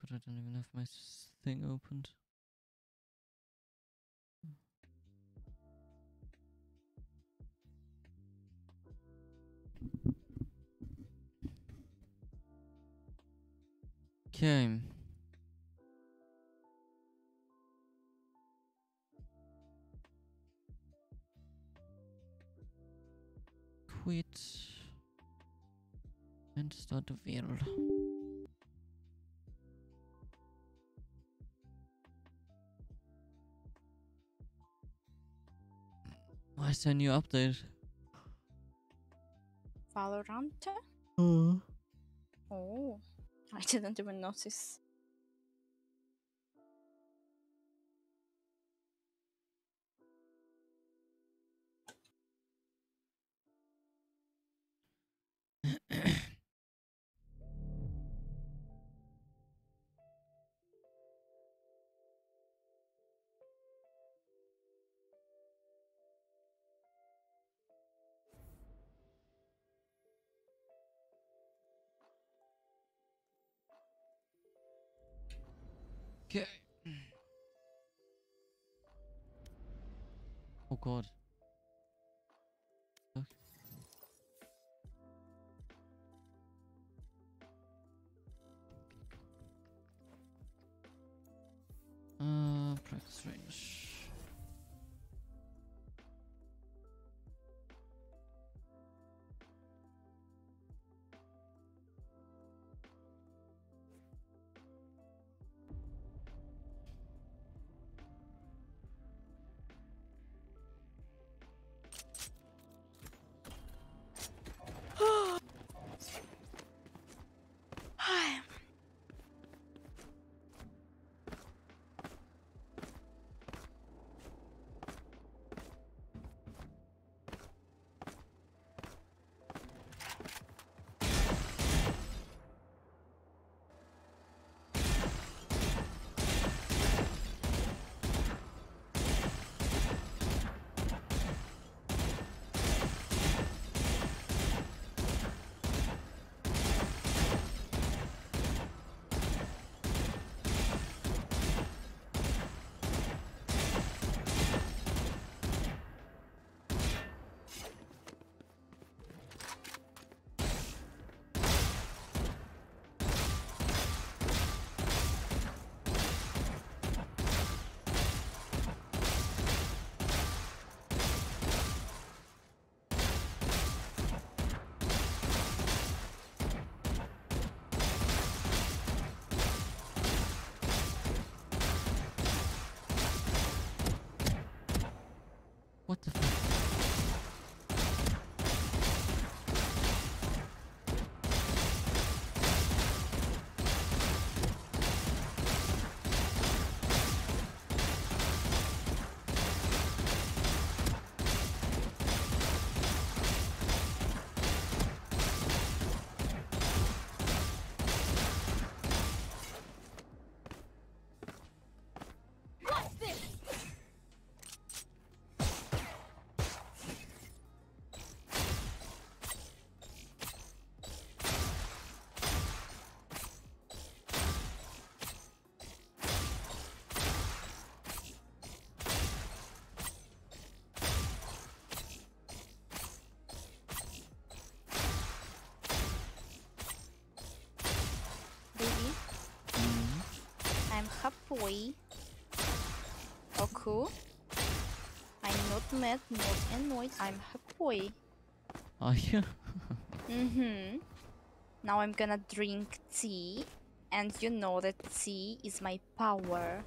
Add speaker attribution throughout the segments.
Speaker 1: But I don't even have my thing opened. Okay. Quit and start the wheel. Why is there a new update?
Speaker 2: Valorant?
Speaker 1: Uh.
Speaker 2: Oh, I didn't even notice.
Speaker 1: Okay. Oh god.
Speaker 2: Happy. Okay. I'm not mad, not annoyed. I'm happy.
Speaker 1: Are you?
Speaker 2: Mm-hmm. Now I'm gonna drink tea, and you know that tea is my power.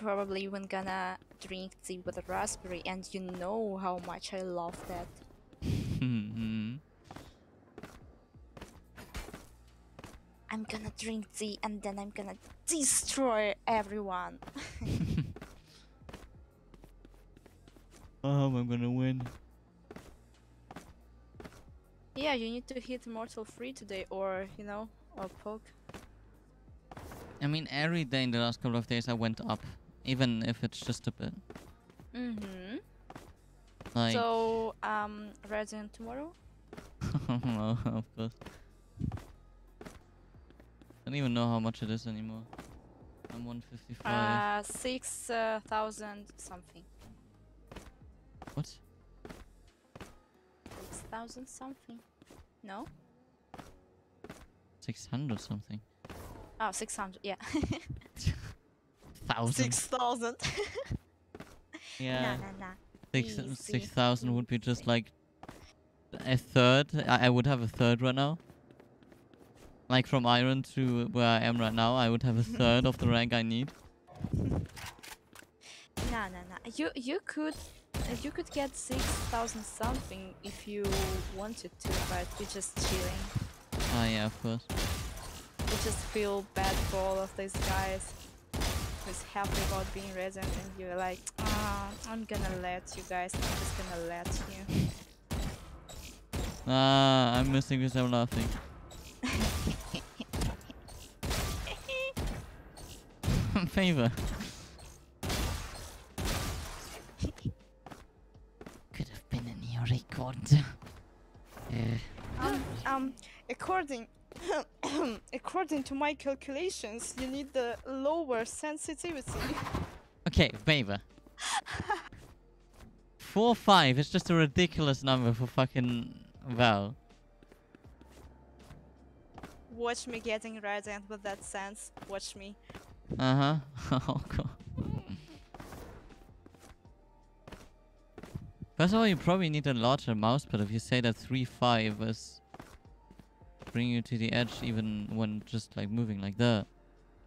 Speaker 2: Probably even gonna drink tea with raspberry, and you know how much I love that. Drink tea, and then I'm gonna destroy everyone.
Speaker 1: oh, I'm gonna win.
Speaker 2: Yeah, you need to hit Mortal 3 today, or, you know, or poke.
Speaker 1: I mean, every day in the last couple of days I went up, even if it's just a bit.
Speaker 2: Mm-hmm.
Speaker 1: Like,
Speaker 2: So, um, Resident tomorrow?
Speaker 1: no, of course. I don't even know how much it is anymore. I'm 155.
Speaker 2: Uh, six uh, something.
Speaker 1: what?
Speaker 2: Six thousand something. No?
Speaker 1: 600 something.
Speaker 2: Oh, 600, yeah.
Speaker 1: Thousand.
Speaker 2: 6,000.
Speaker 1: Yeah.
Speaker 2: Nah, nah, nah.
Speaker 1: Six six thousand would be just like a third. I, I would have a third right now. Like from iron to where I am right now, I would have a third of the rank I need.
Speaker 2: Nah, nah, nah. You you could uh, you could get six thousand something if you wanted to, but you're just chilling.
Speaker 1: Ah, yeah, of course.
Speaker 2: You just feel bad for all of these guys who's happy about being resident, and you're like, ah, I'm gonna let you guys. I'm just gonna let you.
Speaker 1: Ah, I'm missing because I'm laughing. Favor. Could have been in your record.
Speaker 2: Um, um, according according to my calculations, you need the lower sensitivity.
Speaker 1: okay, favor. Four five is just a ridiculous number for fucking Val.
Speaker 2: Watch me getting ready and with that sense. Watch me.
Speaker 1: Uh huh. oh god. First of all, you probably need a larger mouse but if you say that 3-5 is bringing you to the edge even when just like moving like that.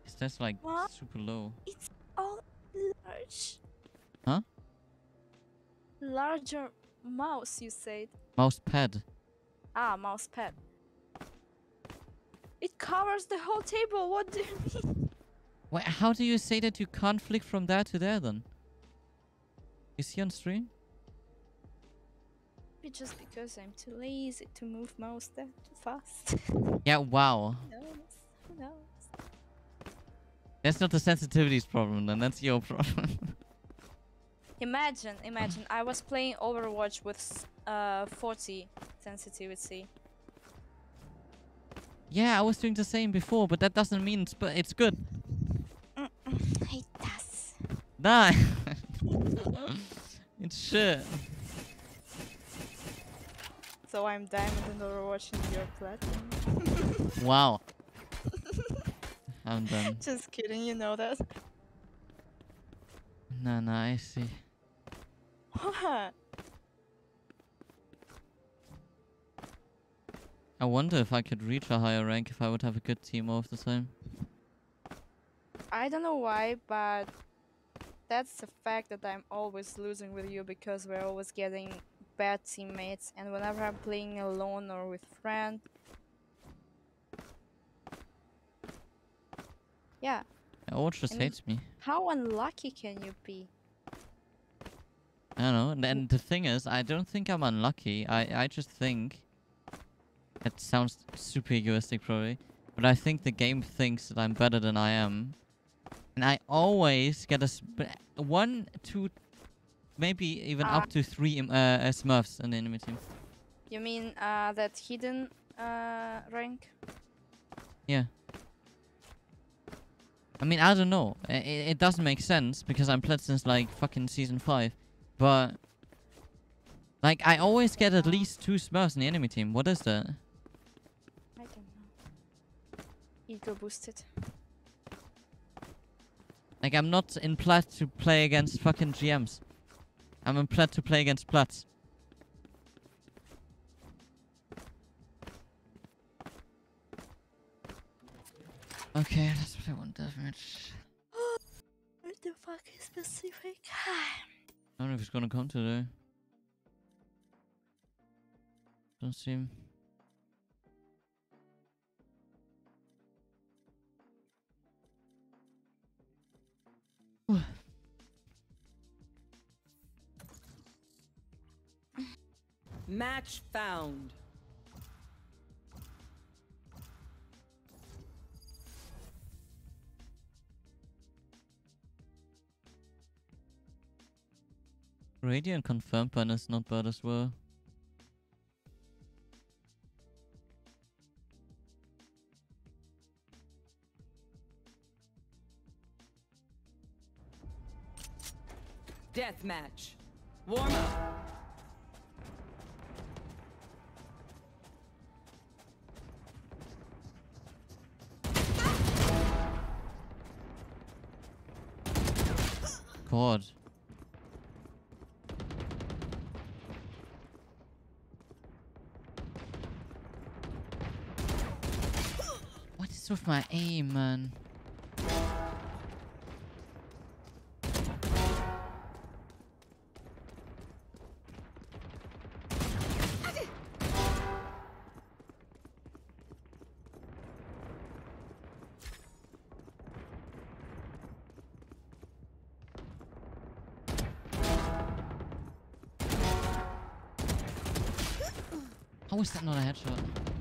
Speaker 1: 'Cause that's like
Speaker 2: What?
Speaker 1: super low.
Speaker 2: It's all large.
Speaker 1: Huh?
Speaker 2: Larger mouse, you said.
Speaker 1: Mouse pad.
Speaker 2: Ah, mouse pad. It covers the whole table. What do you mean?
Speaker 1: Wait, how do you say that you can't flick from there to there then? Is he on stream?
Speaker 2: Maybe just because I'm too lazy to move mouse that too fast.
Speaker 1: Yeah, wow.
Speaker 2: Who knows? Who knows?
Speaker 1: That's not the sensitivities problem then, that's your problem.
Speaker 2: Imagine, imagine, I was playing Overwatch with uh 40 sensitivity.
Speaker 1: Yeah, I was doing the same before, but that doesn't mean it's, bu- it's good.
Speaker 2: It does.
Speaker 1: Nah. it's shit.
Speaker 2: So I'm diamond in Overwatch and you're platinum.
Speaker 1: Wow. I'm done.
Speaker 2: Just kidding, you know that.
Speaker 1: Nah, nah, I see.
Speaker 2: What?
Speaker 1: I wonder if I could reach a higher rank if I would have a good team all of the time.
Speaker 2: I don't know why, but that's the fact that I'm always losing with you because we're always getting bad teammates, and whenever I'm playing alone or with friend, yeah.
Speaker 1: Overwatch just
Speaker 2: And-
Speaker 1: hates me.
Speaker 2: How unlucky can you be?
Speaker 1: I don't know. And, and the thing is, I don't think I'm unlucky. I, I just think... It sounds super egoistic probably. But I think the game thinks that I'm better than I am. And I always get a sp- one, two, maybe even
Speaker 2: Ah.
Speaker 1: up to three im- uh, uh, Smurfs in the enemy team.
Speaker 2: You mean uh, that hidden uh, rank?
Speaker 1: Yeah. I mean, I don't know. It, it doesn't make sense because I'm played since like fucking season 5. But. Like, I always get at least two Smurfs in the enemy team. What is that?
Speaker 2: Ego boosted.
Speaker 1: Like, I'm not in plat to play against fucking GMs. I'm in plat to play against plats. Okay, let's play one deathmatch.
Speaker 2: What the fuck is specific?
Speaker 1: I don't know if he's gonna come today. Don't seem.
Speaker 3: Match found.
Speaker 1: Radiant confirmed ban is not bad as well.
Speaker 3: Deathmatch. Warm up.
Speaker 1: God. What is with my aim, man? Is that not a headshot?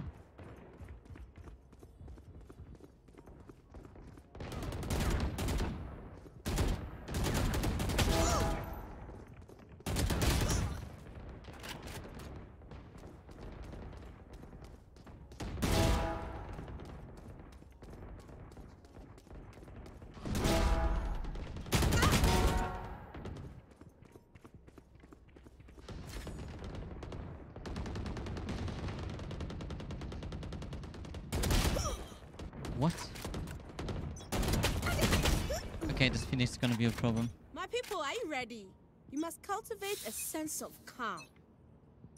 Speaker 1: This Phoenix is gonna be a problem.
Speaker 4: My people, are you ready? You must cultivate a sense of calm.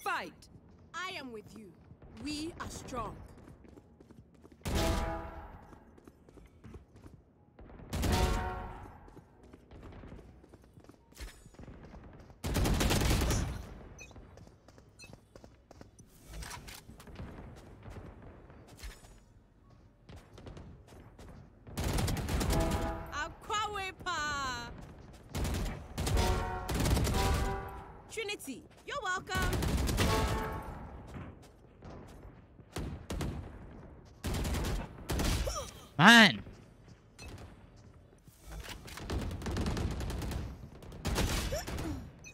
Speaker 3: Fight.
Speaker 4: I am with you. We are strong.
Speaker 1: Man!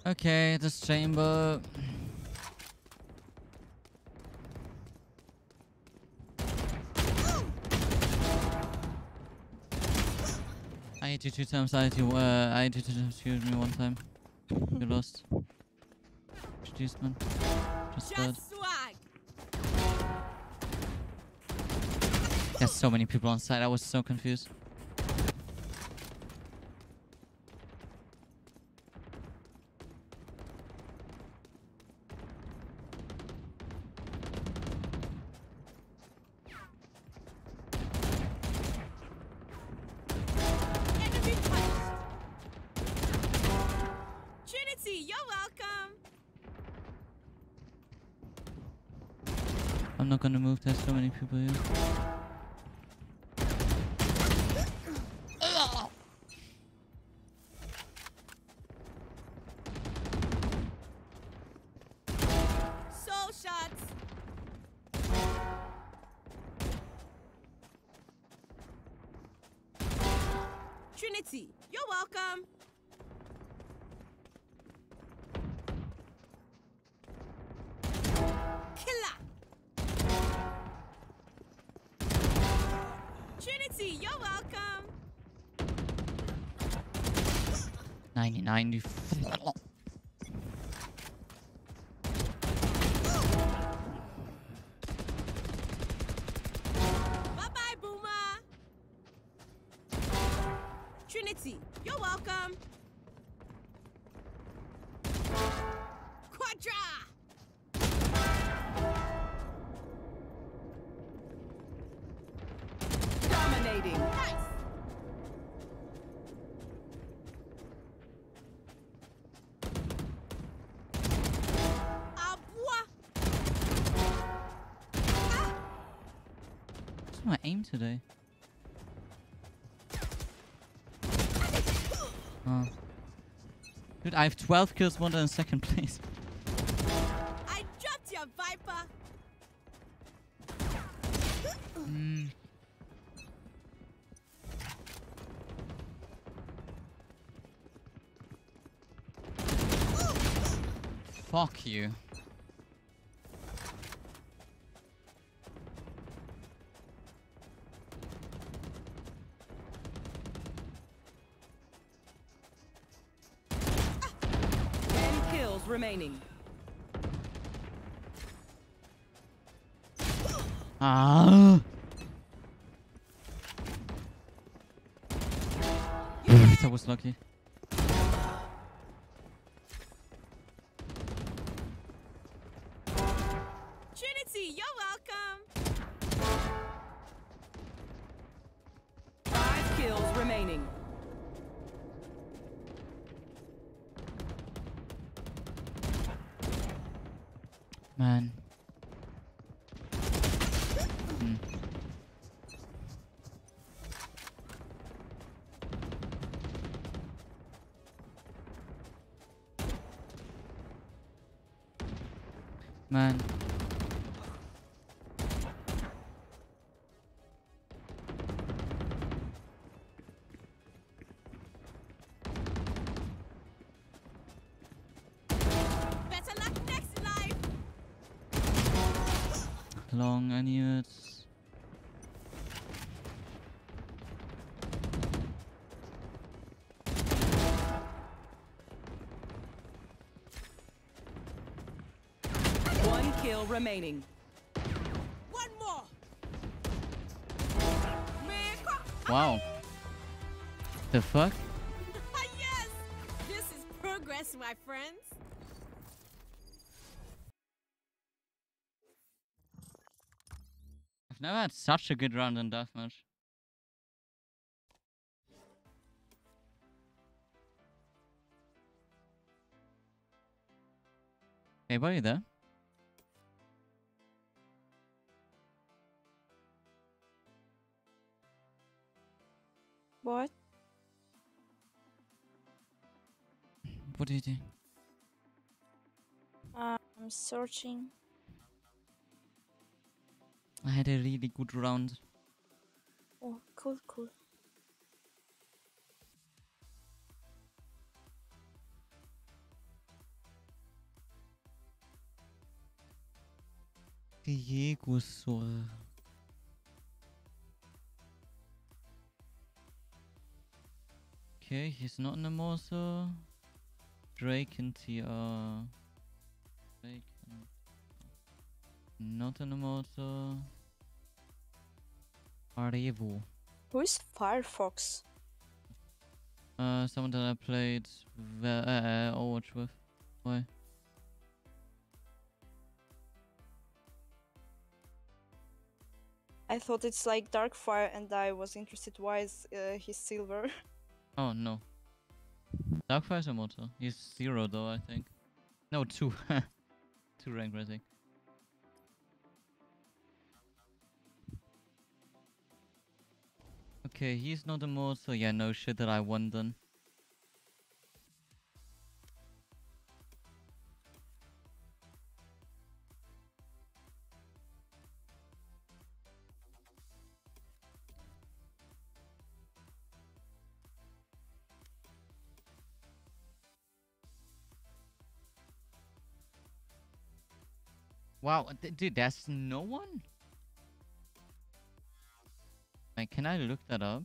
Speaker 1: Okay, this chamber. I hit you two times, I hit you, uh, I hit you two times, you me one time. You lost. Introduced, man. Just third.
Speaker 4: Just swag.
Speaker 1: There's so many people on site, I was so confused. Today? Oh. Dude, I have 12 kills more than in second place.
Speaker 4: I dropped your viper.
Speaker 1: Mm. Fuck you. That
Speaker 3: kill remaining.
Speaker 4: One more.
Speaker 1: Wow. The fuck?
Speaker 4: yes. This is progress, my friends.
Speaker 1: I've never had such a good round in deathmatch. Hey, buddy there?
Speaker 2: What
Speaker 1: do you do?
Speaker 2: Uh, I'm searching.
Speaker 1: I had a really good round.
Speaker 2: Oh, cool, cool.
Speaker 1: Diegosaur. Okay, he's not in an immortal. Drake and TR. Drake and not an immortal. Arevo.
Speaker 2: Who is Firefox?
Speaker 1: Uh, someone that I played ve- uh, uh, Overwatch with. Why?
Speaker 2: I thought it's like Darkfire, and I was interested why is uh, he silver.
Speaker 1: Oh no. Darkfire's immortal. He's zero though, I think. No, two. two rank rating. Okay, he's not immortal. Yeah, no shit that I won then. Wow, uh, th- dude, that's no one? Like, can I look that up?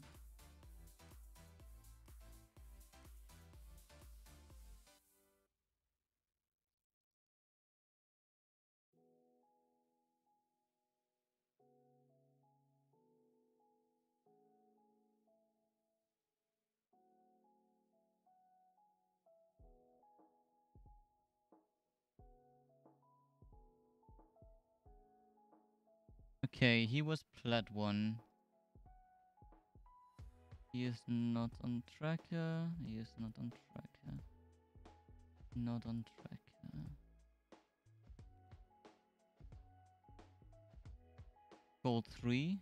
Speaker 1: Okay, he was plat one. He is not on tracker. He is not on tracker. Not on tracker. Gold three.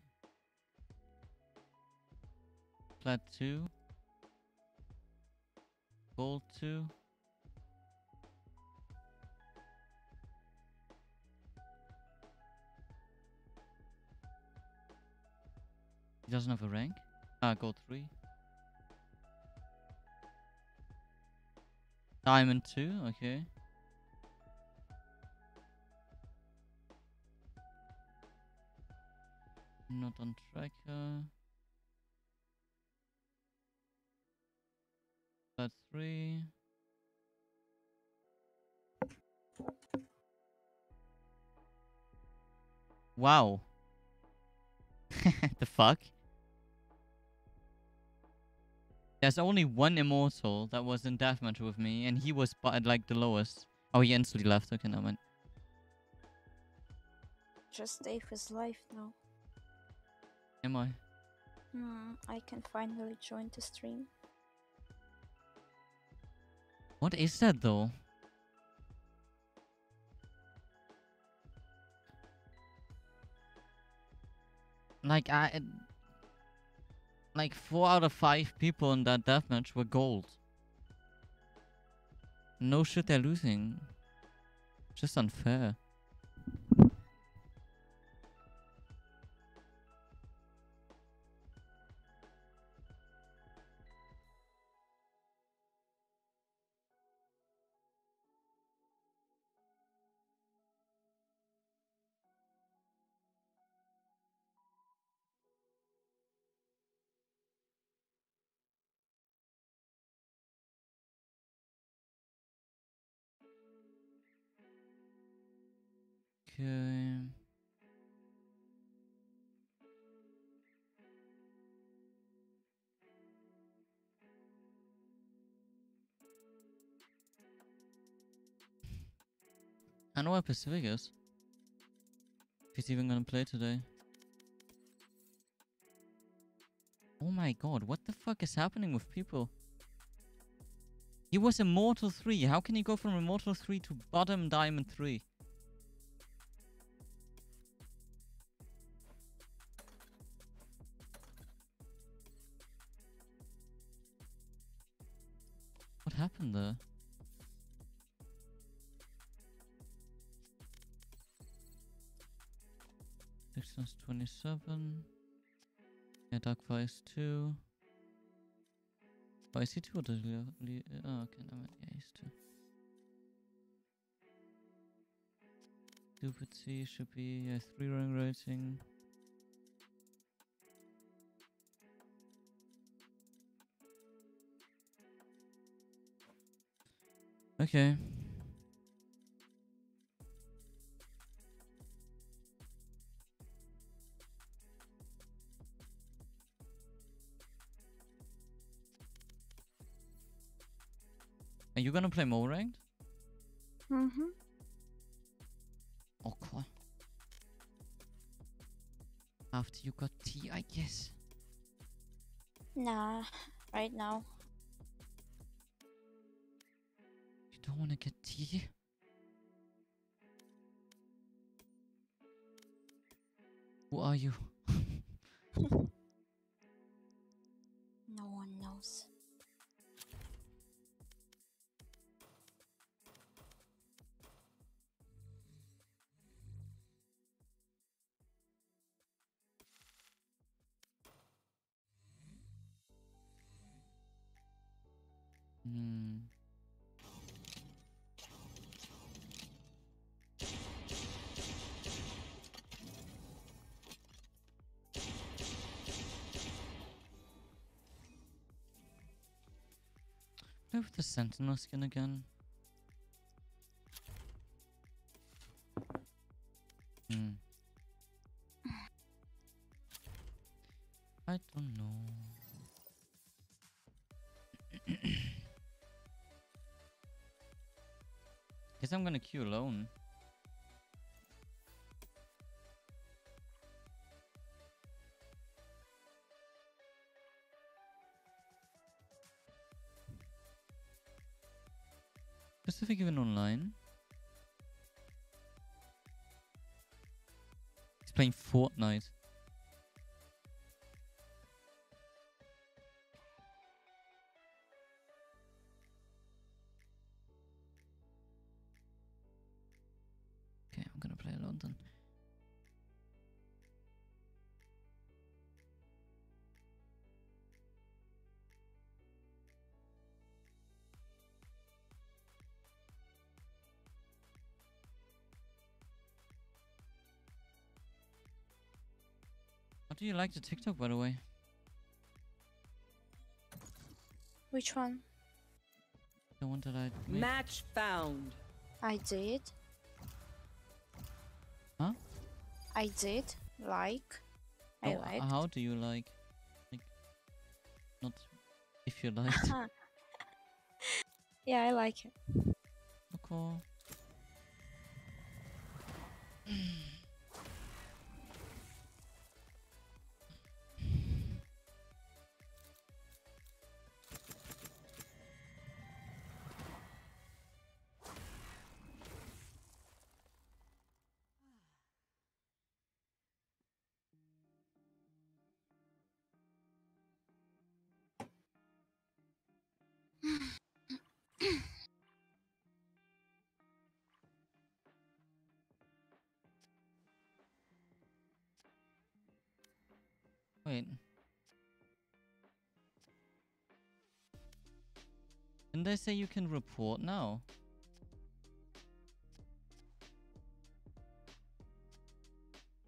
Speaker 1: Plat two. Gold two. He doesn't have a rank. Ah, gold 3. Diamond 2, okay. Not on tracker. That's 3. Wow. the fuck? There's only one immortal that was in deathmatch with me, and he was bu- like the lowest. Oh, he instantly left. Okay, never mind.
Speaker 2: Just save his life now.
Speaker 1: Am I?
Speaker 2: Hmm, I can finally join the stream.
Speaker 1: What is that though? Like I, like four out of five people in that deathmatch were gold. No shit, they're losing. Just unfair. Okay. I know where Pacific is. He's even gonna play today. Oh my god, what the fuck is happening with people? He was Immortal 3. How can he go from Immortal 3 to bottom Diamond 3? Distance 27. Yeah, Dark Vice 2. Oh, is he 2 or does he Oh, okay, no, yeah, he's 2. Stupid C should be a 3 rank rating. Okay. Are you gonna play more ranked?
Speaker 2: Mm-hmm.
Speaker 1: Okay. After you got T, I guess.
Speaker 2: Nah, right now.
Speaker 1: You don't wanna get T? Who are you? Play with the Sentinel skin again. Hmm. I don't know. Guess I'm gonna queue alone. Pacific even online? He's playing Fortnite. You like the TikTok, by the way?
Speaker 2: Which one?
Speaker 1: The one that I made?
Speaker 3: Match found.
Speaker 2: I did.
Speaker 1: Huh?
Speaker 2: I did like. I
Speaker 1: How-
Speaker 2: liked.
Speaker 1: How do you like? Like, not if you like.
Speaker 2: yeah, I like it.
Speaker 1: okay. Wait. Didn't they say you can report now?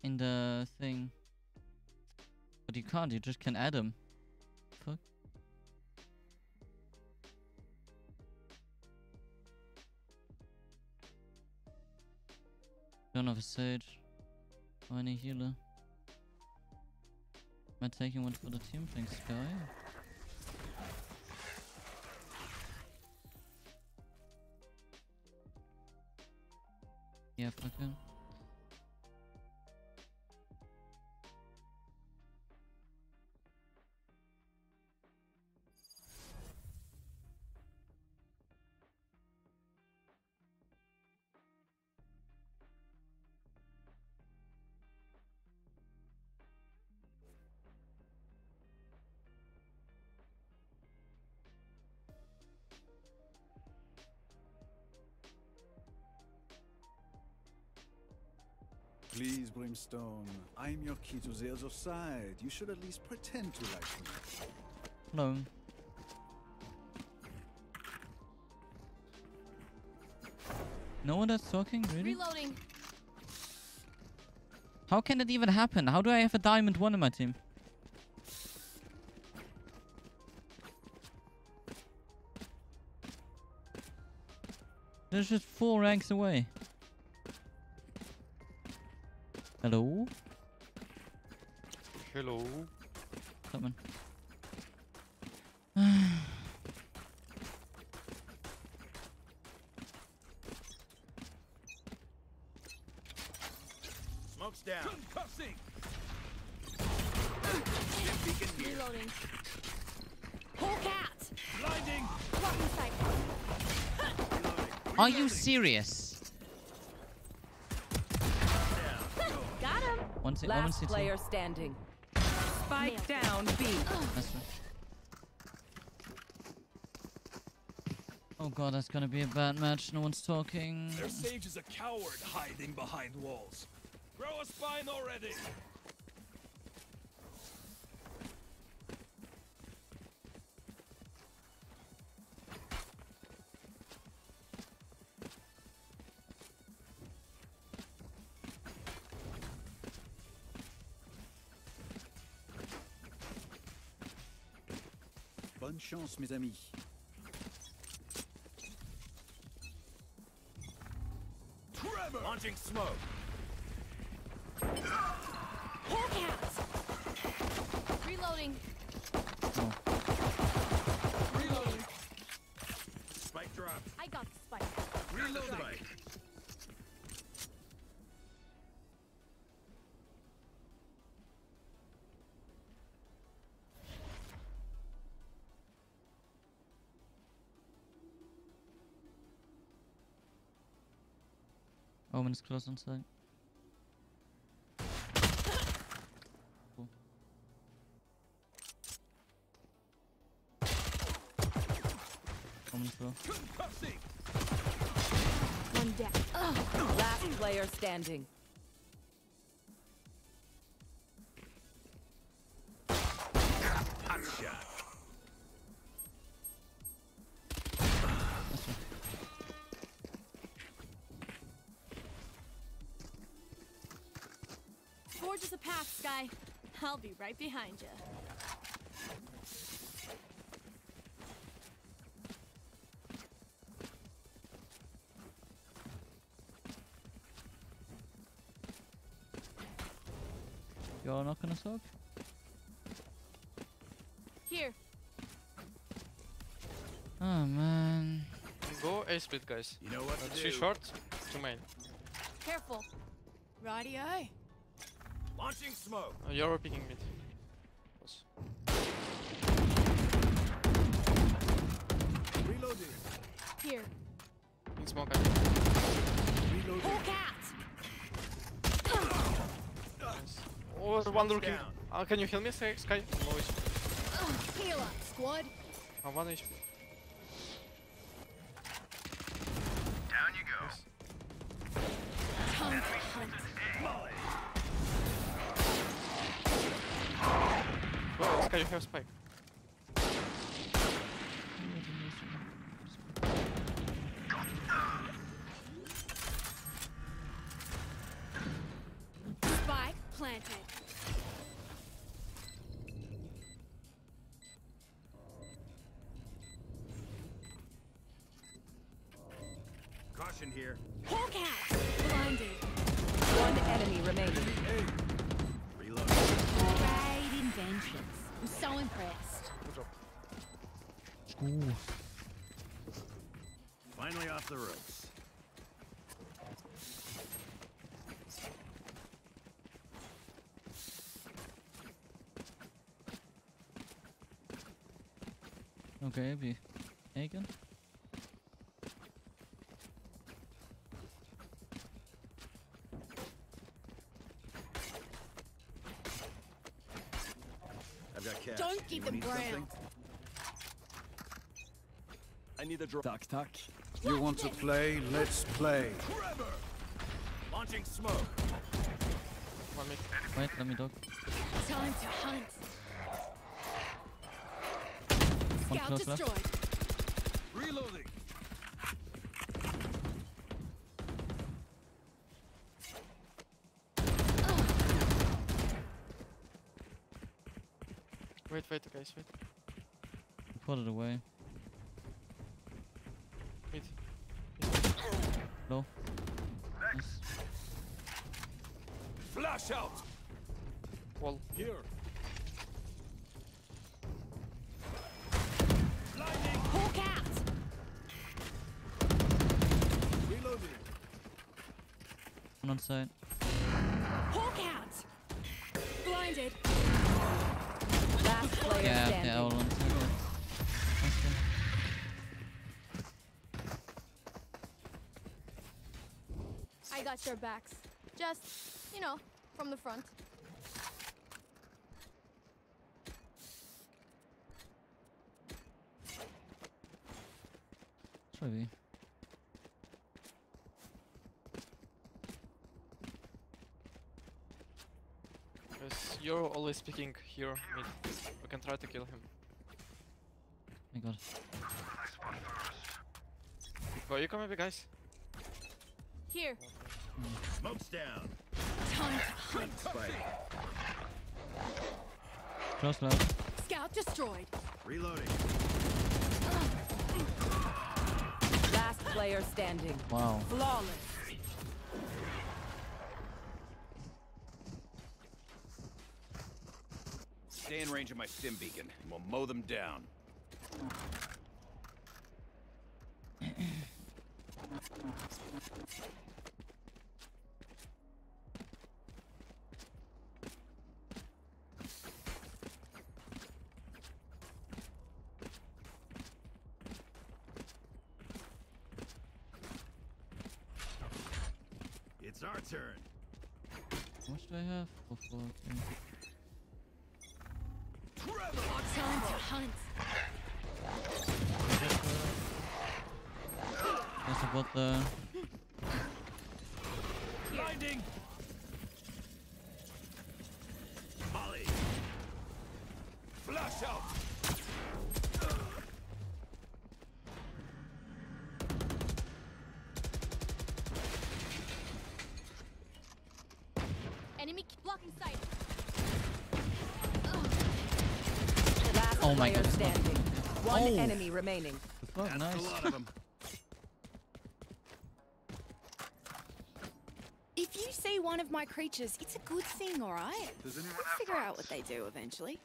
Speaker 1: In the thing. But you can't, you just can add them. Fuck. Don't have a sage. Or any healer. Am I taking one for the team? Thanks, guy. Yeah, fuck it.
Speaker 5: Please, Brimstone. I'm your key to the other side. You should at least pretend to like me.
Speaker 1: Hello. No one that's talking? Really?
Speaker 4: Reloading.
Speaker 1: How can it even happen? How do I have a diamond one in my team? There's just four ranks away. Hello?
Speaker 6: Hello.
Speaker 1: Someone.
Speaker 7: Smoke's down. Concussing.
Speaker 4: Reloading. Whole cat.
Speaker 7: Blinding.
Speaker 4: Blocking sight.
Speaker 1: Are you serious?
Speaker 4: Got him.
Speaker 1: One, si- one
Speaker 3: Last
Speaker 1: CT.
Speaker 3: player standing. Spike
Speaker 4: Nailed.
Speaker 3: down B.
Speaker 1: That's right. Oh god, that's gonna be a bad match. No one's talking.
Speaker 7: Their sage is a coward hiding behind walls. Grow a spine already.
Speaker 5: Chance, mes amis.
Speaker 7: Tremor. Launching smoke.
Speaker 4: Whole cat. Reloading. Reloading.
Speaker 7: Spike drop.
Speaker 4: I got the spike.
Speaker 7: Reload spike.
Speaker 1: Omen's close on site.
Speaker 4: One.
Speaker 3: Last player standing.
Speaker 4: I'll be right behind you.
Speaker 1: You're knock gonna sock.
Speaker 2: Here.
Speaker 1: Oh man.
Speaker 6: Go A split, guys.
Speaker 5: You know what
Speaker 6: Uh,
Speaker 5: to
Speaker 6: three
Speaker 5: do.
Speaker 6: short, two main.
Speaker 2: Careful.
Speaker 4: Radio.
Speaker 7: Launching smoke.
Speaker 6: Uh, you're picking mid. Close.
Speaker 5: Reloading.
Speaker 2: Here.
Speaker 6: Ping smoke. guys.
Speaker 5: Reloading.
Speaker 4: Hawk out.
Speaker 6: Nice. Oh, one looking. Uh, can you heal me, Sky? Sky? Low HP.
Speaker 4: Heal up, squad.
Speaker 6: Uh, one HP. Have spike.
Speaker 1: Okay, vi again.
Speaker 5: I've got cash.
Speaker 4: Don't give
Speaker 5: Anyone
Speaker 4: them
Speaker 5: need
Speaker 4: ground.
Speaker 7: I need a drop.
Speaker 5: Tuck, tuck. You want to play? Let's play.
Speaker 7: Trevor! Launching smoke.
Speaker 1: Wait, let me dog.
Speaker 4: Time to hunt.
Speaker 1: One
Speaker 4: Scout
Speaker 1: close left.
Speaker 4: destroyed.
Speaker 7: Reloading.
Speaker 6: Wait, wait, guys, wait.
Speaker 1: Put it away.
Speaker 4: Hawk out. Blinded.
Speaker 3: Last player
Speaker 1: Yeah,
Speaker 3: standing.
Speaker 1: okay, all on side. yeah. Nice.
Speaker 8: I got your backs. Just, you know, from the front.
Speaker 1: Try B.
Speaker 6: Guys, you're always picking here mid. We can try to kill him.
Speaker 1: I got it.
Speaker 6: Go, you come maybe, guys.
Speaker 8: Here.
Speaker 7: Smoke's down.
Speaker 4: Time to hunt.
Speaker 5: Spike.
Speaker 1: Close left.
Speaker 4: Scout destroyed.
Speaker 7: Reloading.
Speaker 3: Last player standing.
Speaker 1: Wow.
Speaker 3: Flawless.
Speaker 7: Stay in range of my stim beacon, and we'll mow them down. It's our turn.
Speaker 1: Much do I have? Oh, That's about the.
Speaker 7: Blinding. Molly. Flash out.
Speaker 8: Enemy blocking sight.
Speaker 1: Oh my God.
Speaker 3: One
Speaker 1: Oh.
Speaker 3: enemy remaining.
Speaker 7: That's
Speaker 1: nice.
Speaker 7: a lot of them.
Speaker 4: One of my creatures, it's a good thing, alright?
Speaker 5: Does anyone
Speaker 4: We'll
Speaker 5: have
Speaker 4: figure out what they do eventually.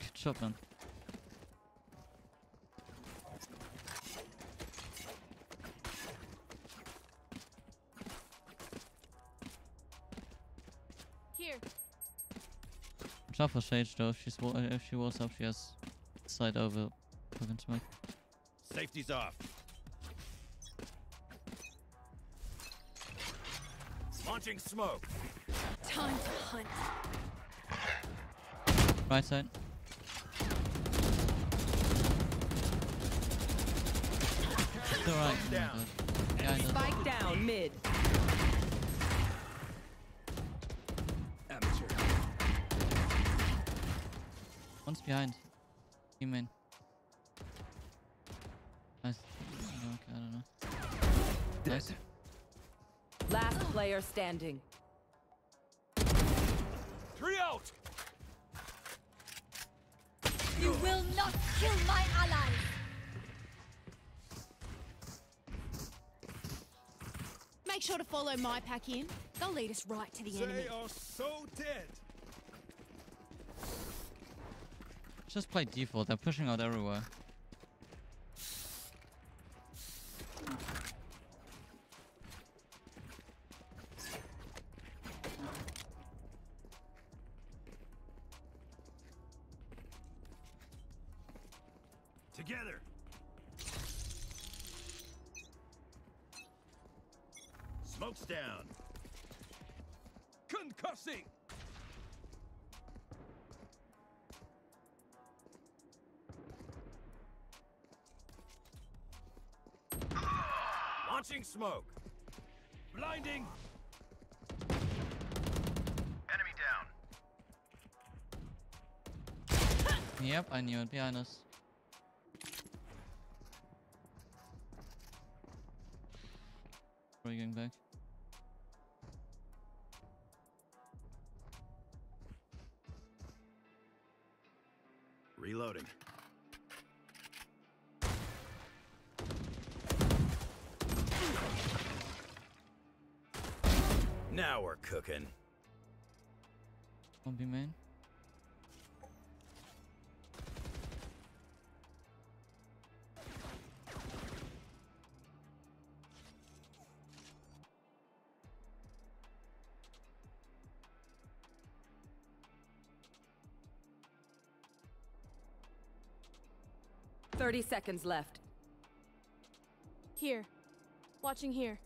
Speaker 1: Good job, man.
Speaker 8: Here.
Speaker 1: Watch out for Sage though. If she's if she walls up, she has side over fucking smoke.
Speaker 7: Safety's off. Launching smoke.
Speaker 4: Time to hunt.
Speaker 1: Right side. Still right. Oh
Speaker 7: down.
Speaker 1: god. Behind us.
Speaker 3: Spike down mid.
Speaker 7: Amateur.
Speaker 1: One's behind. You mean? Nice. Okay, I don't know. Nice.
Speaker 3: Last player standing.
Speaker 7: Three out.
Speaker 8: You will not kill my allies.
Speaker 4: Make sure to follow my pack in. They'll lead us right to the enemy.
Speaker 7: They are so dead.
Speaker 1: Just play default. They're pushing out everywhere.
Speaker 7: Smoke. Blinding. Enemy down.
Speaker 1: Yep, I knew it. Behind us.
Speaker 3: 30 seconds left.
Speaker 8: Here. Watching here.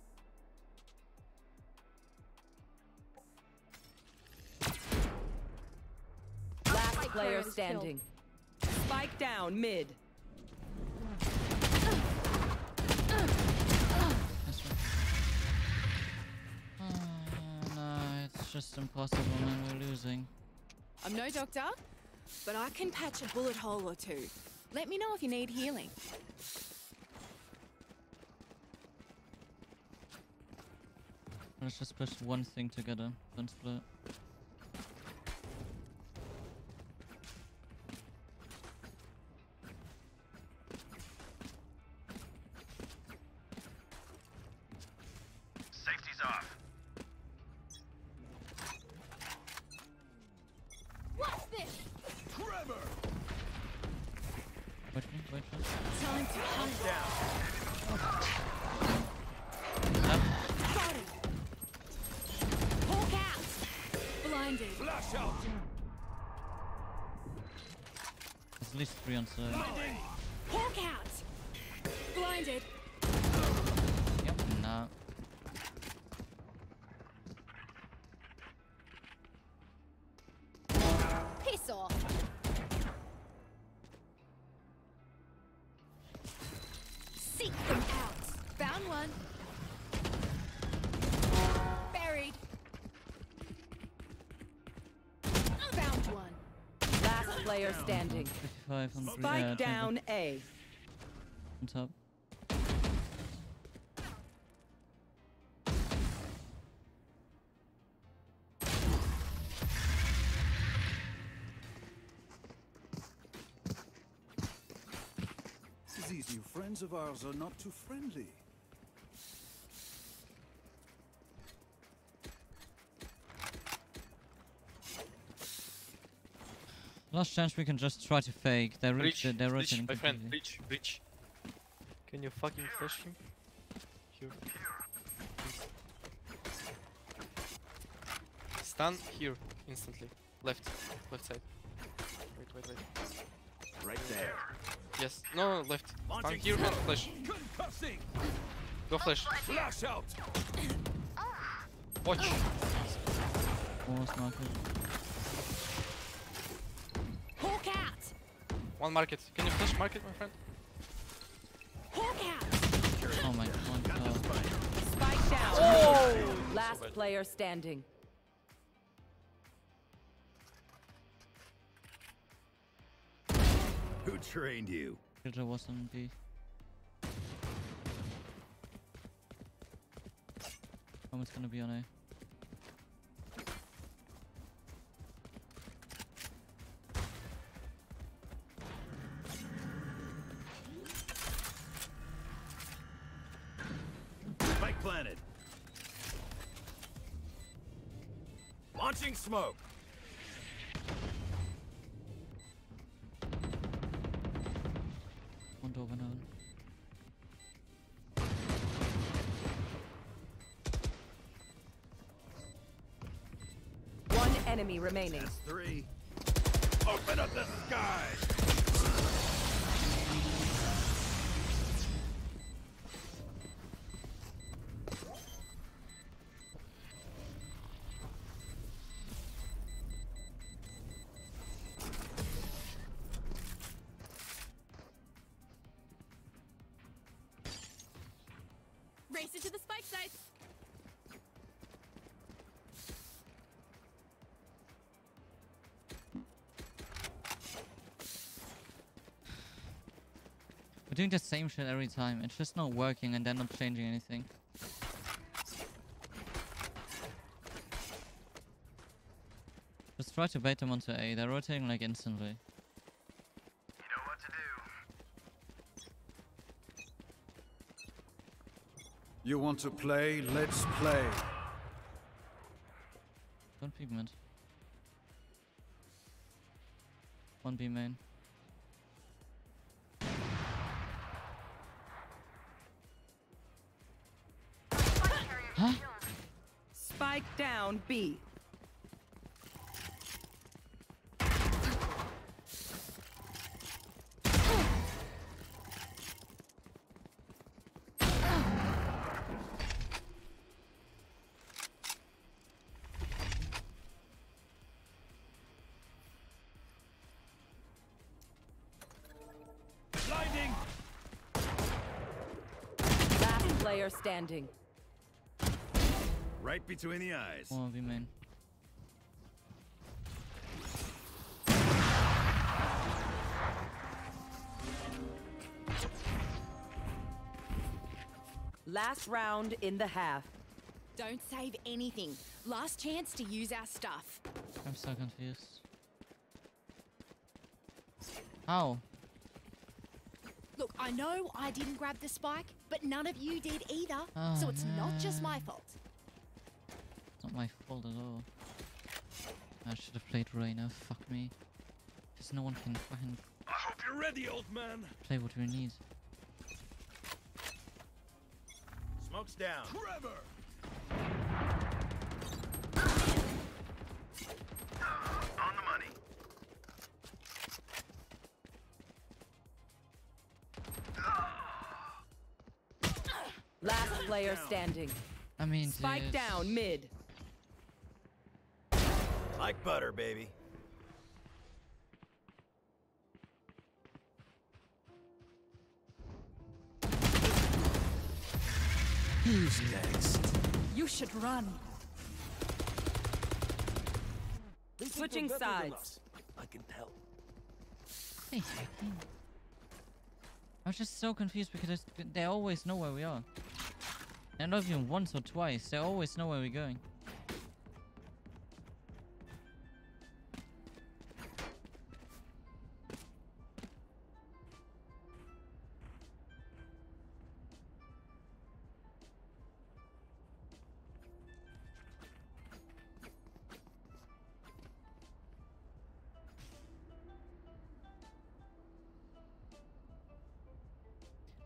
Speaker 3: Last player standing. Spike down, mid.
Speaker 1: Oh, no, it's just impossible and we're losing.
Speaker 4: I'm no doctor, but I can patch a bullet hole or two. Let me know if you need healing.
Speaker 1: Let's just push one thing together. Don't split.
Speaker 3: Player standing.
Speaker 1: 55 on.
Speaker 3: Spike
Speaker 1: yeah,
Speaker 3: down A.
Speaker 1: On top.
Speaker 5: These new friends of ours are not too friendly.
Speaker 1: Last chance we can just try to fake. They're
Speaker 6: Breach,
Speaker 1: rich. They're
Speaker 6: breach,
Speaker 1: rotating.
Speaker 6: my friend, breach, breach. Can you fucking flash him? Here. Stun here, instantly. Left, left side. Wait, wait, wait.
Speaker 9: Right there.
Speaker 6: Yes, no, no, left. Stun here and flash.
Speaker 9: Concussing.
Speaker 6: Go flash.
Speaker 9: Flash out.
Speaker 6: Watch.
Speaker 1: Almost market.
Speaker 4: Out!
Speaker 6: One market. Can you flash market, my friend?
Speaker 1: Oh my god.
Speaker 3: Spike down.
Speaker 6: Oh!
Speaker 3: Last
Speaker 6: bad.
Speaker 3: player standing.
Speaker 9: Who trained you?
Speaker 1: Killjoy was on B. Someone's gonna be on A.
Speaker 9: smoke.
Speaker 1: One door, one oven.
Speaker 3: One enemy remaining.
Speaker 9: That's three. Open up the sky.
Speaker 1: Doing the same shit every time. It's just not working and they're not changing anything. Just try to bait them onto A. They're rotating like instantly.
Speaker 5: You want to play? Let's play.
Speaker 3: Standing.
Speaker 9: Right between the eyes.
Speaker 1: One B main.
Speaker 3: Last round in the half.
Speaker 4: Don't save anything. Last chance to use our stuff.
Speaker 1: I'm so confused. How?
Speaker 4: Look, I know I didn't grab the spike, but none of you did either. so
Speaker 1: Oh,
Speaker 4: it's not just my fault.
Speaker 1: It's not my fault at all. I should have played Reyna. Fuck me. Because no one can fucking
Speaker 9: I hope you're ready, old man.
Speaker 1: play what we need.
Speaker 9: Smoke's down. Trevor.
Speaker 3: Last player standing.
Speaker 1: I mean,
Speaker 3: Spike
Speaker 1: dude.
Speaker 3: down mid.
Speaker 9: Like butter, baby. Who's next?
Speaker 4: You should run.
Speaker 3: Switching sides.
Speaker 9: I can tell.
Speaker 1: Hey, I was just so confused because they always know where we are. And not even once or twice. They always know where we're going.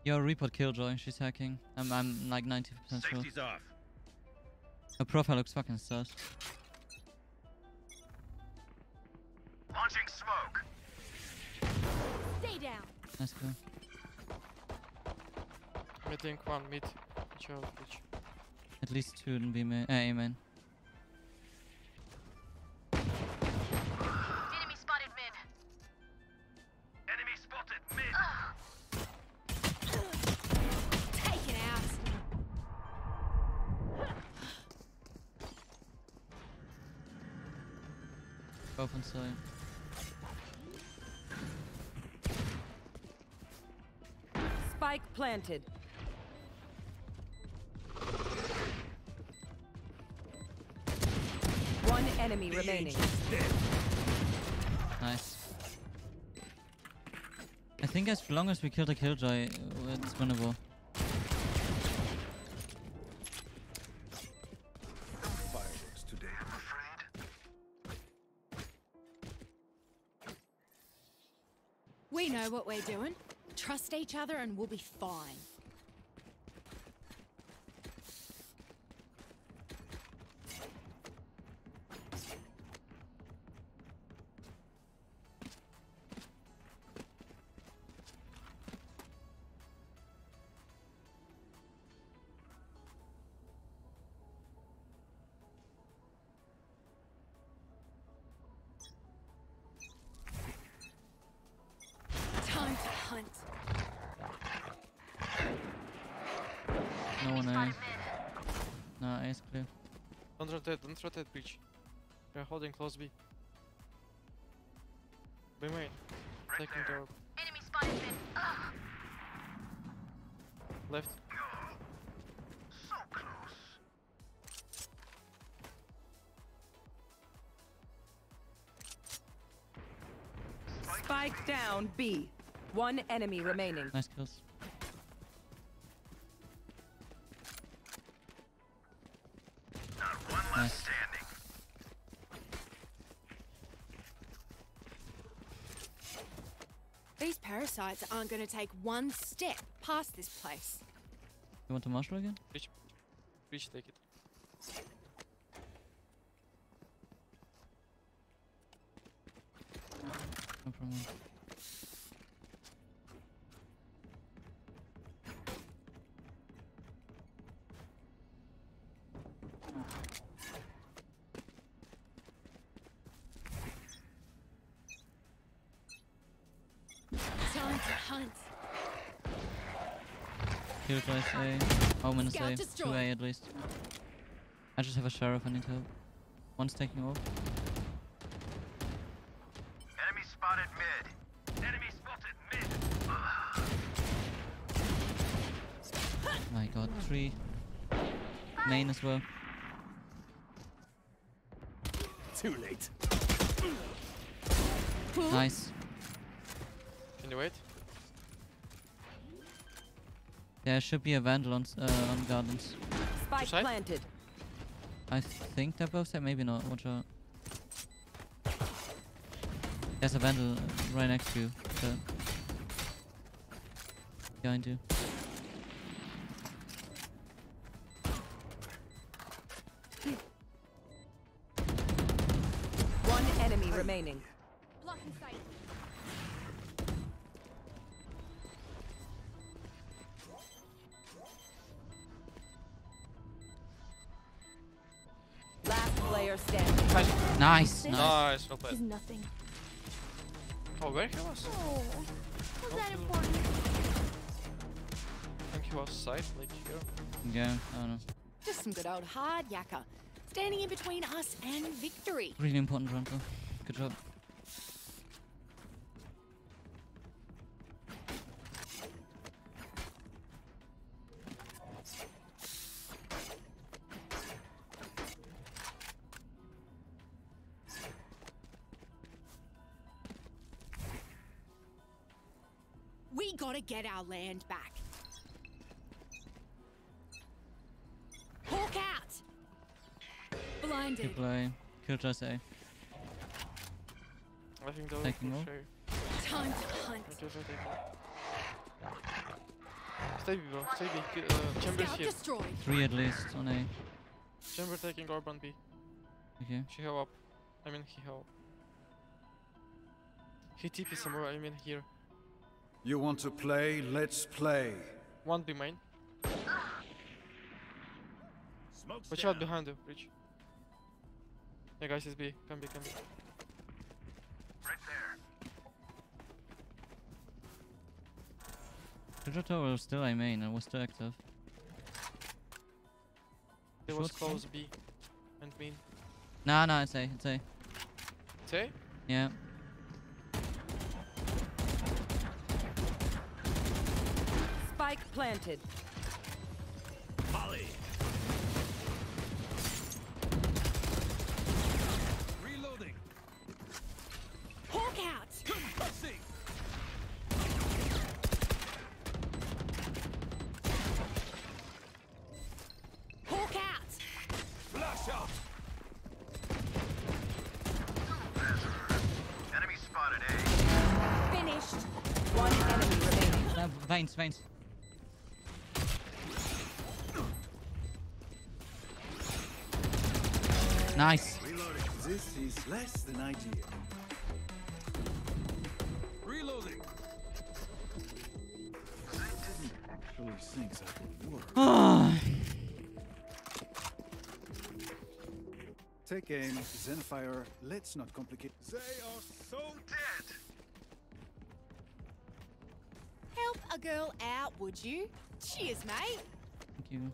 Speaker 1: Yo, report Killjoy. She's hacking. I'm, I'm like 90% sure.
Speaker 9: Safety's off.
Speaker 1: Her profile looks fucking sus.
Speaker 9: Launching smoke.
Speaker 8: Stay down.
Speaker 1: Let's go.
Speaker 6: Mid link one, mid. Chill, bitch.
Speaker 1: At least two in B main. Uh, A main.
Speaker 3: Planted. One enemy remaining.
Speaker 1: Nice. I think as long as we kill the Killjoy, it's winnable.
Speaker 5: Fireworks today.
Speaker 4: We know what we're doing. Each other and we'll be fine.
Speaker 6: Don't rotate, don't breach. We're holding close B. B main. Taking door.
Speaker 8: Enemy spotted mid. Ugh.
Speaker 6: Left.
Speaker 9: So close.
Speaker 3: Spike down B. One enemy remaining.
Speaker 1: Nice kills.
Speaker 4: Parasites aren't going to take one step past this place.
Speaker 1: You want to marshal again?
Speaker 6: Breach, take it.
Speaker 1: No problem.
Speaker 4: Scout
Speaker 1: A. Two
Speaker 4: destroyed.
Speaker 1: A at least. I just have a sheriff I need help. One's taking off.
Speaker 9: Enemy spotted mid. Enemy spotted mid.
Speaker 1: Oh my god, three. Main as well.
Speaker 9: Too late.
Speaker 1: Nice.
Speaker 6: Can you wait?
Speaker 1: There should be a vandal on, s- uh, on gardens.
Speaker 3: Spike
Speaker 6: side?
Speaker 3: planted.
Speaker 1: I think they're both there, maybe not. Watch out. There's a vandal uh, right next to you. So behind you.
Speaker 6: Nice, well.
Speaker 8: Is nothing.
Speaker 6: Oh, where he was?
Speaker 8: Oh, was that
Speaker 6: Oh.
Speaker 8: important?
Speaker 6: I think he was side, like here.
Speaker 1: Yeah, I don't know.
Speaker 4: Just some good old hard yakka. Standing in between us and victory.
Speaker 1: Really important round though. Good job.
Speaker 4: Get our land back. Hawk out! Blinded.
Speaker 1: Good play. Killjoy's A.
Speaker 6: I think they'll
Speaker 1: Taking
Speaker 6: push
Speaker 1: off.
Speaker 4: Time to hunt.
Speaker 6: Thank you, thank you. Stay B, bro. Stay B. G- Uh, Chamber's
Speaker 10: Scout
Speaker 6: here.
Speaker 10: destroyed.
Speaker 1: Three at least on A.
Speaker 6: Chamber taking Orban B.
Speaker 1: Okay.
Speaker 6: She held up. I mean, he held. He TP somewhere. I mean, here.
Speaker 5: You want to play? Let's play.
Speaker 6: One B main.
Speaker 7: Smoke's
Speaker 6: Watch
Speaker 7: down.
Speaker 6: out behind you, Breach. Yeah, guys, it's B. Come B, come B.
Speaker 1: Jojo was still A main and was still active.
Speaker 6: It was close B. And main.
Speaker 1: Nah, nah, it's A, it's A.
Speaker 6: Say?
Speaker 1: Yeah.
Speaker 3: Spike planted.
Speaker 1: Nice.
Speaker 5: Reloading. This is less than ideal.
Speaker 7: Reloading.
Speaker 5: I didn't actually think that would work. Take aim, Zenfire. Let's not complicate.
Speaker 7: They are so dead.
Speaker 10: Help a girl out, would you? Cheers, mate.
Speaker 1: Thank you.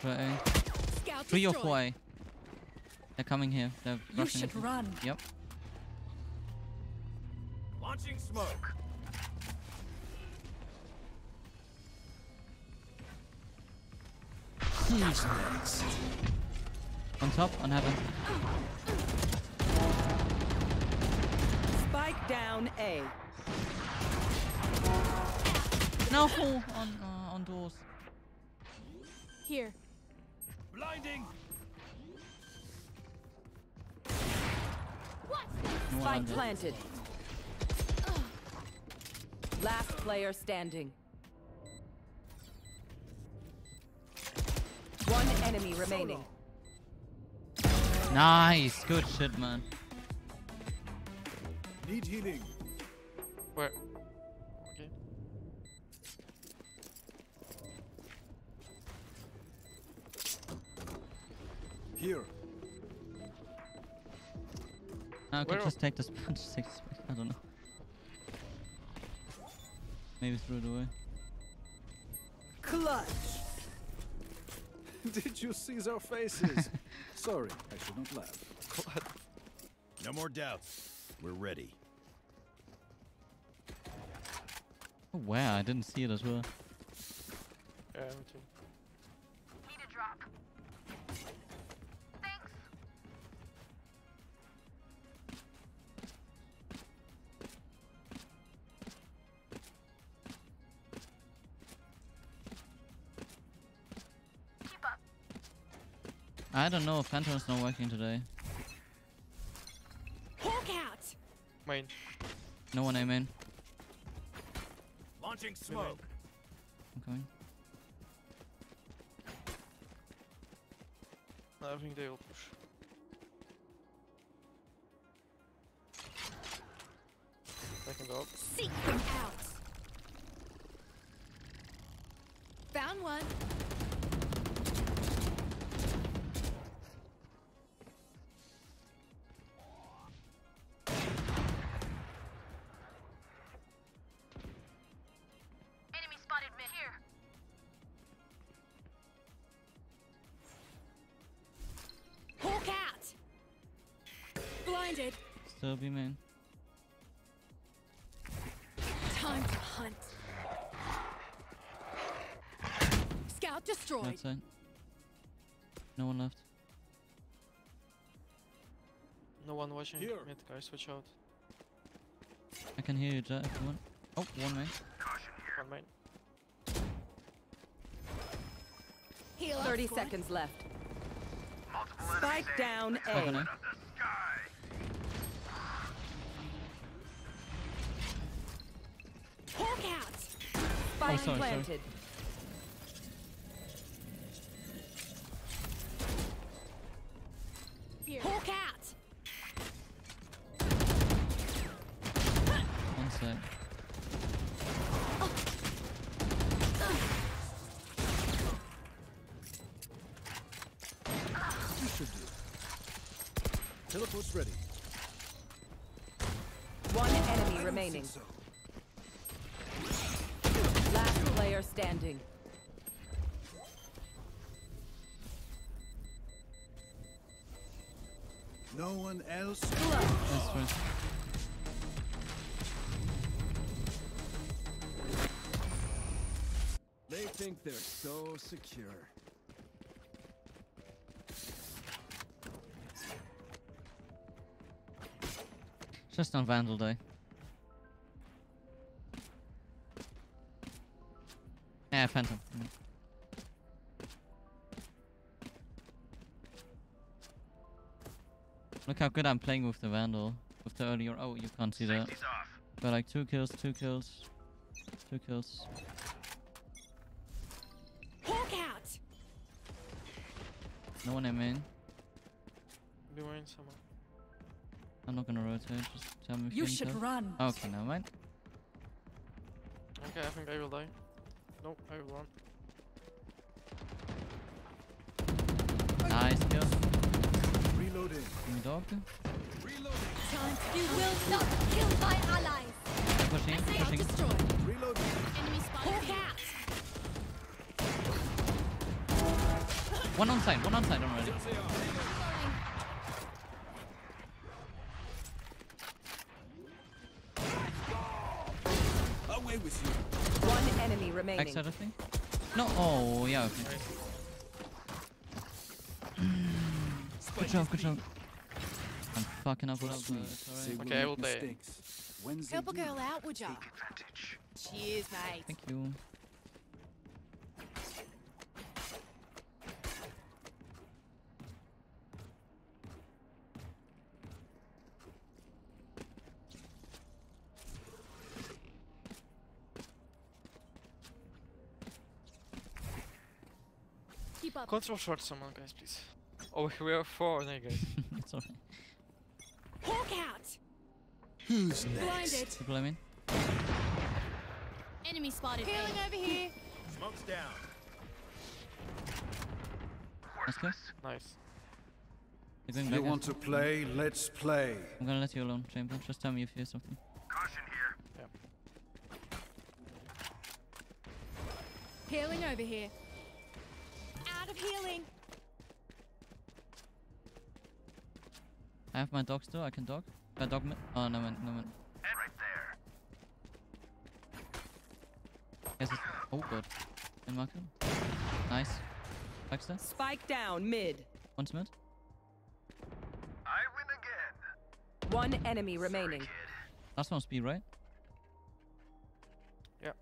Speaker 1: Killed by A.
Speaker 10: Scout
Speaker 1: Three or four A. They're coming here. They're
Speaker 3: You
Speaker 1: rushing
Speaker 3: should
Speaker 1: into-
Speaker 3: run.
Speaker 1: Yep.
Speaker 7: Launching smoke.
Speaker 5: Who's next?
Speaker 1: On top, on heaven.
Speaker 3: Spike down A.
Speaker 1: No, on uh, on doors.
Speaker 8: Here.
Speaker 7: Blinding.
Speaker 3: Spike planted. Last player standing. One enemy remaining.
Speaker 1: Nice, good shit, man.
Speaker 5: Need healing.
Speaker 6: Where?
Speaker 5: Here.
Speaker 1: Uh, I could
Speaker 6: Where-
Speaker 1: just take this punch six. I don't know. Maybe throw it away.
Speaker 3: Clutch.
Speaker 5: Did you see their faces? Sorry, I should not laugh.
Speaker 7: No more doubts. We're ready.
Speaker 1: Oh, wow, I didn't see it as well.
Speaker 6: Yeah,
Speaker 1: don't know. Phantom's not working today.
Speaker 10: Hawk out.
Speaker 6: Main.
Speaker 1: No one aim in.
Speaker 7: Launching smoke.
Speaker 1: I'm coming.
Speaker 6: I think they will push.
Speaker 1: Still be main.
Speaker 10: Time to hunt. Scout destroyed.
Speaker 1: Outside. No one left.
Speaker 6: No one watching
Speaker 5: Here.
Speaker 6: mid, guys. Watch out.
Speaker 1: I can hear you, Jet, if you want. Oh, one main.
Speaker 6: One main.
Speaker 4: Heal
Speaker 3: 30 seconds left. Spike down
Speaker 1: Falcon
Speaker 3: A.
Speaker 4: Oh,
Speaker 3: Spike
Speaker 1: sorry, sorry.
Speaker 3: planted.
Speaker 4: Here.
Speaker 5: No one else.
Speaker 1: That's right.
Speaker 7: They think they're so secure.
Speaker 1: Just on Vandal Day. Yeah, Phantom. Mm. How good I'm playing with the Vandal. With the earlier. Oh, you can't see that. But like two kills, two kills, two kills.
Speaker 4: Hawk out.
Speaker 1: No one in main.
Speaker 6: Be wearing someone.
Speaker 1: I'm not gonna rotate. Just tell me if
Speaker 3: You should
Speaker 1: help.
Speaker 3: run.
Speaker 1: Okay, never mind.
Speaker 6: Okay, I think I will die. No, I will run.
Speaker 1: Nice kill.
Speaker 5: Reloading.
Speaker 1: Give me dog.
Speaker 4: Time.
Speaker 8: You will not kill my allies.
Speaker 1: Pushing,
Speaker 4: They
Speaker 1: pushing.
Speaker 4: destroyed.
Speaker 5: Reloading.
Speaker 8: Enemy spotted.
Speaker 4: Out.
Speaker 1: One on side, one on side already.
Speaker 5: Away with you.
Speaker 3: One enemy remaining.
Speaker 1: Backside, I think. No, oh, yeah, okay. Good job, good job. I'm fucking up without the. It's
Speaker 5: They
Speaker 1: alright.
Speaker 5: will
Speaker 6: Okay, I will play.
Speaker 5: mistakes.
Speaker 4: Help a girl out, would ya? Cheers, mate.
Speaker 1: Thank you.
Speaker 6: Control short someone, guys, please. Oh, we are four, no, guys.
Speaker 1: it's alright.
Speaker 4: Hawk out.
Speaker 5: Who's next?
Speaker 4: Blinded.
Speaker 1: I mean.
Speaker 8: Enemy spotted.
Speaker 4: Healing over here.
Speaker 7: Smoke's down.
Speaker 1: Let's
Speaker 6: nice.
Speaker 1: You're
Speaker 5: You want to play? Let's play.
Speaker 1: I'm gonna let you alone, Chamber. Just tell me if you hear something. Caution here. Yeah.
Speaker 4: Healing over here. Out of healing.
Speaker 1: I have my dog still. I can dog. My dog. Mi- oh no man, no man.
Speaker 7: Right there.
Speaker 1: Guess it's. Oh god. And Marco. Nice. Baxter.
Speaker 3: Spike down mid.
Speaker 1: One mid.
Speaker 7: I win again.
Speaker 3: One enemy remaining. Kid.
Speaker 1: Last one's B, right? Yep.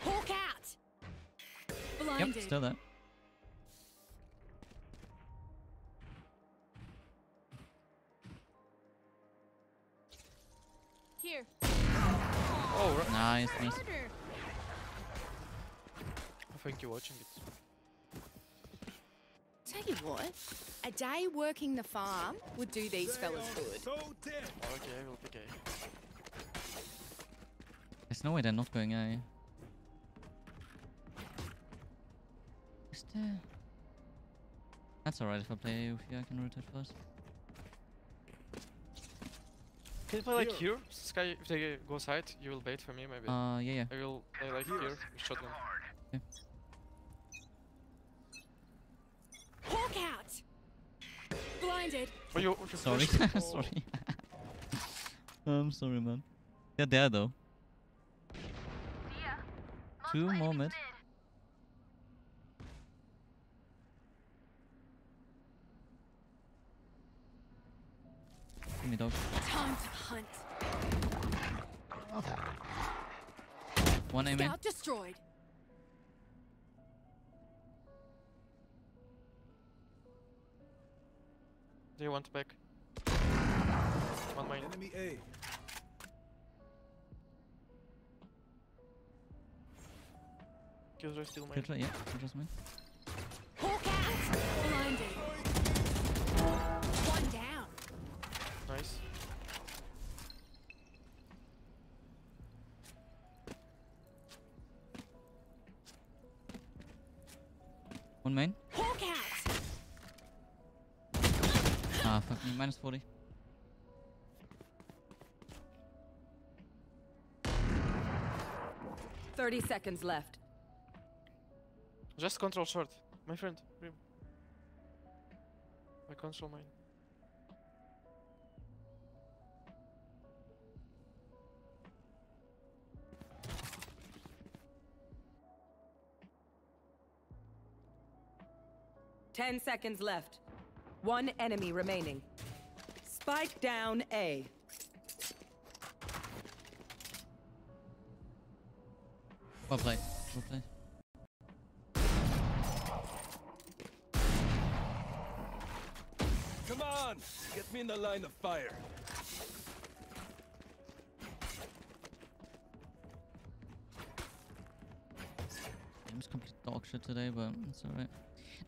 Speaker 4: Hawk out. Blinded.
Speaker 1: Yep, still there.
Speaker 8: Here.
Speaker 6: Oh, right.
Speaker 1: Nice, nice.
Speaker 6: I think you're watching it.
Speaker 10: Tell you what, a day working the farm would do these fellas good.
Speaker 7: So. Oh,
Speaker 6: okay, I will pick A.
Speaker 1: There's no way they're not going A. Is there? That's alright if I play with you, I can rotate first.
Speaker 6: Can you play like
Speaker 5: here?
Speaker 6: Sky, if they go side, you will bait for me maybe.
Speaker 1: Uh, yeah, yeah.
Speaker 6: I will play like here, shotgun. Yeah.
Speaker 4: Hawk out! Blinded!
Speaker 6: Are you, you
Speaker 1: sorry, sorry. I'm sorry, man. They're there though. Two more mid. Give me dog. One aim in.
Speaker 8: Scout destroyed.
Speaker 6: They want back. One main.
Speaker 5: Enemy A.
Speaker 6: Killjoy still main.
Speaker 1: Killjoy, yeah. Killjoy's mine.
Speaker 10: One
Speaker 1: main.
Speaker 10: Hawk.
Speaker 1: Ah, fuck me. Minus 40.
Speaker 3: Thirty seconds left.
Speaker 6: Just control short. My friend. Grim. I control main.
Speaker 3: Ten seconds left. One enemy remaining. Spike down A.
Speaker 1: Well played. Well played.
Speaker 7: Come on! Get me in the line of fire.
Speaker 1: Game's complete dog shit today, but it's alright.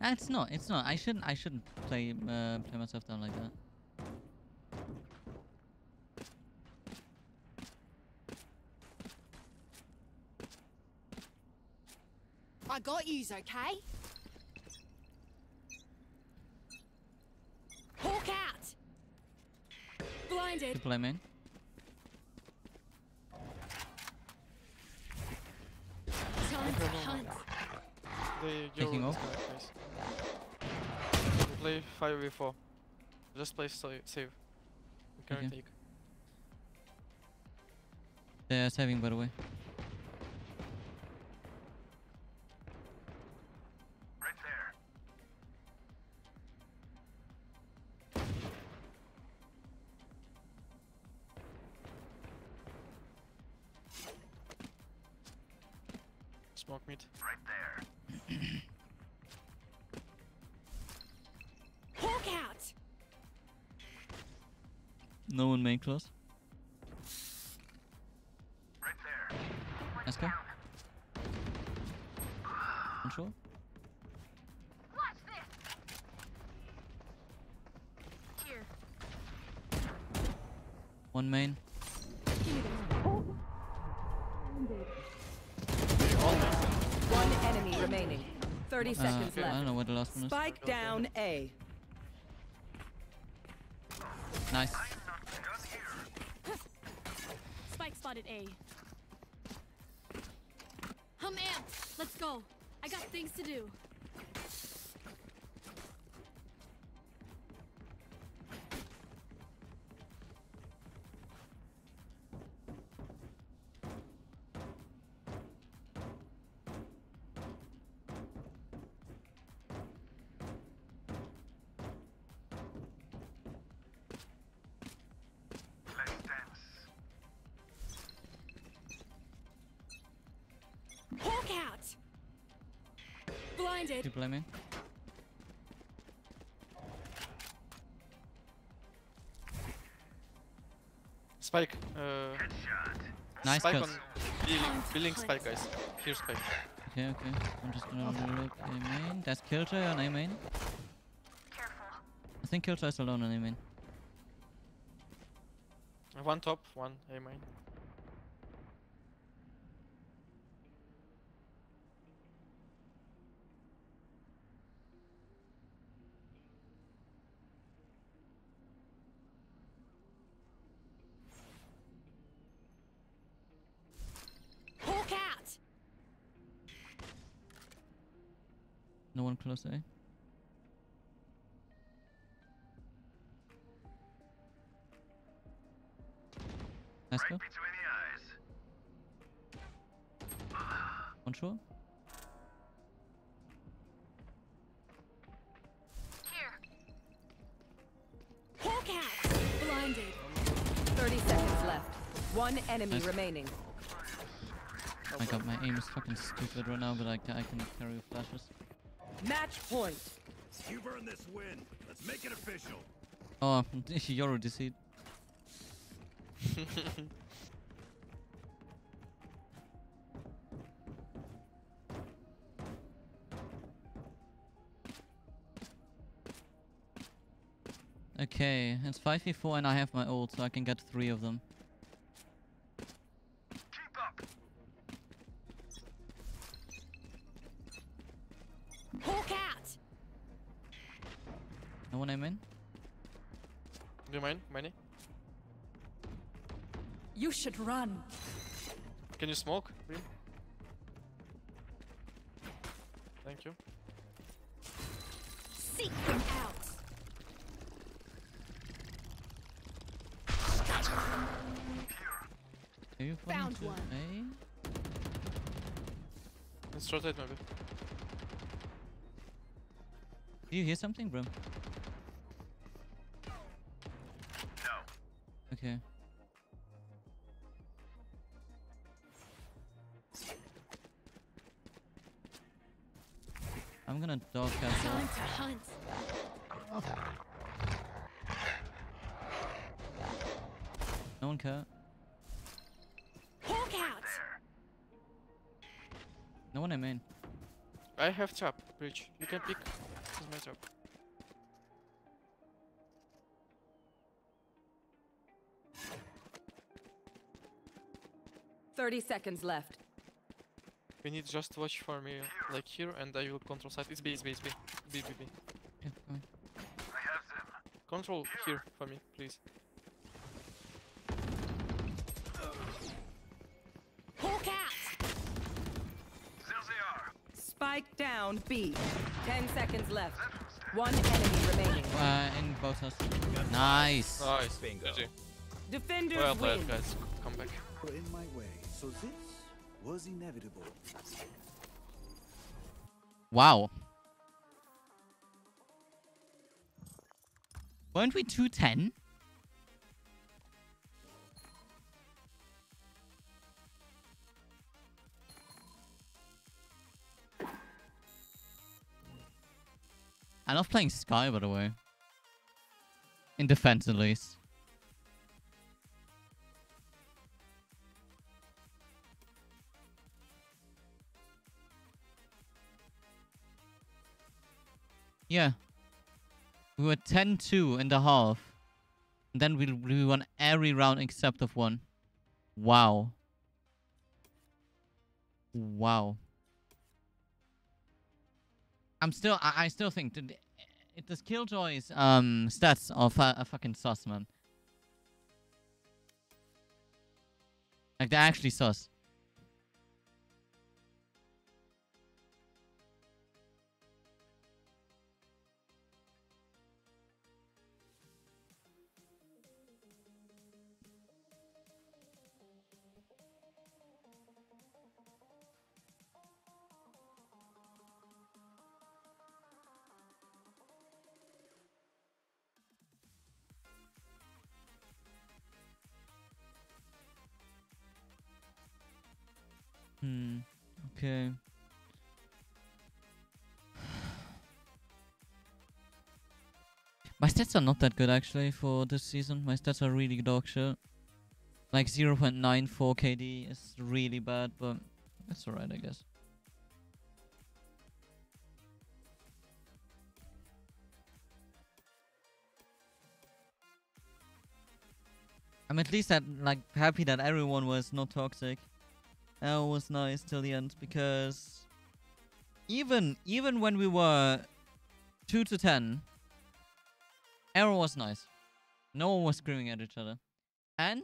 Speaker 1: Nah, it's not. It's not. I shouldn't. I shouldn't play uh, play myself down like that.
Speaker 10: I got yous, okay?
Speaker 8: Hawk out. Blinded.
Speaker 1: Good play, man.
Speaker 8: Time to hunt.
Speaker 1: Taking
Speaker 6: Euro
Speaker 1: off?
Speaker 6: Play 5v4. Just play sa- save. We can
Speaker 1: Okay.
Speaker 6: take.
Speaker 1: They're saving, by the way.
Speaker 3: Thirty
Speaker 1: Uh,
Speaker 3: seconds
Speaker 1: I don't know where the last one is.
Speaker 3: Spike down A.
Speaker 8: Blinded.
Speaker 1: Keep play main.
Speaker 6: Spike. Uh,
Speaker 1: Nice
Speaker 6: spike
Speaker 1: cuts.
Speaker 6: on Billing, billing spike, guys. Here, spike.
Speaker 1: Okay, okay. I'm just gonna look A main. That's Killjoy on A main. Careful. I think Killjoy's alone on A main.
Speaker 6: One top, one A main.
Speaker 8: Hawk out.
Speaker 1: No one close A. Let's go. One short.
Speaker 8: Hawk out. Blinded.
Speaker 3: One enemy
Speaker 1: Nice.
Speaker 3: remaining.
Speaker 1: Oh my god, my aim is fucking stupid right now, but I, I can carry flashes.
Speaker 3: Match point.
Speaker 7: You've earned this win. Let's make it official.
Speaker 1: Oh, Yoru deceit. Okay, it's 5v4 and I have my ult, so I can get three of them.
Speaker 6: You
Speaker 10: run.
Speaker 6: Can you smoke? Brim? Thank you.
Speaker 10: Seek them out.
Speaker 1: Are you planning
Speaker 10: Found
Speaker 1: to
Speaker 10: one.
Speaker 1: A?
Speaker 6: Let's rotate maybe.
Speaker 1: Do you hear something, bro?
Speaker 7: No.
Speaker 1: Okay. I'm dog castle.
Speaker 8: Time to hunt.
Speaker 1: No one care.
Speaker 10: Hawk out!
Speaker 1: No one aim in.
Speaker 6: I have trap, bridge. You can pick. This is my trap.
Speaker 3: Thirty seconds left.
Speaker 6: We need just watch for me, like here, and I will control side. It's B, it's B, it's B. B, B, B.
Speaker 1: Yeah, come on.
Speaker 6: Control here for me, please.
Speaker 10: Hawk out!
Speaker 3: Spike down B. Ten seconds left. One enemy remaining.
Speaker 1: Uh, in both us. Nice.
Speaker 6: Nice.
Speaker 7: Bingo.
Speaker 6: GG.
Speaker 3: Defenders
Speaker 6: Well
Speaker 3: win.
Speaker 6: guys. Come back.
Speaker 5: Were in my way, so this was inevitable.
Speaker 1: Wow. Weren't we 210? I love playing Skye, by the way. In defense, at least. Yeah. We were 10-2 in the half. And then we, we won every round except of one. Wow. Wow. I'm still, I, I still think that it does Killjoy's um stats fu- are fucking sus, man. Like they're actually sus. Okay. My stats are not that good actually for this season. My stats are really dog shit. Like 0.94 KD is really bad, but that's alright, I guess. I'm at least at, like happy that everyone was not toxic. That was nice till the end because even even when we were two to ten, everyone was nice. No one was screaming at each other, and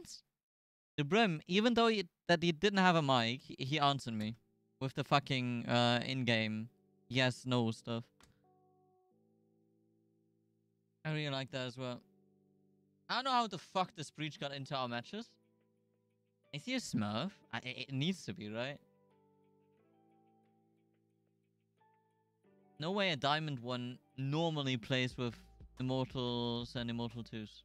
Speaker 1: the brim, even though he, that he didn't have a mic, he, he answered me with the fucking uh in-game yes no stuff. I really like that as well. I don't know how the fuck this breach got into our matches. Is he a smurf? I, it needs to be, right? No way a diamond one normally plays with immortals and immortal twos.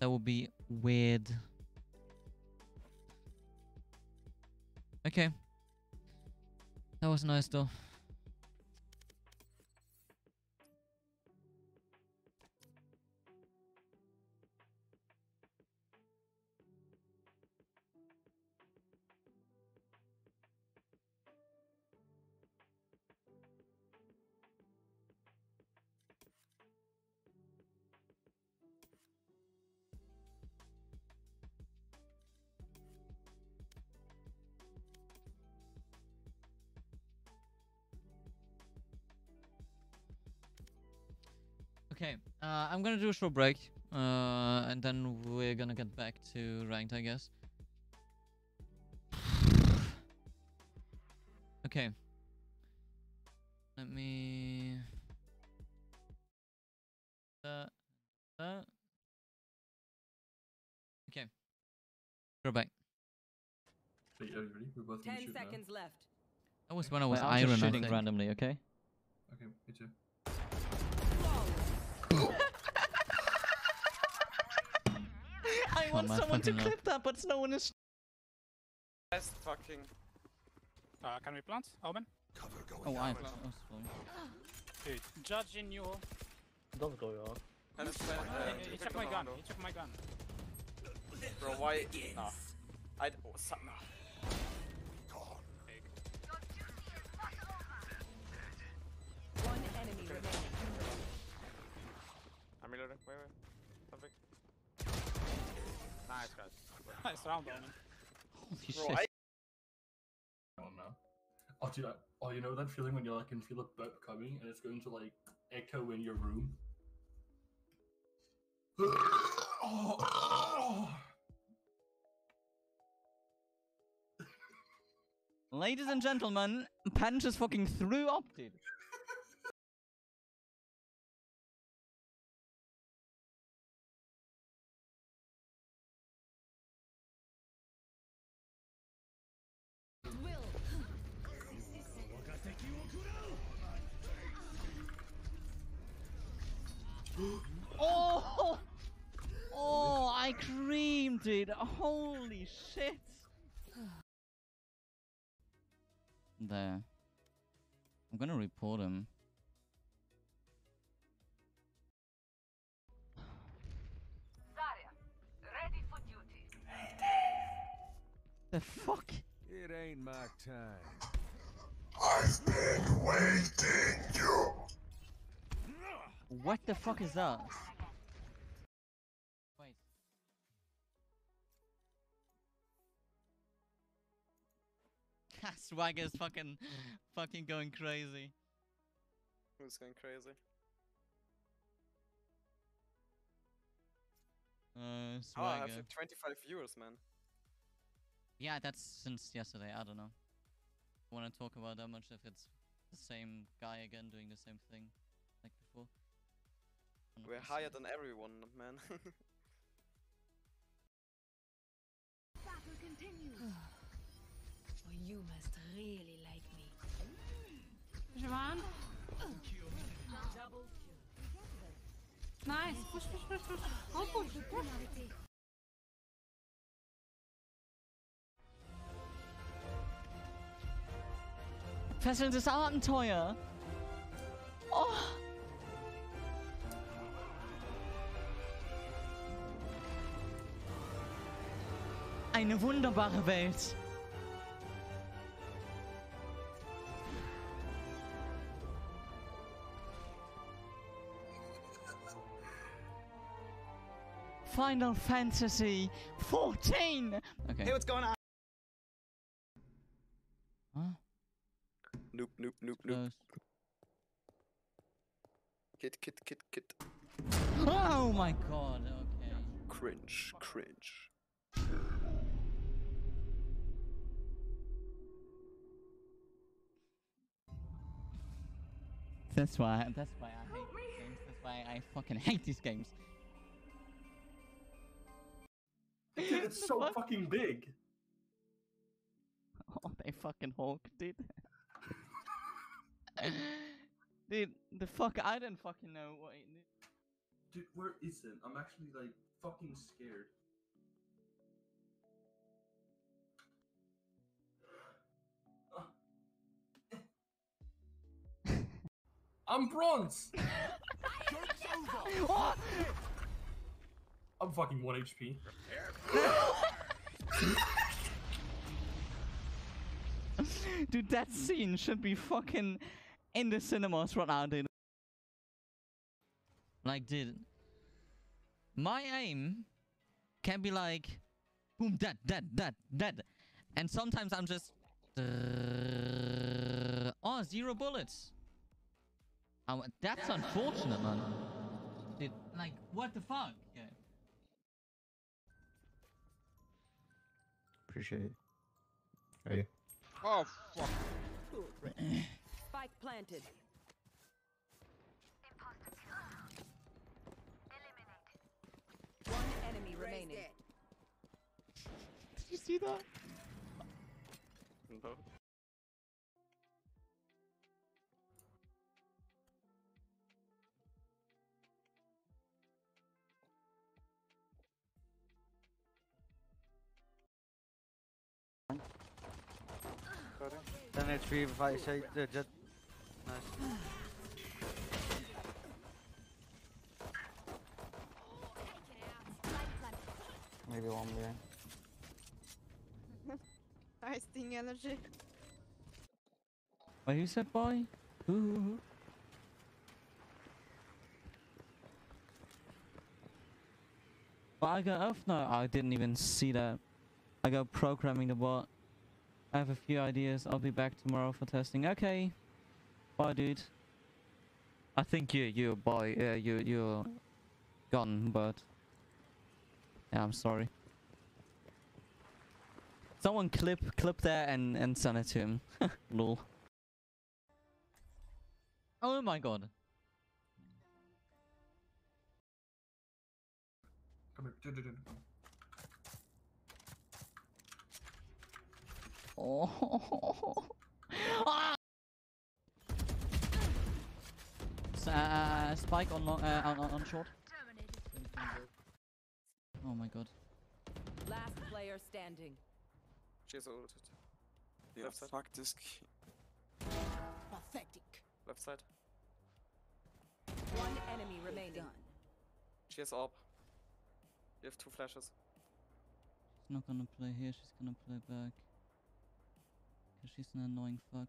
Speaker 1: That would be weird. Okay. That was nice though. Uh, I'm gonna do a short break, uh, and then we're gonna get back to ranked, I guess. okay. Let me. Uh, uh. Okay. Go back.
Speaker 11: Wait, are you ready? We're both gonna
Speaker 3: Ten
Speaker 11: shoot now.
Speaker 3: seconds left.
Speaker 1: That was when I was
Speaker 12: I'm
Speaker 1: iron.
Speaker 12: just
Speaker 1: I
Speaker 12: shooting
Speaker 1: think.
Speaker 12: randomly, okay?
Speaker 11: Okay, me too.
Speaker 12: Want
Speaker 1: my
Speaker 12: someone to
Speaker 1: fucking
Speaker 12: clip that, but no one is.
Speaker 13: Best fucking.
Speaker 14: Uh, can we plant? Omen?
Speaker 1: Oh, I. oh, sorry.
Speaker 14: Dude, judge in you.
Speaker 12: Don't go off.
Speaker 13: Uh,
Speaker 14: He, he took my gun. He took my gun.
Speaker 13: Bro, why? No. I. Oh, so, no.
Speaker 3: One enemy remaining.
Speaker 13: I'm reloading. Wait, wait. Something. Nice, guys.
Speaker 14: Nice round, Omen.
Speaker 1: Holy
Speaker 13: Bro,
Speaker 1: shit.
Speaker 13: I.
Speaker 11: Oh no. Oh, dude, I, oh, you know that feeling when you like can feel a burp coming and it's going to like echo in your room. oh,
Speaker 12: Ladies and gentlemen, Pan just fucking threw up, dude. Creamed it. Holy shit. There. I'm gonna report him. Zarya, ready for duty. The fuck?
Speaker 7: It ain't my time.
Speaker 15: I've been waiting you.
Speaker 12: What the fuck is that?
Speaker 1: Swag is fucking, fucking going crazy.
Speaker 13: Who's going crazy?
Speaker 1: Uh,
Speaker 13: Oh, I have like 25 viewers, man.
Speaker 1: Yeah, that's since yesterday. I don't know. Want to talk about that much if it's the same guy again doing the same thing like before?
Speaker 13: We're higher than everyone, man.
Speaker 16: Battle continues. oh, you must really like me.
Speaker 17: Javan? Nice. Push, push, push, push. I'll push, push.
Speaker 12: Fesselndes Abenteuer. Oh. Eine wunderbare Welt. Final Fantasy 14. Okay.
Speaker 13: Hey, what's going on?
Speaker 1: Huh?
Speaker 13: Nope, nope, nope, nope. Kit, kit, kit, kit.
Speaker 1: Oh my god. Okay.
Speaker 13: Cringe, cringe.
Speaker 1: That's why. That's why I hate these games. That's why I fucking hate these games.
Speaker 11: Dude, it's so fucking big.
Speaker 12: Oh, they fucking Hulk, dude. dude, the fuck, I didn't fucking know what. It,
Speaker 11: Dude, where is it? I'm actually like fucking scared. I'm bronze. I'm fucking one HP.
Speaker 8: Dude, that scene should be fucking in the cinemas right now, dude.
Speaker 1: Like, dude, my aim can be like, boom, dead, dead, dead, dead. And sometimes I'm just, uh, oh, zero bullets. Oh, that's unfortunate, man. Dude, like, what the fuck?
Speaker 18: Appreciate it. Hey.
Speaker 19: Oh, fuck.
Speaker 3: Spike planted. One enemy remaining.
Speaker 8: Did you see that?
Speaker 13: No.
Speaker 20: 10 HP, 5 side, uh, jet. Nice.
Speaker 18: Maybe one behind.
Speaker 21: I sting energy.
Speaker 8: What you said, boy? Who? who, who? But I got off now. I didn't even see that. I got programming the bot. I have a few ideas. I'll be back tomorrow for testing. Okay. Bye, dude. I think you, you, boy, uh, you, you're gone, but yeah, I'm sorry. Someone clip, clip that and and send it to him. Lol.
Speaker 1: Oh my god.
Speaker 11: Come here. dude, dude, dude.
Speaker 8: Oh.
Speaker 1: Ah!
Speaker 8: Uh, spike on long, uh, on, on, on short.
Speaker 1: Oh my god.
Speaker 3: Last player standing.
Speaker 13: She's ulted.
Speaker 22: Yeah,
Speaker 13: Left side.
Speaker 22: fuck this.
Speaker 23: Pathetic.
Speaker 13: Left side.
Speaker 3: One enemy remaining.
Speaker 13: She has AWP. You have two flashes.
Speaker 1: She's not gonna play here, she's gonna play back. Cause she's an annoying fuck.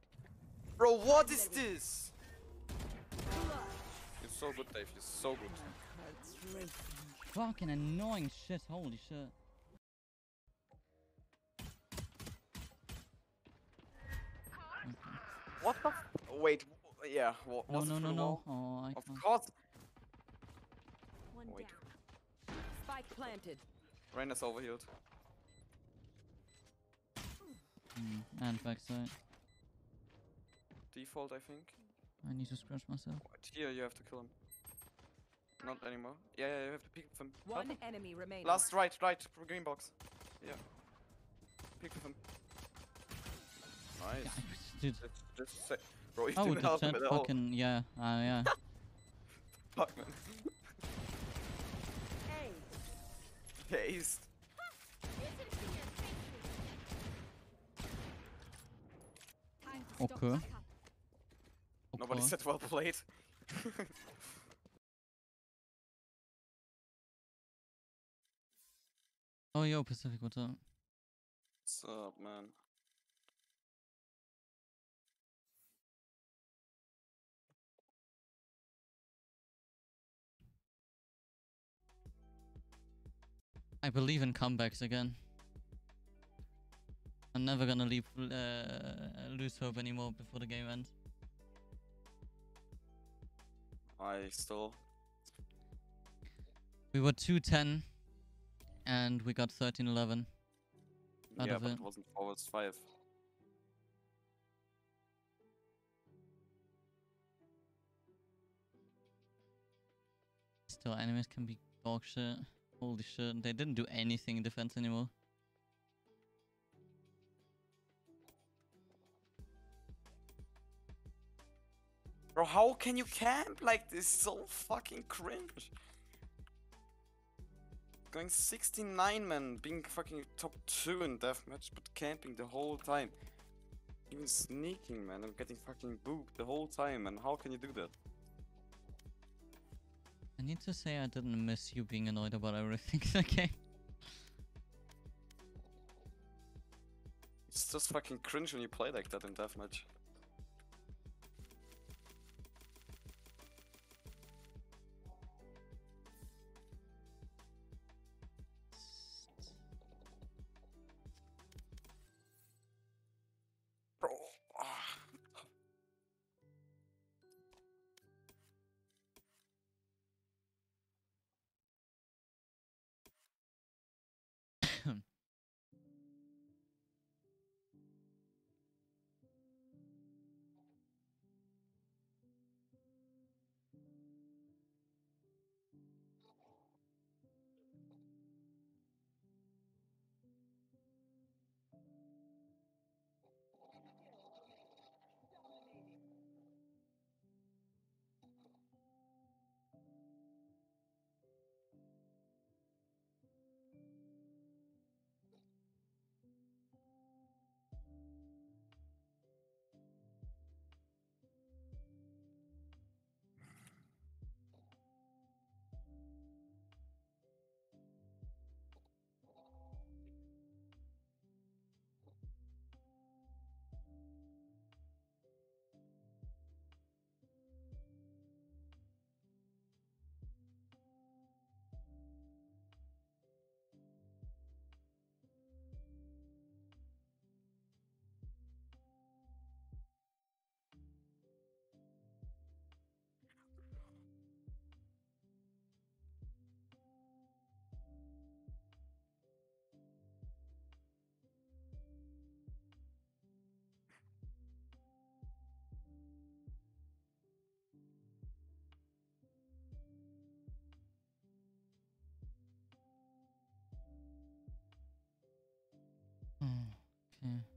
Speaker 22: Bro, what is this?
Speaker 13: You're so good, Dave. You're so good.
Speaker 1: Fucking annoying shit, holy shit.
Speaker 22: What the? F Wait. Yeah. What?
Speaker 1: No, no, no, no. Oh, I
Speaker 22: Of
Speaker 1: can't.
Speaker 22: course.
Speaker 3: One
Speaker 22: Wait.
Speaker 3: down. Spike planted.
Speaker 13: Reyna's overhealed.
Speaker 1: Mm, and backside.
Speaker 13: Default, I think.
Speaker 1: I need to scratch myself.
Speaker 13: Right here, you have to kill him. Not anymore. Yeah, yeah, you have to pick with him.
Speaker 3: One
Speaker 13: him.
Speaker 3: enemy remaining.
Speaker 13: Last right, right, green box. Yeah. Pick with him. Nice.
Speaker 1: Dude.
Speaker 13: Just, just say, bro, you
Speaker 1: Oh,
Speaker 13: didn't
Speaker 1: the
Speaker 13: help him
Speaker 1: chat
Speaker 13: at all.
Speaker 1: fucking, yeah, uh, yeah.
Speaker 13: Fuck, man. Haste.
Speaker 1: Okay.
Speaker 13: Nobody
Speaker 1: Okay.
Speaker 13: said well played.
Speaker 1: Oh, yo, Pacific, what's up?
Speaker 13: What's up, man?
Speaker 1: I believe in comebacks again. I'm never gonna leave, uh, lose hope anymore before the game ends.
Speaker 13: I still.
Speaker 1: We were 210 and we got 13-11 out
Speaker 13: yeah,
Speaker 1: of
Speaker 13: but
Speaker 1: it.
Speaker 13: wasn't four, it's five.
Speaker 1: Still, enemies can be dog shit. Holy shit, they didn't do anything in defense anymore.
Speaker 22: Bro, how can you camp like this? So fucking cringe.
Speaker 13: going 69 man, being fucking top 2 in deathmatch, but camping the whole time. Even sneaking, man, and getting fucking booped the whole time, and how can you do that?
Speaker 1: I need to say I didn't miss you being annoyed about everything in the game.
Speaker 13: It's just fucking cringe when you play like that in deathmatch.
Speaker 1: Okay.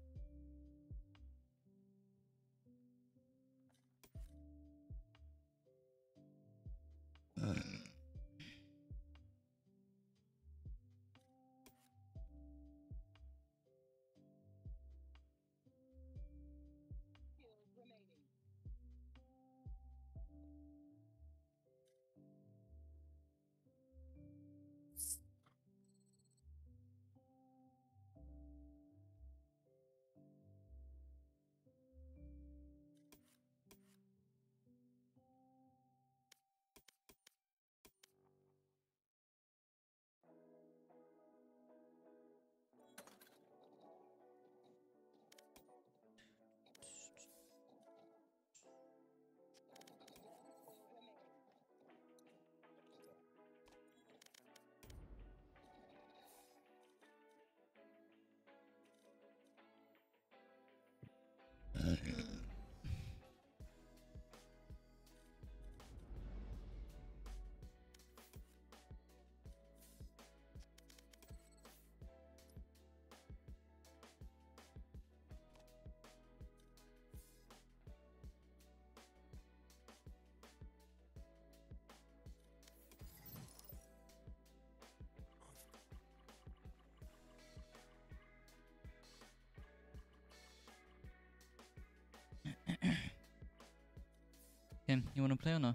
Speaker 1: Okay, you wanna play or no?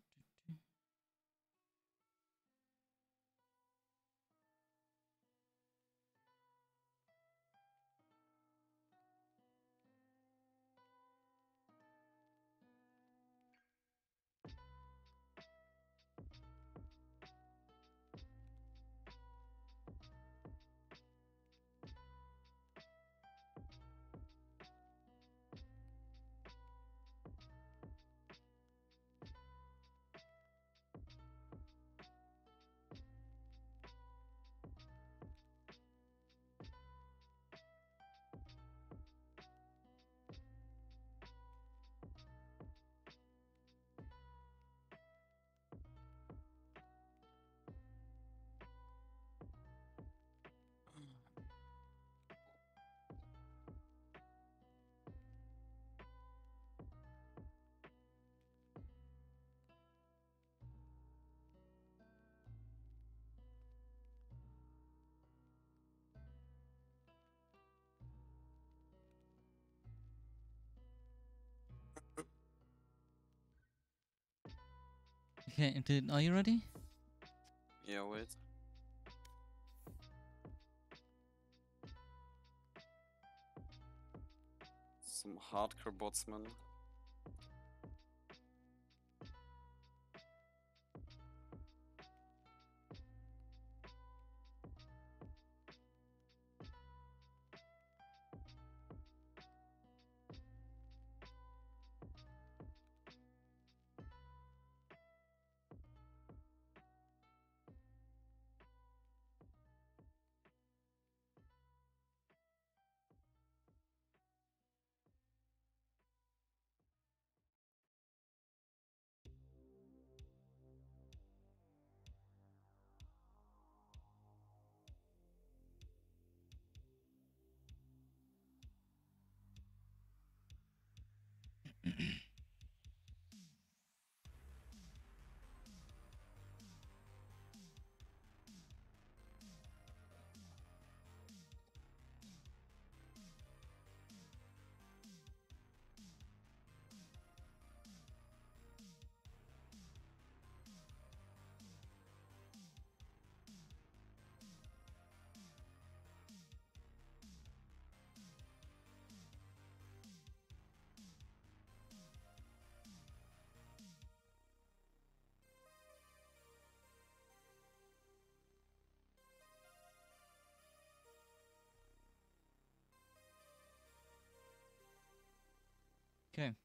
Speaker 1: Okay, dude, are you ready?
Speaker 13: Yeah, wait. Some hardcore botsman.
Speaker 1: Okay.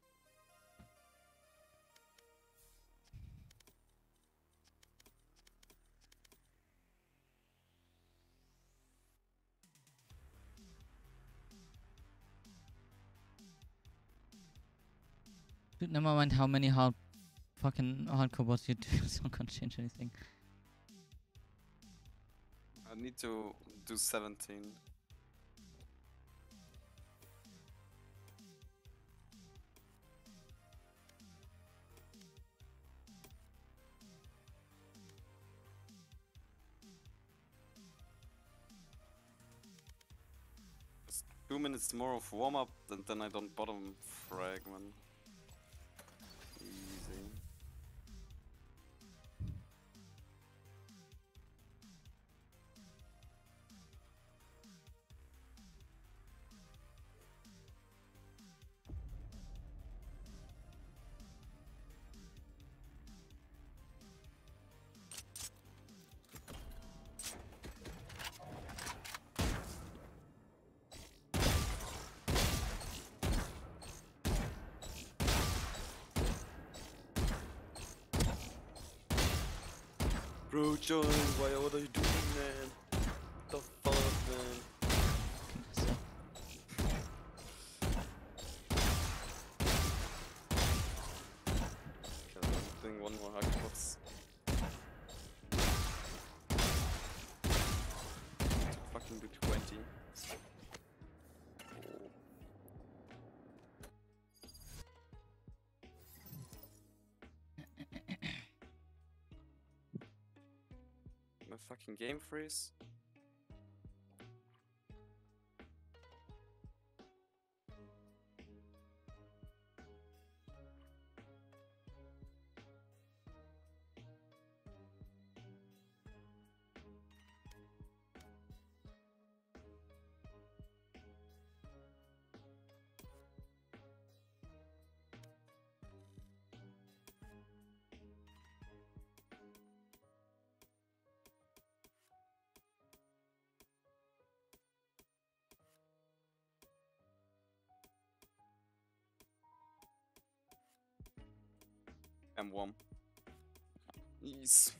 Speaker 1: Dude, never mind how many hard fucking hardcore bots you do, it's not gonna change anything.
Speaker 13: I need to do 17. Two minutes more of warm up, and then I don't bottom frag, fucking game freeze. Yes.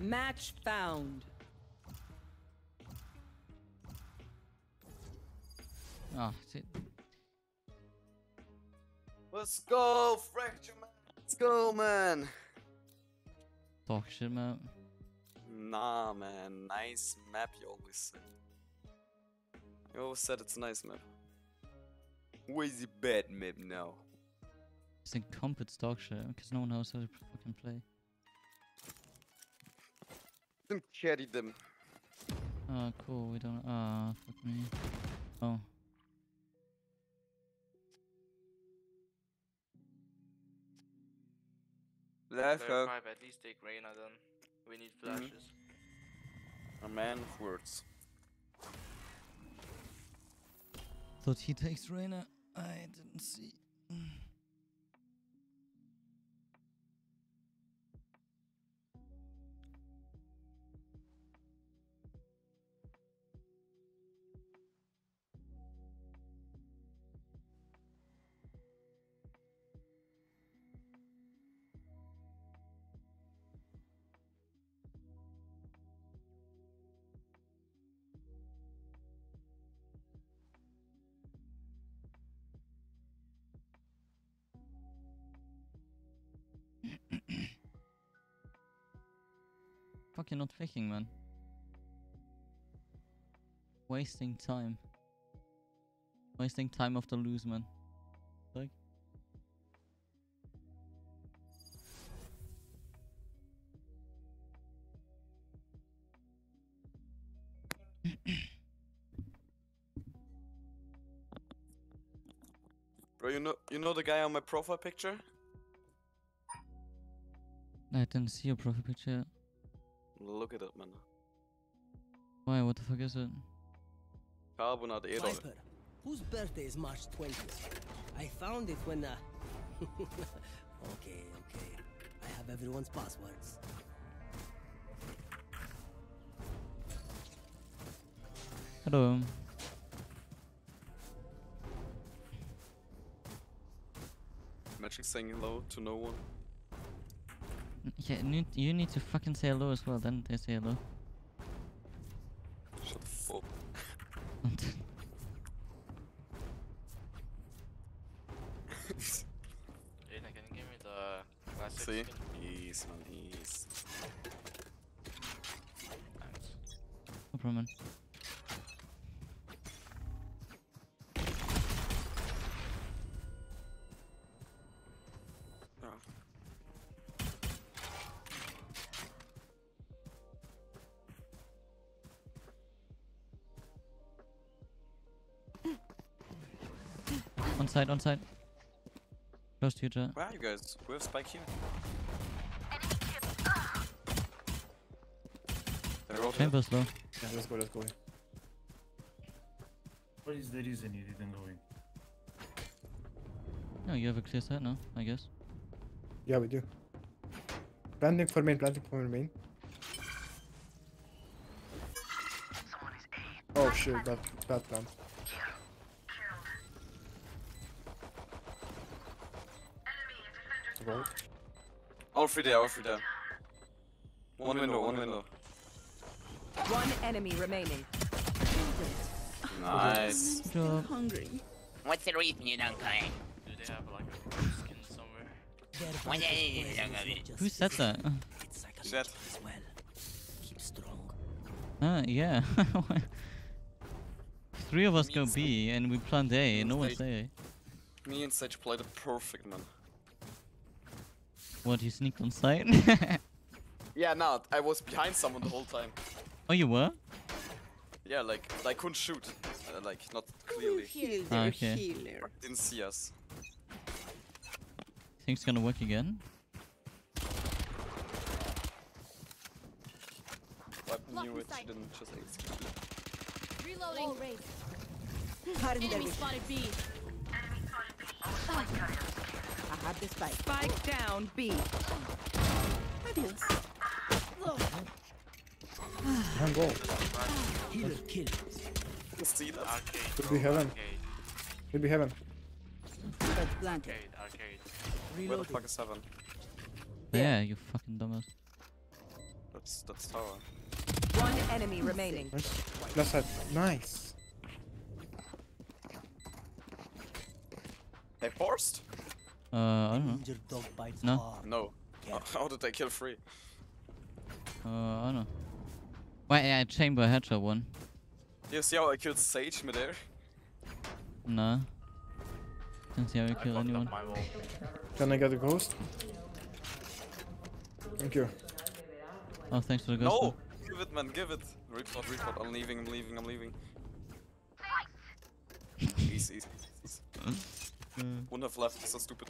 Speaker 3: Match found.
Speaker 1: Ah, oh, shit.
Speaker 13: Let's go, Fracture Man. Let's go, man.
Speaker 1: Talk shit, man.
Speaker 13: Nah, man. Nice map, you always said. You always said it's a nice map. Where's the bad map now?
Speaker 1: It's in comp it's dog shit because no one knows how to fucking play.
Speaker 13: Then carry them.
Speaker 1: Oh, cool. We don't. Ah, fuck me. Oh.
Speaker 13: Left
Speaker 24: Level
Speaker 13: hook.
Speaker 24: at least take Reyna then. We need
Speaker 13: Mhm.
Speaker 24: flashes.
Speaker 13: A man of words.
Speaker 1: Thought he takes Reyna. I didn't see. Fucking not faking, man. Wasting time. Wasting time of the lose, man. Like.
Speaker 13: Bro, you know you know the guy on my profile picture?
Speaker 1: I didn't see your profile picture.
Speaker 13: Look at it, man.
Speaker 1: Why? What the fuck is it?
Speaker 13: Carbonade Error.
Speaker 25: Viper, whose birthday is March 20th? I found it when, uh... okay, okay. I have everyone's passwords.
Speaker 1: Hello.
Speaker 13: Magic saying hello to no one.
Speaker 1: Yeah, you need to fucking say hello as well, then they say hello. Side, on side. Close to you, Jett.
Speaker 13: Where are you guys? We have Spike here. They're
Speaker 1: Chamber's low.
Speaker 26: Yeah, let's go, let's go.
Speaker 11: What is the reason you didn't go in?
Speaker 1: No, you have a clear side now, I guess.
Speaker 26: Yeah, we do. Planting for main, planting for main. Oh shit, bad, bad plan. Roll.
Speaker 13: All three there, all three there. One window, one window.
Speaker 3: One enemy remaining.
Speaker 13: Nice.
Speaker 1: Good job.
Speaker 4: Hungry.
Speaker 27: What's the reason you don't come?
Speaker 24: Do they have like a skin somewhere?
Speaker 27: What's the reason you don't come?
Speaker 1: Who said that?
Speaker 13: Jett.
Speaker 25: Keep strong.
Speaker 1: Ah, yeah. Three of us go B and we plant A, and no one's A.
Speaker 13: Me and Sage played it perfect, man.
Speaker 1: What, you sneaked on site?
Speaker 13: Yeah, no, I was behind someone the whole time.
Speaker 1: oh, you were?
Speaker 13: Yeah, like, I couldn't shoot. Uh, like, not clearly.
Speaker 4: Heal
Speaker 1: Ah,
Speaker 4: their
Speaker 1: okay.
Speaker 4: healer.
Speaker 13: Didn't see us.
Speaker 1: Think it's gonna work again?
Speaker 13: I knew it, she didn't just execute.
Speaker 8: Reloading. Wall raised.
Speaker 4: Enemy
Speaker 8: spotted B.
Speaker 4: I have the spike.
Speaker 3: Spike down B.
Speaker 4: Adios.
Speaker 28: One goal.
Speaker 25: Healer kill.
Speaker 13: See that?
Speaker 24: Arcade.
Speaker 28: Could be heaven.
Speaker 24: Arcade.
Speaker 28: Could be heaven.
Speaker 24: Arcade. Arcade.
Speaker 13: Where the fuck is seven?
Speaker 1: Yeah, you fucking dumbass.
Speaker 13: That's that's tower.
Speaker 3: One enemy remaining.
Speaker 28: Nice. Left side. Nice.
Speaker 13: They forced?
Speaker 1: Uh, I don't know.
Speaker 25: Injured dog bites
Speaker 1: No.
Speaker 25: hard.
Speaker 13: No. How did they kill three?
Speaker 1: Uh, I don't know. Wait, yeah, chamber headshot one.
Speaker 13: You see how I killed Sage midair?
Speaker 1: Nah. Can't see how you kill anyone.
Speaker 28: Can I get a ghost? Thank you.
Speaker 1: Oh, thanks for the ghost.
Speaker 13: No! Give it, man, give it. Report, report. I'm leaving, I'm leaving, I'm leaving. easy, easy, easy.
Speaker 1: Mm.
Speaker 13: Wouldn't have left, so stupid.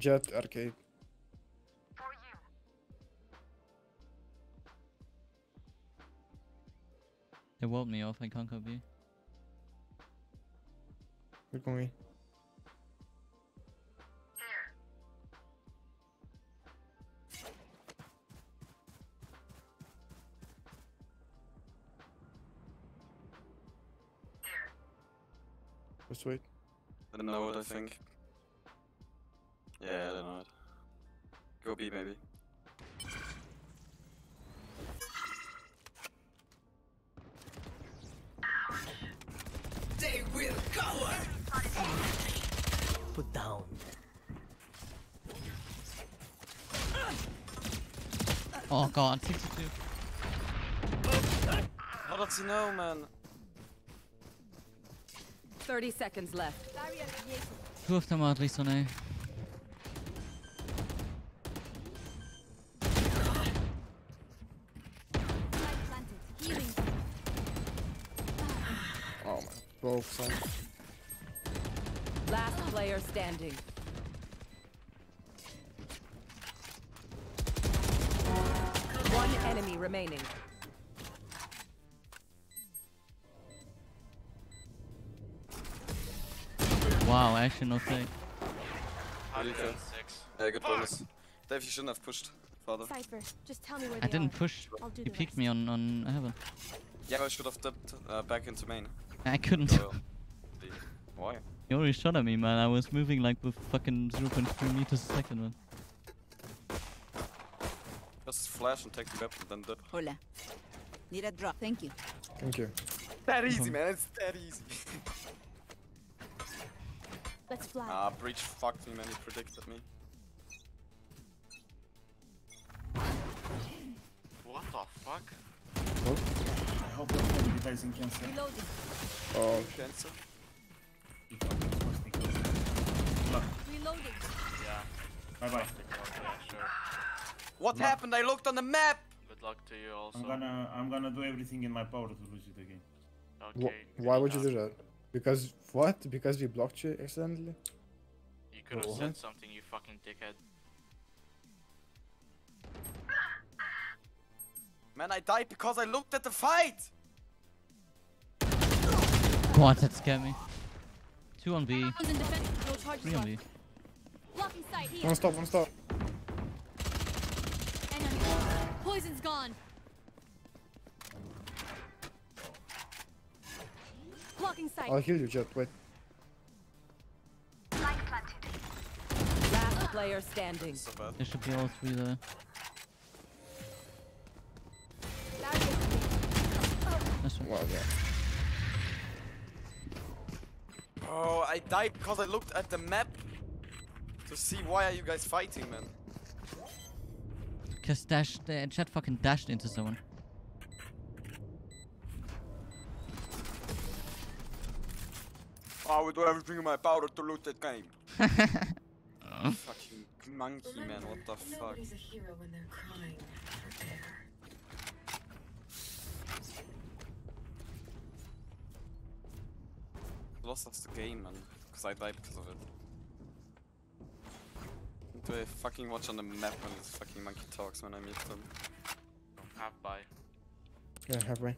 Speaker 28: Jett arcade.
Speaker 1: They walled me off, I can't copy. you.
Speaker 28: Look on me. Just wait.
Speaker 13: I don't know what I think. Yeah, I don't know. Go B, maybe.
Speaker 25: They will cover. Put down.
Speaker 1: Oh god, 62.
Speaker 13: How does he know, man?
Speaker 3: 30 seconds left.
Speaker 1: Two of them are at least on A.
Speaker 8: Healing.
Speaker 28: Oh man. Both sides.
Speaker 3: Last player standing. One enemy remaining.
Speaker 1: Wow, actually no fake.
Speaker 13: Really good.
Speaker 24: Six.
Speaker 13: Yeah, good bonus. Dave, you shouldn't have pushed, father.
Speaker 8: Cypher, just tell me where
Speaker 1: I didn't
Speaker 8: are.
Speaker 1: push.
Speaker 8: I'll do
Speaker 1: He
Speaker 8: the
Speaker 1: peeked me on, on heaven.
Speaker 13: Yeah, I should have dipped uh, back into main.
Speaker 1: I couldn't.
Speaker 13: Loyal. Why?
Speaker 1: You already shot at me, man. I was moving like with fucking 0.3 meters a second, man.
Speaker 13: Just flash and take the weapon, then dip.
Speaker 23: Hola. Need a drop. Thank you.
Speaker 28: Thank you.
Speaker 13: That easy, man. It's that easy.
Speaker 8: Let's fly.
Speaker 13: ah, Breach fucked me, man. He predicted me.
Speaker 24: What the fuck?
Speaker 29: I hope you're prioritizing cancer.
Speaker 8: Reloading.
Speaker 28: Oh.
Speaker 13: Cancer?
Speaker 8: Reloading.
Speaker 24: Yeah.
Speaker 29: Bye bye.
Speaker 24: Yeah, sure.
Speaker 13: What
Speaker 29: No.
Speaker 13: happened? I looked on the map!
Speaker 24: Good luck to you also.
Speaker 29: I'm gonna I'm gonna do everything in my power to lose it again.
Speaker 28: Wh-
Speaker 24: Okay.
Speaker 28: why would you do that? Because what? Because we blocked you accidentally?
Speaker 24: You could have
Speaker 28: What?
Speaker 24: said something, you fucking dickhead.
Speaker 13: Man, I died because I looked at the fight!
Speaker 1: God, that scared me. Two on B.
Speaker 8: One's in defense.
Speaker 1: Three on. B.
Speaker 8: Blocking sight here.
Speaker 28: One stop, one stop.
Speaker 8: Poison's gone. Blocking sight.
Speaker 28: I'll heal you, Jett. Wait.
Speaker 3: Last player standing.
Speaker 13: So.
Speaker 1: There should be all three there. That's one.
Speaker 28: Wow, yeah.
Speaker 13: Oh, I died because I looked at the map to see why are you guys fighting, man.
Speaker 1: Cause dash, the chat fucking dashed into someone.
Speaker 13: I would do everything in my power to loot that game. Fucking monkey, man. What the fuck?
Speaker 16: Nobody's a hero when they're crying. Prepare.
Speaker 13: Lost us the game, man. Because I died because of it. Do I fucking watch on the map when this fucking monkey talks when I meet them?
Speaker 24: Half by.
Speaker 28: Yeah, halfway.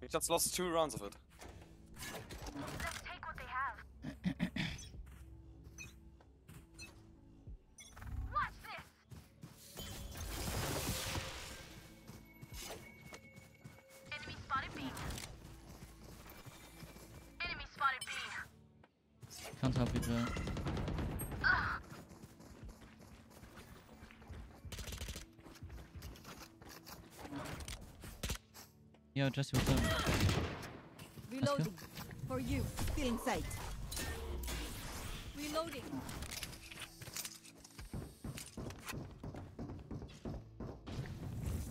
Speaker 13: We just lost two rounds of it.
Speaker 1: Can't help you, Joe. Yo, Jesse, what's up?
Speaker 28: Reloading. For you. Still in sight.
Speaker 8: Reloading.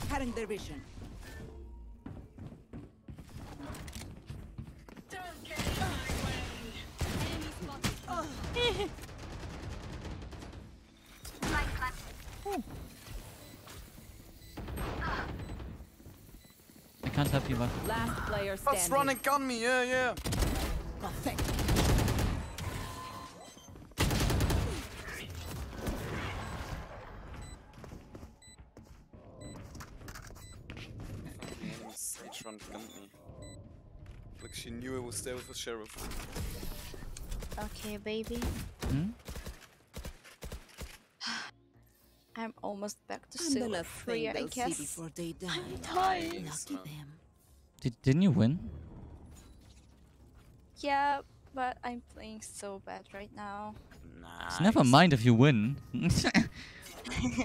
Speaker 28: Cutting their
Speaker 3: player standing.
Speaker 13: Let's run and gun me, yeah, yeah.
Speaker 28: Oh, thank
Speaker 13: Sage run gunned me. Like she knew I was there with the sheriff.
Speaker 2: Okay, baby.
Speaker 1: Hmm?
Speaker 2: I'm almost back to
Speaker 28: I'm the
Speaker 2: silver
Speaker 28: last thing
Speaker 2: I
Speaker 28: they'll see
Speaker 2: guess.
Speaker 28: before they die.
Speaker 2: dying.
Speaker 28: Lucky them.
Speaker 1: Did, didn't you win?
Speaker 2: Yeah, but I'm playing so bad right now.
Speaker 1: It's never mind if you win.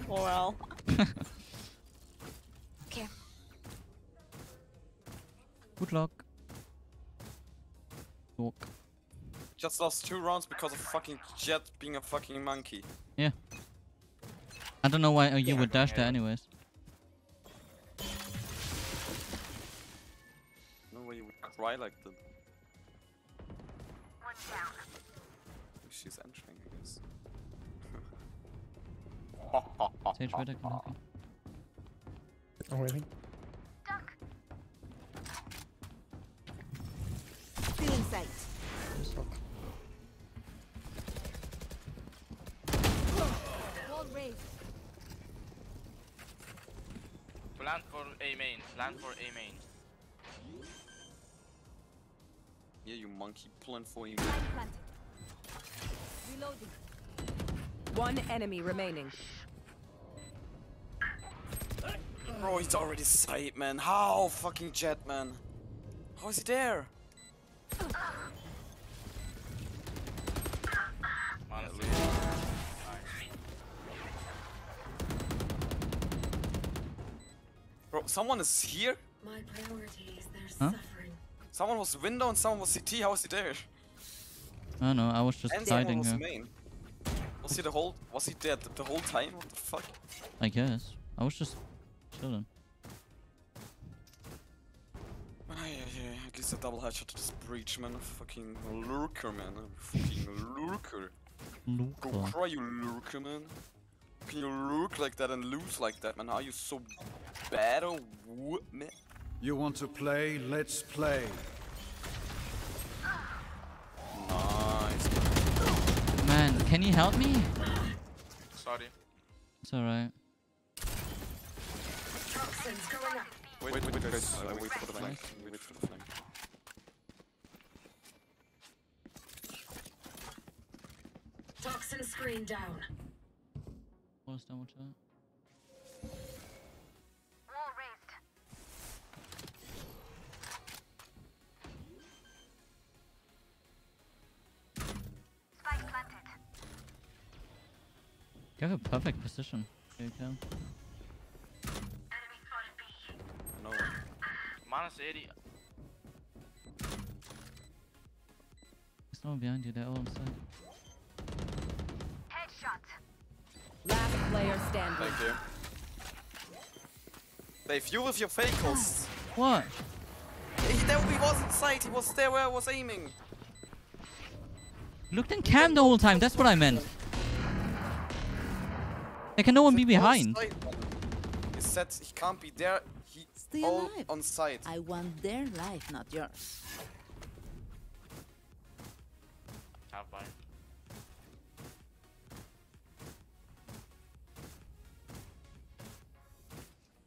Speaker 2: well. okay.
Speaker 1: Good luck. Walk.
Speaker 13: Just lost two rounds because of fucking Jett being a fucking monkey.
Speaker 1: Yeah. I don't know why you would dash there anyways.
Speaker 13: Way you would cry like that. She's entering, I guess.
Speaker 1: Sage wait, I can help you.
Speaker 26: I'm waiting.
Speaker 28: Still in sight.
Speaker 8: Wall raised.
Speaker 24: Land for A main. Land for A main.
Speaker 13: Yeah, you monkey pulling for you.
Speaker 8: Planted. Reloading.
Speaker 3: One enemy remaining.
Speaker 13: Bro, he's already sight, man. How fucking Jett, man? How is he there?
Speaker 24: Honestly.
Speaker 13: Bro, someone is here?
Speaker 30: My priorities, they're
Speaker 1: Huh?
Speaker 13: Someone was window and someone was CT. How is he there?
Speaker 1: I don't know, I was just
Speaker 13: and someone was
Speaker 1: her.
Speaker 13: main. Was he the whole? Was he dead the whole time? What the fuck?
Speaker 1: I guess. I was just chilling.
Speaker 13: Ah, yeah, I guess a double headshot to this breach, man. A fucking lurker, man. A fucking lurker.
Speaker 1: Lurker.
Speaker 13: Go cry, you lurker, man. Can you lurk like that and lose like that, man? Are you so bad or what, man?
Speaker 31: You want to play? Let's play.
Speaker 13: Nice.
Speaker 1: Man, can you help me?
Speaker 24: Sorry.
Speaker 1: It's alright.
Speaker 30: Toxins going up.
Speaker 13: Wait, wait, wait, guys. Uh, wait for the flank. Wait for the flank.
Speaker 30: Toxin screen down.
Speaker 1: What's down, watch out. You have a perfect position. Here you go.
Speaker 13: No.
Speaker 24: Minus 80.
Speaker 1: There's no one behind you, they're all on side.
Speaker 3: Last player standing.
Speaker 13: Thank you. Dave, you with your fakels.
Speaker 1: What?
Speaker 13: He, there he was in sight. He was there where I was aiming.
Speaker 1: Looked in cam the whole time, that's what I meant. There can no one be behind.
Speaker 13: He said he can't be there. He
Speaker 28: Stay
Speaker 13: all
Speaker 28: alive.
Speaker 13: on site.
Speaker 28: I want their life, not yours.
Speaker 24: Half by.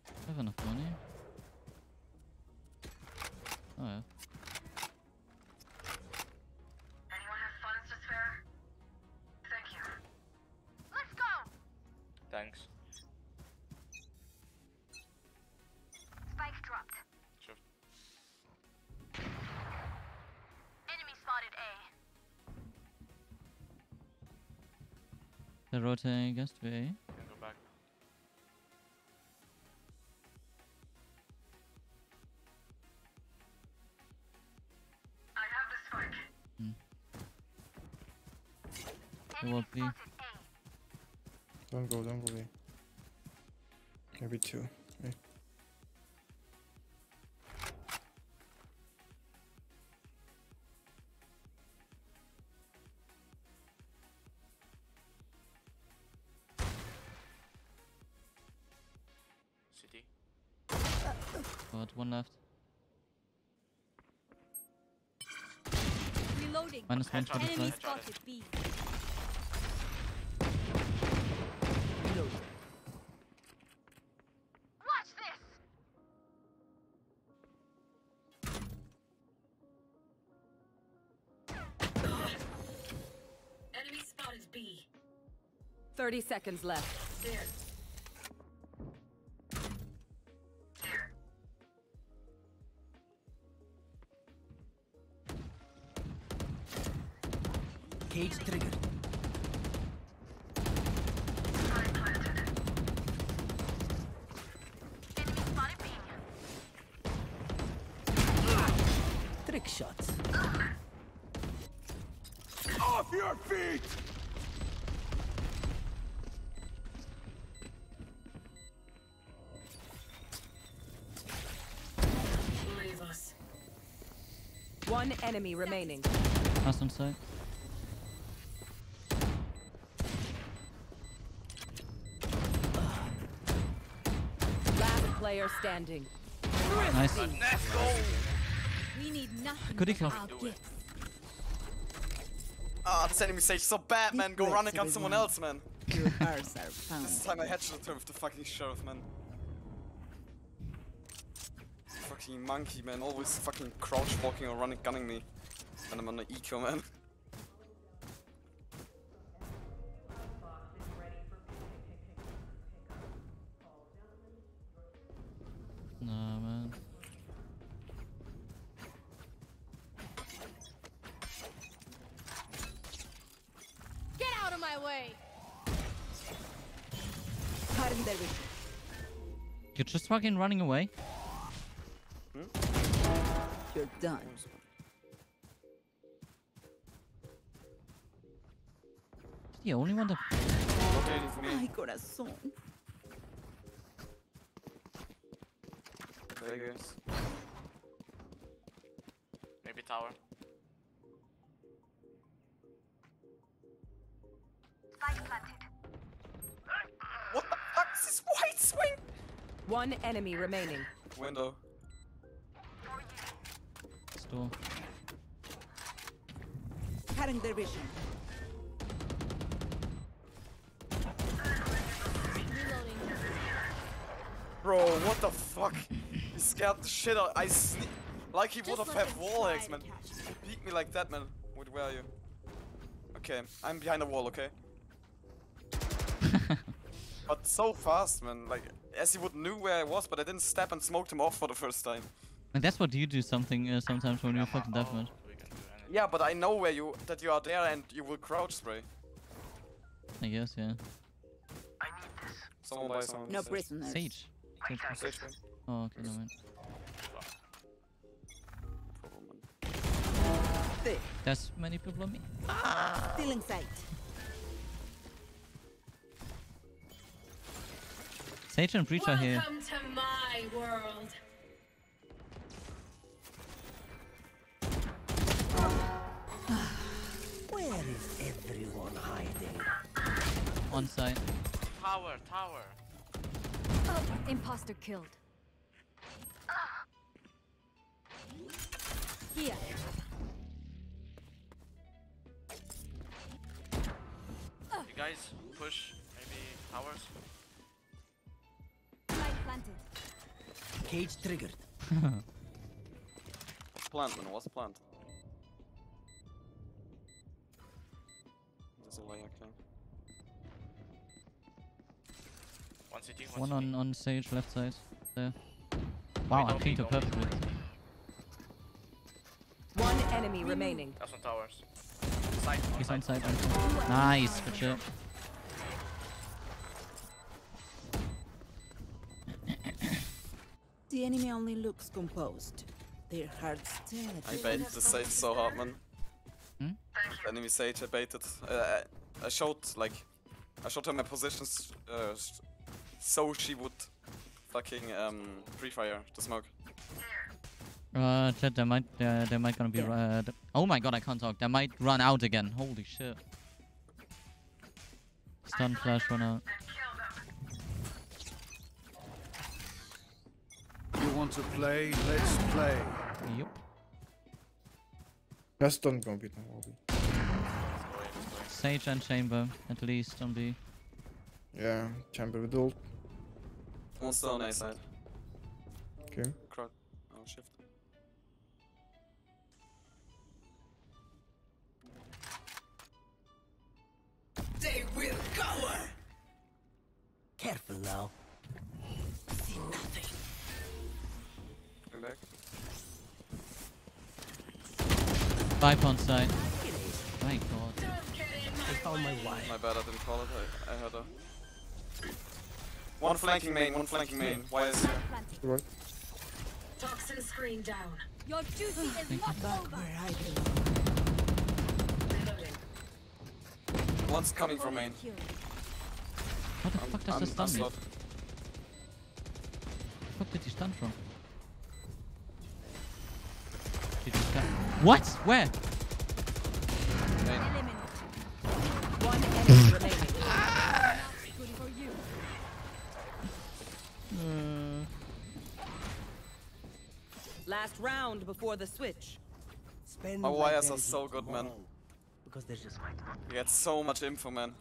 Speaker 1: I have enough money. Oh, They're rotating against V.
Speaker 24: Can go back.
Speaker 1: They will be.
Speaker 26: Don't go, don't go away. Maybe two.
Speaker 1: Got one left.
Speaker 28: Reloading.
Speaker 1: Minus one
Speaker 24: Headshot,
Speaker 28: Enemy
Speaker 1: forty-five.
Speaker 28: spotted B.
Speaker 25: Reloading.
Speaker 8: Watch this.
Speaker 30: Enemy spotted B.
Speaker 3: 30 seconds left.
Speaker 30: There.
Speaker 8: Enemy
Speaker 3: remaining.
Speaker 1: Last on site.
Speaker 3: Last player standing.
Speaker 1: Nice.
Speaker 24: Let's go!
Speaker 28: We need nothing
Speaker 1: Good
Speaker 28: but
Speaker 1: kill.
Speaker 28: our gifts.
Speaker 13: Ah, this enemy stage so bad, man. Go run against someone else, man.
Speaker 25: Your hearts.
Speaker 13: This time I headshot him with the fucking sheriff, man. Fucking monkey, man. Always fucking crouch walking or running, gunning me. And I'm on the eco, man.
Speaker 1: Nah, man.
Speaker 8: Get out of my way.
Speaker 3: Cutting their vision.
Speaker 1: You're just fucking running away.
Speaker 25: You're done.
Speaker 1: The only one that.
Speaker 13: Rotating for me.
Speaker 25: Ay, corazón.
Speaker 13: Vegas.
Speaker 24: Maybe tower.
Speaker 13: What the fuck is this white swing?
Speaker 3: One enemy remaining.
Speaker 13: Window.
Speaker 1: Store.
Speaker 25: Cutting their vision.
Speaker 8: Reloading.
Speaker 13: Bro, what the fuck? He scared the shit out. I sne- like he would have had
Speaker 8: them
Speaker 13: wall
Speaker 8: try
Speaker 13: hacks,
Speaker 8: to
Speaker 13: man.
Speaker 8: catch
Speaker 13: He peeked me like that, man. Wait, where are you? Okay, I'm behind the wall, okay? but so fast, man. Like, as he would knew where I was, but I didn't step and smoked him off for the first time.
Speaker 1: And that's what you do something uh, sometimes when you're fucking deathmatch.
Speaker 13: Yeah, but I know where you that you are there and you will crouch spray.
Speaker 1: I guess, yeah. I need this.
Speaker 13: Someone buy someone.
Speaker 25: No
Speaker 13: Sage.
Speaker 25: prisoners.
Speaker 1: Sage. Sage.
Speaker 13: Sage.
Speaker 1: Oh, okay, never mind.
Speaker 25: Thick.
Speaker 1: There's many people on me.
Speaker 25: Still in sight.
Speaker 1: Sage and Breach are here.
Speaker 30: Welcome to my world.
Speaker 25: Where is everyone hiding?
Speaker 1: On site.
Speaker 24: Tower, tower.
Speaker 28: Oh, imposter killed. Here.
Speaker 24: You guys push maybe towers.
Speaker 28: Light planted.
Speaker 25: Cage triggered.
Speaker 13: What's plant, man? What's plant? away, okay.
Speaker 24: One CT,
Speaker 1: one,
Speaker 24: one CT.
Speaker 1: on on stage left side. There. Wow,
Speaker 24: I'm clean to
Speaker 1: perfectly.
Speaker 3: One enemy remaining.
Speaker 24: That's on towers. Side, on
Speaker 1: He's
Speaker 24: side.
Speaker 1: on side. Nice, for sure.
Speaker 23: The enemy only looks composed. Their hearts dead.
Speaker 13: I bet the site's so hot, man.
Speaker 1: Hmm?
Speaker 13: The enemy Sage, I baited. Uh, I showed, like, I showed her my positions uh, so she would fucking um, pre-fire the smoke.
Speaker 1: Uh, Jett, they might, uh, they might gonna be. Uh, oh my god, I can't talk. They might run out again. Holy shit. Stun flash run out.
Speaker 5: You want to play? Let's play.
Speaker 1: Yep.
Speaker 28: Just don't go beat them, Obi.
Speaker 1: Sage and Chamber, at least on B.
Speaker 28: Yeah, chamber with ult.
Speaker 13: One still on A side.
Speaker 28: Okay.
Speaker 13: Crowd. Oh, shift.
Speaker 25: They will cover. Careful now.
Speaker 1: Five on side. My god.
Speaker 25: I found my wife.
Speaker 13: My bad, I didn't call it. I, I had a. One flanking main, one flanking main. Why is
Speaker 28: Right.
Speaker 16: Toxin screen down.
Speaker 8: Your duty ah, is not over.
Speaker 25: Where I
Speaker 16: Reloading.
Speaker 13: One's coming from main.
Speaker 1: What the
Speaker 13: I'm-
Speaker 1: fuck does
Speaker 13: I'm-
Speaker 1: this stun
Speaker 13: I'm
Speaker 1: me?
Speaker 13: slowed.
Speaker 1: fuck did he stun from? Did he stun? What? Where?
Speaker 3: One enemy remaining.
Speaker 8: Good for you.
Speaker 3: Last round before the switch.
Speaker 25: Spend
Speaker 13: Our
Speaker 25: my
Speaker 13: wires are so good, man.
Speaker 25: Mom, Because they're just right.
Speaker 13: We had so much info, man.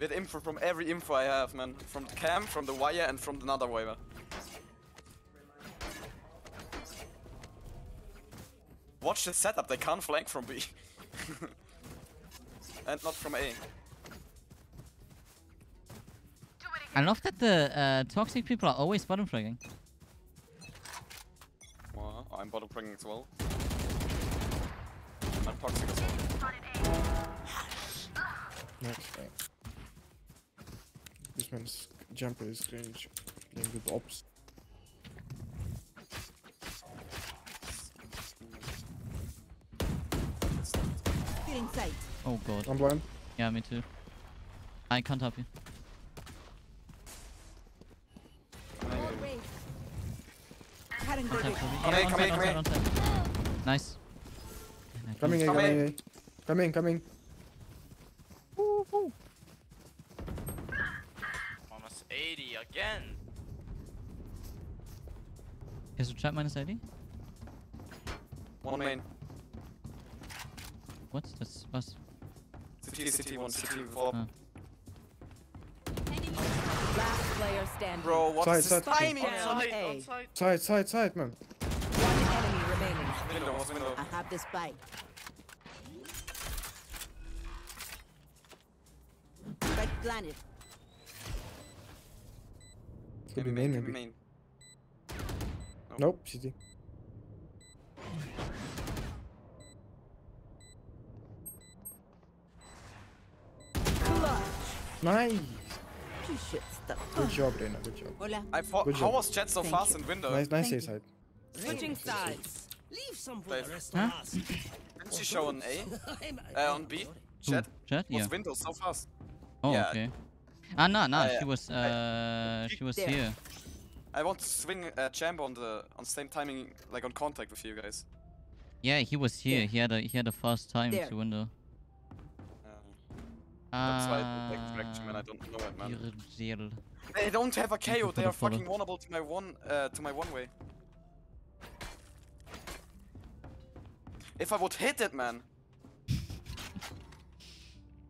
Speaker 13: We had info from every info I have, man. From the cam, from the wire, and from another wire. Watch the setup, they can't flank from B. and not from A.
Speaker 1: I love that the uh, toxic people are always bottom flagging.
Speaker 13: Well, I'm bottom bringing as well. I'm toxic as well.
Speaker 28: Nice. uh, This man's jumper is cringe. Playing with ops.
Speaker 1: Oh god.
Speaker 28: I'm blind.
Speaker 1: Yeah, me too. I can't help you.
Speaker 23: Cutting
Speaker 1: Can't
Speaker 23: their
Speaker 1: help you.
Speaker 13: Come
Speaker 1: Yeah,
Speaker 13: in,
Speaker 1: on
Speaker 13: come
Speaker 1: side,
Speaker 13: in, come
Speaker 1: side,
Speaker 13: in.
Speaker 1: on side. Nice. And I
Speaker 28: Coming in, coming
Speaker 13: in.
Speaker 28: in. Coming, coming.
Speaker 24: Minus 80 again.
Speaker 1: Is the chat minus 80?
Speaker 13: One main.
Speaker 1: What? this? was.
Speaker 13: CT, CT, one, CT, four.
Speaker 1: Oh.
Speaker 3: Last player standing.
Speaker 13: Bro, what's
Speaker 28: Side,
Speaker 13: this
Speaker 28: side.
Speaker 13: timing,
Speaker 3: Down
Speaker 13: man?
Speaker 3: A.
Speaker 28: Side, side, side, man.
Speaker 3: One enemy remaining.
Speaker 13: Window, window.
Speaker 23: I have this bike. Spike planted.
Speaker 28: Could be main,
Speaker 13: main,
Speaker 28: maybe.
Speaker 13: main.
Speaker 28: Nope, CT. Nice.
Speaker 23: You should.
Speaker 28: Good job, Reyna. Good job.
Speaker 23: Hola.
Speaker 13: I thought,
Speaker 28: Good
Speaker 13: how was Jett so
Speaker 23: Thank
Speaker 13: fast
Speaker 23: you.
Speaker 13: in window?
Speaker 28: Nice, nice A
Speaker 23: Thank
Speaker 28: side.
Speaker 3: Switching sides.
Speaker 25: Leave some for the rest
Speaker 1: Huh?
Speaker 25: of us.
Speaker 13: Didn't she show on A? Uh, on B? Jett?
Speaker 1: Jett?
Speaker 13: Was window so fast?
Speaker 1: Oh,
Speaker 13: Yeah.
Speaker 1: okay. Ah, no, no.
Speaker 13: I,
Speaker 1: she
Speaker 13: uh,
Speaker 1: was. Uh, she was
Speaker 13: There.
Speaker 1: here.
Speaker 13: I want to swing uh, chamber on the on same timing, like on contact with you guys.
Speaker 1: Yeah, he was here. He had a he had a fast time
Speaker 13: There.
Speaker 1: to window.
Speaker 13: That's why I
Speaker 1: Ah.
Speaker 13: did like man. I don't know it, man.
Speaker 1: You're.
Speaker 13: They don't have a
Speaker 1: Thank
Speaker 13: KO. They
Speaker 1: the
Speaker 13: are
Speaker 1: follow.
Speaker 13: fucking vulnerable to my one uh, to my one way. If I would hit it, man.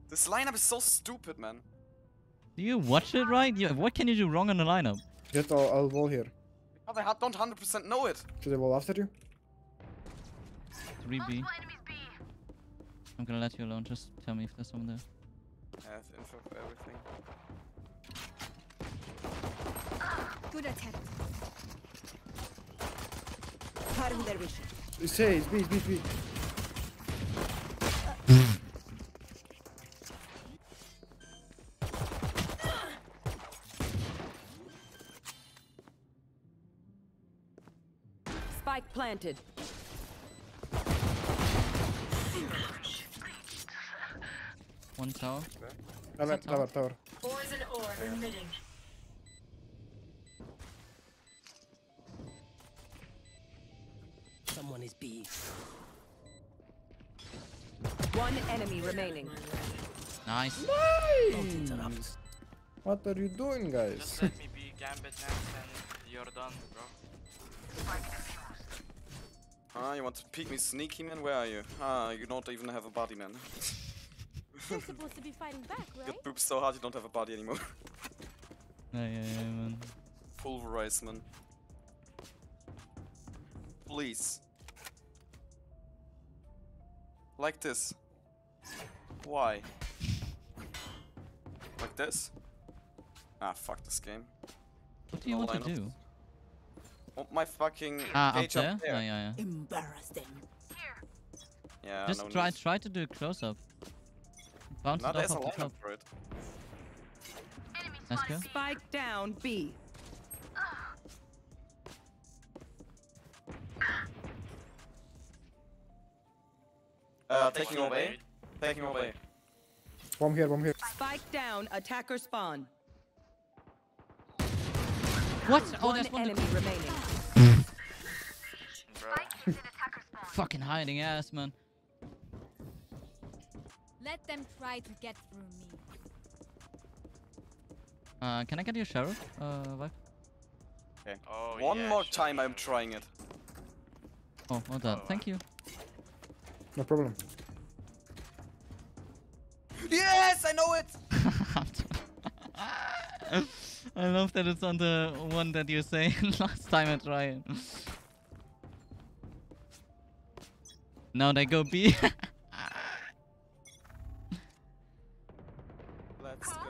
Speaker 13: This lineup is so stupid, man.
Speaker 1: Do you watch it right? Yeah. What can you do wrong on the lineup?
Speaker 28: Get I'll, I'll wall here.
Speaker 13: How they don't 100% know it.
Speaker 28: Should I wall after you?
Speaker 1: 3B. I'm gonna let you alone. Just tell me if there's someone there.
Speaker 13: I have info for everything.
Speaker 8: Good attempt.
Speaker 23: Cutting their vision.
Speaker 28: It's A, it's B, it's B, it's B.
Speaker 3: planted.
Speaker 1: One tower.
Speaker 26: Tower,
Speaker 1: Is
Speaker 26: tower, tower.
Speaker 30: Poison orb emitting.
Speaker 25: Someone is B.
Speaker 3: One enemy remaining.
Speaker 1: Nice.
Speaker 25: Don't.
Speaker 26: What are you doing, guys?
Speaker 24: Just let me be Gambit next and you're done, bro.
Speaker 13: Ah, you want to peek me sneaky, man? Where are you? Ah, you don't even have a body, man.
Speaker 8: You're supposed to be fighting back, right?
Speaker 13: Got boobs so hard you don't have a body anymore.
Speaker 1: Yeah, yeah, yeah, man.
Speaker 13: Pulverize, man. Please. Like this. Why? Like this? Ah, fuck this game.
Speaker 1: What do you
Speaker 13: No
Speaker 1: want to do?
Speaker 13: Oh, my fucking
Speaker 1: Ah, up there?
Speaker 13: up there.
Speaker 1: Oh, yeah, yeah.
Speaker 25: Embarrass them.
Speaker 13: Yeah,
Speaker 1: Just
Speaker 13: no
Speaker 1: try,
Speaker 13: need.
Speaker 1: try to do a close up. Bounce
Speaker 13: Now
Speaker 1: it
Speaker 13: there's a
Speaker 1: the
Speaker 13: lineup
Speaker 1: top.
Speaker 13: for it.
Speaker 1: Let's go.
Speaker 3: Spike down B.
Speaker 13: Uh, taking away. Taking away.
Speaker 26: Bomb here, bomb here.
Speaker 3: Spike down. Attacker spawn.
Speaker 1: What? Oh,
Speaker 3: One
Speaker 1: there's one.
Speaker 3: enemy remaining.
Speaker 1: Fucking hiding ass, man.
Speaker 28: Let them try to get through me.
Speaker 1: Uh, can I get your sheriff? Uh, Vibe?
Speaker 13: Okay.
Speaker 24: Oh,
Speaker 13: One
Speaker 24: yeah,
Speaker 13: more
Speaker 24: sure,
Speaker 13: time, I'm trying it.
Speaker 1: Oh, well done. Thank you.
Speaker 26: No problem.
Speaker 13: Yes, I know it.
Speaker 1: I love that it's on the one that you say last time I tried. Now they go B.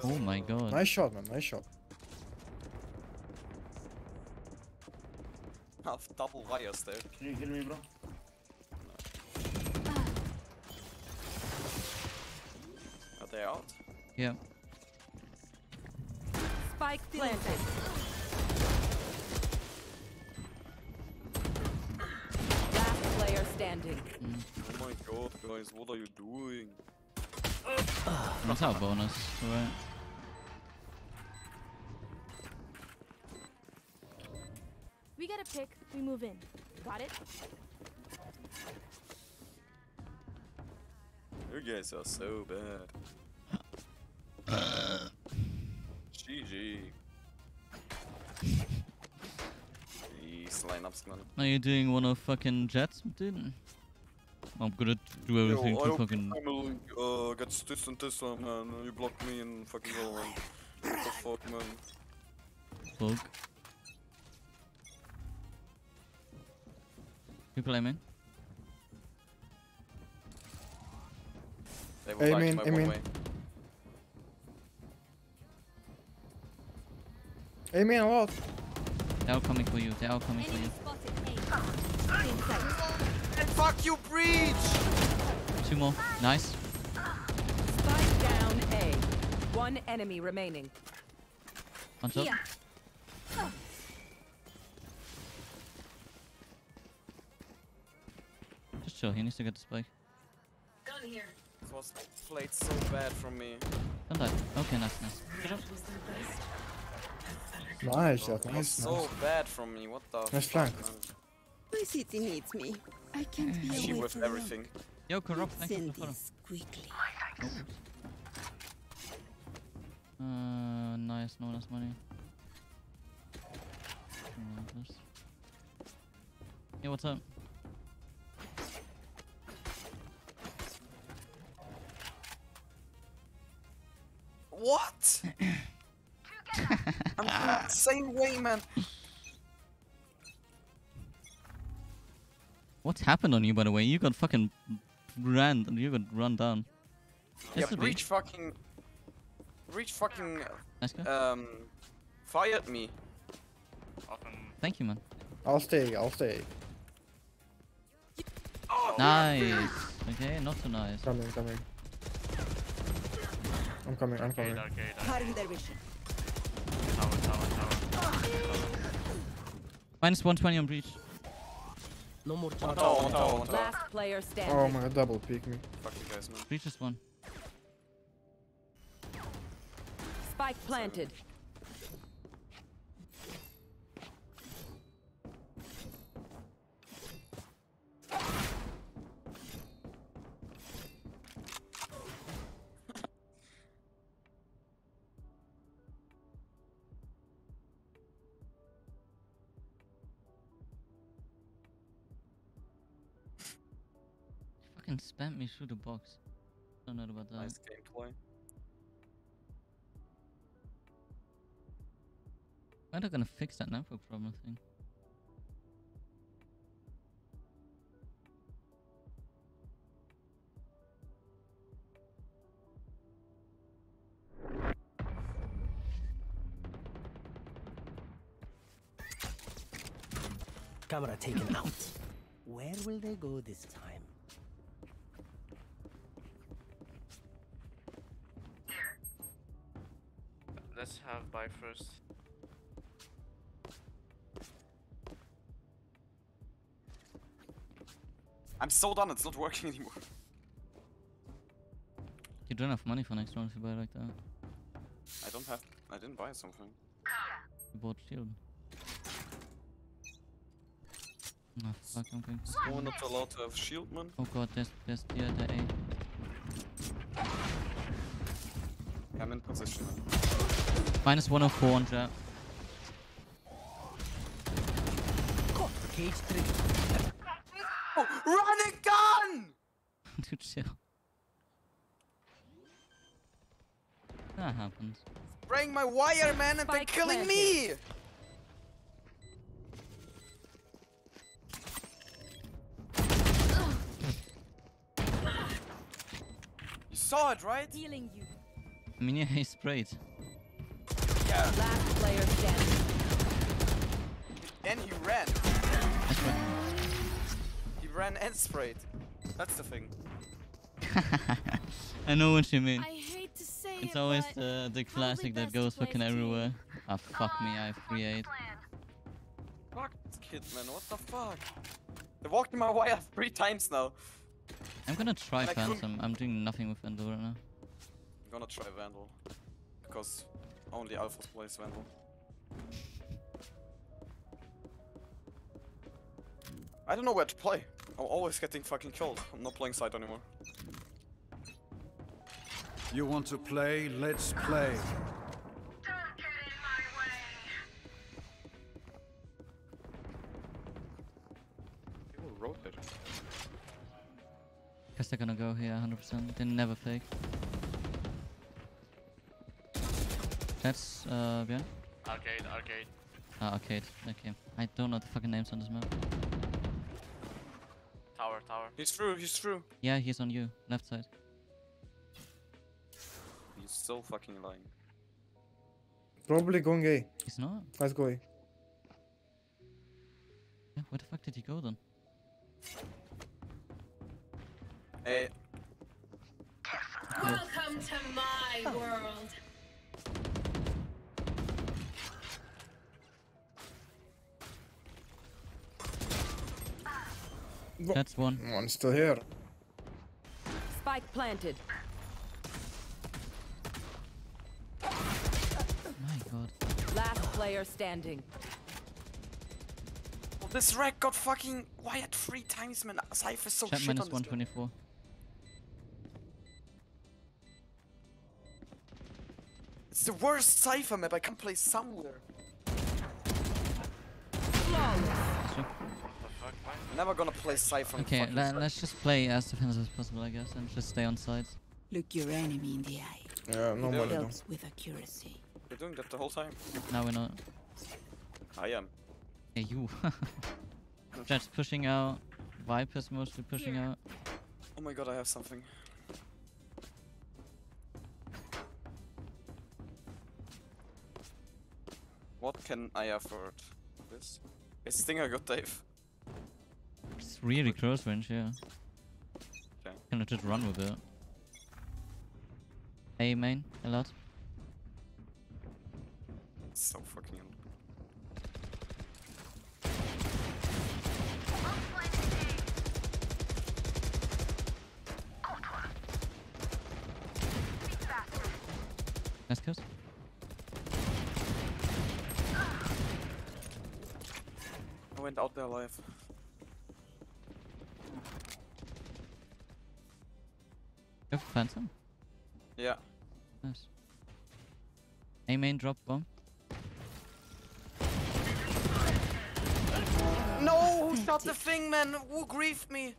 Speaker 1: oh my god.
Speaker 26: Nice shot, man. Nice shot.
Speaker 13: Half double wires there.
Speaker 11: Can you kill me, bro?
Speaker 13: Are they out?
Speaker 1: Yeah.
Speaker 3: Spike planted. Last player standing.
Speaker 13: Oh my god, guys, what are you doing?
Speaker 1: That's our bonus, right?
Speaker 8: We get a pick, we move in. Got it?
Speaker 13: You guys are so bad. GG. These lineups, man.
Speaker 1: Are you doing one of fucking jets, dude? I'm gonna do everything
Speaker 13: Yo, I
Speaker 1: to
Speaker 13: hope
Speaker 1: fucking.
Speaker 13: Emily uh, gets this and this, uh, man. You blocked me in fucking Valorant. What the fuck, man?
Speaker 1: Fuck. People aiming.
Speaker 13: They will
Speaker 26: Aim
Speaker 13: back
Speaker 26: in,
Speaker 13: my
Speaker 26: aim
Speaker 13: one
Speaker 26: in. Aim in a lot.
Speaker 1: They're all coming for you. They're all coming for you.
Speaker 13: And fuck you, breach!
Speaker 1: Two more. Nice.
Speaker 3: Spike down A. One enemy remaining.
Speaker 1: On top. Just chill. He needs to get the spike.
Speaker 30: Gun here.
Speaker 13: This was played so bad from me.
Speaker 1: Don't die. Okay, nice, nice. Good job.
Speaker 26: Nice shot.
Speaker 13: Was
Speaker 26: Nice,
Speaker 13: so
Speaker 26: nice.
Speaker 13: bad from me. What the
Speaker 26: Nice
Speaker 13: fuck,
Speaker 26: flank.
Speaker 13: man?
Speaker 4: My city needs me. I can't be
Speaker 13: She
Speaker 4: away
Speaker 13: with
Speaker 4: for long.
Speaker 13: everything.
Speaker 1: Yo, corrupt. Thank you
Speaker 4: Send
Speaker 1: for the follow.
Speaker 4: this quickly.
Speaker 1: Uh, nice. No one has money. Uh, Yeah, what's up?
Speaker 13: What? I'm the same way, man.
Speaker 1: What's happened on you, by the way? You got fucking ran. You got run down.
Speaker 13: Yeah,
Speaker 1: This would
Speaker 13: breach fucking. Breach fucking.
Speaker 1: Let's go.
Speaker 13: Um. Fired me.
Speaker 1: Thank you, man.
Speaker 26: I'll stay. I'll stay.
Speaker 1: Nice. Okay, not so nice.
Speaker 26: Coming, coming. I'm coming. I'm coming.
Speaker 25: Cutting their vision.
Speaker 1: Minus 120 on breach.
Speaker 25: No more
Speaker 13: One
Speaker 25: charge.
Speaker 13: tower, one tower, tower.
Speaker 3: Last player standing.
Speaker 26: Oh my god, double peek me.
Speaker 13: Fuck you guys, man.
Speaker 1: Breach just one.
Speaker 3: Spike planted.
Speaker 1: Fucking spammed me through the box. Don't know about that.
Speaker 13: Nice gameplay.
Speaker 1: When are they gonna fix that network problem thing?
Speaker 25: Camera taken out. Where will they go this time?
Speaker 24: Let's have buy first.
Speaker 13: I'm so done, it's not working anymore.
Speaker 1: You don't have money for next round if you buy like that.
Speaker 13: I don't have. I didn't buy something.
Speaker 1: You bought shield. Oh fuck, I'm going.
Speaker 13: No one not allowed to have shield, man.
Speaker 1: Oh god, there's there's the other A.
Speaker 13: I'm in position. Man.
Speaker 1: Minus 104 on Jett.
Speaker 25: Cage three.
Speaker 13: Oh, run and gun!
Speaker 1: Dude, chill. That happens.
Speaker 13: Spraying my wire, man, and they're killing me! You saw it, right?
Speaker 8: Healing you.
Speaker 1: I mean, yeah, he sprayed.
Speaker 13: Yeah.
Speaker 3: Last player standing.
Speaker 13: Then he ran. He ran and sprayed. That's the thing.
Speaker 1: I know what you mean.
Speaker 8: I hate to say
Speaker 1: It's
Speaker 8: it,
Speaker 1: always the the
Speaker 8: probably
Speaker 1: classic that goes fucking everywhere. Ah, fuck me, I have 3-8.
Speaker 13: Fuck this kid, man. What the fuck? They walked in my wire three times now.
Speaker 1: I'm gonna try
Speaker 13: And
Speaker 1: Phantom. I'm doing nothing with Vandal right now.
Speaker 13: I'm gonna try Vandal. Because only Alphas plays Vandal. I don't know where to play. I'm always getting fucking killed. I'm not playing side anymore.
Speaker 31: You want to play? Let's play.
Speaker 13: People rotate.
Speaker 1: Guess they're gonna go here 100%. They never fake. That's uh Björn?
Speaker 24: Arcade, arcade.
Speaker 1: Ah, arcade. Okay. I don't know the fucking names on this map.
Speaker 24: Tower, tower.
Speaker 13: He's through, he's through.
Speaker 1: Yeah, he's on you, left side.
Speaker 13: He's so fucking lying.
Speaker 26: Probably going A.
Speaker 1: He's not.
Speaker 26: Let's go A.
Speaker 1: Yeah, where the fuck did he go then?
Speaker 13: Hey,
Speaker 30: Welcome to my world.
Speaker 1: That's one.
Speaker 26: One still here.
Speaker 3: Spike planted.
Speaker 1: My god.
Speaker 3: Last player standing.
Speaker 13: well, this wreck got fucking wired three times, man. Cypher's so
Speaker 1: Chat
Speaker 13: shit
Speaker 1: minus
Speaker 13: on this map.
Speaker 1: 124.
Speaker 13: It's the worst Cypher map. I can play somewhere.
Speaker 1: That's true.
Speaker 13: Never gonna play Cypher. on
Speaker 1: Okay,
Speaker 13: fucking
Speaker 1: le let's just play as defensive as possible, I guess, and just stay on sides.
Speaker 4: Look your enemy in the eye.
Speaker 26: Yeah, nobody do.
Speaker 4: Helps with accuracy.
Speaker 13: You're doing that the whole time.
Speaker 1: No, we're not.
Speaker 13: I am.
Speaker 1: Hey, you. Jett's pushing out. Viper's mostly pushing out.
Speaker 13: Oh my god, I have something. What can I afford? This? It's thing I got Dave.
Speaker 1: Really close range, yeah.
Speaker 13: Okay.
Speaker 1: Can I just run with it? A main, a lot.
Speaker 13: So fucking. Nice kills. I went out there alive.
Speaker 1: You have Phantom?
Speaker 13: Yeah.
Speaker 1: Nice. A main drop bomb.
Speaker 13: No! Who shot the thing, man? Who griefed me?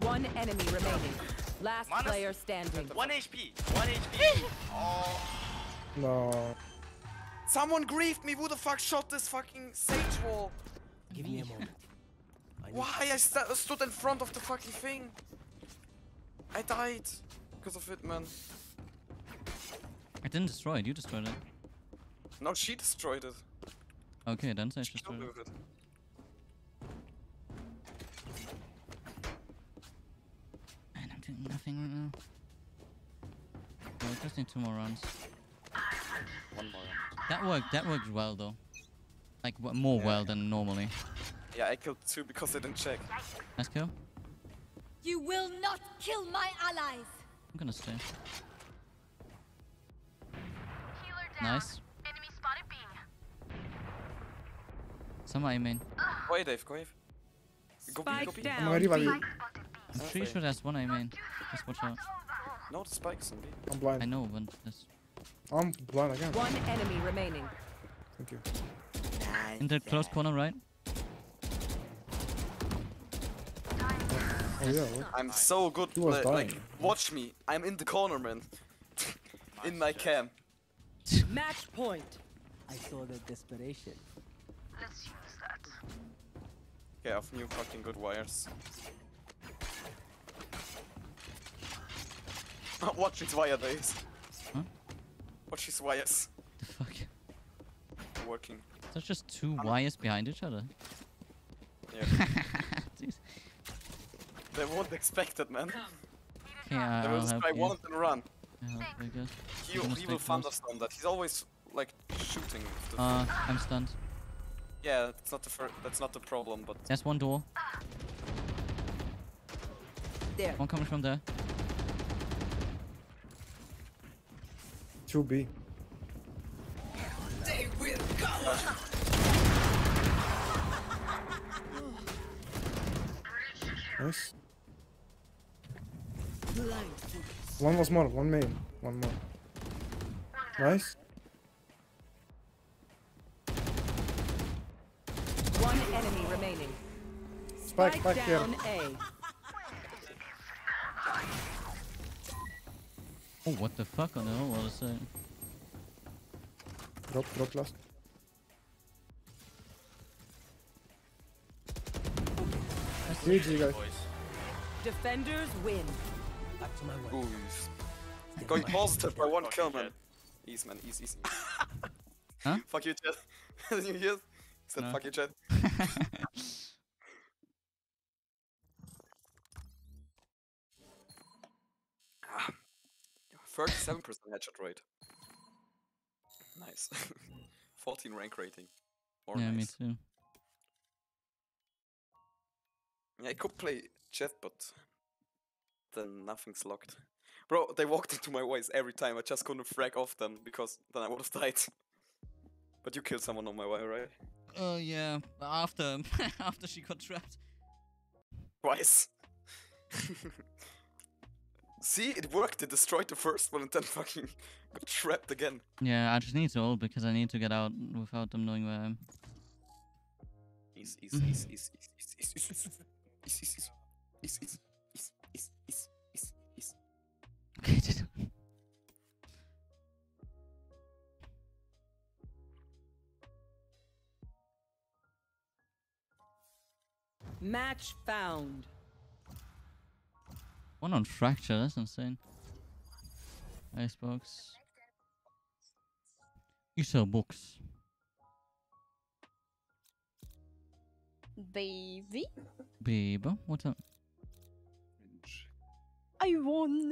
Speaker 3: One enemy remaining. Last
Speaker 24: Minus-
Speaker 3: player standing.
Speaker 24: One HP. One HP. oh.
Speaker 26: No.
Speaker 13: Someone griefed me. Who the fuck shot this fucking sage wall?
Speaker 25: Give me a moment.
Speaker 13: Why? I sta stood in front of the fucking thing. I died because of it, man.
Speaker 1: I didn't destroy it, you destroyed it.
Speaker 13: No, she destroyed it.
Speaker 1: Okay, then I
Speaker 13: She
Speaker 1: destroyed
Speaker 13: killed
Speaker 1: it.
Speaker 13: me it.
Speaker 1: Man, I'm doing nothing right now. Oh, I just need two more runs.
Speaker 13: One more.
Speaker 1: That worked, that worked well though. Like, more
Speaker 13: Yeah.
Speaker 1: well than normally.
Speaker 13: Yeah, I killed two because I didn't check.
Speaker 1: Nice kill.
Speaker 8: You will not kill my allies.
Speaker 1: I'm gonna stay. Nice.
Speaker 30: Enemy spotted B.
Speaker 1: Some I main.
Speaker 13: Go away, Dave. Go away. Go B, go B.
Speaker 3: Spike
Speaker 26: I'm ready, buddy.
Speaker 1: I'm pretty sure there's one I main. Just watch out.
Speaker 13: No, the spikes on B.
Speaker 26: I'm blind.
Speaker 1: I know, but there's
Speaker 26: I'm blind again.
Speaker 3: One enemy remaining.
Speaker 26: Thank you.
Speaker 1: in the close corner, right?
Speaker 26: Oh yeah. What?
Speaker 13: I'm so good.
Speaker 26: He was
Speaker 13: li- like, watch me. I'm in the corner, man. in my cam.
Speaker 3: Match point.
Speaker 25: I saw the desperation.
Speaker 30: Let's use that.
Speaker 13: Okay, I have new fucking good wires. Watch his wire days.
Speaker 1: Huh?
Speaker 13: Watch his wires.
Speaker 1: The fuck?
Speaker 13: Working.
Speaker 1: There's just two wires behind each other.
Speaker 13: Yeah.
Speaker 1: Jeez.
Speaker 13: they won't expect it, man.
Speaker 1: Okay, I-
Speaker 13: they will just
Speaker 1: help
Speaker 13: one and run.
Speaker 1: I'll help you guys.
Speaker 13: He, he will
Speaker 1: stay close.
Speaker 13: thunderstorm that. He's always like shooting. with the
Speaker 1: Uh, I'm stunned.
Speaker 13: yeah, that's not the fir- that's not the problem, but
Speaker 1: There's one door.
Speaker 3: There.
Speaker 1: One coming from there.
Speaker 26: Two B.
Speaker 30: They will go.
Speaker 26: Nice.
Speaker 25: Blind.
Speaker 26: One was more. One main. One more. Nice.
Speaker 3: One enemy remaining.
Speaker 26: Spike, spike here.
Speaker 3: down A.
Speaker 1: Oh, what the fuck on the hell was it?
Speaker 26: Drop, drop last. GG guys.
Speaker 3: Defenders win.
Speaker 25: Back to my work.
Speaker 13: Ooh. Going positive by one kill, man. Easy, man. Easy, easy.
Speaker 1: Huh?
Speaker 13: Fuck you, Chad. Did you hear? He said,
Speaker 1: No.
Speaker 13: fuck you, Chad. Ah. 37% headshot rate. Nice. 14 rank rating. More
Speaker 1: yeah,
Speaker 13: nice.
Speaker 1: me too.
Speaker 13: Yeah, I could play Jett, but then nothing's locked. Bro, they walked into my ways every time. I just couldn't frag off them because then I would have died. But you killed someone on my way, right?
Speaker 1: Oh yeah, after after she got trapped.
Speaker 13: Twice. See, it worked. It destroyed the first one and then fucking got trapped again.
Speaker 1: Yeah, I just need to ult because I need to get out without them knowing where I am.
Speaker 13: Easy, easy, easy, easy, easy, easy, easy, easy, easy, easy, easy.
Speaker 1: Okay, dude.
Speaker 3: Match found.
Speaker 1: One on fracture, that's insane. Icebox. You sell books.
Speaker 2: Baby,
Speaker 1: Baby, what's up?
Speaker 2: I won.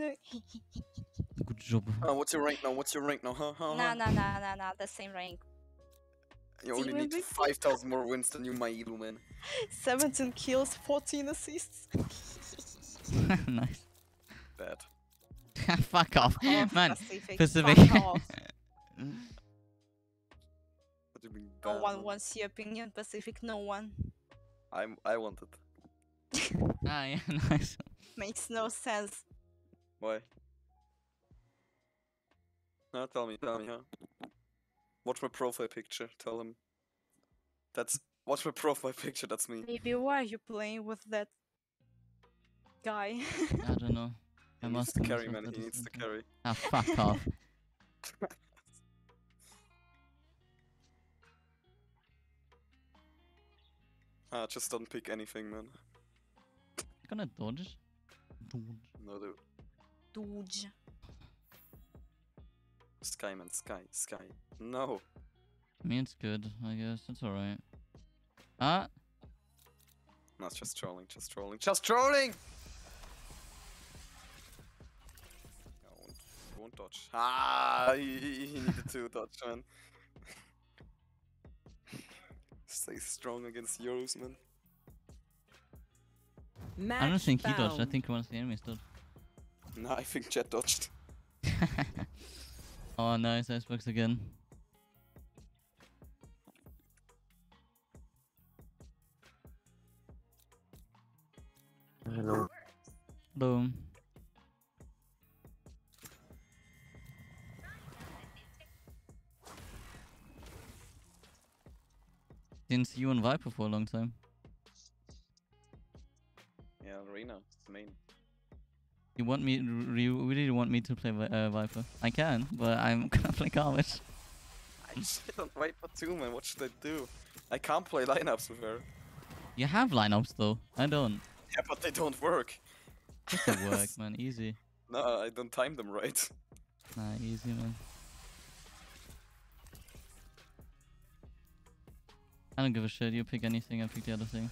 Speaker 1: Good job.
Speaker 13: Oh, what's your rank now? What's your rank now? Huh? huh,
Speaker 2: Nah,
Speaker 13: huh?
Speaker 2: nah, nah, nah, nah. The same rank.
Speaker 13: You only need 5,000 more wins than you, my evil man.
Speaker 2: 17 kills, 14 assists.
Speaker 1: nice.
Speaker 13: Bad.
Speaker 1: Fuck off,
Speaker 2: Oh,
Speaker 1: man.
Speaker 2: Pacific,
Speaker 1: Pacific.
Speaker 2: fuck off.
Speaker 13: do you mean
Speaker 2: No one
Speaker 13: man?
Speaker 2: wants your opinion, Pacific. No one.
Speaker 13: I'm I want it.
Speaker 1: Ah, yeah, nice.
Speaker 2: Makes no sense.
Speaker 13: Why? No, tell me, tell me, huh? Watch my profile picture. Tell him. That's watch my profile picture. That's me.
Speaker 2: Maybe why are you playing with that guy?
Speaker 1: I don't know.
Speaker 13: He
Speaker 1: I
Speaker 13: needs
Speaker 1: must
Speaker 13: to carry, man. He needs to carry.
Speaker 1: Ah, fuck off.
Speaker 13: Ah, just don't pick anything, man.
Speaker 1: gonna dodge. Dodge.
Speaker 13: No, dude.
Speaker 2: Dude.
Speaker 13: Skyman. Skye, sky. No.
Speaker 1: I mean, it's good. I guess it's alright. Ah,
Speaker 13: No, it's just trolling. Just trolling. Just trolling. No, won't, won't dodge. Ah, he, he, he needed to dodge, man. Stay strong against Euros, man.
Speaker 1: I don't think he dodged. I think one of the enemies dodged.
Speaker 13: No, I think Jett dodged.
Speaker 1: Oh, no, nice icebox again.
Speaker 32: Hello.
Speaker 1: Boom. Didn't see you on Viper for a long time.
Speaker 13: Main.
Speaker 1: You want me? You really want me to play uh, Viper? I can, but I'm gonna play garbage.
Speaker 13: I sit on Viper too, man. What should I do? I can't play lineups with her.
Speaker 1: You have lineups though. I don't.
Speaker 13: Yeah, but they don't work.
Speaker 1: To work, man. Easy.
Speaker 13: No, I don't time them right.
Speaker 1: Nah, easy, man. I don't give a shit. You pick anything, I pick the other thing.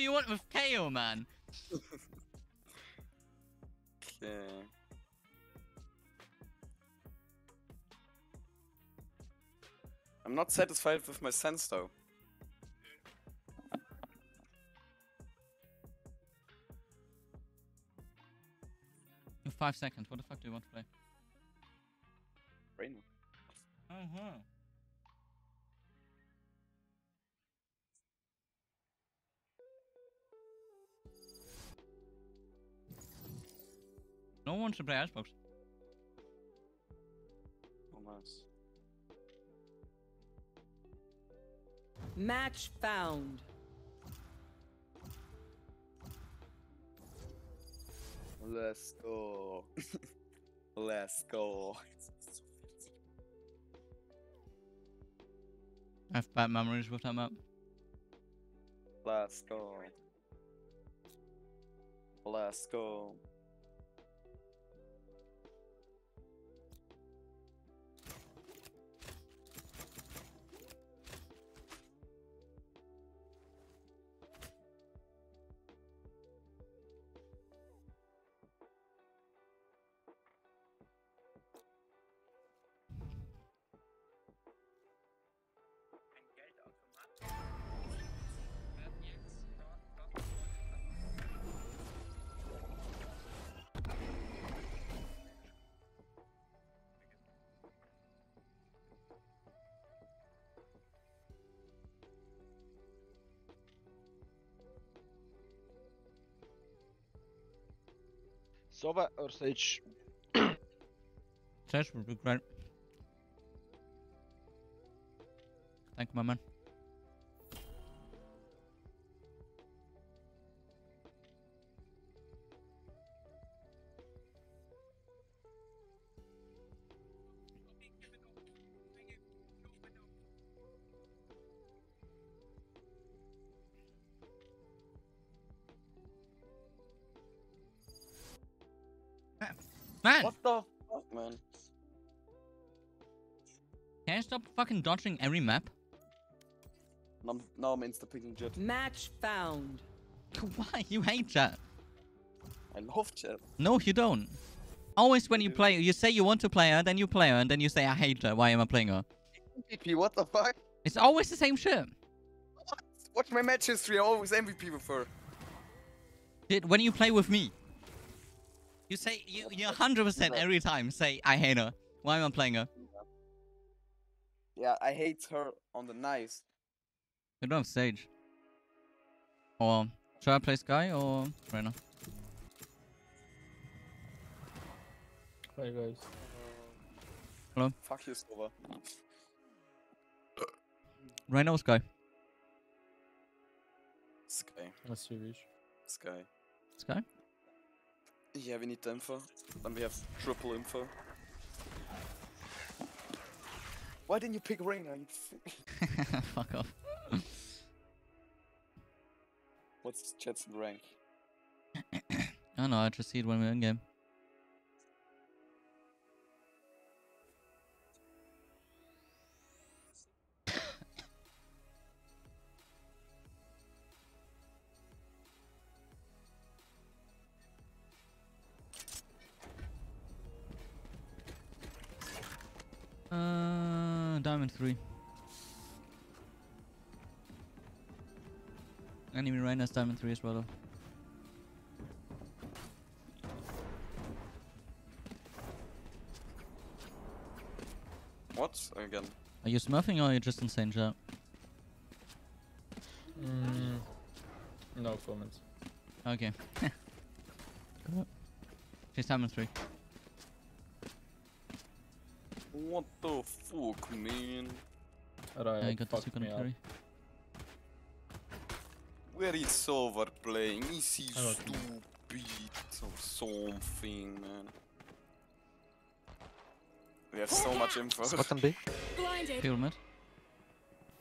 Speaker 1: Do you want with KO, man?
Speaker 13: Okay. I'm not satisfied with my sense though.
Speaker 1: Five seconds. What the fuck do you want to play?
Speaker 13: Rain.
Speaker 1: Uh-huh. No one should play Icebox.
Speaker 13: Oh, nice.
Speaker 3: Match found.
Speaker 13: Let's go. Let's go.
Speaker 1: I have bad memories with that map.
Speaker 13: Let's go. Let's go.
Speaker 32: Sova or Sage?
Speaker 1: Trash would be. Thank you, my. Man! Fucking dodging every map?
Speaker 13: Now, I'm- now I'm insta picking Jett.
Speaker 3: Match found.
Speaker 1: Why? You hate Jett.
Speaker 13: I love Jett.
Speaker 1: No, you don't. Always when you play, you say you want to play her, then you play her, and then you say, I hate her. Why am I playing her?
Speaker 13: MVP, what the fuck?
Speaker 1: It's always the same shit.
Speaker 13: Watch my match history, I always MVP with her.
Speaker 1: Did when you play with me? You say you you 100% every time say I hate her. Why am I playing her?
Speaker 13: Yeah, I hate her on the knives.
Speaker 1: We don't have Sage. Or should I play Skye or Reyna?
Speaker 26: Hi guys.
Speaker 1: Hello.
Speaker 13: Fuck you, Silva.
Speaker 1: Reyna or Skye?
Speaker 13: Skye.
Speaker 26: As you wish.
Speaker 13: Skye.
Speaker 1: Skye?
Speaker 13: Yeah, we need the info. Then we have triple info. Why didn't you pick Reyna?
Speaker 1: Fuck off.
Speaker 13: What's Jetson rank?
Speaker 1: I don't know, I just see it when we're in game. Enemy Reyna's diamond three as well. Though.
Speaker 13: What? Again.
Speaker 1: Are you smurfing or are you just insane chat?
Speaker 26: Mm, no comments.
Speaker 1: Okay. Cool. She's diamond three.
Speaker 13: What the fuck, man?
Speaker 26: Right,
Speaker 1: I got the second
Speaker 26: me up.
Speaker 1: Three.
Speaker 13: Where is Silver playing? Is he
Speaker 26: I
Speaker 13: stupid or something, man? We have so much info.
Speaker 32: Spot and B.
Speaker 8: Blinded.
Speaker 1: Pure.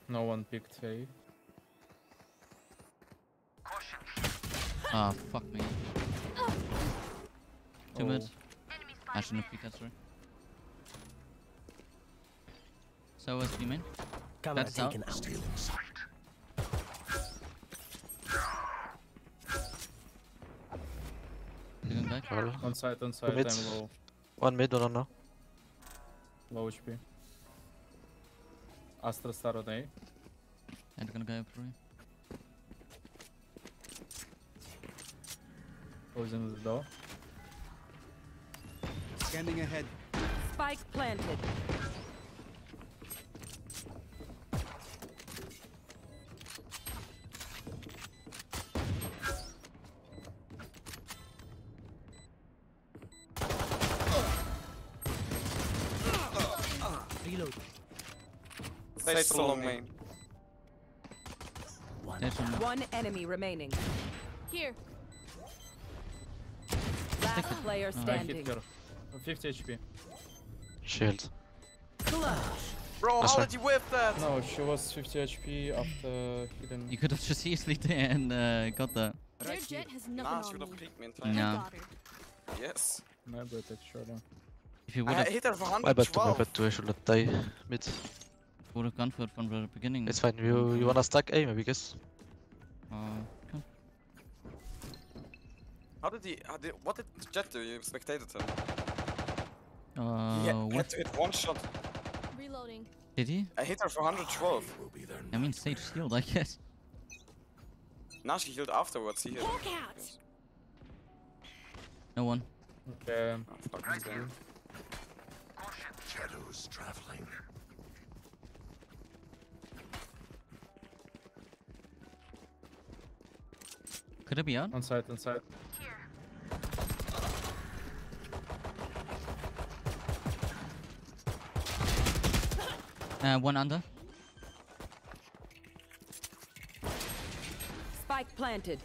Speaker 26: No one picked A.
Speaker 1: Ah, fuck me. Two mid.
Speaker 26: Oh.
Speaker 1: I shouldn't have picked that, sorry. So was B main?
Speaker 25: Camera
Speaker 1: That's out.
Speaker 25: taken out.
Speaker 1: Taken back.
Speaker 32: Well,
Speaker 26: On site, on
Speaker 32: two
Speaker 26: site,
Speaker 32: mid.
Speaker 26: I'm low.
Speaker 32: One mid, one now.
Speaker 26: Low HP. Astra star on A.
Speaker 1: And gonna go up for you.
Speaker 26: Closing the door.
Speaker 25: Scanning ahead.
Speaker 3: Spike planted.
Speaker 13: Stay so long,
Speaker 1: one.
Speaker 3: One enemy remaining.
Speaker 8: Here.
Speaker 3: Last player.
Speaker 26: I
Speaker 3: standing.
Speaker 26: hit her. 50 HP.
Speaker 32: Shield.
Speaker 3: Clutch.
Speaker 13: Bro,
Speaker 32: That's
Speaker 13: how
Speaker 32: right.
Speaker 13: did you whip that?
Speaker 26: No, she was 50 HP after hidden.
Speaker 1: You could have just easily did and uh, got that.
Speaker 8: Their Jett has nothing
Speaker 13: Nah,
Speaker 8: on
Speaker 13: would have
Speaker 8: me.
Speaker 13: picked me in
Speaker 8: I
Speaker 13: time.
Speaker 1: No.
Speaker 13: Yes.
Speaker 26: My bad, actually.
Speaker 1: If you would have
Speaker 13: hit her for
Speaker 32: My bad, my bad too. I should not die mid.
Speaker 1: Would have gone for it from the beginning.
Speaker 32: It's fine. You you wanna stack A maybe guess?
Speaker 1: Uh, okay.
Speaker 13: How did he? How did, what did Jett do? You spectated him.
Speaker 1: Uh,
Speaker 13: he had,
Speaker 1: what
Speaker 13: had to hit one shot.
Speaker 8: Reloading.
Speaker 1: did he?
Speaker 13: I hit her for 112.
Speaker 1: I mean, Sage shield, I guess.
Speaker 13: Now she healed afterwards. He hit.
Speaker 8: Hawk out.
Speaker 1: No one.
Speaker 26: Okay.
Speaker 13: Oh, fuck, he's.
Speaker 31: Shadows traveling.
Speaker 1: Could it be out?
Speaker 26: On site, on site.
Speaker 1: Uh, one under.
Speaker 3: Spike planted.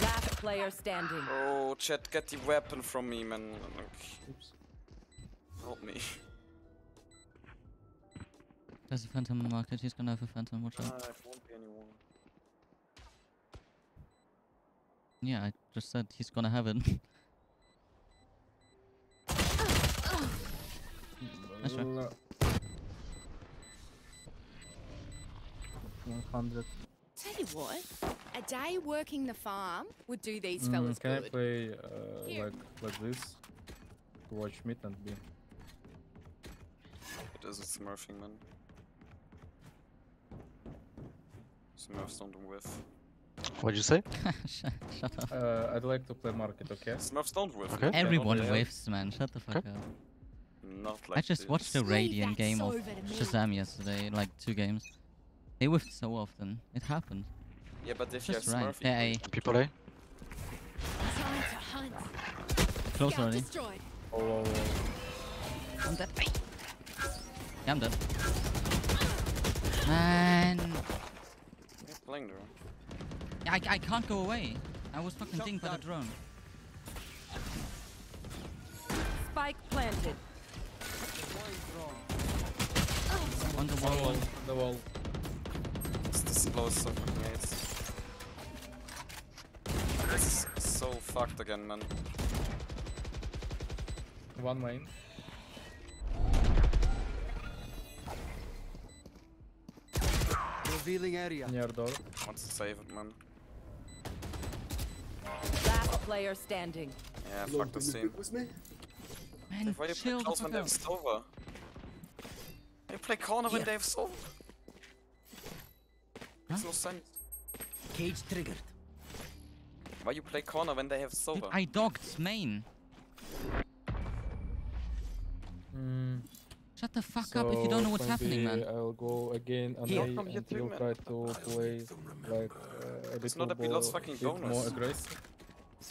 Speaker 3: Last player standing.
Speaker 13: Oh, Jett, get the weapon from me, man.
Speaker 26: Oops.
Speaker 13: Help me.
Speaker 1: There's a phantom in the market. He's gonna have a phantom. Watch out.
Speaker 13: it won't be anyone.
Speaker 1: Yeah, I just said he's gonna have it. Nice try.
Speaker 26: 100.
Speaker 4: Tell you what, a day working the farm would do these
Speaker 26: Mm,
Speaker 4: fellas
Speaker 26: can I
Speaker 4: good.
Speaker 26: play uh,
Speaker 4: Here.
Speaker 26: like like this? To watch mid and B.
Speaker 13: It is a smurfing, man. Smurfs don't whiff.
Speaker 32: What'd you say?
Speaker 1: shut, shut up.
Speaker 33: Uh, I'd like to play market, okay?
Speaker 13: Smurfs don't whiff.
Speaker 32: Okay.
Speaker 1: Everyone
Speaker 13: Yeah.
Speaker 1: whiffs, man. Shut the fuck
Speaker 32: Okay.
Speaker 1: up.
Speaker 13: Not like
Speaker 1: I
Speaker 13: like
Speaker 1: just watched the. Radiant game of
Speaker 8: over to me.
Speaker 1: Shazam yesterday, like two games. They whiffed so often. It happened.
Speaker 13: Yeah, but if you have
Speaker 1: Just right.
Speaker 13: Smurf,
Speaker 1: Yeah, A.
Speaker 32: People A.
Speaker 8: Time to hunt.
Speaker 1: Close already.
Speaker 8: destroyed.
Speaker 33: Oh, oh, oh.
Speaker 1: I'm dead. Yeah, I'm dead. Man.
Speaker 13: You're playing the
Speaker 1: I, I can't go away. I was fucking dinged by the drone.
Speaker 3: Spike planted.
Speaker 1: On the wall.
Speaker 33: wall, the wall.
Speaker 13: It's the slowest of grenades. This is so fucked again, man.
Speaker 33: One main.
Speaker 20: Revealing area.
Speaker 33: Near door.
Speaker 13: Want to save it, man.
Speaker 3: Last player standing.
Speaker 13: Yeah, fuck the scene.
Speaker 1: Man,
Speaker 13: Why you play
Speaker 1: chill the
Speaker 13: when they have
Speaker 1: out.
Speaker 13: Sova? You play corner when they have Sova? Makes no sense.
Speaker 25: Cage triggered.
Speaker 13: Why you play corner when they have
Speaker 1: Dude,
Speaker 13: Sova?
Speaker 1: I dogged main.
Speaker 33: Mm.
Speaker 1: Shut the fuck up if you don't know what's happening, man.
Speaker 33: I'll go again and
Speaker 13: Here.
Speaker 33: I
Speaker 13: Come here
Speaker 33: and
Speaker 13: too,
Speaker 33: you'll try to play like uh, a
Speaker 13: It's
Speaker 33: little
Speaker 13: not a Pilots
Speaker 33: bo-
Speaker 13: fucking
Speaker 33: bit more
Speaker 13: bonus.
Speaker 33: aggressive.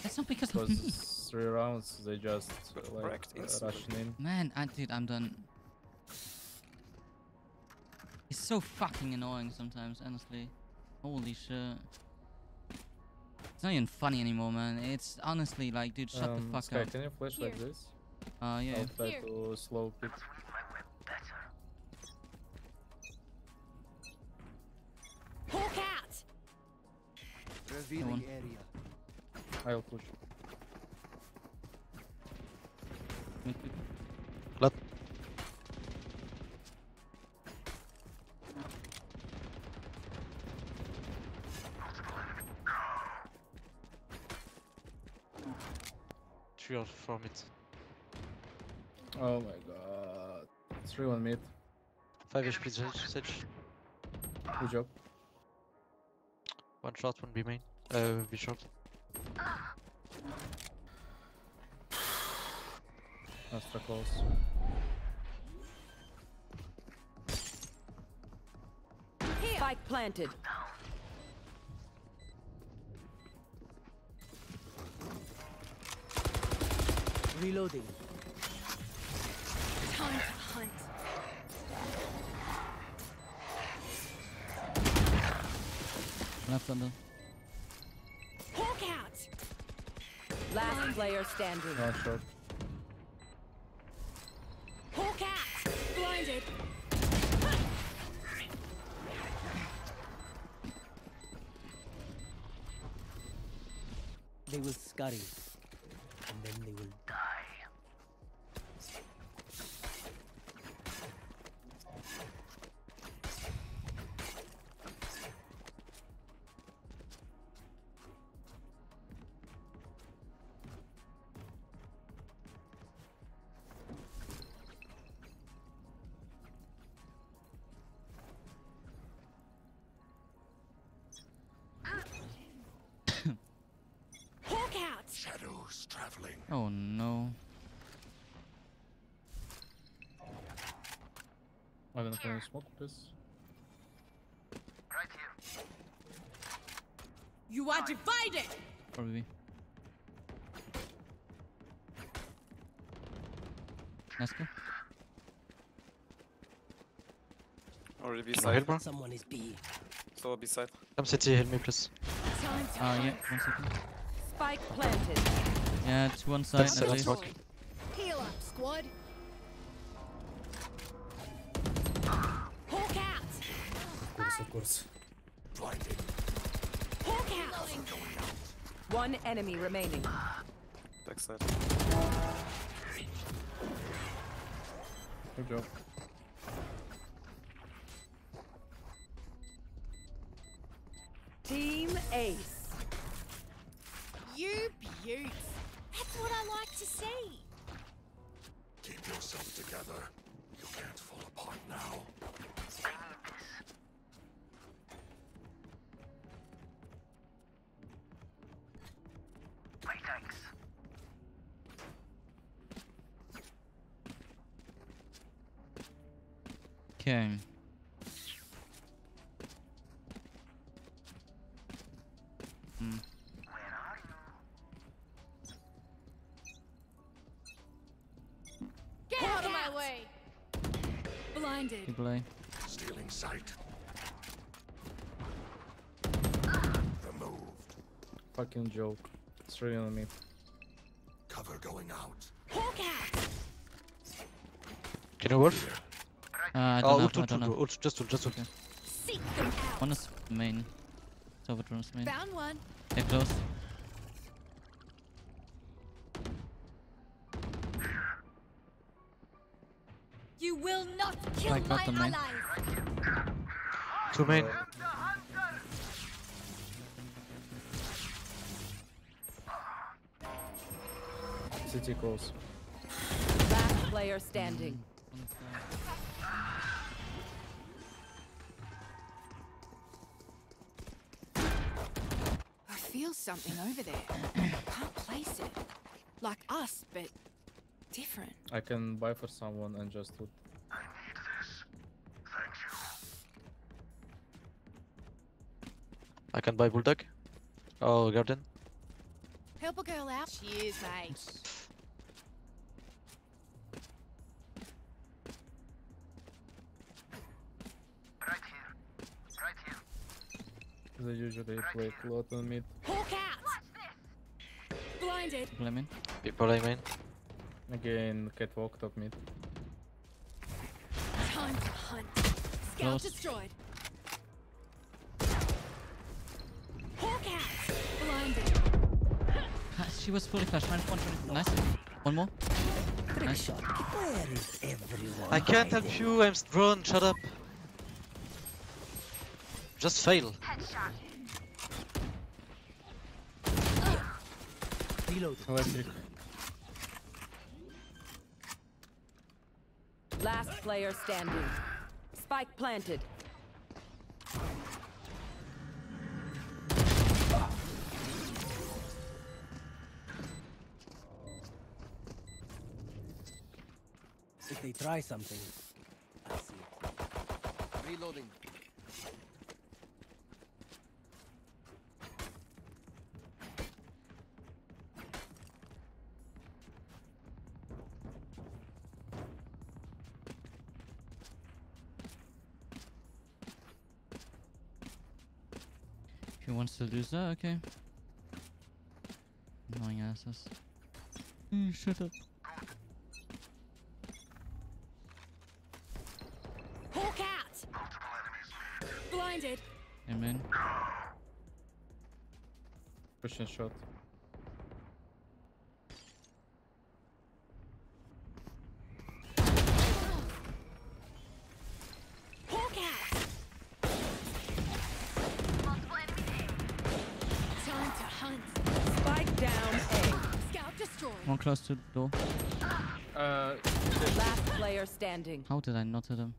Speaker 1: That's not because of me.
Speaker 33: Three rounds they just uh, like
Speaker 13: wrecked
Speaker 33: uh, rushing in.
Speaker 1: Man, I, dude, I'm done. It's so fucking annoying sometimes, honestly. Holy shit. It's not even funny anymore, man. It's honestly like, dude, shut
Speaker 33: um,
Speaker 1: the fuck
Speaker 33: Skye,
Speaker 1: up.
Speaker 33: can you flash like
Speaker 8: Here.
Speaker 33: this?
Speaker 1: Uh, yeah.
Speaker 33: I'll try
Speaker 8: Here.
Speaker 33: to slow pick.
Speaker 8: Hawk out.
Speaker 20: Revealing area.
Speaker 33: I'll push.
Speaker 32: Let. Three or four mid.
Speaker 33: Oh my god. Three one mid.
Speaker 32: Five HP Sage. Sage.
Speaker 33: Good job.
Speaker 32: One shot, one B main. Uh, B short.
Speaker 33: Astra close.
Speaker 3: Spike planted.
Speaker 25: Reloading.
Speaker 1: Left under.
Speaker 8: Hawk out.
Speaker 3: Last player standing.
Speaker 33: One short.
Speaker 8: Hawk out. Blinded.
Speaker 25: They will scurry.
Speaker 1: Oh no.
Speaker 33: I'm gonna can you smoke this? Right here.
Speaker 8: You are divided.
Speaker 1: Probably. Let's go.
Speaker 13: Already B
Speaker 32: Can I heal,
Speaker 13: side.
Speaker 32: bro?
Speaker 25: Someone is B.
Speaker 13: So B side.
Speaker 32: Come city, heal me please.
Speaker 8: Time to
Speaker 1: Uh, yeah, one second.
Speaker 3: Spike planted.
Speaker 1: Yeah, it's one side
Speaker 32: That's
Speaker 1: at
Speaker 32: that's
Speaker 1: least.
Speaker 32: rock.
Speaker 8: Heal up, squad. Hawk out.
Speaker 26: Course, of course.
Speaker 31: Blinded.
Speaker 8: Hawk out.
Speaker 3: One enemy remaining.
Speaker 13: Backside.
Speaker 33: Good job.
Speaker 3: Team Ace.
Speaker 1: Okay. Hmm.
Speaker 8: Get out of my way!
Speaker 28: Blinded.
Speaker 1: Keep play.
Speaker 31: Stealing sight. Removed.
Speaker 33: Fucking joke. It's really on me.
Speaker 31: Cover going out.
Speaker 4: Hawk out!
Speaker 32: Can you wolf?
Speaker 1: Uh, don't
Speaker 32: oh,
Speaker 1: know.
Speaker 32: ult, ult, ult, ult, just ult, just ult.
Speaker 4: Seek them out!
Speaker 1: One is main. It's over drones main.
Speaker 4: Found one.
Speaker 1: They're close.
Speaker 8: You will not kill
Speaker 1: I got
Speaker 8: my
Speaker 1: them,
Speaker 8: allies!
Speaker 32: Two main.
Speaker 33: City close.
Speaker 3: Last player standing.
Speaker 4: Something over there. Can't place it. Like us, but different.
Speaker 33: I can buy for someone and just loot.
Speaker 32: I can buy bulldog. Oh, garden.
Speaker 4: Help a girl out. Cheers, mate. Right here.
Speaker 33: Right They usually play a lot on mid.
Speaker 4: Hawk!
Speaker 28: Blinded.
Speaker 1: Keep play main.
Speaker 32: People I main.
Speaker 33: Again, catwalk top mid.
Speaker 28: Time to hunt. Scout
Speaker 1: Close.
Speaker 28: destroyed. Hawk out. Blinded.
Speaker 1: She was fully flashed. Minus 120. Nice. One more. Nice.
Speaker 25: Where is everyone?
Speaker 32: I can't help you, I'm drone, shut up. Just fail.
Speaker 25: Reload.
Speaker 33: Electric.
Speaker 3: Last player standing. Spike planted.
Speaker 25: If they try something, I see it. Reloading.
Speaker 1: He wants to lose that, okay. Annoying asses. Mm, shut up.
Speaker 28: Hawk out. Blinded.
Speaker 1: Amen.
Speaker 33: Pushing shot.
Speaker 1: Close to the door.
Speaker 33: Uh,
Speaker 3: Last player standing.
Speaker 1: How did I not hit him?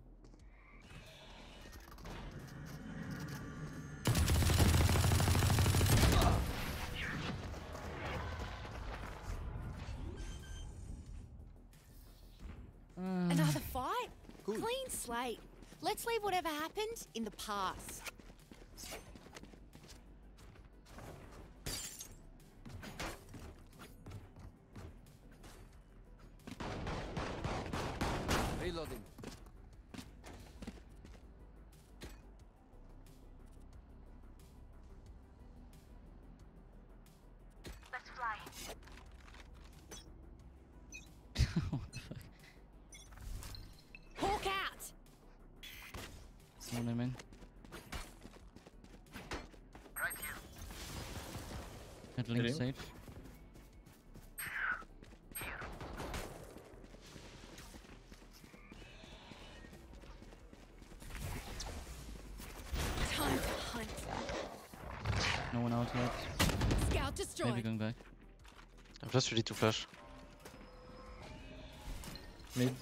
Speaker 4: Another fight? Clean slate. Let's leave whatever happened in the past.
Speaker 1: At link
Speaker 33: Hitting.
Speaker 1: stage.
Speaker 28: Time to hunt.
Speaker 1: No one out yet.
Speaker 28: Scout
Speaker 1: Maybe going back.
Speaker 32: I'm just ready to flash.
Speaker 33: Mid.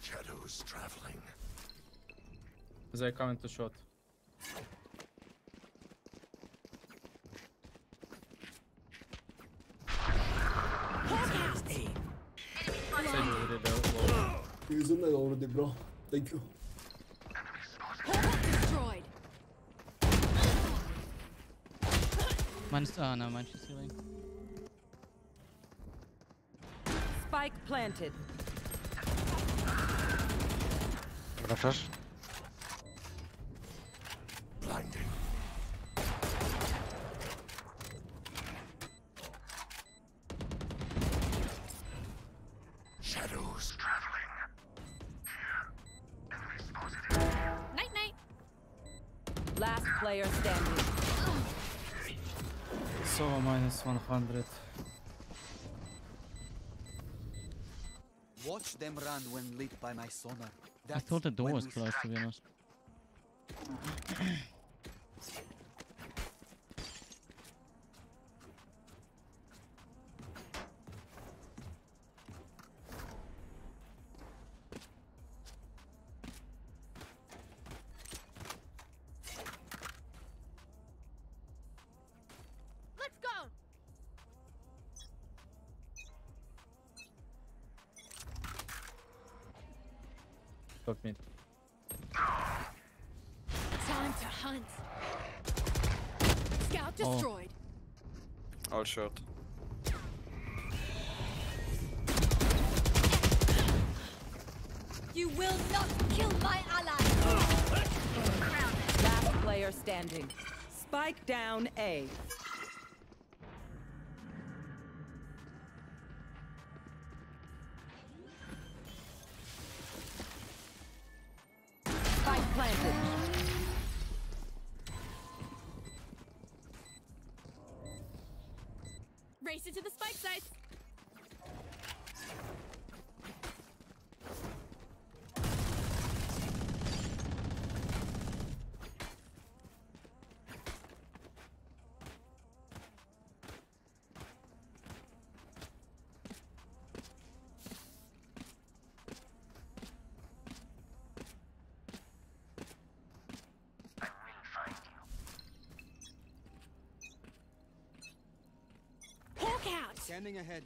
Speaker 31: Shadows traveling.
Speaker 33: They coming to shot.
Speaker 34: Thank you.
Speaker 8: Destroyed.
Speaker 1: Mine's oh no, mine's just healing.
Speaker 3: Spike planted.
Speaker 32: I'm gonna flash.
Speaker 35: Watch them run when lit by my sonar.
Speaker 1: I thought the door was closed to be honest.
Speaker 13: All short.
Speaker 8: You will not kill my ally.
Speaker 3: Last player standing. Spike down A.
Speaker 35: Scanning ahead.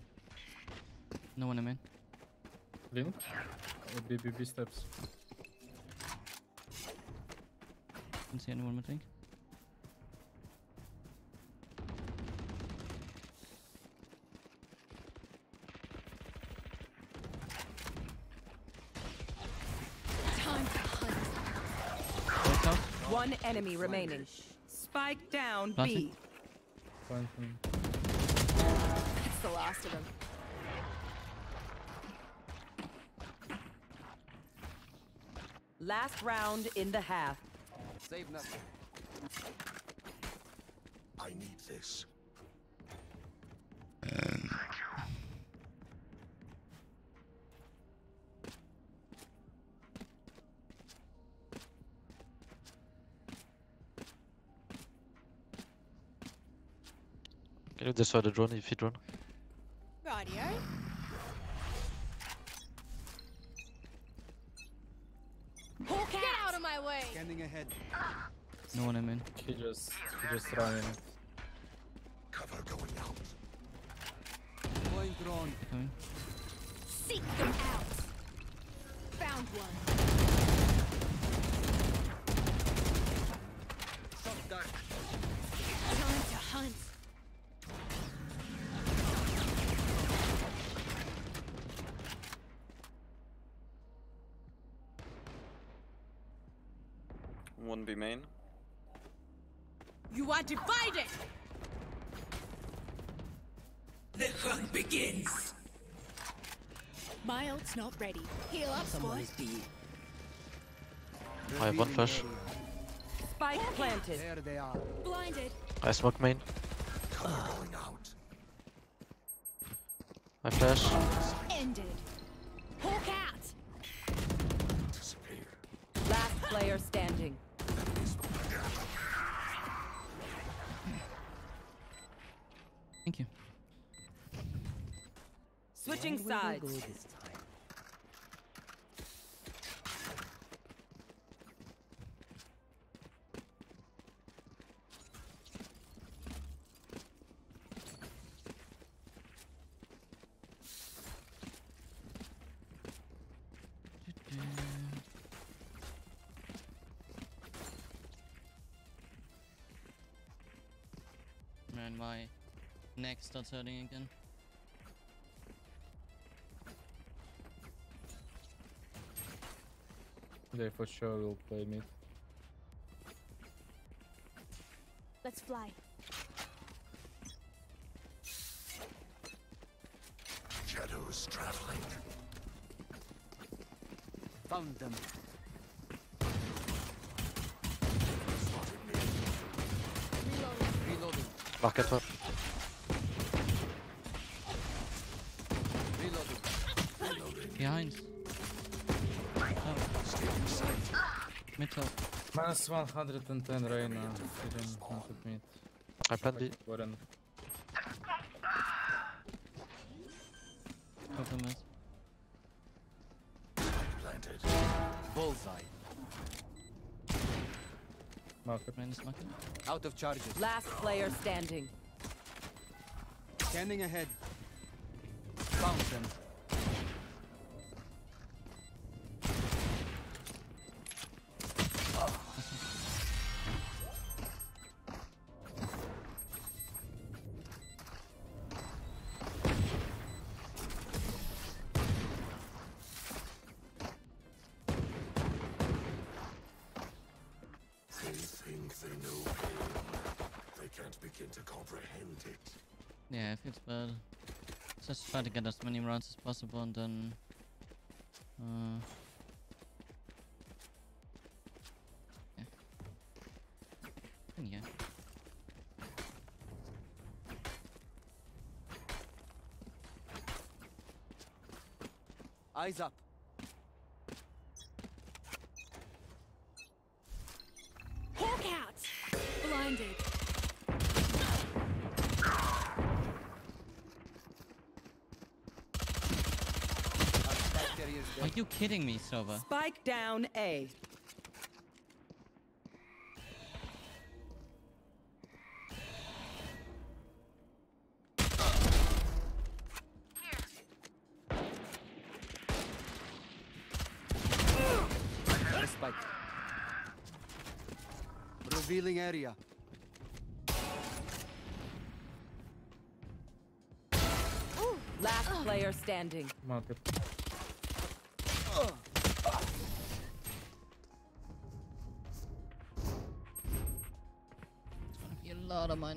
Speaker 1: No one in.
Speaker 4: Blink. Uh, B, B, B steps.
Speaker 1: Didn't see anyone, I think.
Speaker 8: Time to hunt.
Speaker 1: Wait out.
Speaker 3: One enemy remaining. Spike down
Speaker 1: Planted.
Speaker 3: B.
Speaker 4: Planting.
Speaker 36: It's the last of them.
Speaker 3: Last round in the half.
Speaker 35: Save nothing.
Speaker 31: I need this.
Speaker 32: Can you destroy the drone if you drone?
Speaker 4: Just, running.
Speaker 32: I have one flash.
Speaker 3: Spike planted.
Speaker 35: There they are.
Speaker 8: Blinded.
Speaker 32: I smoke main.
Speaker 31: Going out.
Speaker 32: I flash.
Speaker 8: Ended. Hawk out.
Speaker 31: Disappear.
Speaker 3: Last player standing.
Speaker 1: Thank you.
Speaker 3: Switching
Speaker 25: Where will we
Speaker 3: sides.
Speaker 1: Starts hurting again.
Speaker 33: They for sure will play mid. Minus 110 Reyna. Didn't want to meet.
Speaker 32: I plan B.
Speaker 33: Warren.
Speaker 1: Top of mid.
Speaker 31: Planted.
Speaker 35: Bullseye.
Speaker 33: Market.
Speaker 1: Minus market.
Speaker 35: Out of charges.
Speaker 3: Last player standing.
Speaker 35: Standing ahead.
Speaker 1: As many rounds as possible and then... kidding me, Sova?
Speaker 3: Spike down A.
Speaker 35: Spike. Revealing area.
Speaker 3: Last player standing.
Speaker 33: Market.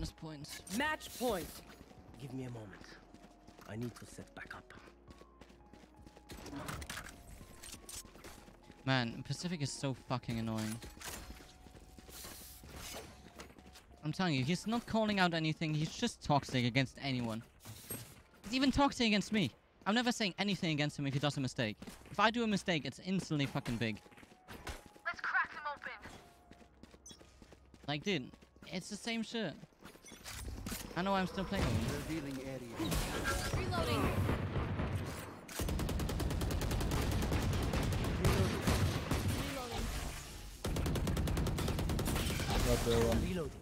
Speaker 1: Lot of minus points.
Speaker 3: Match point.
Speaker 25: Give me a moment. I need to set back up.
Speaker 1: Man, Pacific is so fucking annoying. I'm telling you, he's not calling out anything, he's just toxic against anyone. He's even toxic against me. I'm never saying anything against him if he does a mistake. If I do a mistake, it's instantly fucking big.
Speaker 30: Let's crack them open.
Speaker 1: Like, dude, it's the same shit. I know I'm still playing.
Speaker 35: Revealing area.
Speaker 8: Reloading. Reloading.
Speaker 33: Got the.
Speaker 25: Reloading.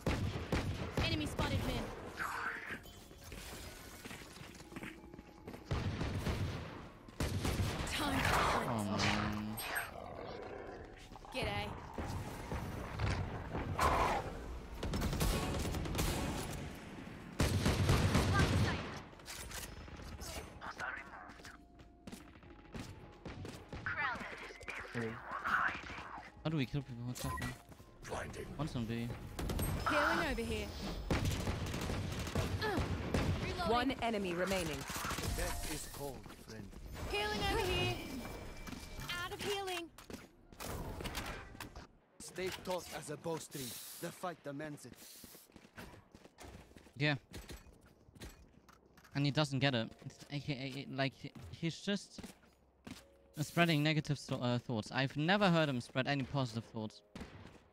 Speaker 1: One's.
Speaker 8: Healing over here. Reloading.
Speaker 3: One enemy remaining.
Speaker 35: Death is cold, friend.
Speaker 8: Healing over here. Out of healing.
Speaker 35: Stay taut as a bowstring. The fight demands it.
Speaker 1: Yeah. And he doesn't get it. It's, aka, like, he's just spreading negative so- uh, thoughts. I've never heard him spread any positive thoughts.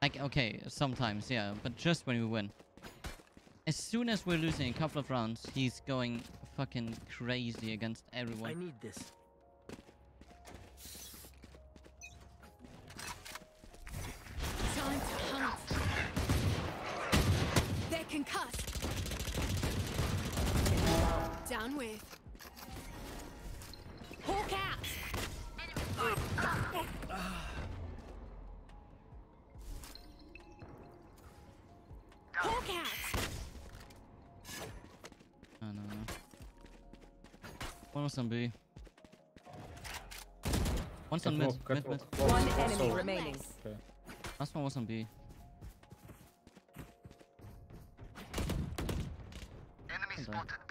Speaker 1: Like, okay, sometimes, yeah, but just when we win. As soon as we're losing a couple of rounds, he's going fucking crazy against everyone.
Speaker 25: I need this.
Speaker 8: Time to hunt. They're concussed. Down with.
Speaker 1: Was on B. One's on mid,
Speaker 33: walk, cut
Speaker 1: mid, mid.
Speaker 33: walk. Walk,
Speaker 3: One enemy
Speaker 33: solo.
Speaker 3: remaining.
Speaker 33: Okay.
Speaker 1: Last one was on B.
Speaker 30: Enemy spotted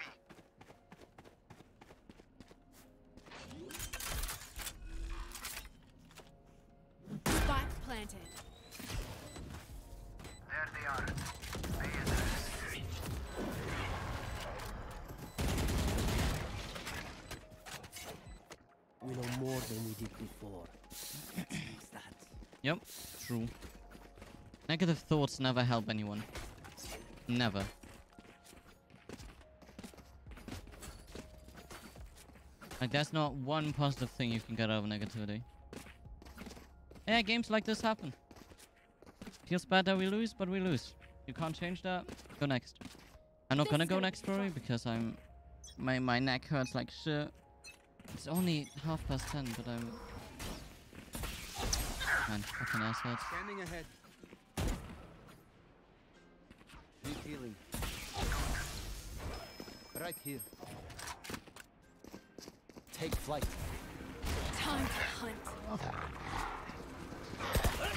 Speaker 1: Negative thoughts never help anyone. Never. Like, that's not one positive thing you can get out of negativity. Yeah, games like this happen. Feels bad that we lose, but we lose. You can't change that. Go next. I'm not gonna go next, Rory, because I'm... My, my neck hurts like shit. It's only half past ten, but I'm... Man, fucking assholes.
Speaker 35: Right here. Take flight.
Speaker 8: Time to hunt.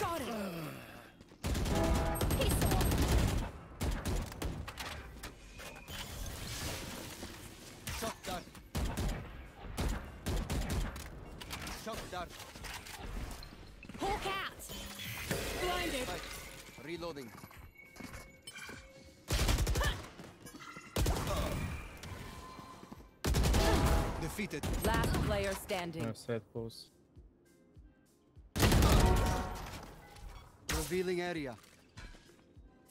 Speaker 8: Got it.
Speaker 35: Defeated.
Speaker 3: Last player standing.
Speaker 33: No set pose.
Speaker 35: Revealing area.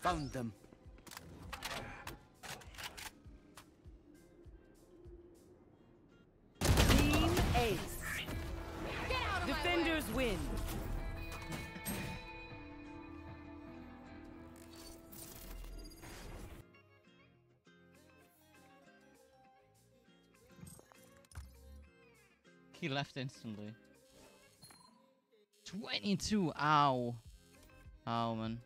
Speaker 35: Found them.
Speaker 1: He left instantly. 22! Ow! Ow, man.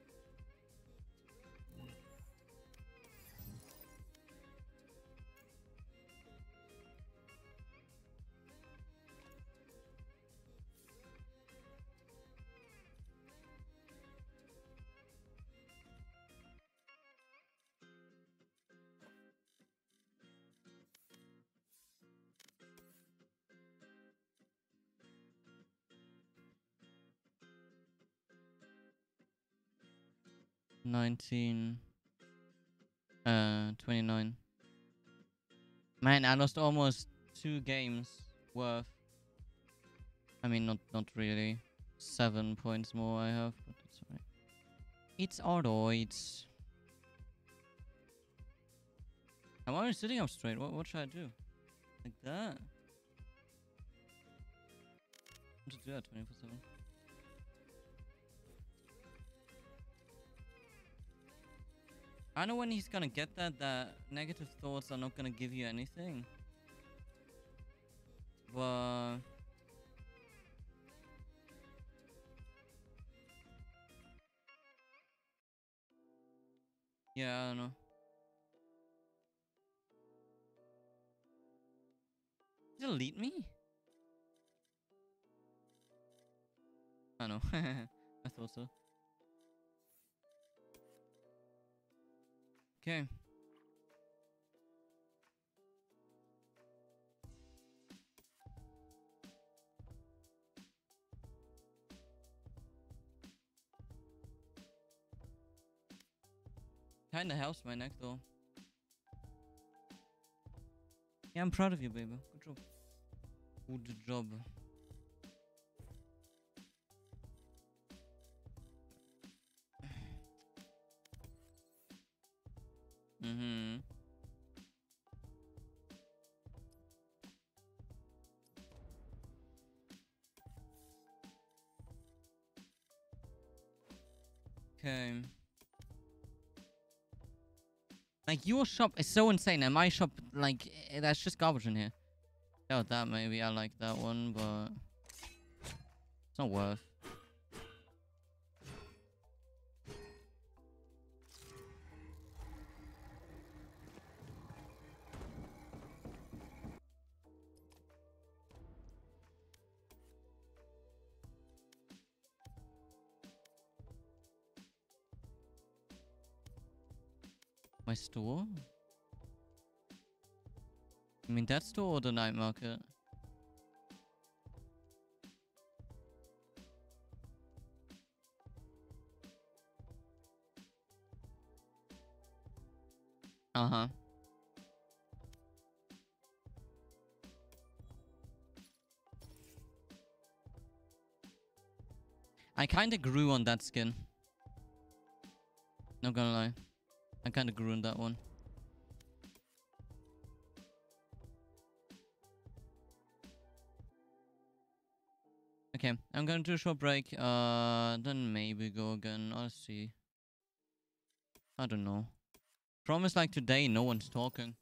Speaker 1: Nineteen. Uh, twenty-nine. Man, I lost almost two games worth. I mean, not not really. Seven points more I have, but it's alright. It's alright. I'm already sitting up straight. What what should I do? Like that? To do that 24 7? I know when he's gonna get that, that negative thoughts are not gonna give you anything. But... Yeah, I don't know. Delete me? I know. I thought so. Okay. Kinda helps my neck though. Yeah, I'm proud of you, baby. Good job. Good job. Mm-hmm. Okay. Like your shop is so insane, and my shop, like, eh, that's just garbage in here. Oh, that maybe I like that one, but it's not worth. Store? I mean that store or the night market? Uh-huh. I kinda grew on that skin. Not gonna lie. I kinda grew on that one. Okay, I'm gonna do a short break, uh, then maybe go again, I'll see. I don't know. Promise like today, no one's talking.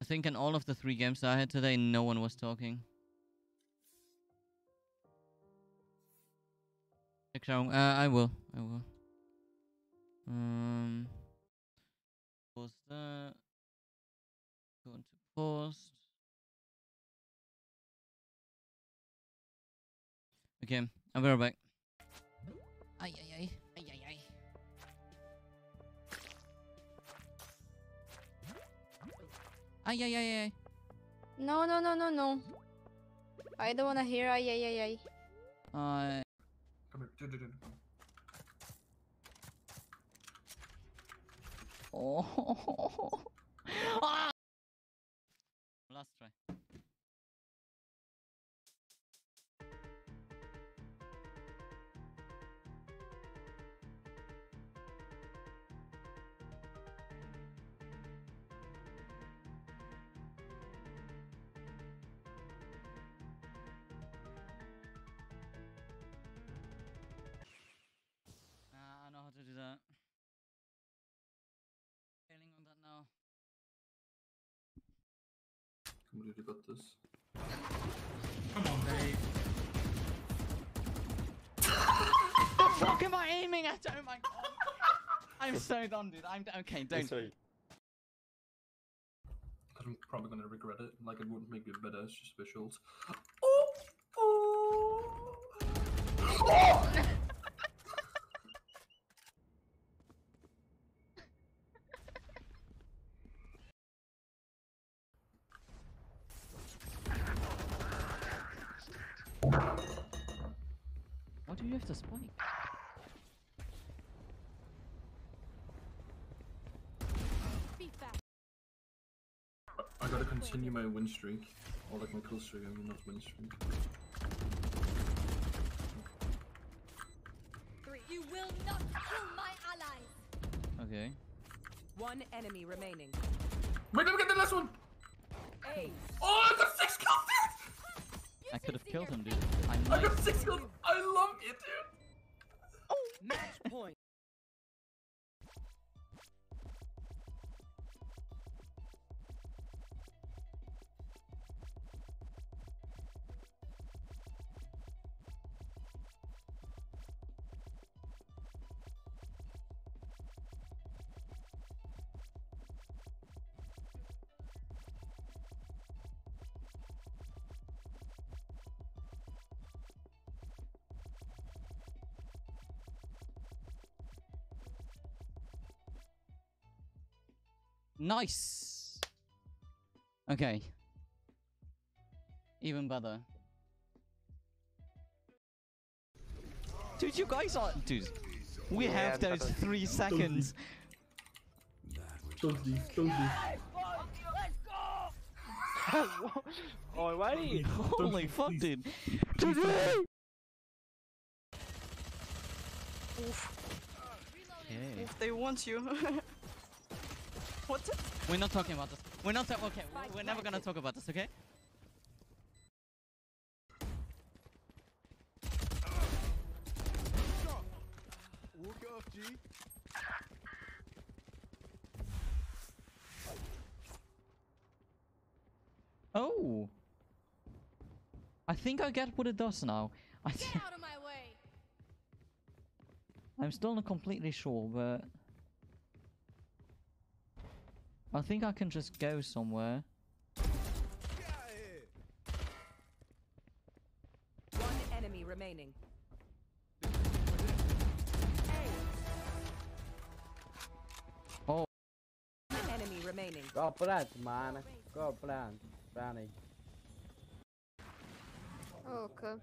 Speaker 1: I think in all of the three games I had today, no one was talking. Uh, I will. I will. Um. Pause that. Go into post. Okay, I'll be right back. Ay, ay, ay. Ay, ay, ay. Ay, ay, ay, ay.
Speaker 2: No, no, no, no, no. I don't wanna hear ay, ay, ay, ay.
Speaker 1: I.
Speaker 11: Come here. Dude, dude, dude.
Speaker 1: Oh. ah! Last try.
Speaker 11: Dude, you got this.
Speaker 37: Come on, Dave.
Speaker 1: the fuck am I aiming at? Oh my god. I'm so done, dude. I'm okay. Don't.
Speaker 11: Because I'm probably gonna regret it. Like, it wouldn't make it better, it's just visuals.
Speaker 1: Why do you have to spike?
Speaker 11: I gotta continue my win streak. Or like my kill streak, I mean not win streak.
Speaker 8: Three. You will not kill my allies.
Speaker 1: Okay.
Speaker 3: One enemy remaining.
Speaker 11: Wait, let me get the last one!
Speaker 3: Oh, a.
Speaker 11: Oh, I got
Speaker 1: could have killed him, dude. I
Speaker 11: I got six kills! I love you, dude!
Speaker 1: Nice. Okay. Even better. Dude, you guys are. Dude, we
Speaker 6: Yeah,
Speaker 1: have those
Speaker 6: better.
Speaker 1: three seconds.
Speaker 11: Don't leave, don't leave.
Speaker 1: Alrighty. Oh, Holy fuck, dude.
Speaker 2: Oof.
Speaker 1: Okay.
Speaker 2: Oof, they want you. what?
Speaker 1: We're not talking about this. We're not. Okay, we're- we're never gonna talk about this. Okay.
Speaker 35: Walk it off, G.
Speaker 1: Oh. I think I get what it does now. I
Speaker 8: Get out of my way.
Speaker 1: I'm still not completely sure, but I think I can just go somewhere.
Speaker 3: One enemy remaining. Oh. One enemy remaining.
Speaker 33: Go plant, man. Go plant. Brownie.
Speaker 8: Oh, okay.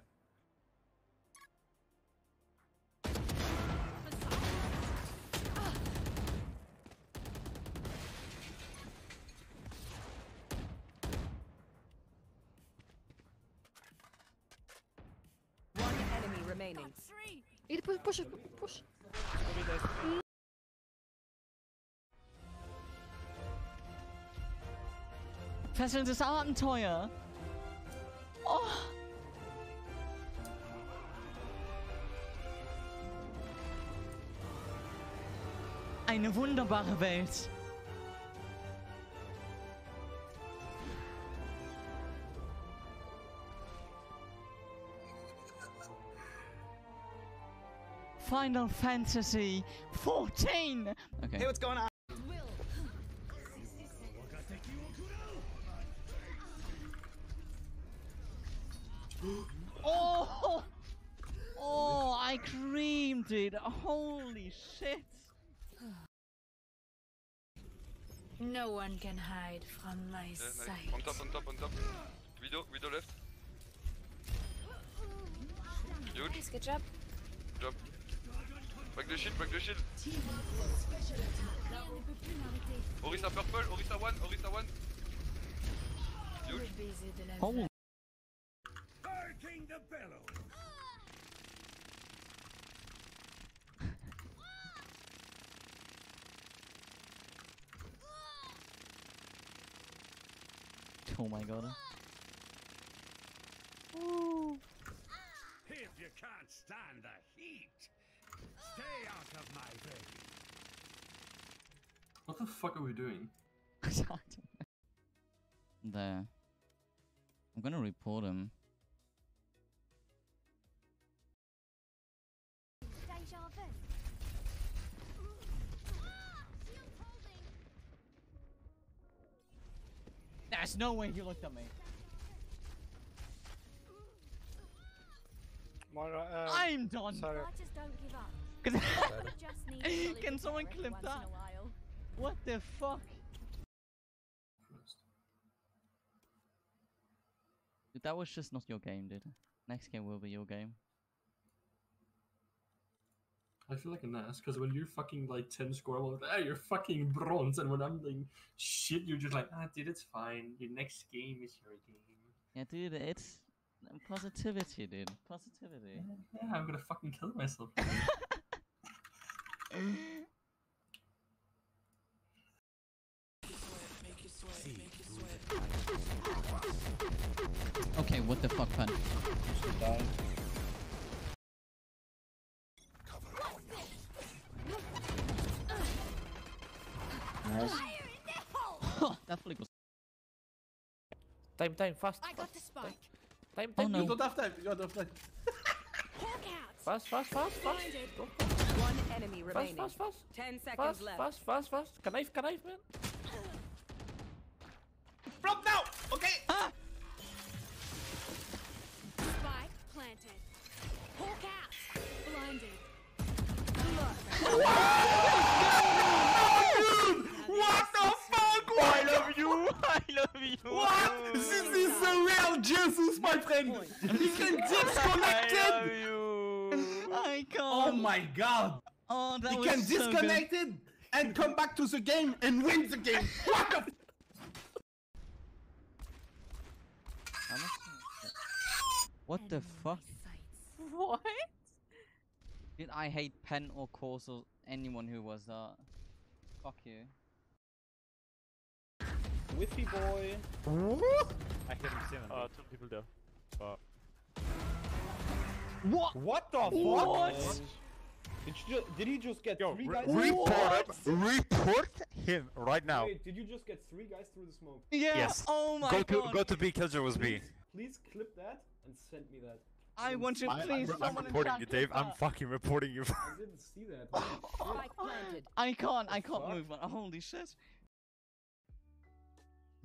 Speaker 3: Remaining.
Speaker 8: Eat, push, push, push.
Speaker 1: Fesselndes Abenteuer. Oh. Eine wunderbare Welt. Final Fantasy 14. Okay.
Speaker 34: Hey, what's going on?
Speaker 1: Oh! Oh, I creamed it. Holy shit.
Speaker 16: No one can hide from my
Speaker 38: Yeah, nice.
Speaker 16: sight.
Speaker 38: On top, on top, on top. Widow, widow left. Huge.
Speaker 8: Nice, good job.
Speaker 38: Job. Break the shield, break the shield. Orisa purple, Orisa one, Orisa one. Huge.
Speaker 1: Oh.
Speaker 37: King.
Speaker 1: Oh my god.
Speaker 37: If you can't stand the heat, stay out of my way.
Speaker 11: What the fuck are we doing?
Speaker 1: There. I'm gonna report him.
Speaker 8: Deja.
Speaker 1: There's no way he looked at me.
Speaker 26: Moira, uh,
Speaker 1: I'm done.
Speaker 26: Sorry.
Speaker 8: Fighters don't give up.
Speaker 1: Can-
Speaker 8: Just need a solid
Speaker 1: Can someone clip that? What the fuck? Dude, that was just not your game, dude. Next game will be your game.
Speaker 11: I feel like an ass because when you're fucking like 10 score, I'm like, ah, you're fucking bronze. And when I'm like, shit, you're just like, ah, dude, it's fine. Your next game is your game.
Speaker 1: Yeah, dude, it's positivity, dude. Positivity.
Speaker 11: Yeah, I'm gonna fucking kill myself.
Speaker 1: Okay, what the fuck, Pan?
Speaker 33: Nice.
Speaker 1: that flick was.
Speaker 33: Time, time, fast.
Speaker 8: I got the spike.
Speaker 33: Time,
Speaker 1: Oh
Speaker 33: time.
Speaker 1: no.
Speaker 33: You don't have time. You don't have time. Fast, fast, fast, fast.
Speaker 3: Blinded. One enemy
Speaker 33: Fast,
Speaker 3: remaining.
Speaker 33: fast, fast.
Speaker 3: Ten seconds
Speaker 33: Fast,
Speaker 3: left.
Speaker 33: fast, fast, fast. Knife, knife, man.
Speaker 34: Drop now! Okay! Ah.
Speaker 8: Spike planted. Hawk out. Blinded.
Speaker 34: What the fuck? What?
Speaker 1: I love you! I love you!
Speaker 34: What? This is the real Jesus, my friend! He can disconnect
Speaker 1: I love you! I can't!
Speaker 34: Oh my god!
Speaker 1: Oh, that
Speaker 34: He
Speaker 1: was
Speaker 34: can
Speaker 1: so good.
Speaker 34: disconnect it and come back to the game and win the game! What the
Speaker 1: What the fuck?
Speaker 2: What?
Speaker 1: Dude, I hate Pen or Course or anyone who was that. Fuck you.
Speaker 33: Whiffy boy. I hit him seven.
Speaker 39: Uh, two people there. Uh,
Speaker 1: What?
Speaker 33: What the
Speaker 1: What?
Speaker 33: fuck? Did, you ju- did he just get three guys?
Speaker 39: report him. Report him right now.
Speaker 33: Wait, did you just get three guys through the smoke?
Speaker 1: Yeah.
Speaker 39: Yes.
Speaker 1: Oh my
Speaker 39: go
Speaker 1: god.
Speaker 39: to go to B. Killjoy was B.
Speaker 33: Please clip that and send me that.
Speaker 1: I want you, please.
Speaker 39: I,
Speaker 1: please.
Speaker 39: am reporting you, Dave. I'm fucking reporting you.
Speaker 33: I didn't see that.
Speaker 3: Spike planted.
Speaker 1: I can't. I can't
Speaker 33: fuck?
Speaker 1: move. Man. Holy shit.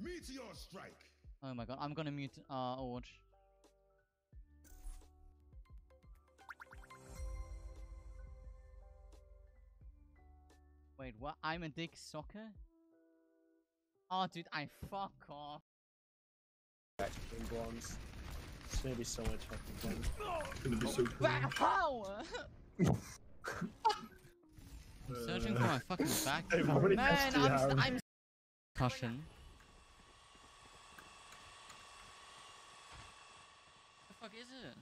Speaker 31: Meteor strike.
Speaker 1: Oh my god. I'm gonna mute uh Overwatch. Wait, what? I'm a dick soccer? Oh, dude, I fuck off.
Speaker 33: in bronze. It's gonna be so much fucking fun.
Speaker 11: Gonna be so
Speaker 1: But how? I'm searching for my uh, fucking back.
Speaker 33: They've
Speaker 1: Man, I'm,
Speaker 33: out.
Speaker 1: st- I'm caution. The fuck is it?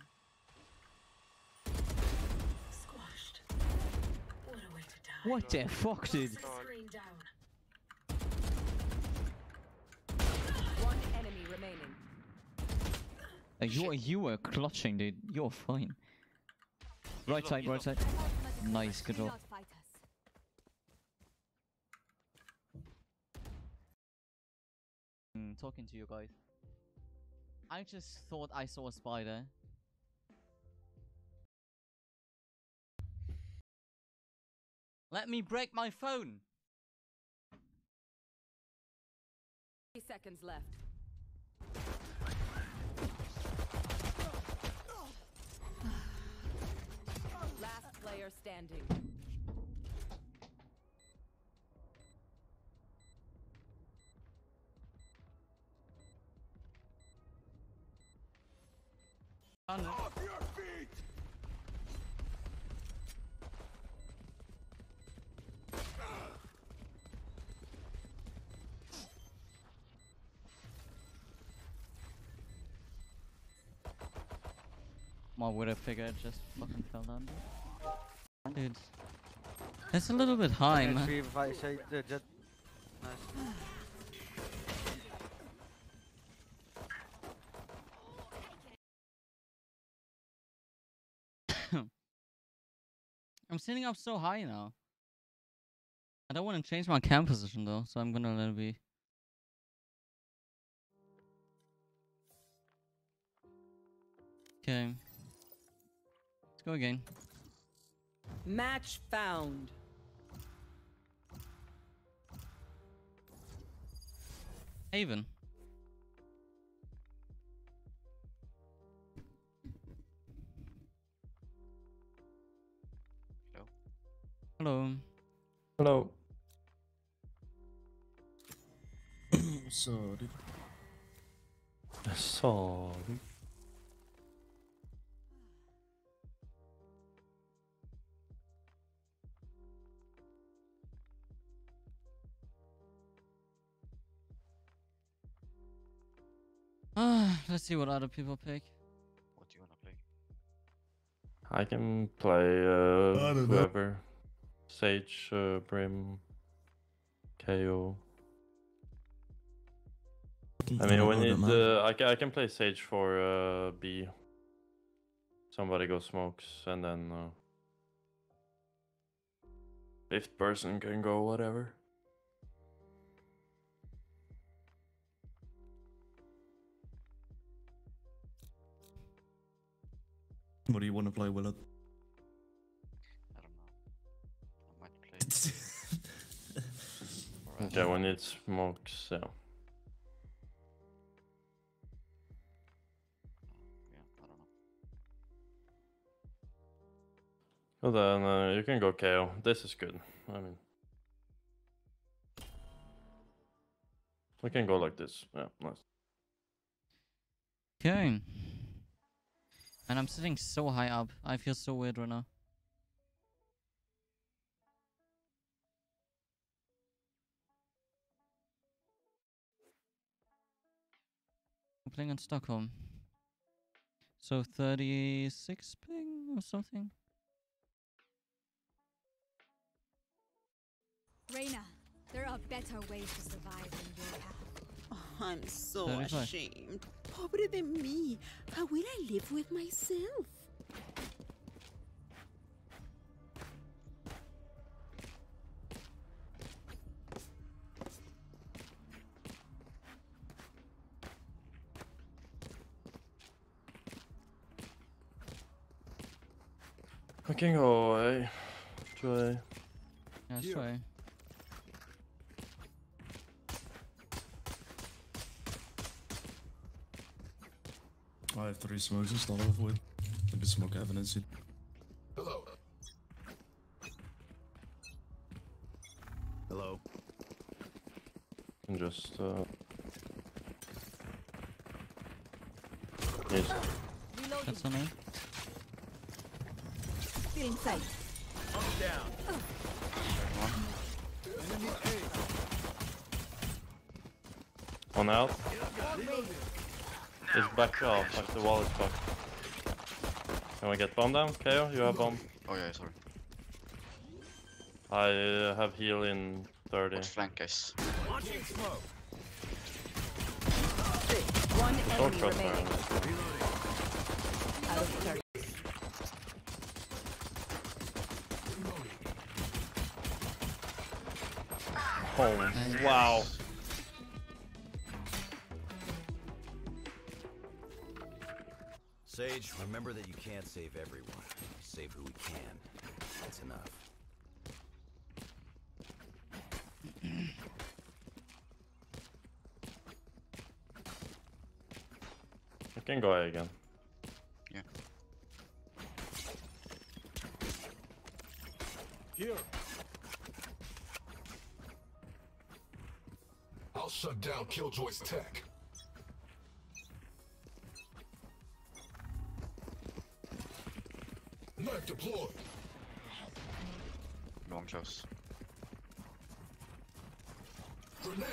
Speaker 16: What
Speaker 1: the fuck, dude?
Speaker 16: Screen.
Speaker 3: One enemy remaining.
Speaker 1: Uh, you you were clutching, dude. You're fine. Right side, right side. Nice, good job. Mm, talking to you guys. I just thought I saw a spider. Let me break my phone.
Speaker 3: 30 seconds left. Last player standing.
Speaker 31: Off your
Speaker 1: My widow figure just fucking fell down. Dude. Dude. It's a little bit high,
Speaker 40: Okay,
Speaker 1: man.
Speaker 40: three, five, six, the Jett. Nice.
Speaker 1: I'm sitting up so high now. I don't want to change my cam position though, so I'm gonna let it be. Okay. Let's go again.
Speaker 3: Match found.
Speaker 1: Haven. Hello.
Speaker 26: Hello. Sorry. Sorry.
Speaker 1: Let's see what other people pick.
Speaker 32: What do you wanna play?
Speaker 41: I can play uh, whoever. Sage, uh, Brim, KO. I mean, we need. Uh, I, ca- I can play Sage for uh, B. Somebody go smokes, and then uh, fifth person can go whatever.
Speaker 42: What do you want to play, Willard?
Speaker 32: I don't know. I might play.
Speaker 41: Okay, we need smokes. Yeah. Well then, uh, you can go KO. This is good. I mean, we can go like this. Yeah, nice.
Speaker 1: Okay. And I'm sitting so high up. I feel so weird right now. I'm playing on Stockholm. So 36 ping or something?
Speaker 8: Reyna, there are better ways to survive than your path.
Speaker 23: I'm so
Speaker 1: 35.
Speaker 23: ashamed. Pobre de me. How will I live with myself?
Speaker 41: We can go away. To A.
Speaker 1: Yeah,
Speaker 42: I have three smokes to start off with. Maybe smoke evidence.
Speaker 31: Hello.
Speaker 42: Hello.
Speaker 41: Can can just. Uh... Yes.
Speaker 1: That's on me.
Speaker 8: Feeling sight.
Speaker 38: down.
Speaker 41: One out. It's back off, like the wall is back. Can we get bomb down? KO, you have bomb.
Speaker 43: Oh yeah, sorry.
Speaker 41: I uh, have heal in 30.
Speaker 43: Watch flank, guys.
Speaker 38: Launching smoke.
Speaker 3: One
Speaker 41: Don't
Speaker 3: enemy
Speaker 41: cross
Speaker 3: remaining. Out of 30.
Speaker 41: Oh, wow.
Speaker 9: Remember that you can't save everyone. Save who we can. That's enough.
Speaker 41: You can go A again.
Speaker 43: Yeah.
Speaker 31: Here. I'll shut down Killjoy's tech. Deployed.
Speaker 43: Long close.
Speaker 31: Grenade.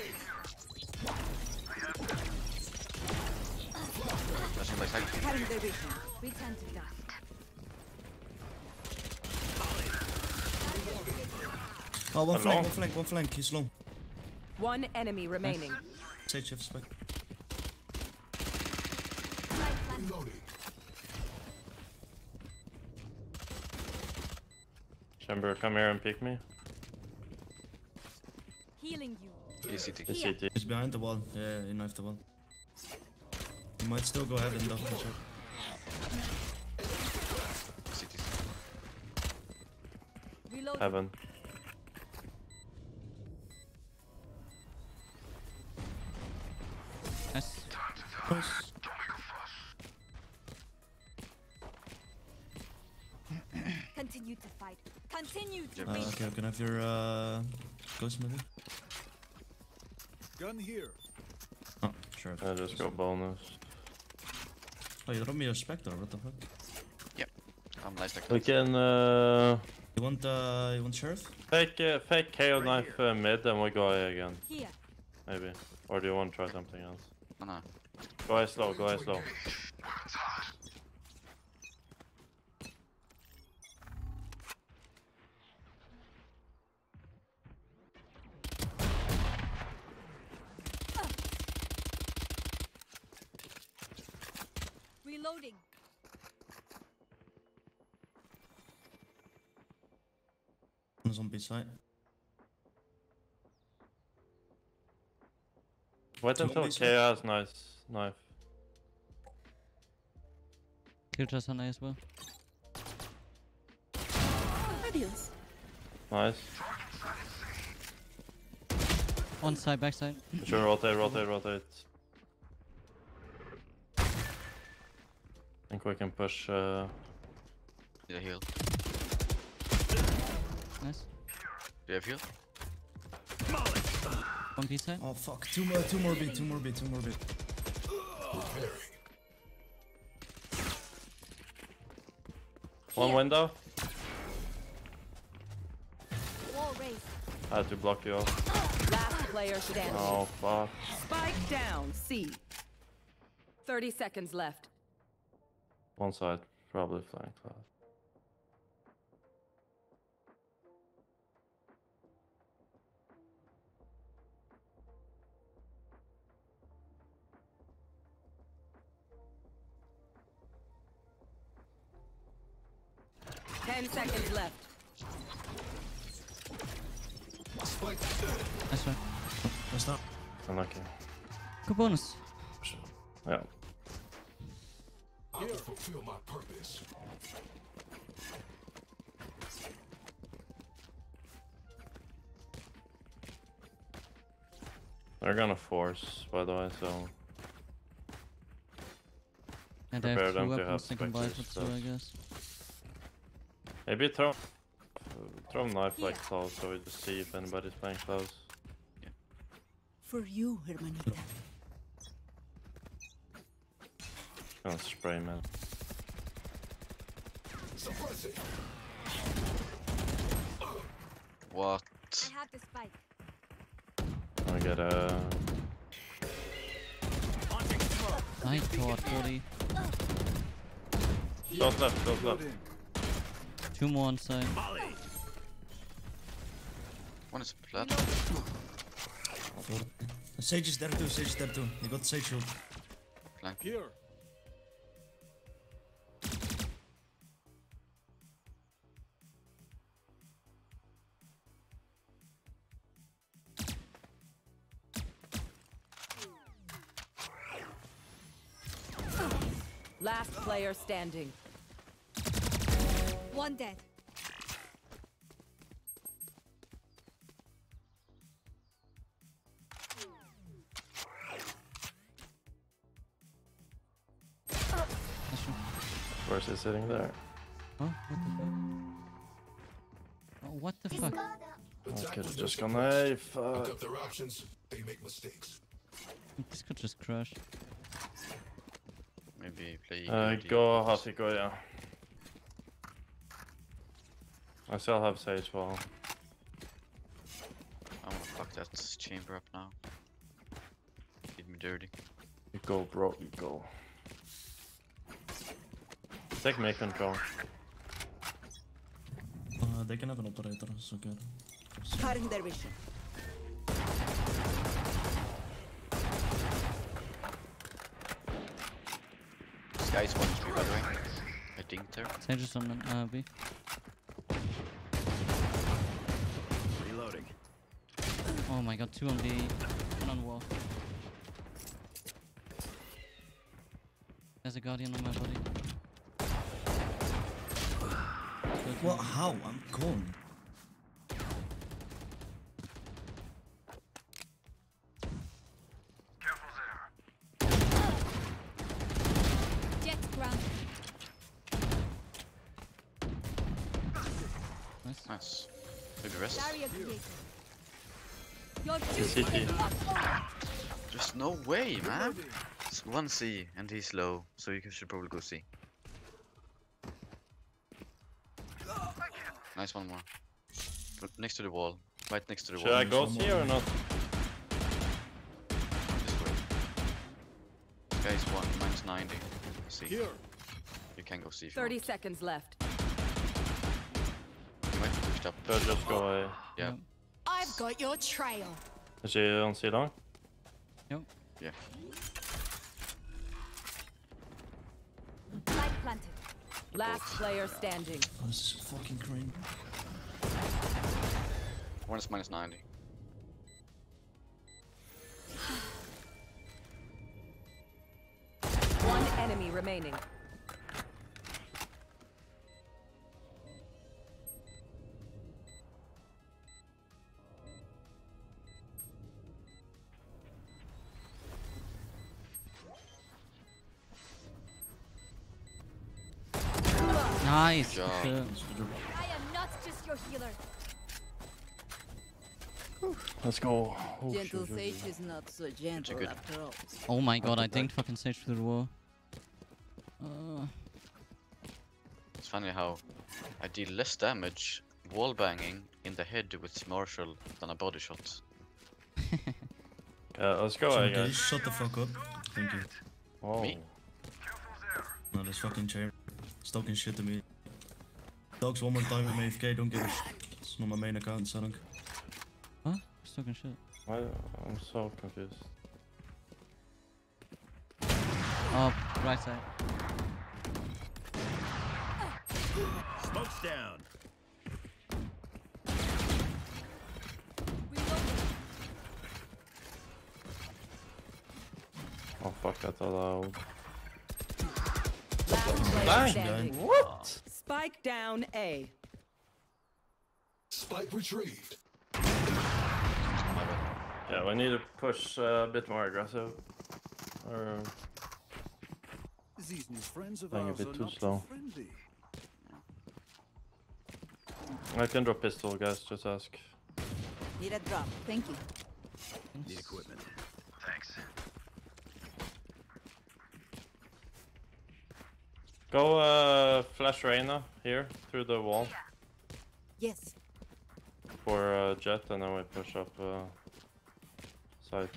Speaker 43: Flashing by side.
Speaker 8: Cutting their vision. Return to dust.
Speaker 42: Oh, one flank, one flank, one flank. He's long.
Speaker 3: One enemy remaining.
Speaker 42: Sage have spec.
Speaker 41: Chamber, come here and pick me.
Speaker 8: Healing you.
Speaker 43: He's CT.
Speaker 41: He's
Speaker 42: behind the wall. Yeah, he knifed the wall. He might still go ahead and double check.
Speaker 41: Heaven.
Speaker 42: Have your uh, ghost maybe?
Speaker 31: Gun here.
Speaker 42: Oh, sure.
Speaker 41: I just got bonus.
Speaker 42: Oh, you dropped me a spectre. What the fuck?
Speaker 43: Yep. I'm light stack.
Speaker 41: We can uh,
Speaker 42: You want uh, you want sheriff?
Speaker 41: fake uh, fake KO knife uh, mid and we go A again.
Speaker 8: Here.
Speaker 41: Maybe. Or do you want to try something else?
Speaker 43: No, no.
Speaker 41: Go A slow, go A slow.
Speaker 8: Reloading.
Speaker 42: One's on B side.
Speaker 41: Wait until
Speaker 42: on B
Speaker 41: KO has nice knife.
Speaker 1: Killjoy's on A as well.
Speaker 23: Adios.
Speaker 41: Nice.
Speaker 1: One side, back side.
Speaker 41: Sure, rotate, rotate, rotate. think we can push. Uh...
Speaker 43: Need a heal.
Speaker 1: Nice.
Speaker 43: Do you have heal?
Speaker 1: One B side.
Speaker 42: Oh fuck! Two more, two more B, two more B, two more B.
Speaker 41: One window.
Speaker 8: Wall raised.
Speaker 41: I had to block you off.
Speaker 3: Last player standing.
Speaker 41: Oh fuck.
Speaker 3: Spike down. C. 30 seconds left.
Speaker 41: One side, probably flank cloud.
Speaker 3: Ten seconds left.
Speaker 1: Nice one.
Speaker 42: What's that?
Speaker 41: Unlucky.
Speaker 1: Good bonus.
Speaker 41: Yeah.
Speaker 31: I'll fulfill my purpose.
Speaker 41: They're gonna force, by the way, so
Speaker 1: And they
Speaker 41: prepare
Speaker 1: have two
Speaker 41: them to have
Speaker 1: weapons they can buy for two, I guess.
Speaker 41: Maybe throw throw knife like close so we just see if anybody's playing close.
Speaker 23: For you, hermanita.
Speaker 41: Gonna spray man.
Speaker 43: What?
Speaker 8: I have the spike.
Speaker 41: I get a.
Speaker 1: My god, 40.
Speaker 41: Close left, close left.
Speaker 1: Two more on side.
Speaker 43: One is flat.
Speaker 42: Sage is there too, Sage is there too. You got Sage shield.
Speaker 43: Flank.
Speaker 37: Here.
Speaker 3: Last player standing.
Speaker 8: One dead.
Speaker 41: Where's he sitting there?
Speaker 1: Oh, what the fuck? Oh, what the fuck?
Speaker 41: I could have just gone, hey, fuck.
Speaker 31: up their options. They make mistakes.
Speaker 1: This could just crash.
Speaker 43: Maybe play.
Speaker 41: Uh,
Speaker 43: ED.
Speaker 41: go Hasiko, yeah. I still have Sage well.
Speaker 43: I wanna fuck that chamber up now. Keep me dirty.
Speaker 41: You go, bro, you go. Take me control.
Speaker 42: Uh, they can have an operator, so good.
Speaker 23: Cutting their vision.
Speaker 43: This guy's one three by the way. I think there.
Speaker 1: Sage is on uh, B.
Speaker 9: Reloading.
Speaker 1: Oh my god, two on B, one on wall. There's a guardian on my body.
Speaker 42: What? How? I'm gone.
Speaker 8: Your
Speaker 41: The
Speaker 8: duty
Speaker 41: city.
Speaker 8: is up.
Speaker 43: There's no way, man. It's one C and he's low, so you should probably go C. Nice one more. But next to the wall. Right next to the
Speaker 41: Should
Speaker 43: wall.
Speaker 41: Should I go C or not?
Speaker 43: This way. Guys, one minus 90. C.
Speaker 37: Here.
Speaker 43: You can go C if you
Speaker 3: 30
Speaker 43: want.
Speaker 3: seconds left.
Speaker 43: You might be pushed up.
Speaker 41: So just go away.
Speaker 43: Yeah.
Speaker 8: I've got your trail.
Speaker 41: Is she on C long?
Speaker 1: Yep.
Speaker 43: Yeah.
Speaker 8: Light planted.
Speaker 3: Last player standing.
Speaker 42: Oh, this is fucking green.
Speaker 43: One is minus 90.
Speaker 3: One enemy remaining.
Speaker 1: Nice.
Speaker 43: Good job.
Speaker 1: Uh,
Speaker 8: I am not just your healer.
Speaker 41: Let's go. Oh,
Speaker 23: Gentle
Speaker 41: shit, shit,
Speaker 23: Sage
Speaker 41: shit.
Speaker 23: is not so gentle
Speaker 43: good.
Speaker 23: after all.
Speaker 1: oh my god, I dinked fucking Sage through the wall. Uh,
Speaker 43: It's funny how I deal less damage wall banging in the head with Marshal than a body shot.
Speaker 41: Yeah, let's go, I
Speaker 42: Okay,
Speaker 41: guess.
Speaker 42: shut the fuck up. Thank you.
Speaker 41: Whoa.
Speaker 43: Me?
Speaker 42: No, this fucking chair. It's talking shit to me. Talks one more time with me AFK, don't give a shit. It's not my main account, so I don't
Speaker 1: huh? He's talking shit.
Speaker 41: Why? I'm so confused.
Speaker 1: Oh, right side.
Speaker 9: Smoke's down.
Speaker 41: Oh fuck, that's allowed.
Speaker 3: Last
Speaker 41: Bang.
Speaker 3: standing.
Speaker 41: What?
Speaker 3: Spike down A.
Speaker 31: Spike retrieved.
Speaker 41: Yeah, we need to push uh, a bit more aggressive. Or
Speaker 9: These new friends of
Speaker 41: playing a bit
Speaker 9: are
Speaker 41: too
Speaker 9: not
Speaker 41: slow.
Speaker 9: friendly.
Speaker 41: I can drop pistol, guys. Just ask.
Speaker 23: Need a drop. Thank you.
Speaker 9: Need equipment.
Speaker 41: Go uh, flash Reyna here through the wall
Speaker 23: Yes.
Speaker 41: for uh, Jett, and then we push up uh, site.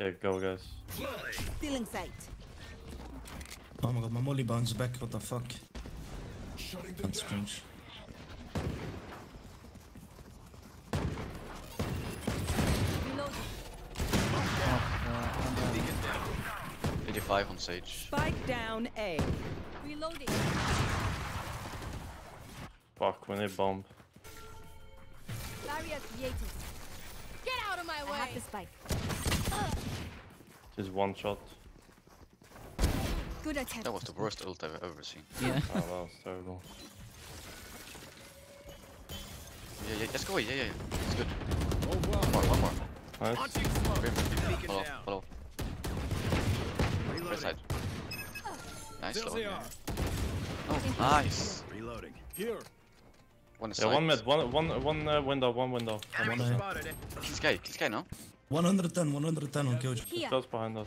Speaker 41: Okay, go guys.
Speaker 23: Still in sight.
Speaker 42: Oh my god, my molly bounced back, what the fuck? That's cringe.
Speaker 43: Beacon down. 85 on Sage.
Speaker 3: Spike down A.
Speaker 8: Reloading.
Speaker 41: Fuck, when they bomb.
Speaker 8: Barrier created. Get out of my way. I have the spike.
Speaker 41: Just one shot.
Speaker 8: Good attempt.
Speaker 43: That was the worst ult I've ever seen.
Speaker 1: Yeah.
Speaker 41: Oh, that was terrible.
Speaker 43: Yeah, yeah, let's go away. Yeah, yeah, yeah. It's good. One more, one more.
Speaker 41: Nice.
Speaker 43: Follow, follow. Right side. Nice,
Speaker 9: There
Speaker 43: low.
Speaker 9: they are.
Speaker 43: Oh, nice.
Speaker 9: Reloading. Here.
Speaker 43: One is
Speaker 41: Yeah, one mid, one, one, one uh, window, one window.
Speaker 42: One.
Speaker 9: Spotted it.
Speaker 43: This guy, this guy, no?
Speaker 42: 110, 110 on Killjoy.
Speaker 8: Here.
Speaker 41: Close behind us.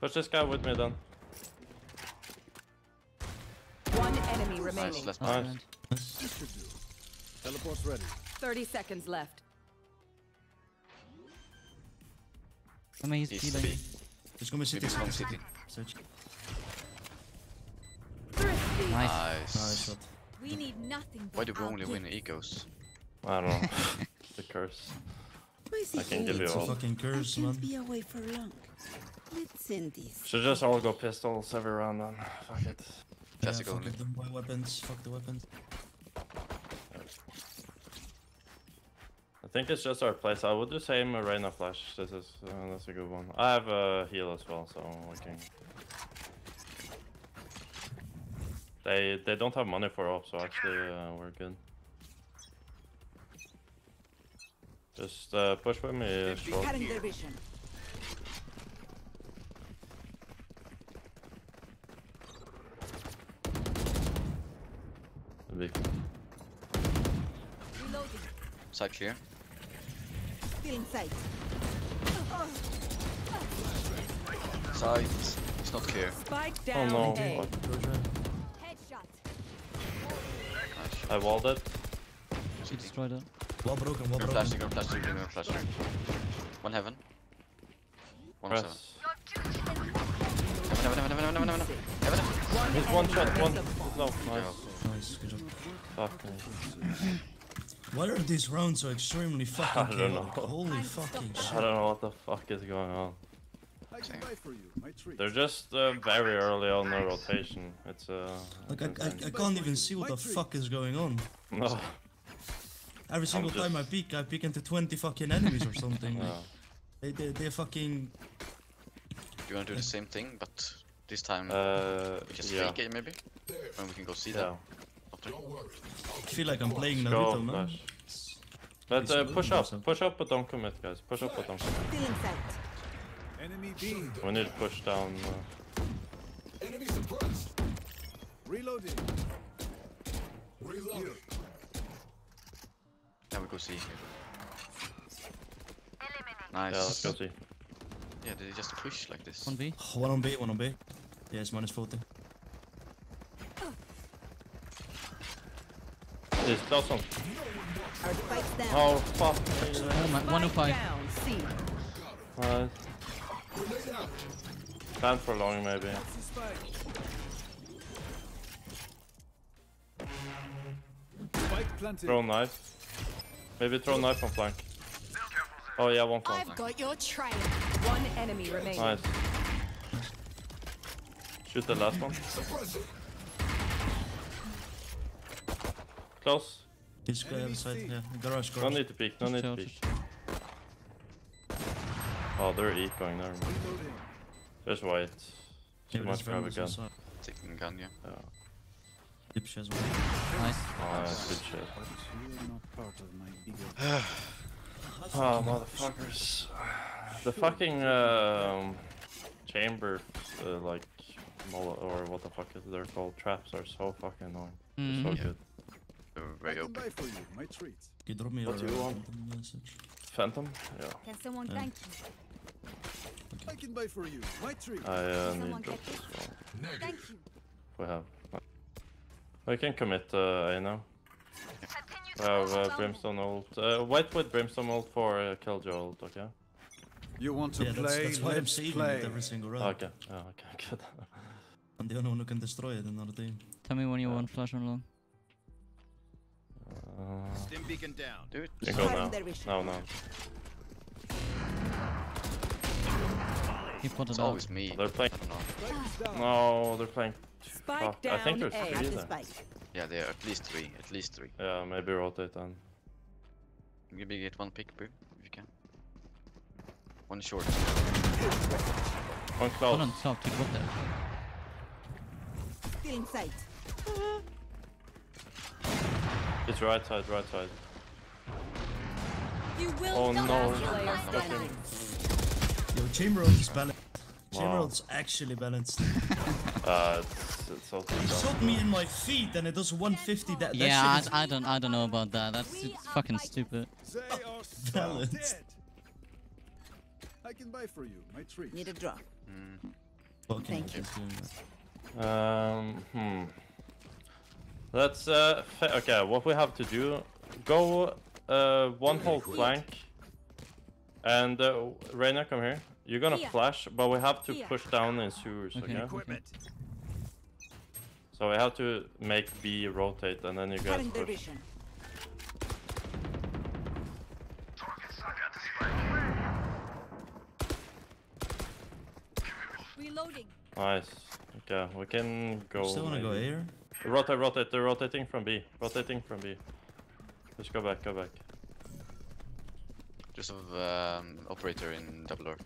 Speaker 41: Push this guy with me then.
Speaker 3: One enemy
Speaker 43: Nice,
Speaker 3: remaining.
Speaker 43: last
Speaker 1: Not
Speaker 43: man.
Speaker 1: bad.
Speaker 9: This should do. Teleport's ready.
Speaker 3: 30 seconds left.
Speaker 1: I mean, he's
Speaker 43: He's
Speaker 1: healing.
Speaker 43: B.
Speaker 42: It's gonna be city,
Speaker 43: Maybe
Speaker 42: city,
Speaker 43: from
Speaker 42: city.
Speaker 43: city.
Speaker 42: Search.
Speaker 1: Nice.
Speaker 42: Nice
Speaker 43: Nice.
Speaker 42: shot.
Speaker 8: We need nothing
Speaker 43: Why do we only win
Speaker 8: gifts.
Speaker 43: egos?
Speaker 41: I don't know. the curse. I can give you
Speaker 42: It's a
Speaker 41: all.
Speaker 42: fucking curse,
Speaker 23: I
Speaker 42: man.
Speaker 23: can't be away for long. Let's end this.
Speaker 41: Should just all go pistols every round then. Fuck it.
Speaker 42: Yeah,
Speaker 43: Classic
Speaker 42: fuck
Speaker 43: only.
Speaker 42: it, don't weapons, fuck the weapons.
Speaker 41: I think it's just our place. I would do same Arena Flash. This is uh, that's a good one. I have a heal as well, so we can. They they don't have money for op, so actually uh, we're good. Just uh, push with me, uh, short.
Speaker 23: Cutting vision.
Speaker 8: Reloading.
Speaker 43: Side clear.
Speaker 23: Still in sight.
Speaker 43: Side. It's not clear.
Speaker 3: Spike
Speaker 41: Oh no!
Speaker 3: A.
Speaker 41: Oh,
Speaker 8: Headshot.
Speaker 41: I walled it.
Speaker 1: She destroyed it.
Speaker 42: Wall broken, wall
Speaker 43: You're
Speaker 42: broken.
Speaker 43: flashing, you're flashing, you're flashing. One heaven. One seven.
Speaker 41: Press.
Speaker 43: Heaven, heaven, heaven, heaven, heaven, heaven. Heaven.
Speaker 3: One
Speaker 41: Just one
Speaker 3: enemy
Speaker 41: shot. One.
Speaker 3: remaining.
Speaker 41: No,
Speaker 43: Yeah.
Speaker 41: nice.
Speaker 42: Nice, good job.
Speaker 41: Fuck me.
Speaker 42: Why are these rounds so extremely fucking
Speaker 41: I don't
Speaker 42: chaotic?
Speaker 41: know.
Speaker 42: Holy fucking
Speaker 41: I don't know what the fuck is going on.
Speaker 9: I can fight for you. My treat.
Speaker 41: They're just uh, very early on the rotation. It's uh.
Speaker 42: Like, I, I, I can't even see what the fuck is going on.
Speaker 41: No.
Speaker 42: Every single
Speaker 41: just-
Speaker 42: time I peek, I peek into 20 fucking enemies or something.
Speaker 41: Yeah.
Speaker 42: They, they, they're fucking...
Speaker 43: You wanna do the same thing, but this time
Speaker 41: Uh,
Speaker 43: just
Speaker 41: yeah.
Speaker 43: fake it maybe? And we can go see
Speaker 41: Yeah.
Speaker 43: that after.
Speaker 42: I feel like I'm playing
Speaker 41: Go,
Speaker 42: Naruto, man.
Speaker 41: Flash. But uh, push up, push up, but don't commit, guys. Push up, but don't commit.
Speaker 23: Still.
Speaker 9: Enemy B.
Speaker 41: We need to push down. Uh,
Speaker 9: Enemy suppressed. Reloading. Reloading.
Speaker 43: Now we go see. Nice.
Speaker 41: yeah, let's go see.
Speaker 43: Yeah, did they just push like this.
Speaker 1: One B.
Speaker 42: One on B, one on B. Yeah, it's minus 40.
Speaker 41: This close.
Speaker 23: Our down.
Speaker 41: Oh fuck.
Speaker 1: Oh my,
Speaker 3: Spike
Speaker 1: 105.
Speaker 3: Uh, down C.
Speaker 41: Nice. Stand for long maybe.
Speaker 9: Spike planted.
Speaker 41: Throw knife. Maybe throw knife on flank. Oh yeah, one flank.
Speaker 8: I've got your trail.
Speaker 3: One enemy remaining.
Speaker 41: Nice. Shoot the last one. Close.
Speaker 42: This guy outside, yeah. Garage,
Speaker 41: No need to peek, no need to
Speaker 1: Chill,
Speaker 41: peek. Oh, they're ecoing, never mind. Just wait. She
Speaker 42: Yeah,
Speaker 41: must
Speaker 42: that's
Speaker 41: grab a
Speaker 42: very
Speaker 41: gun.
Speaker 42: much.
Speaker 43: Taking gun, yeah.
Speaker 41: Yeah.
Speaker 42: Dipsh as well.
Speaker 1: Nice.
Speaker 41: Oh, that's good shit.
Speaker 9: You're not part of my bigger.
Speaker 41: Oh, motherfuckers. The fucking um, chamber, uh, like, or what the fuck is they're called, traps are so fucking annoying. They're so
Speaker 1: Mhm.
Speaker 43: Yeah.
Speaker 41: good.
Speaker 43: They're very open.
Speaker 31: for you, my treat.
Speaker 42: Can you drop me your
Speaker 41: What do you want?
Speaker 42: Phantom message?
Speaker 41: Phantom? Yeah.
Speaker 8: Can someone
Speaker 42: Yeah.
Speaker 8: thank you?
Speaker 31: I can buy for you, my treat.
Speaker 41: I uh,
Speaker 8: Someone
Speaker 41: need
Speaker 8: get
Speaker 41: drops as well.
Speaker 8: Thank you.
Speaker 41: If we have. We can commit uh, A now. We have uh, Brimstone ult. Uh, wait with Brimstone ult for uh, Killjoy ult, okay?
Speaker 31: You want to
Speaker 42: Yeah, that's,
Speaker 31: play?
Speaker 42: that's why I'm
Speaker 31: Let's
Speaker 42: saving
Speaker 31: play.
Speaker 42: it every single round.
Speaker 41: Okay, oh, okay, good.
Speaker 42: I'm the only one who can destroy it in another team.
Speaker 1: Tell me when you want flash on long.
Speaker 41: Uh,
Speaker 9: Stim beacon down.
Speaker 43: Do it.
Speaker 41: you go now. No, no.
Speaker 1: He put
Speaker 43: It's
Speaker 1: it out.
Speaker 43: always me.
Speaker 41: They're playing.
Speaker 43: I.
Speaker 41: No, they're playing.
Speaker 3: Spike
Speaker 41: fuck, I think
Speaker 3: down
Speaker 41: there's
Speaker 3: A.
Speaker 41: three
Speaker 3: Have the
Speaker 41: there.
Speaker 43: Yeah, there are at least three. At least three.
Speaker 41: Yeah, maybe rotate then.
Speaker 43: Maybe get one pick, bro, if you can. One short.
Speaker 41: One close.
Speaker 1: One on top, dude, what the?
Speaker 23: Still in sight.
Speaker 41: It's right side, right side.
Speaker 8: You will
Speaker 41: Oh no.
Speaker 8: kill my
Speaker 3: Player
Speaker 8: standing.
Speaker 3: standing.
Speaker 42: Yo, Chamber ult is balanced. Chamber
Speaker 41: Wow.
Speaker 42: ult's actually balanced.
Speaker 41: Uh, it's, it's also
Speaker 42: He
Speaker 41: down.
Speaker 42: shot me in my feet and it does 150 that, that
Speaker 1: Yeah,
Speaker 42: shit
Speaker 1: I, I don't, I don't know about that. That's it's fucking stupid.
Speaker 31: They
Speaker 42: Balanced.
Speaker 31: I can buy for you, my treat.
Speaker 23: Need a drop.
Speaker 43: Mm.
Speaker 42: fucking
Speaker 23: Thank you.
Speaker 41: Um, hmm. Let's, uh, okay, what we have to do, go, uh, one whole flank, and, uh, Reyna, come here. You're gonna
Speaker 8: Here.
Speaker 41: flash, but we have to
Speaker 8: Here.
Speaker 41: push down in sewers,
Speaker 1: Okay.
Speaker 41: okay?
Speaker 9: Equipment.
Speaker 41: So we have to make B rotate, and then you guys
Speaker 23: Cutting their
Speaker 41: push.
Speaker 23: vision.
Speaker 8: Reloading.
Speaker 41: Nice. Okay, we can go.
Speaker 42: Still wanna go here?
Speaker 41: Rotate, rotate, they're rotating from B. Rotating from B. Just go back, go back.
Speaker 43: Just have um, operator in double door.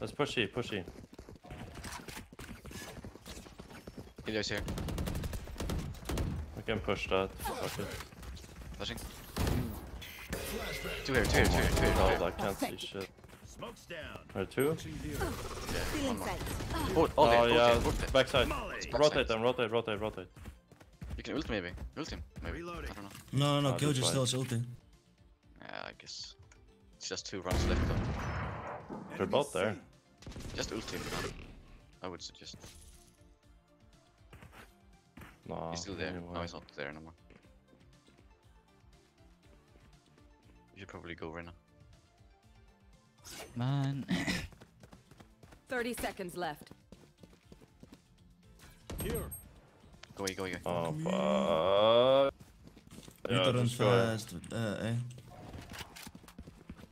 Speaker 41: Let's push E, push E.
Speaker 43: Helios here.
Speaker 41: We can push that. Fuck it.
Speaker 43: Flashing. Two here, two here, two here, two here.
Speaker 41: God, I can't see shit.
Speaker 9: Smoke's down.
Speaker 41: Are two?
Speaker 43: Yeah,
Speaker 23: Still
Speaker 43: one more.
Speaker 23: sight.
Speaker 43: Both,
Speaker 41: Oh,
Speaker 43: all there, both
Speaker 41: yeah,
Speaker 43: there, both there.
Speaker 41: backside. Rotate them, rotate, rotate, rotate.
Speaker 43: You can ult maybe. Ult him, maybe.
Speaker 9: Reloading.
Speaker 43: I don't know.
Speaker 42: No, no,
Speaker 41: Oh,
Speaker 42: no, ah, Killjoy
Speaker 41: that's
Speaker 42: still has ulti.
Speaker 43: Yeah, I guess. It's just two rounds left though.
Speaker 41: They're both there.
Speaker 43: Just ult him, man. I would suggest.
Speaker 41: No,
Speaker 43: He's still there.
Speaker 41: anyway.
Speaker 43: No, he's not there anymore. You should probably go Reyna.
Speaker 1: Man.
Speaker 3: 30 seconds left.
Speaker 31: Here.
Speaker 43: Go away, go away.
Speaker 41: Oh, fuck.
Speaker 42: Need
Speaker 41: Yeah,
Speaker 42: to run
Speaker 41: just go ahead.
Speaker 42: fast. Uh, eh.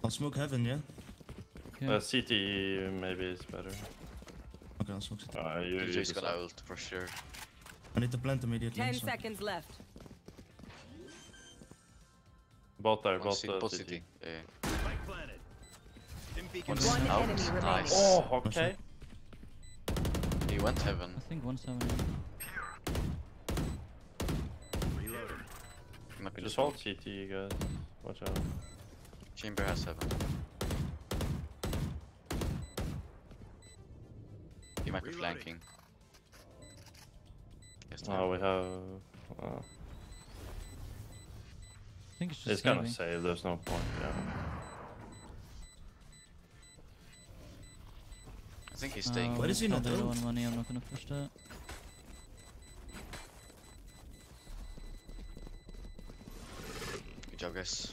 Speaker 42: I'll smoke heaven, yeah?
Speaker 1: Yeah.
Speaker 41: Uh, CT maybe is better.
Speaker 42: Okay, I'll smoke it.
Speaker 41: Uh, you,
Speaker 43: You
Speaker 41: you
Speaker 43: just got
Speaker 41: decide.
Speaker 43: ult for sure.
Speaker 42: I need to plant immediately.
Speaker 3: 10
Speaker 42: so-
Speaker 3: seconds left.
Speaker 41: Both there,
Speaker 43: One
Speaker 41: both,
Speaker 43: C-
Speaker 41: uh,
Speaker 43: both
Speaker 41: CT.
Speaker 43: CT. Yeah. One
Speaker 3: One
Speaker 43: out.
Speaker 3: enemy.
Speaker 43: Nice.
Speaker 41: Oh, okay.
Speaker 43: He went heaven.
Speaker 1: I think 170.
Speaker 9: Reloading.
Speaker 43: He might be
Speaker 41: Just hold CT, you guys. Watch out.
Speaker 43: Chamber has 7. He might be
Speaker 9: Reloading.
Speaker 43: flanking. Yes,
Speaker 41: Oh, we have. Uh,
Speaker 1: I think it's just
Speaker 41: it's gonna save, there's no point, yeah.
Speaker 43: Think he's staying.
Speaker 42: Um, Why does he not
Speaker 1: I don't
Speaker 42: ult?
Speaker 1: want money, I'm not gonna push that.
Speaker 43: Good job, guys.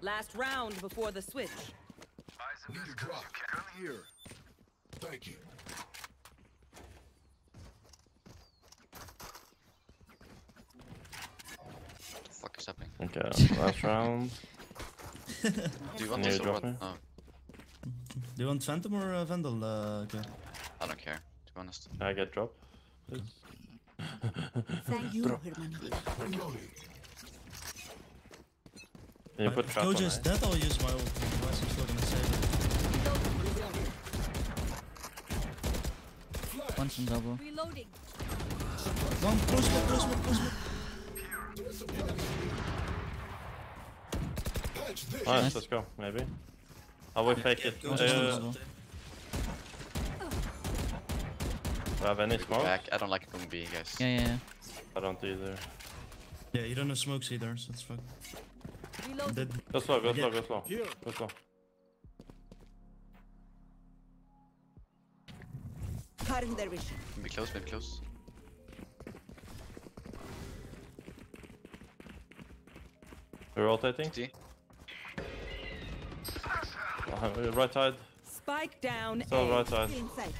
Speaker 3: Last round before the switch.
Speaker 31: Need a drop. Come here. Thank you.
Speaker 43: Fuck is happening?
Speaker 41: Okay, last round.
Speaker 43: Do you want
Speaker 41: Can
Speaker 43: this
Speaker 41: you
Speaker 43: or
Speaker 41: drop
Speaker 43: what?
Speaker 41: me?
Speaker 43: Oh,
Speaker 42: Do you want Phantom or uh, Vandal? Uh, okay.
Speaker 43: I don't care, to be honest.
Speaker 41: Can I get drop? Please?
Speaker 23: Thank you, Herman.
Speaker 31: Reloading.
Speaker 41: Can you put trap on
Speaker 42: Killjoy's
Speaker 41: A?
Speaker 42: dead, I'll use my ult. Otherwise, I'm still gonna save it.
Speaker 1: Once in double.
Speaker 8: Reloading.
Speaker 42: One, close smoke, close smoke, close smoke.
Speaker 31: Patch this.
Speaker 41: Nice,
Speaker 1: Nice.
Speaker 41: let's go, maybe. I will fake it.
Speaker 42: Go
Speaker 41: Uh, do I have any smoke?
Speaker 43: Back. I don't like going B, guys.
Speaker 1: Yeah, yeah, yeah.
Speaker 41: I don't either.
Speaker 42: Yeah, you don't have smokes either, so that's fuck.
Speaker 3: Reload.
Speaker 42: Dead.
Speaker 41: Go slow, go
Speaker 42: Yeah.
Speaker 41: slow, go slow. Go slow.
Speaker 23: Cutting their vision.
Speaker 43: Be close, be close.
Speaker 41: We're rotating.
Speaker 43: See?
Speaker 41: Uh, right side.
Speaker 3: Spike down.
Speaker 41: Still
Speaker 3: A.
Speaker 41: right side.
Speaker 23: Inside.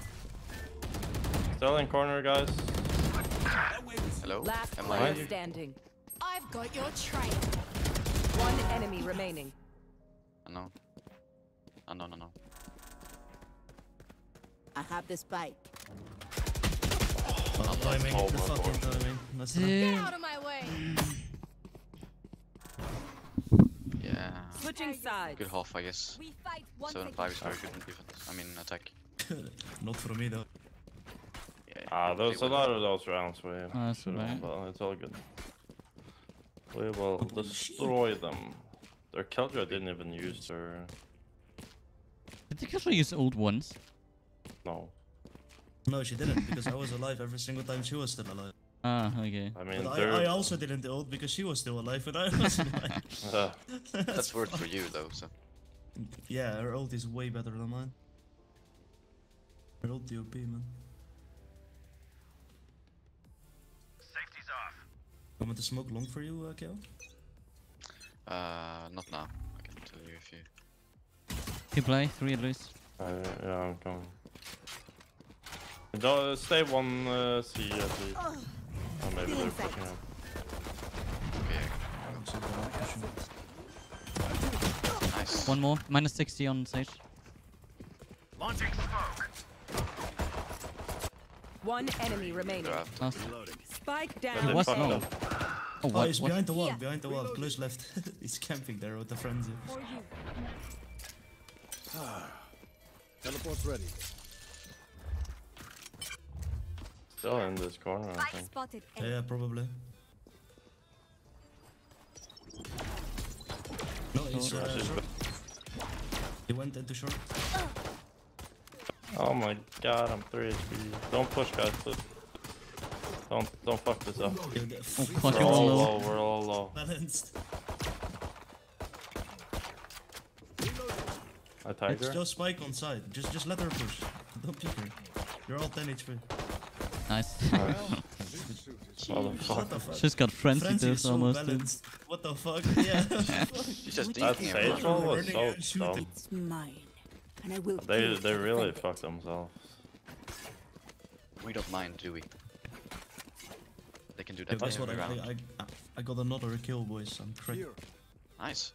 Speaker 41: Still in corner, guys.
Speaker 43: Hello?
Speaker 3: Last
Speaker 43: Am
Speaker 3: player
Speaker 43: I?
Speaker 3: standing.
Speaker 8: I've got your trail.
Speaker 3: One enemy remaining.
Speaker 43: I know. I know, no, no.
Speaker 23: I have the spike.
Speaker 42: Oh, timing.
Speaker 41: Oh
Speaker 42: the fucking timing. That's
Speaker 8: Get out of my way.
Speaker 43: Yeah.
Speaker 3: Switching sides.
Speaker 43: Good half, I guess.
Speaker 8: We fight once
Speaker 43: 7
Speaker 8: again.
Speaker 43: 5 is very good in defense. I mean, attack.
Speaker 42: Not for me though.
Speaker 43: Yeah,
Speaker 41: Ah, there's a lot of those rounds we
Speaker 1: Oh, that's
Speaker 41: should have
Speaker 1: alright.
Speaker 41: won, but it's all good. We will destroy them. Their Killjoy didn't even use her.
Speaker 1: Did they actually use old ones?
Speaker 41: No.
Speaker 42: No, she didn't because I was alive every single time she was still alive.
Speaker 1: Ah, okay.
Speaker 41: I mean,
Speaker 42: But. I, I also didn't ult because she was still alive and I was alive.
Speaker 41: Uh,
Speaker 43: That's worth for you, though, so.
Speaker 42: Yeah, her ult is way better than mine. Her ult OP, man.
Speaker 37: Safety's off.
Speaker 42: You want me to smoke long for you, uh, Kale?
Speaker 43: Uh, not now. I can tell you if you.
Speaker 1: Two play, three at least.
Speaker 41: uh, yeah, I'm coming. Don't stay one uh, C at least.
Speaker 23: Oh,
Speaker 41: maybe they're pushing up.
Speaker 43: Uh, nice.
Speaker 1: One more. Minus 60 on Sage.
Speaker 37: Launching smoke.
Speaker 3: One enemy remaining.
Speaker 1: Last.
Speaker 3: Spike down.
Speaker 41: they
Speaker 1: What's
Speaker 41: fucked
Speaker 1: wrong?
Speaker 41: up.
Speaker 1: Oh,
Speaker 42: Oh,
Speaker 1: what?
Speaker 42: Oh, he's
Speaker 1: what?
Speaker 42: behind the wall, behind the wall. Close left. he's camping there with the frenzy.
Speaker 8: For you.
Speaker 31: Teleport's ready.
Speaker 41: Still in this corner, I think.
Speaker 8: spotted.
Speaker 42: Yeah, yeah, probably. No, he's uh, short. He went into short.
Speaker 41: Oh my god, I'm 3 HP. Don't push, guys. Please. Don't don't fuck this up.
Speaker 1: Oh, fuck,
Speaker 41: We're
Speaker 1: you're
Speaker 41: all
Speaker 1: all
Speaker 41: low.
Speaker 1: low.
Speaker 41: We're all low.
Speaker 42: balanced.
Speaker 41: I tagged
Speaker 42: It's just spike on side. Just just let her push. Don't pick her. You're all 10 HP.
Speaker 1: Nice.
Speaker 41: Motherfucker.
Speaker 42: The fuck?
Speaker 1: She's got frenzy
Speaker 42: Frenzy is
Speaker 1: this
Speaker 42: so
Speaker 1: almost.
Speaker 42: balanced. What the fuck? Yeah.
Speaker 43: She's just
Speaker 41: That
Speaker 43: dinking
Speaker 41: sage
Speaker 43: everyone.
Speaker 41: roll was
Speaker 42: Running
Speaker 41: so dumb.
Speaker 23: It's mine. And I will
Speaker 41: they they really
Speaker 23: friend.
Speaker 41: fucked themselves.
Speaker 43: We don't mind, do we? They can do
Speaker 42: Yeah,
Speaker 43: that
Speaker 42: Guess what? I,
Speaker 43: round.
Speaker 42: I, I, I got another kill, boys. I'm crazy.
Speaker 43: Nice.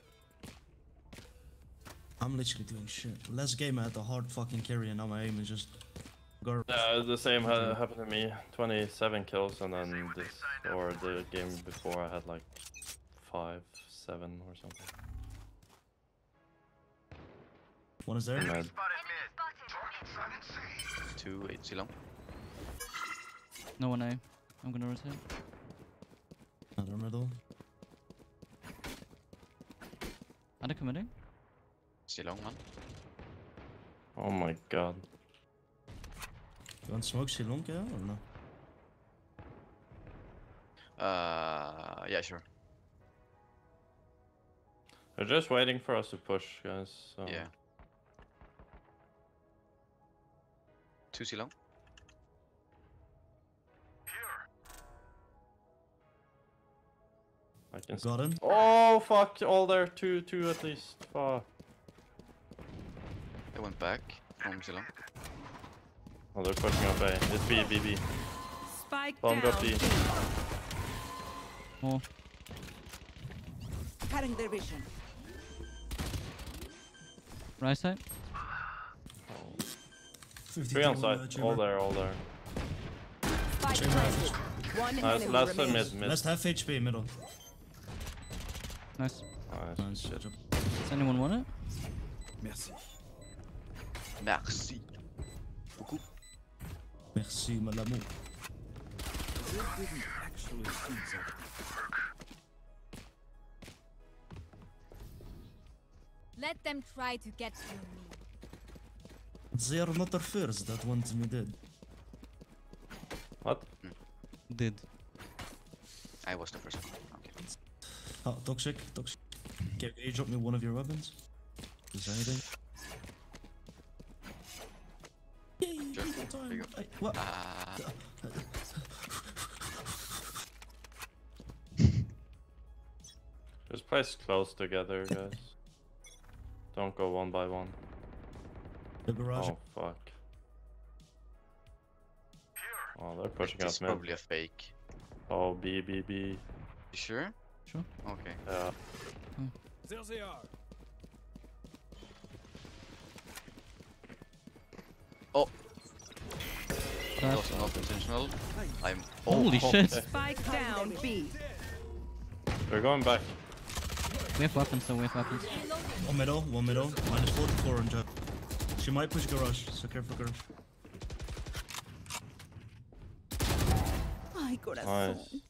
Speaker 42: I'm literally doing shit. Last game I had a hard fucking carry and now my aim is just garbage.
Speaker 41: Yeah, the same ha happened to me. 27 kills, and then this or the game before I had like five, seven or something.
Speaker 42: One is there.
Speaker 41: Mad.
Speaker 43: Two, eight, C long.
Speaker 1: No one A. I'm gonna rotate.
Speaker 42: Another middle.
Speaker 1: Are they committing?
Speaker 43: C long, man.
Speaker 41: Oh my god.
Speaker 42: You want smoke Silon, yeah, or no?
Speaker 43: Uh, yeah, sure.
Speaker 41: They're just waiting for us to push, guys. So.
Speaker 43: Yeah. Two C long.
Speaker 41: I can.
Speaker 42: Got him.
Speaker 41: Oh fuck! All there, two, two at least. Fuck.
Speaker 43: They went back from C long.
Speaker 41: Oh, they're pushing up eh? A. It's B, B, B.
Speaker 3: Spike
Speaker 41: Bomb got
Speaker 3: down.
Speaker 41: B.
Speaker 1: More.
Speaker 23: Cutting their vision.
Speaker 1: Right side.
Speaker 41: Three on side. Uh, all there, all there.
Speaker 3: Spike
Speaker 42: Chamber.
Speaker 3: planted. One
Speaker 41: Nice, last one mid, mid.
Speaker 42: Last half HP middle.
Speaker 1: Nice.
Speaker 41: Nice.
Speaker 42: Nice.
Speaker 41: Shit.
Speaker 1: Does anyone want it?
Speaker 31: Merci.
Speaker 43: Merci. Beaucoup.
Speaker 42: Merci, mon amour.
Speaker 31: They didn't actually see something.
Speaker 8: Let them try to get to me.
Speaker 42: They are not the first that want me dead.
Speaker 41: What?
Speaker 1: Did.
Speaker 43: I was the first one. Okay.
Speaker 42: Ah, toxic, toxic. Can you drop me one of your weapons? Is anything?
Speaker 43: Sure. There you go.
Speaker 42: I, what?
Speaker 43: Ah.
Speaker 41: Just place close together, guys. Don't go one by one.
Speaker 42: The garage.
Speaker 41: Oh fuck. Oh, they're pushing
Speaker 43: It's
Speaker 41: us, man.
Speaker 43: probably a fake.
Speaker 41: Oh, B, B, B.
Speaker 43: You sure?
Speaker 1: Sure.
Speaker 43: Okay.
Speaker 41: Yeah.
Speaker 37: There they are.
Speaker 43: Oh.
Speaker 1: That-
Speaker 43: That was not intentional. I'm.
Speaker 1: Holy
Speaker 43: oh,
Speaker 1: shit.
Speaker 3: Spike down B.
Speaker 41: They're going back.
Speaker 1: We have weapons, so we have weapons.
Speaker 42: One middle, one middle. Minus 44 on Jett. She might push garage, so careful garage.
Speaker 23: Ay, corazón.
Speaker 41: Nice.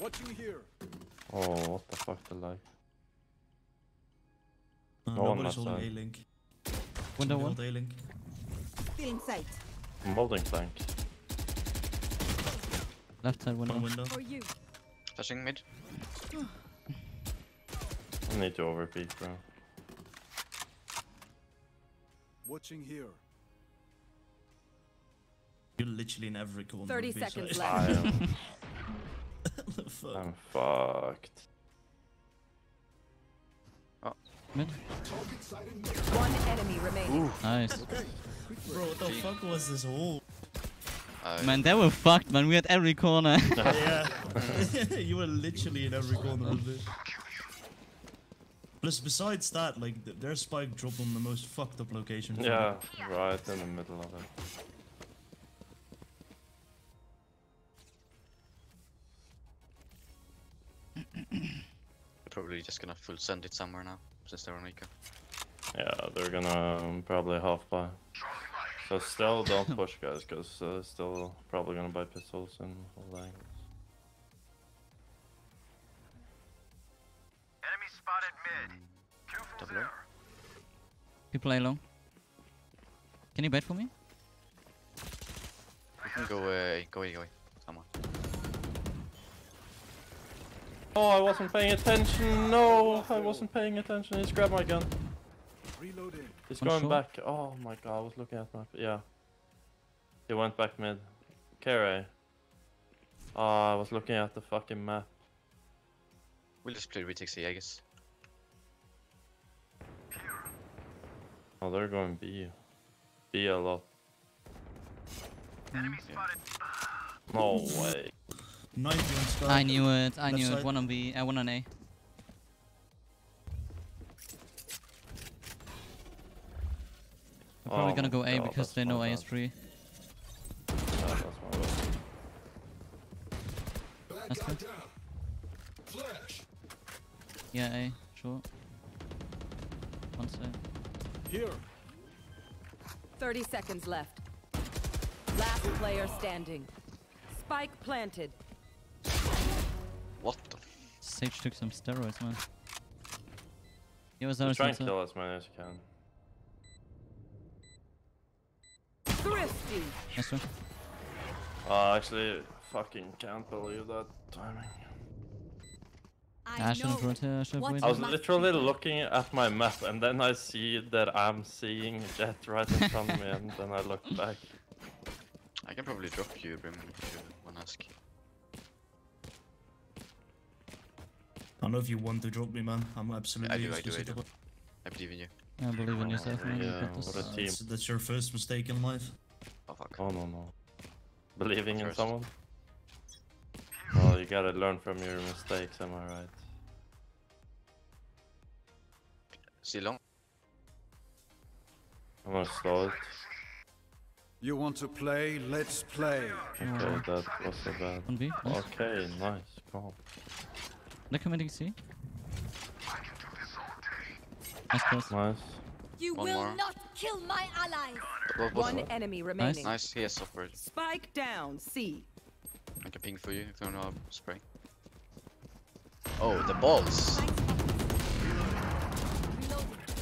Speaker 37: Watching here.
Speaker 41: Oh, what the fuck the lag?
Speaker 42: Uh,
Speaker 41: No one
Speaker 42: nobody's
Speaker 41: left
Speaker 42: holding
Speaker 41: side.
Speaker 42: A-link.
Speaker 1: Window one.
Speaker 42: hold A-link.
Speaker 23: Still in sight.
Speaker 41: I'm holding flank.
Speaker 1: Left side window.
Speaker 42: One window.
Speaker 8: For you.
Speaker 43: Touching mid.
Speaker 41: I need to overpeak, bro.
Speaker 37: Watching here.
Speaker 42: You're literally in every corner.
Speaker 3: 30 seconds
Speaker 42: side.
Speaker 41: I
Speaker 3: left.
Speaker 41: am. I'm fucked.
Speaker 1: Mid.
Speaker 3: One enemy remaining.
Speaker 1: Nice.
Speaker 42: Bro, what the fuck was this hole?
Speaker 43: Uh,
Speaker 1: Man, they were fucked, man. We had every corner.
Speaker 42: yeah. you were literally in every corner of it. Plus, besides that, like, th their spike dropped on the most fucked up location. for me.
Speaker 41: Yeah, right in the middle of it.
Speaker 43: Probably just gonna full send it somewhere now, since they're on Eco.
Speaker 41: Yeah, they're gonna um, probably half buy. So still don't push guys, cause uh, still probably gonna buy pistols and all angles.
Speaker 37: Enemy spotted mid.
Speaker 43: Double O.
Speaker 1: You play long. Can you bait for me?
Speaker 43: You can go away, go away, go away. Someone.
Speaker 41: Oh, I wasn't paying attention. No, I wasn't paying attention. He's grabbed my gun.
Speaker 37: Reloading.
Speaker 41: He's going
Speaker 1: shore?
Speaker 41: back. Oh my god, I was looking at my. Yeah. He went back mid. Kere. Oh, I was looking at the fucking map.
Speaker 43: We'll just play retake C, I guess.
Speaker 41: Oh, they're going B. B a lot.
Speaker 37: Enemy spotted.
Speaker 41: No way.
Speaker 42: 90 on Skye.
Speaker 1: I knew it. I
Speaker 42: Left
Speaker 1: knew it. One on B. Uh, one on A. I'm probably
Speaker 41: Oh
Speaker 1: gonna go A
Speaker 41: God,
Speaker 1: because they know A is free.
Speaker 41: Yeah, that's my bad.
Speaker 31: Bad
Speaker 1: That's
Speaker 31: guy
Speaker 1: good. Yeah, A. Sure. One side.
Speaker 37: Here.
Speaker 3: 30 seconds left. Last player standing. Spike planted.
Speaker 43: What the?
Speaker 1: Sage took some steroids, man. He was
Speaker 41: Just
Speaker 1: always
Speaker 41: try and kill as many as you can.
Speaker 3: Thrifty.
Speaker 1: Yes, sir.
Speaker 41: Uh, actually, fucking can't believe that timing.
Speaker 1: I shouldn't have rotated. I should have
Speaker 8: what
Speaker 1: waited.
Speaker 41: I was literally looking at my map and then I see that I'm seeing Jett right in front of me and then I look back.
Speaker 43: I can probably drop you, Brim, if you wanna ask.
Speaker 42: I don't know if you want to drop me, man. I'm absolutely
Speaker 43: I do, I do, I do. I believe in you.
Speaker 1: I believe in yourself, man.
Speaker 41: Yeah,
Speaker 1: got this.
Speaker 41: what a
Speaker 42: Uh,
Speaker 41: team.
Speaker 42: that's, that's your first mistake in life.
Speaker 43: Oh fuck.
Speaker 41: Oh no no. Believing in someone? Well, you gotta learn from your mistakes, am I right?
Speaker 43: See long?
Speaker 41: I'm gonna slow it.
Speaker 37: You want to play? Let's play.
Speaker 41: Okay, that wasn't bad.
Speaker 1: On Nice.
Speaker 41: Okay, nice, calm.
Speaker 1: They're committing C. Nice close.
Speaker 41: Nice.
Speaker 8: You
Speaker 43: One
Speaker 8: will
Speaker 43: more.
Speaker 8: not kill my allies.
Speaker 43: Both, both.
Speaker 3: One enemy remaining.
Speaker 43: Nice, he has software.
Speaker 3: Spike down. C.
Speaker 43: I can ping for you if you wanna spray. Oh, the balls.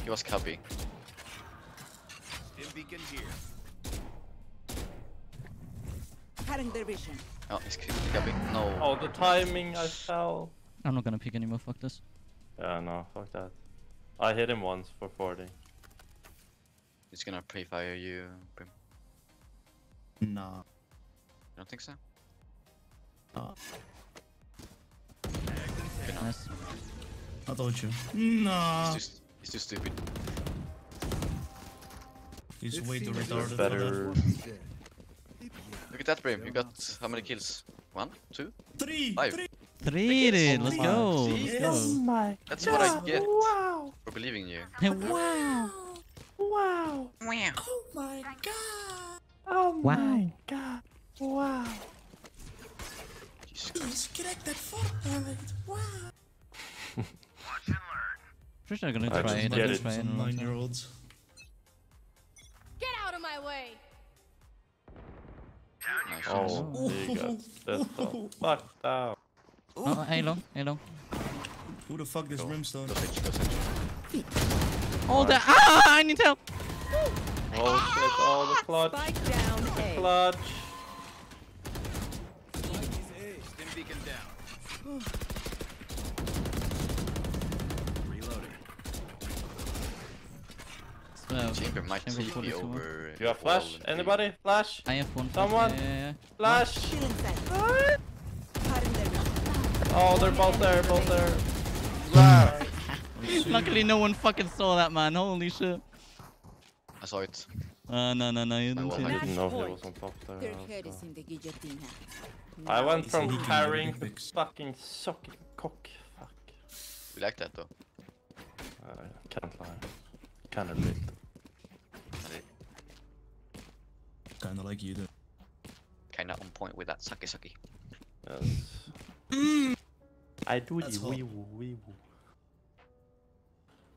Speaker 43: He was copy.
Speaker 9: Stim beacon here.
Speaker 23: Cutting their vision.
Speaker 43: Oh, he's copy. No.
Speaker 41: Oh, the timing, I fell.
Speaker 1: I'm not gonna pick anymore. Fuck this.
Speaker 41: Yeah, no, fuck that. I hit him once for 40.
Speaker 43: He's gonna pre-fire you, Brim.
Speaker 42: Nah.
Speaker 43: You don't think so?
Speaker 42: Nah.
Speaker 43: Okay, no.
Speaker 1: Nice.
Speaker 42: I told you. Nah.
Speaker 43: He's too, he's too stupid.
Speaker 42: He's
Speaker 9: It
Speaker 42: way too retarded.
Speaker 41: Better.
Speaker 43: Look at that, Brim. You got how many kills? One? Two?
Speaker 42: Three.
Speaker 43: Five.
Speaker 42: Three.
Speaker 1: Three, dude. Oh
Speaker 42: Let's
Speaker 1: go. Let's
Speaker 42: Yes.
Speaker 1: go.
Speaker 41: my
Speaker 43: That's what I get
Speaker 41: Wow!
Speaker 43: for believing you.
Speaker 1: wow.
Speaker 41: Wow!
Speaker 23: Oh my god!
Speaker 41: Oh
Speaker 1: Wow.
Speaker 41: my god! Wow!
Speaker 43: Jesus
Speaker 23: He's cracked that Fortnite! Wow!
Speaker 1: Pretty sure gonna
Speaker 41: I
Speaker 1: try
Speaker 41: just
Speaker 1: it.
Speaker 41: Get it.
Speaker 1: try in a
Speaker 42: Some
Speaker 1: long time.
Speaker 42: nine-year-olds.
Speaker 8: Get out of my way.
Speaker 43: Nice
Speaker 41: Oh, he got this fucked out.
Speaker 1: Oh, A long, A long.
Speaker 42: Who the fuck is
Speaker 43: Go.
Speaker 42: Brimstone?
Speaker 43: Go Sage, go Sage.
Speaker 1: Oh, the ah! I need help.
Speaker 41: Oh shit, oh the clutch.
Speaker 3: Spike down A.
Speaker 41: Clutch.
Speaker 9: Stim beacon down. Reloading.
Speaker 1: So,
Speaker 43: Chamber might
Speaker 1: Chamber
Speaker 43: TP
Speaker 1: 42.
Speaker 43: over.
Speaker 41: You have flash? Anybody? Flash?
Speaker 1: I have one.
Speaker 41: Someone?
Speaker 1: Yeah, yeah, yeah.
Speaker 41: Flash!
Speaker 23: Kill inside. Cutting their vision.
Speaker 41: Oh, they're both there, both there.
Speaker 1: Luckily, no one fucking saw that, man. Holy shit.
Speaker 43: I saw it.
Speaker 1: Uh, no, no, no, you didn't
Speaker 43: wall
Speaker 1: see
Speaker 41: I didn't know he was on top there. I
Speaker 23: head
Speaker 41: was,
Speaker 23: is
Speaker 41: uh,
Speaker 23: in the guillotine.
Speaker 41: I went from
Speaker 42: leaking
Speaker 41: carrying
Speaker 42: big
Speaker 41: to fucking sucking cock. Fuck.
Speaker 43: We like that though.
Speaker 41: I can't lie. Kinda lit.
Speaker 42: Kinda like you do.
Speaker 43: Kinda on point with that sucky sucky.
Speaker 41: Yes. Mm. I do
Speaker 42: That's
Speaker 41: the wee woo wee woo.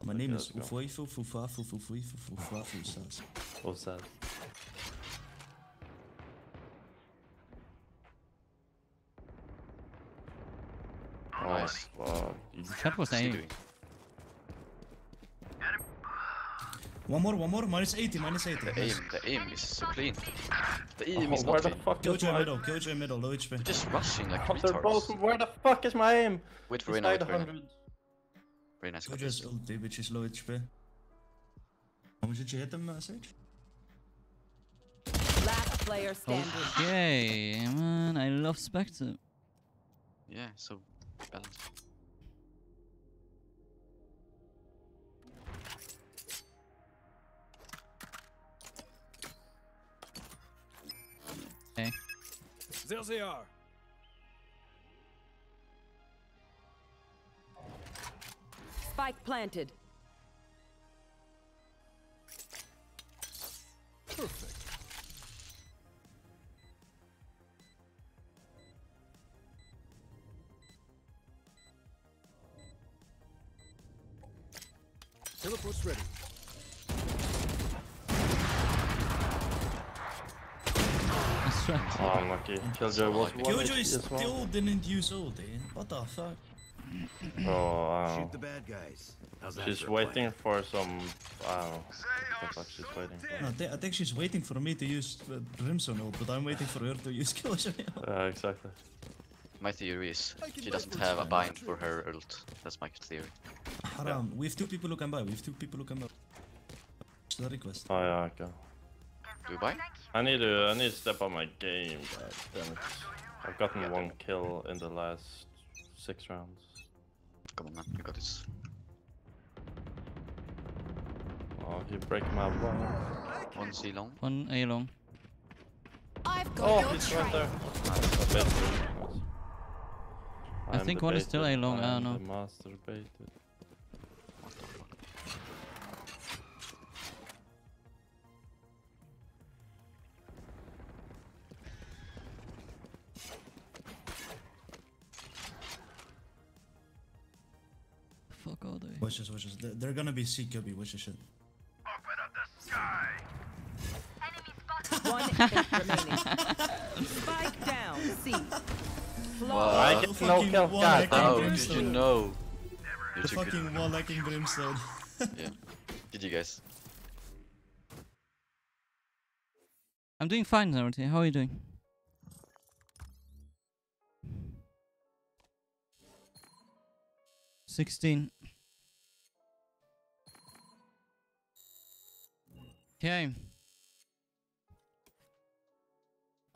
Speaker 42: My name is
Speaker 41: let's go.
Speaker 42: Ufoifo Fufafu Fufuifu Fufafu Sas.
Speaker 41: What's that?
Speaker 43: Nice.
Speaker 41: Oh, fuck.
Speaker 1: That was
Speaker 43: What's he
Speaker 1: A.
Speaker 43: doing?
Speaker 42: One more, one more. Minus 80, minus 80.
Speaker 43: The aim, the aim is so clean. The aim
Speaker 41: Oh,
Speaker 43: is
Speaker 41: where
Speaker 43: not
Speaker 41: the
Speaker 43: clean.
Speaker 41: fuck is
Speaker 42: Killjoy
Speaker 41: my...
Speaker 42: middle, Killjoy middle, low HP.
Speaker 43: You're just rushing like
Speaker 41: Oh, they're both... Where the fuck is my aim?
Speaker 43: Wait for
Speaker 41: He's
Speaker 43: Reyna, wait
Speaker 41: died
Speaker 43: for Reyna.
Speaker 41: 100.
Speaker 43: Very nice. got
Speaker 42: Killjoy's
Speaker 43: this.
Speaker 42: ulti, which is low HP. How much did you hit them, uh, Sage?
Speaker 3: Last player standing.
Speaker 1: Okay, man. I love Spectre.
Speaker 43: Yeah, so balanced.
Speaker 9: There they are.
Speaker 3: Spike planted.
Speaker 9: Perfect. Teleport's ready.
Speaker 1: That's right.
Speaker 41: Oh, unlucky. Killjoy was one
Speaker 42: Killjoy
Speaker 41: HP as well.
Speaker 42: still didn't use ult, ulti. What the fuck?
Speaker 41: Oh, wow.
Speaker 9: Shoot the bad guys. How's that
Speaker 41: She's
Speaker 9: for a plan?
Speaker 41: waiting for some... I don't know. What the fuck she's waiting for.
Speaker 42: No, I, thi- I think she's waiting for me to use uh, Brimstone ult, but I'm waiting for her to use Killjoy ult.
Speaker 41: Yeah, exactly.
Speaker 43: My theory is she doesn't have a bind for her ult. That's my theory.
Speaker 42: Haram, we have two people who can buy. We have two people who can buy. It's the request.
Speaker 41: Oh yeah, okay.
Speaker 43: Do we buy?
Speaker 41: I need to I need to step up my game, god damn it. I've gotten one kill in the last six rounds.
Speaker 43: Come on, man. You got this.
Speaker 41: Oh, you break my wall.
Speaker 43: One C long.
Speaker 1: One A long.
Speaker 8: I've got
Speaker 41: Oh, he's right there. A bait.
Speaker 1: I think one is still A long, I don't know.
Speaker 41: Masturbated.
Speaker 1: Fuck all day.
Speaker 42: Watch this, watch this. They're, they're gonna be CQB, watch this shit.
Speaker 3: One enemy remaining. Spike down. C.
Speaker 43: Wow.
Speaker 41: I get no kill. God
Speaker 42: hacking
Speaker 43: How did you
Speaker 42: brimstone.
Speaker 43: know? You're
Speaker 42: The
Speaker 43: too
Speaker 42: fucking wall hacking brimstone.
Speaker 43: Yeah. Did you guys?
Speaker 1: I'm doing fine, Naruto. How are you doing? Sixteen. Okay.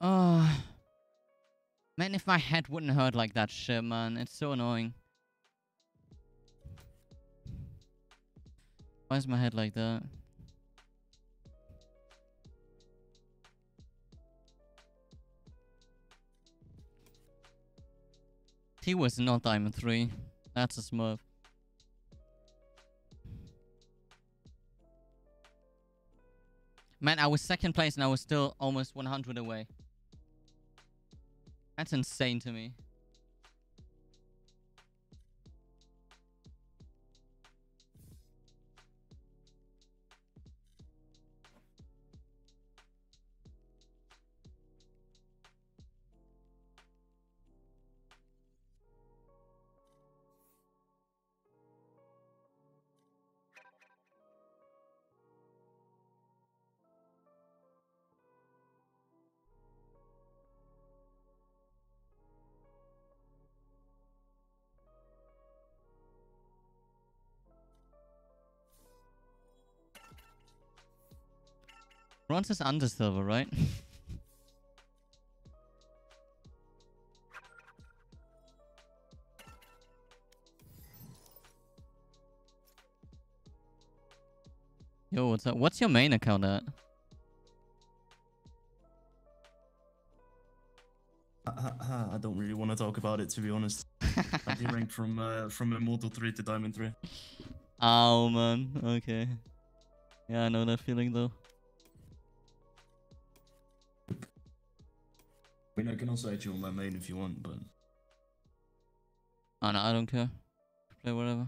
Speaker 1: Oh. Man, if my head wouldn't hurt like that shit, man. It's so annoying. Why is my head like that? He was not Diamond 3. That's a smurf. Man, I was second place and I was still almost 100 away. That's insane to me. Bronze is under silver, right? Yo, what's up? What's your main account at?
Speaker 42: I don't really want to talk about it to be honest. I ranked from uh, from Immortal 3 to Diamond 3.
Speaker 1: Oh man, okay. Yeah, I know that feeling though.
Speaker 42: Mean, I can also add you on my main if you want, but
Speaker 1: Oh no, I don't care. Play whatever.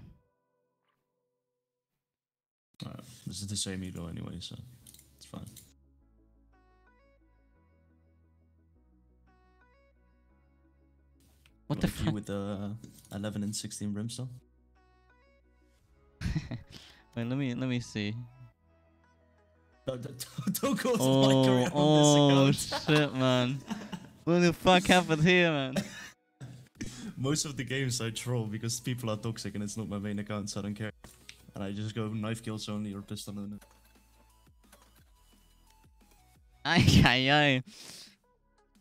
Speaker 42: uh, this is the same ego anyway, so it's fine.
Speaker 1: What the
Speaker 42: Like you
Speaker 1: fuck?
Speaker 42: with the uh, 11 and 16 brimstone?
Speaker 1: Wait, let me let me see.
Speaker 42: No, don't, don't go to
Speaker 1: Oh,
Speaker 42: my career
Speaker 1: oh
Speaker 42: this account.
Speaker 1: shit, man. What the fuck happened here, man?
Speaker 42: Most of the games I troll because people are toxic and it's not my main account, so I don't care. And I just go knife kills only or pistol only.
Speaker 1: Ay, ay, ay.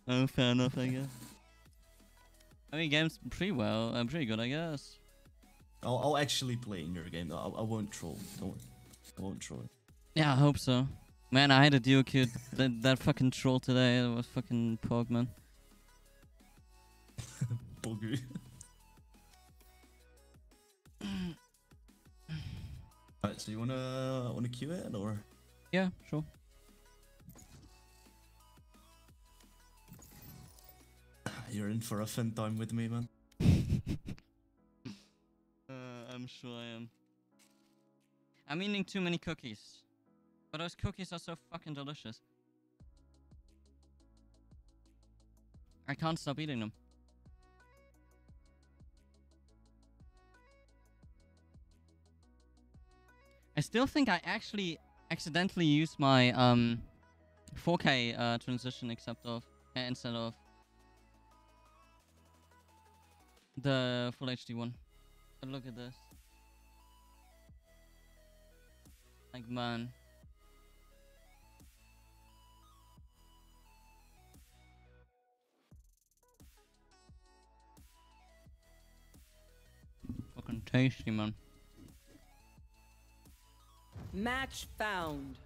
Speaker 1: Oh, fair enough, I guess. I mean, game's pretty well. I'm pretty good, I guess.
Speaker 42: I'll, I'll actually play in your game. though. I, I won't troll. Don't worry. I won't troll.
Speaker 1: Yeah, I hope so. Man, I had a duo kid. that, that fucking troll today. It was fucking pog, man.
Speaker 42: Bogu. Alright, so you wanna wanna queue it or?
Speaker 1: Yeah, sure.
Speaker 42: You're in for a fun time with me, man.
Speaker 1: Uh, I'm sure I am. I'm eating too many cookies. But those cookies are so fucking delicious. I can't stop eating them. I still think I actually accidentally used my um 4K uh, transition except of uh, instead of the full HD one. But look at this. Like man. Tasty, man.
Speaker 3: Match found.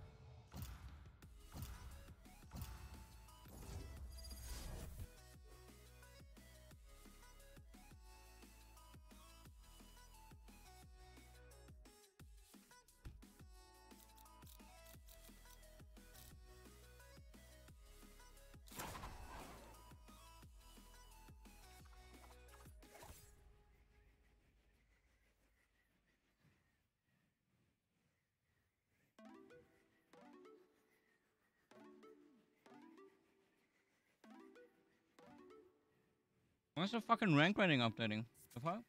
Speaker 1: Where's the fucking rank rating updating? The fuck?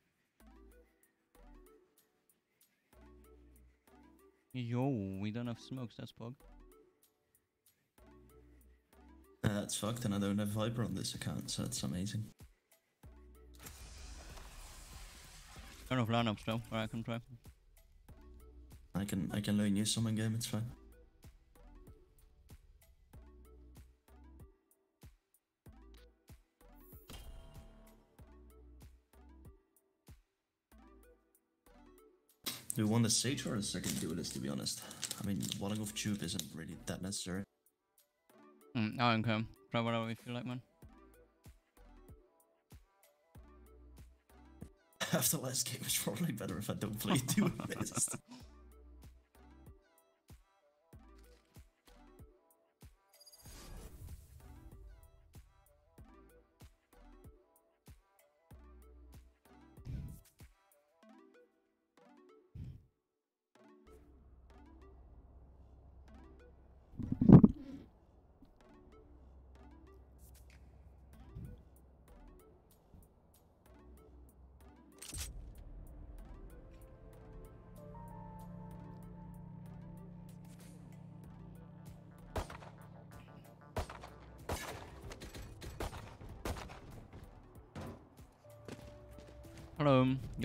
Speaker 1: Yo, we don't have smokes, that's bug.
Speaker 42: Uh, that's fucked, and I don't have Viper on this account, so that's amazing.
Speaker 1: I don't have lineups though, where I can try.
Speaker 42: I can I can learn you some in game. It's fine. Do you want a Sage or a second duelist, to be honest? I mean, walling off tube isn't really that necessary.
Speaker 1: Mm, I don't care. Try whatever you feel like, man.
Speaker 42: After last game, it's probably better if I don't play duelist.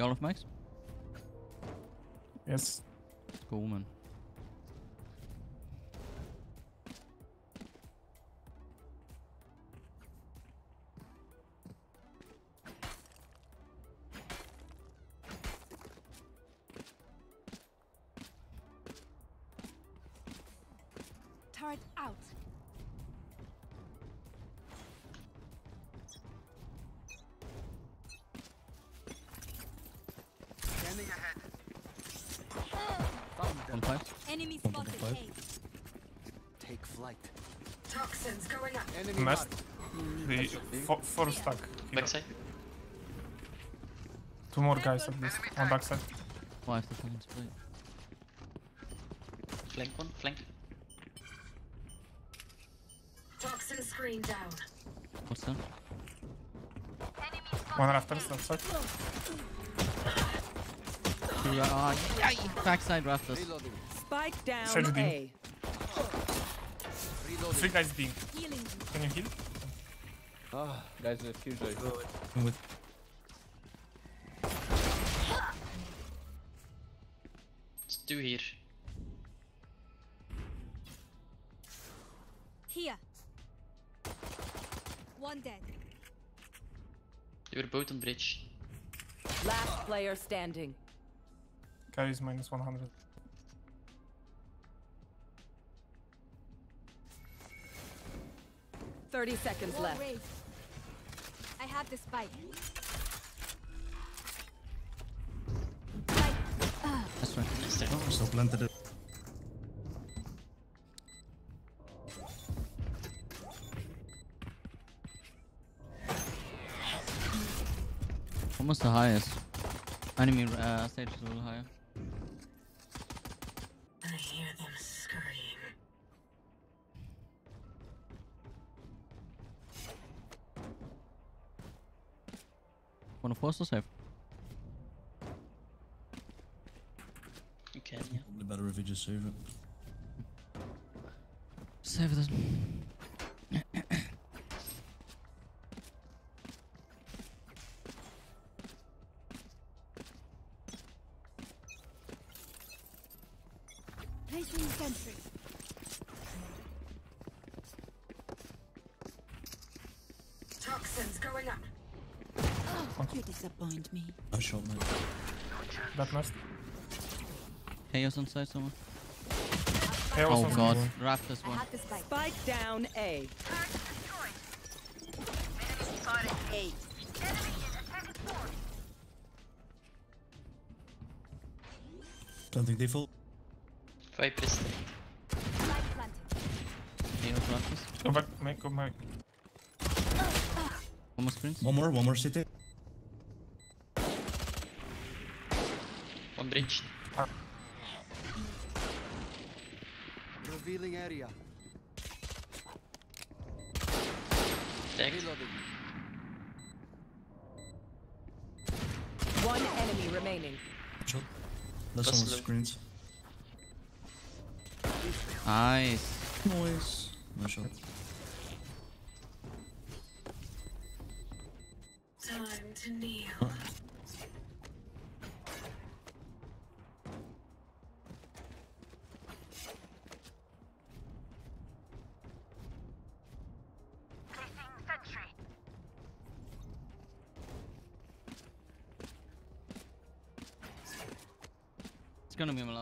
Speaker 1: Y'all have mics?
Speaker 44: Yes.
Speaker 1: Cool, man.
Speaker 44: Be four, four stack. here.
Speaker 43: Backside.
Speaker 44: Two more guys at least on backside.
Speaker 1: Five the fucking split.
Speaker 43: Flank one, flank.
Speaker 23: Toxin screen down.
Speaker 1: What's that?
Speaker 44: One rafters left side.
Speaker 1: Two ra- ah, yay! Backside rafters.
Speaker 40: Reloading.
Speaker 3: Spike down
Speaker 44: Sage.
Speaker 3: A.
Speaker 44: Three guys beam. Can you heal?
Speaker 45: Ah, guys, a few joy.
Speaker 42: With
Speaker 43: It's two here.
Speaker 8: Here. One dead.
Speaker 43: They were both on bridge.
Speaker 3: Last player standing.
Speaker 44: Guys, minus 100.
Speaker 3: Thirty seconds
Speaker 8: Wall
Speaker 3: left.
Speaker 8: Have. Spike. Ah.
Speaker 1: That's right.
Speaker 42: oh, so planted.
Speaker 1: Almost the highest. Enemy uh, stage is a little higher. Wanna force or save?
Speaker 43: You can, yeah.
Speaker 42: Probably better if you just save it.
Speaker 1: Save this.
Speaker 8: Placing sentry.
Speaker 23: Toxins going up. You disappoint me.
Speaker 42: I shot mate.
Speaker 44: That must.
Speaker 1: Chaos on side somewhere.
Speaker 44: Chaos
Speaker 1: oh
Speaker 44: on
Speaker 1: god,
Speaker 44: side.
Speaker 1: rafters
Speaker 8: I
Speaker 1: one.
Speaker 8: have spike.
Speaker 3: Spike down A.
Speaker 23: Eight.
Speaker 42: Planting default.
Speaker 43: Viper is dead.
Speaker 8: Spike planted.
Speaker 1: Chaos rafters.
Speaker 44: Go back, make, go back.
Speaker 1: One more sprints.
Speaker 42: One more, one more city.
Speaker 43: One.
Speaker 40: Revealing area.
Speaker 43: Tagged.
Speaker 40: Reloading.
Speaker 3: One enemy remaining.
Speaker 42: Shot. That's on the screens.
Speaker 1: Nice.
Speaker 42: Noise. No shot.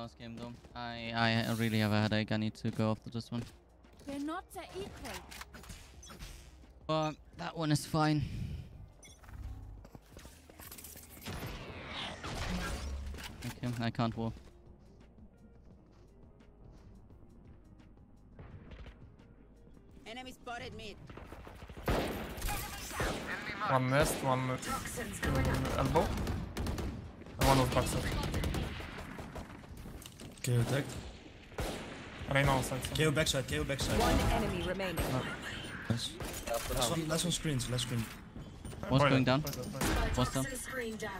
Speaker 1: Last game though. I I really have a headache. I need to go after this one.
Speaker 8: We're not equal.
Speaker 1: But that one is fine. Okay, I can't walk.
Speaker 23: Enemy spotted mid.
Speaker 44: One nest, one uh, elbow. And one was backside.
Speaker 42: KO attack.
Speaker 44: Reyna on side.
Speaker 42: KO backside, KO backside.
Speaker 3: One enemy remaining.
Speaker 42: Nice. Last one, last one screens, last screen.
Speaker 1: What's going down?
Speaker 44: point it, point it.
Speaker 1: What's down?
Speaker 16: Toxin screen down.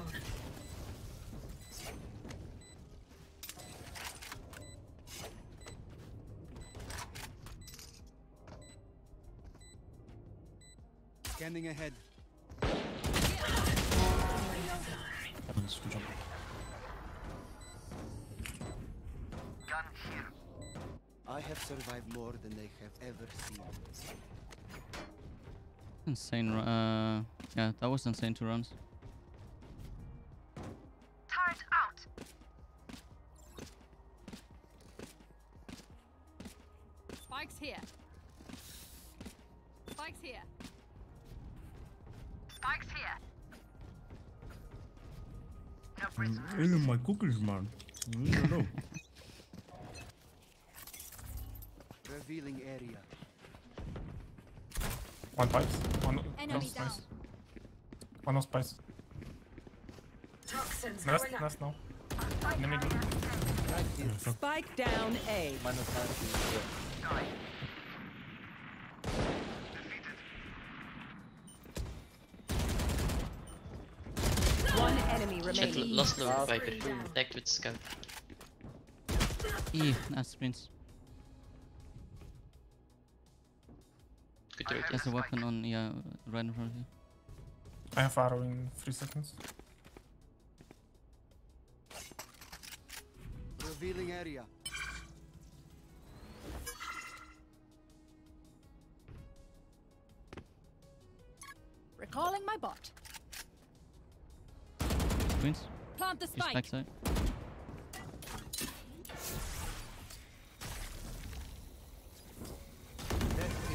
Speaker 9: Scanning ahead.
Speaker 1: Insane. ru- Uh, yeah, that was insane. Two runs.
Speaker 23: Turret out.
Speaker 8: Spikes here. Spikes here.
Speaker 23: Spikes here. No
Speaker 42: Mm,
Speaker 23: prisoners.
Speaker 42: Eating my cookies, man. I don't know.
Speaker 9: Revealing area.
Speaker 44: One pipes. One no
Speaker 8: Enemy
Speaker 44: spice.
Speaker 8: down.
Speaker 44: One no spice.
Speaker 16: Toxins
Speaker 44: Nest,
Speaker 16: going up.
Speaker 44: now. In the middle.
Speaker 3: Spike down A.
Speaker 45: Minus 90.
Speaker 3: One enemy
Speaker 46: Shit,
Speaker 3: remaining.
Speaker 46: lost low Viper. Decked with scout.
Speaker 1: E, nice sprints.
Speaker 46: Good rotate.
Speaker 1: There's a weapon on, yeah, right in front of you.
Speaker 44: I have arrow in three seconds.
Speaker 9: Revealing area.
Speaker 8: Recalling my bot.
Speaker 1: Screens.
Speaker 8: Plant the spike.
Speaker 1: backside.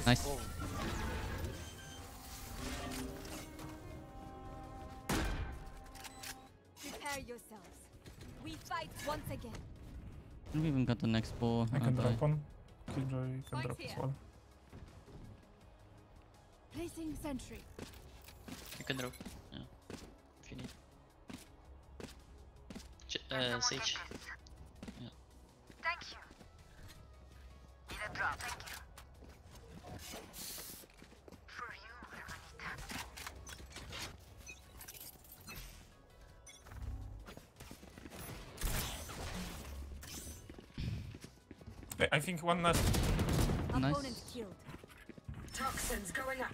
Speaker 1: Nice.
Speaker 9: cold.
Speaker 8: Once again.
Speaker 1: We even got the next ball.
Speaker 44: I can
Speaker 1: die.
Speaker 44: drop one. Killjoy can drop as
Speaker 8: here.
Speaker 44: well.
Speaker 8: Placing sentry.
Speaker 46: You can drop. Yeah. If you need. Ch uh, Sage. Yeah.
Speaker 23: Thank you. Need a drop. Thank you.
Speaker 44: Think one nest.
Speaker 1: Nice.
Speaker 8: Opponent killed.
Speaker 16: Toxins going up.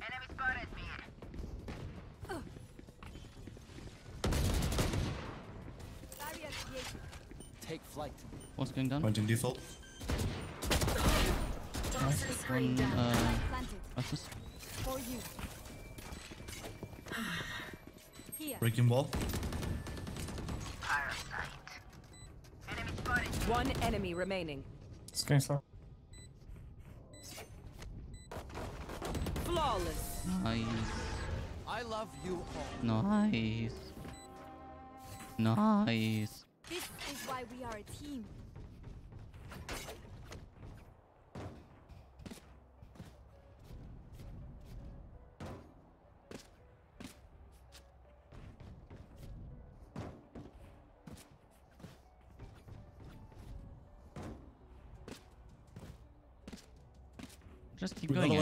Speaker 23: Enemy spotted mid.
Speaker 8: Barrier created.
Speaker 9: Take flight.
Speaker 1: What's going down?
Speaker 42: Pointing default.
Speaker 16: Toxin screen
Speaker 1: One,
Speaker 16: down.
Speaker 1: uh,
Speaker 8: Planted. For you. Here.
Speaker 42: Breaking wall.
Speaker 23: Parasite. Enemy spotted.
Speaker 3: One enemy remaining.
Speaker 44: Screen slap.
Speaker 3: Flawless.
Speaker 1: Nice.
Speaker 9: I love you all.
Speaker 1: Nice. Nice.
Speaker 8: This is why we are a team.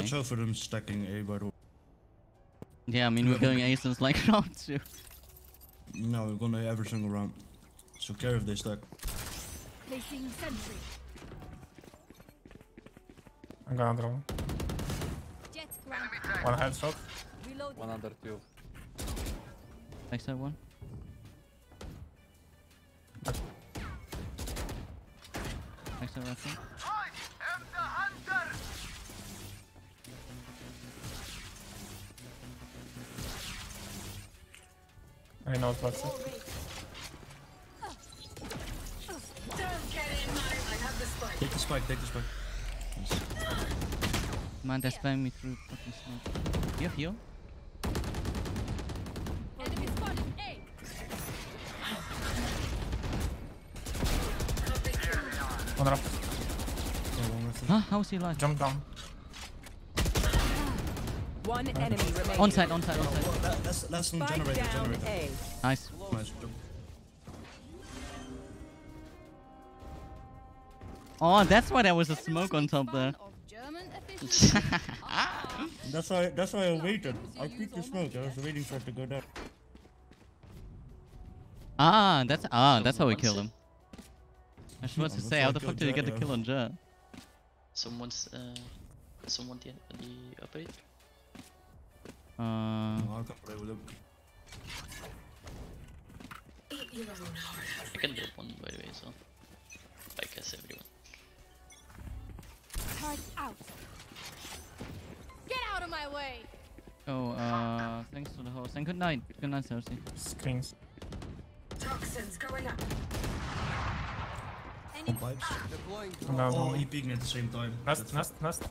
Speaker 42: Watch out for them stacking A by the way.
Speaker 1: Yeah, I mean we're going ace since like round two.
Speaker 42: No, we're gonna every single round. So care if they stack.
Speaker 8: Placing sentry.
Speaker 44: I'm gonna draw.
Speaker 8: Jett.
Speaker 44: One headshot.
Speaker 8: Reload.
Speaker 45: One under two.
Speaker 1: Backside one. Backside rifle.
Speaker 44: I know
Speaker 16: I have the spike.
Speaker 42: Take the spike, take the spike.
Speaker 1: Man, they're spamming me through fucking smoke. Do you have heal?
Speaker 8: Enemy spotted. A.
Speaker 44: One up.
Speaker 1: Huh? How is he alive?
Speaker 44: Jump down.
Speaker 3: One enemy remaining.
Speaker 1: On side, on side, on side.
Speaker 42: That, that's that's on generator, generator.
Speaker 3: A.
Speaker 1: Nice.
Speaker 42: Nice.
Speaker 1: Oh, that's why there was a smoke on top there.
Speaker 8: German efficiency. Ah.
Speaker 42: That's why that's why I waited. I picked the smoke. I was waiting for it to go down.
Speaker 1: Ah, that's ah, that's how we kill him. I was about to say, how the fuck did you get the kill on Jett?
Speaker 46: Someone's uh, someone the the upper it.
Speaker 1: Uh,
Speaker 42: I can't play with him.
Speaker 46: I can drop one by the way, so I guess everyone.
Speaker 8: Turret out. Get out of my way.
Speaker 1: oh, uh, thanks for the host and good night. Good night, Cersei.
Speaker 44: Screens.
Speaker 16: Toxins going up.
Speaker 42: On pipes.
Speaker 45: Deploying
Speaker 44: I'm down.
Speaker 42: Oh, he peeking at the same time.
Speaker 44: Nest, nest, nest.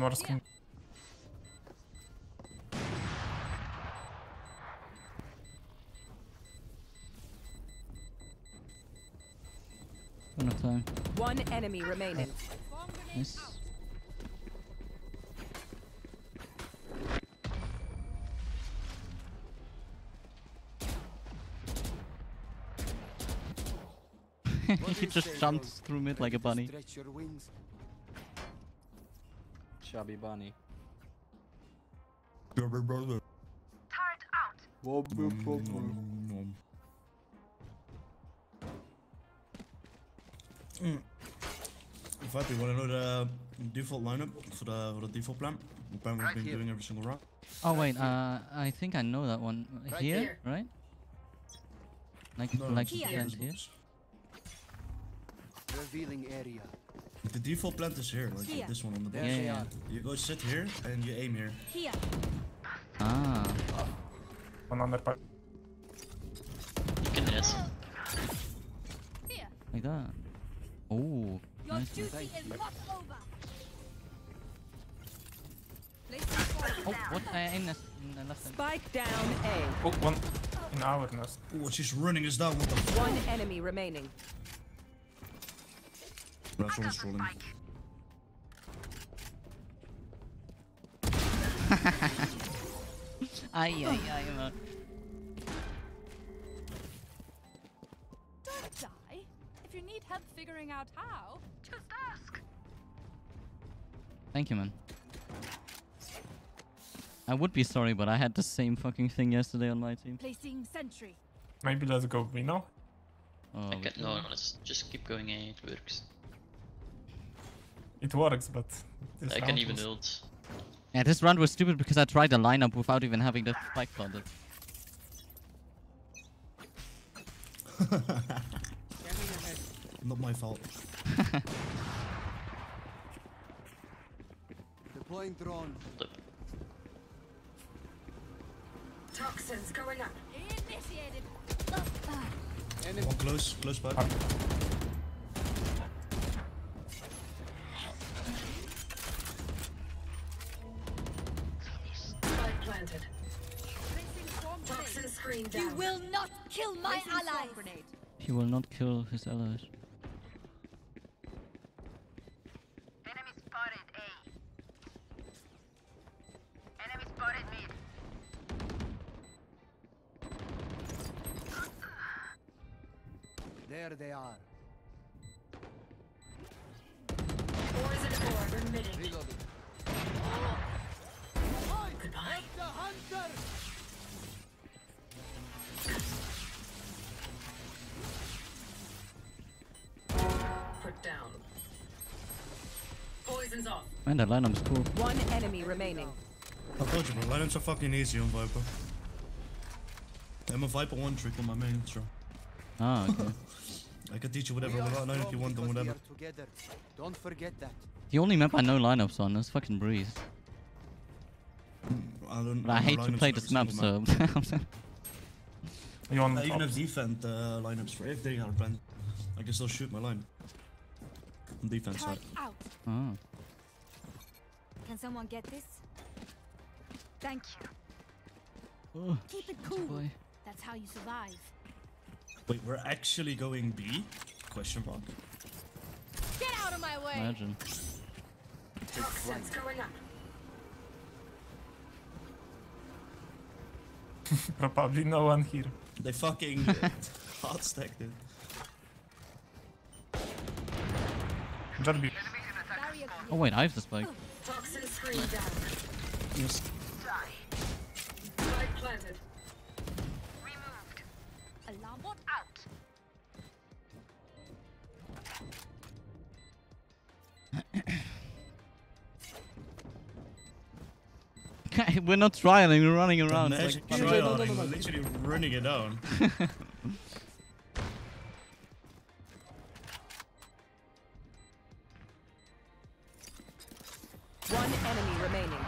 Speaker 44: Yeah, One more screen.
Speaker 1: One of time.
Speaker 3: One enemy remaining.
Speaker 1: Nice. he just jumped through mid like a bunny.
Speaker 45: Stretch your wings. Chubby bunny.
Speaker 42: Gerber brother.
Speaker 45: Whoop, whoop, whoop, whoop.
Speaker 42: Mm. Vibe, you wanna know the default lineup for the for the default plan? The plan we've been doing every single round.
Speaker 1: Oh wait, uh, I think I know that one.
Speaker 16: Right
Speaker 1: here,
Speaker 16: here.
Speaker 1: right? Like,
Speaker 42: No,
Speaker 1: like
Speaker 42: it's
Speaker 1: the
Speaker 42: just
Speaker 1: plant
Speaker 42: this
Speaker 1: here.
Speaker 45: Revealing area.
Speaker 42: The default plant is here, like
Speaker 8: Here.
Speaker 42: this one on the
Speaker 45: There
Speaker 42: box.
Speaker 1: Yeah,
Speaker 45: they
Speaker 1: yeah.
Speaker 42: You go sit here and you aim here.
Speaker 8: Here.
Speaker 1: Ah,
Speaker 44: One under pipe.
Speaker 46: You can rest.
Speaker 8: Here.
Speaker 1: like that. Oh,
Speaker 8: Your
Speaker 1: nice.
Speaker 8: duty
Speaker 1: nice.
Speaker 8: is not over. Placing
Speaker 1: Oh, what? I aim this in the left hand.
Speaker 3: Spike down A.
Speaker 44: Oh, one in our nest.
Speaker 42: Oh, she's running us down. What the?
Speaker 3: One enemy remaining.
Speaker 42: That's someone's trolling.
Speaker 1: Ay, ay, ay, man.
Speaker 8: Don't die. If you need help figuring out how, just ask.
Speaker 1: Thank you, man. I would be sorry, but I had the same fucking thing yesterday on my team.
Speaker 8: Placing sentry.
Speaker 44: Maybe let's go Vino.
Speaker 1: Oh,
Speaker 46: I
Speaker 1: we
Speaker 46: can,
Speaker 1: can-
Speaker 46: no, no, let's just keep going. eh, It works.
Speaker 44: It works, but this
Speaker 46: I can even
Speaker 44: was-
Speaker 46: ult.
Speaker 1: Yeah, this round was stupid because I tried the lineup without even having the spike planted.
Speaker 45: Scanning.
Speaker 42: Not my fault.
Speaker 45: Deploying drone.
Speaker 16: Toxins going up.
Speaker 8: Initiated.
Speaker 42: One close, close back.
Speaker 16: Planted. Toxin screen down.
Speaker 8: You will not kill my allies.
Speaker 1: He will not kill his allies.
Speaker 40: Enemy spotted A. Enemy spotted mid.
Speaker 45: There they are.
Speaker 16: Poison orb emitting.
Speaker 45: Reloading.
Speaker 16: Goodbye.
Speaker 45: The hunter!
Speaker 16: Put down. Poison's off.
Speaker 1: Man, that lineup's cool.
Speaker 3: One enemy remaining.
Speaker 42: I told you, bro. Lineups are fucking easy on Viper. I'm a Viper one trick on my main, so.
Speaker 1: Ah, okay.
Speaker 42: I can teach you whatever
Speaker 45: We are
Speaker 42: about line if you want
Speaker 45: them,
Speaker 42: whatever.
Speaker 45: together. Don't forget that.
Speaker 1: the only map I know lineups on is fucking Breeze.
Speaker 42: I don't.
Speaker 1: But I hate to play
Speaker 42: the
Speaker 1: this
Speaker 42: every
Speaker 1: map,
Speaker 42: single
Speaker 1: so.
Speaker 44: You on
Speaker 42: I even
Speaker 44: top?
Speaker 42: have defense uh, lineups for if they are planned. I guess can still shoot my line. On defense side.
Speaker 8: Out.
Speaker 1: oh.
Speaker 8: Can someone get this? Thank you.
Speaker 1: Oh,
Speaker 8: Keep it cool.
Speaker 1: boy.
Speaker 8: That's how you survive.
Speaker 42: Wait, we're actually going B? Question mark.
Speaker 8: Get out of my way.
Speaker 1: Imagine.
Speaker 16: Toxins going up.
Speaker 44: Probably no one here.
Speaker 42: They fucking hot stacked it.
Speaker 44: Jarby.
Speaker 8: Barrier
Speaker 1: Oh wait, I have the spike.
Speaker 16: Toxin screen down.
Speaker 1: Yes.
Speaker 16: Spike planted.
Speaker 1: we're not trialing, we're running around. It's
Speaker 42: Magic
Speaker 1: like-
Speaker 42: try we're literally running it down.
Speaker 3: One enemy remaining.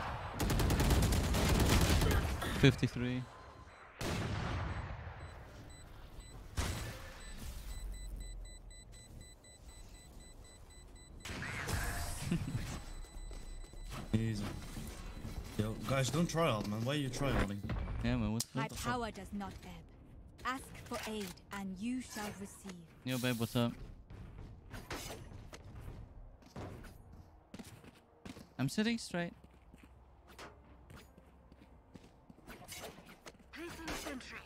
Speaker 1: 53.
Speaker 42: Guys, don't try out, man. Why are you try outing?
Speaker 1: Yeah, man, what's
Speaker 8: My
Speaker 1: that?
Speaker 8: power does not ebb. Ask for aid, and you shall receive.
Speaker 1: Yo, babe, what's up? I'm sitting straight.
Speaker 40: Placing sentry.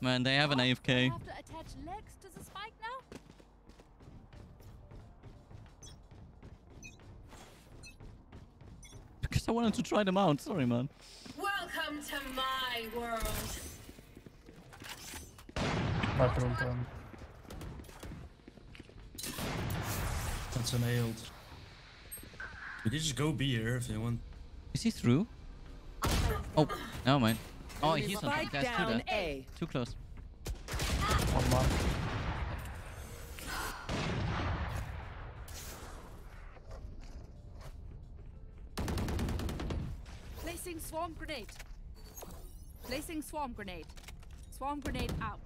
Speaker 1: Man, they have an
Speaker 8: I
Speaker 1: AFK.
Speaker 8: have to attach legs to the spike now?
Speaker 1: I wanted to try them out. Sorry, man.
Speaker 16: Welcome to my world.
Speaker 44: Viper ult.
Speaker 42: That's an nailed. We did just go B here if you want.
Speaker 1: Is he through? Oh, no, man. Oh, he's on.
Speaker 3: spike
Speaker 1: Guys, two
Speaker 3: down
Speaker 1: there.
Speaker 3: A.
Speaker 1: Too close.
Speaker 44: One more.
Speaker 47: Swarm grenade. Placing swarm grenade. Swarm grenade out.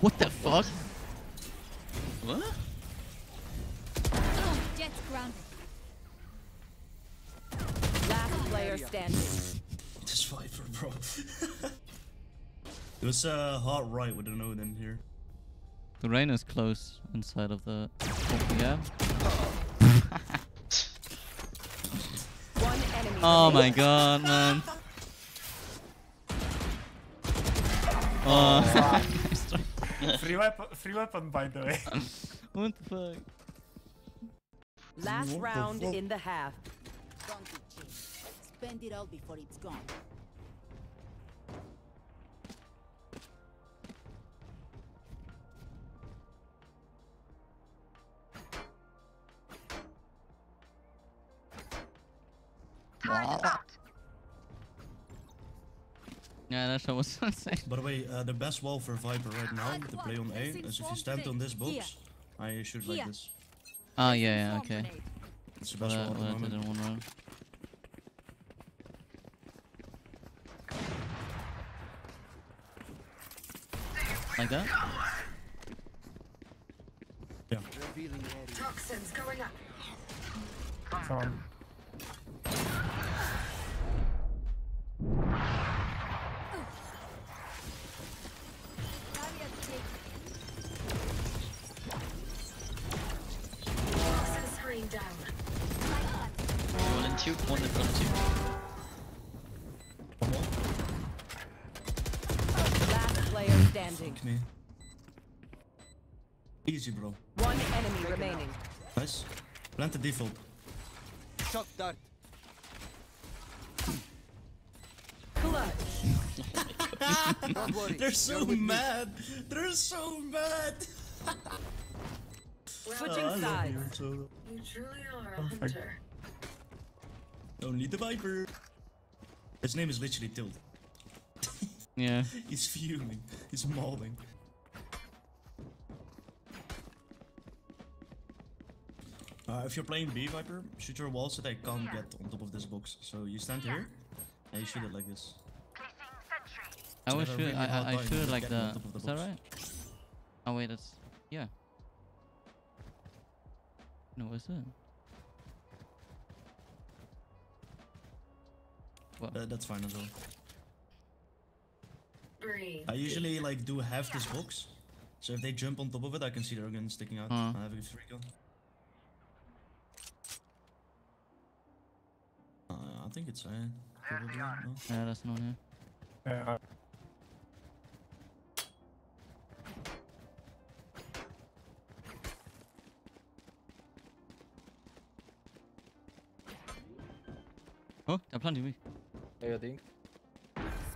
Speaker 1: What the fuck? What?
Speaker 8: Jett's grounded.
Speaker 3: Last player standing.
Speaker 42: This Viper, bro. it was uh, hard right with a node in here.
Speaker 1: The rain is close inside of the. Oh, yeah.
Speaker 3: One enemy
Speaker 1: Oh my god, man. Oh.
Speaker 44: free weapon, free weapon, by the way.
Speaker 1: what the fuck?
Speaker 3: Last
Speaker 26: What the
Speaker 3: round
Speaker 26: fuck?
Speaker 3: in the half.
Speaker 23: Spend it all before it's gone.
Speaker 1: Yeah, that's what I was gonna say.
Speaker 42: By the way, uh, the best wall for Viper right now to play on A is if you stand on this box I shoot like this.
Speaker 1: Oh yeah, yeah, okay.
Speaker 42: It's the best
Speaker 1: I,
Speaker 42: one
Speaker 1: what
Speaker 42: at the
Speaker 1: did in
Speaker 42: moment.
Speaker 1: one round. Like that?
Speaker 42: Yeah.
Speaker 40: Toxins going up.
Speaker 44: Someone.
Speaker 46: One and two, one and one and two.
Speaker 3: Last player standing.
Speaker 42: Fuck me. Easy, bro.
Speaker 3: One enemy remaining.
Speaker 42: Nice. Plant the default.
Speaker 45: Shock dart.
Speaker 42: Don't They're so
Speaker 45: you're with me.
Speaker 42: mad. They're so mad.
Speaker 3: Switching
Speaker 42: Oh,
Speaker 3: sides.
Speaker 42: you,
Speaker 40: You truly are a hunter.
Speaker 42: Only the Viper. His name is literally Tilt.
Speaker 1: Yeah.
Speaker 42: He's fuming. He's mauling. Uh, if you're playing B Viper, shoot your wall so they can't get on top of this box. So you stand here and you shoot it like this.
Speaker 1: I
Speaker 42: So
Speaker 1: wish
Speaker 42: they have a
Speaker 1: shoot.
Speaker 42: really
Speaker 1: I I, I shoot
Speaker 42: with
Speaker 1: like
Speaker 42: getting
Speaker 1: the.
Speaker 42: the
Speaker 1: Is that right? Oh wait, that's yeah. No, what's that? What?
Speaker 42: Uh, that's fine as well.
Speaker 40: Breathe.
Speaker 42: I usually like do half this box. So if they jump on top of it, I can see their gun sticking out.
Speaker 1: Uh.
Speaker 42: I have a free gun. Uh, I think it's uh, probably, no?
Speaker 1: Yeah, that's not here.
Speaker 44: Yeah.
Speaker 1: Oh, I planted me.
Speaker 48: Jag think.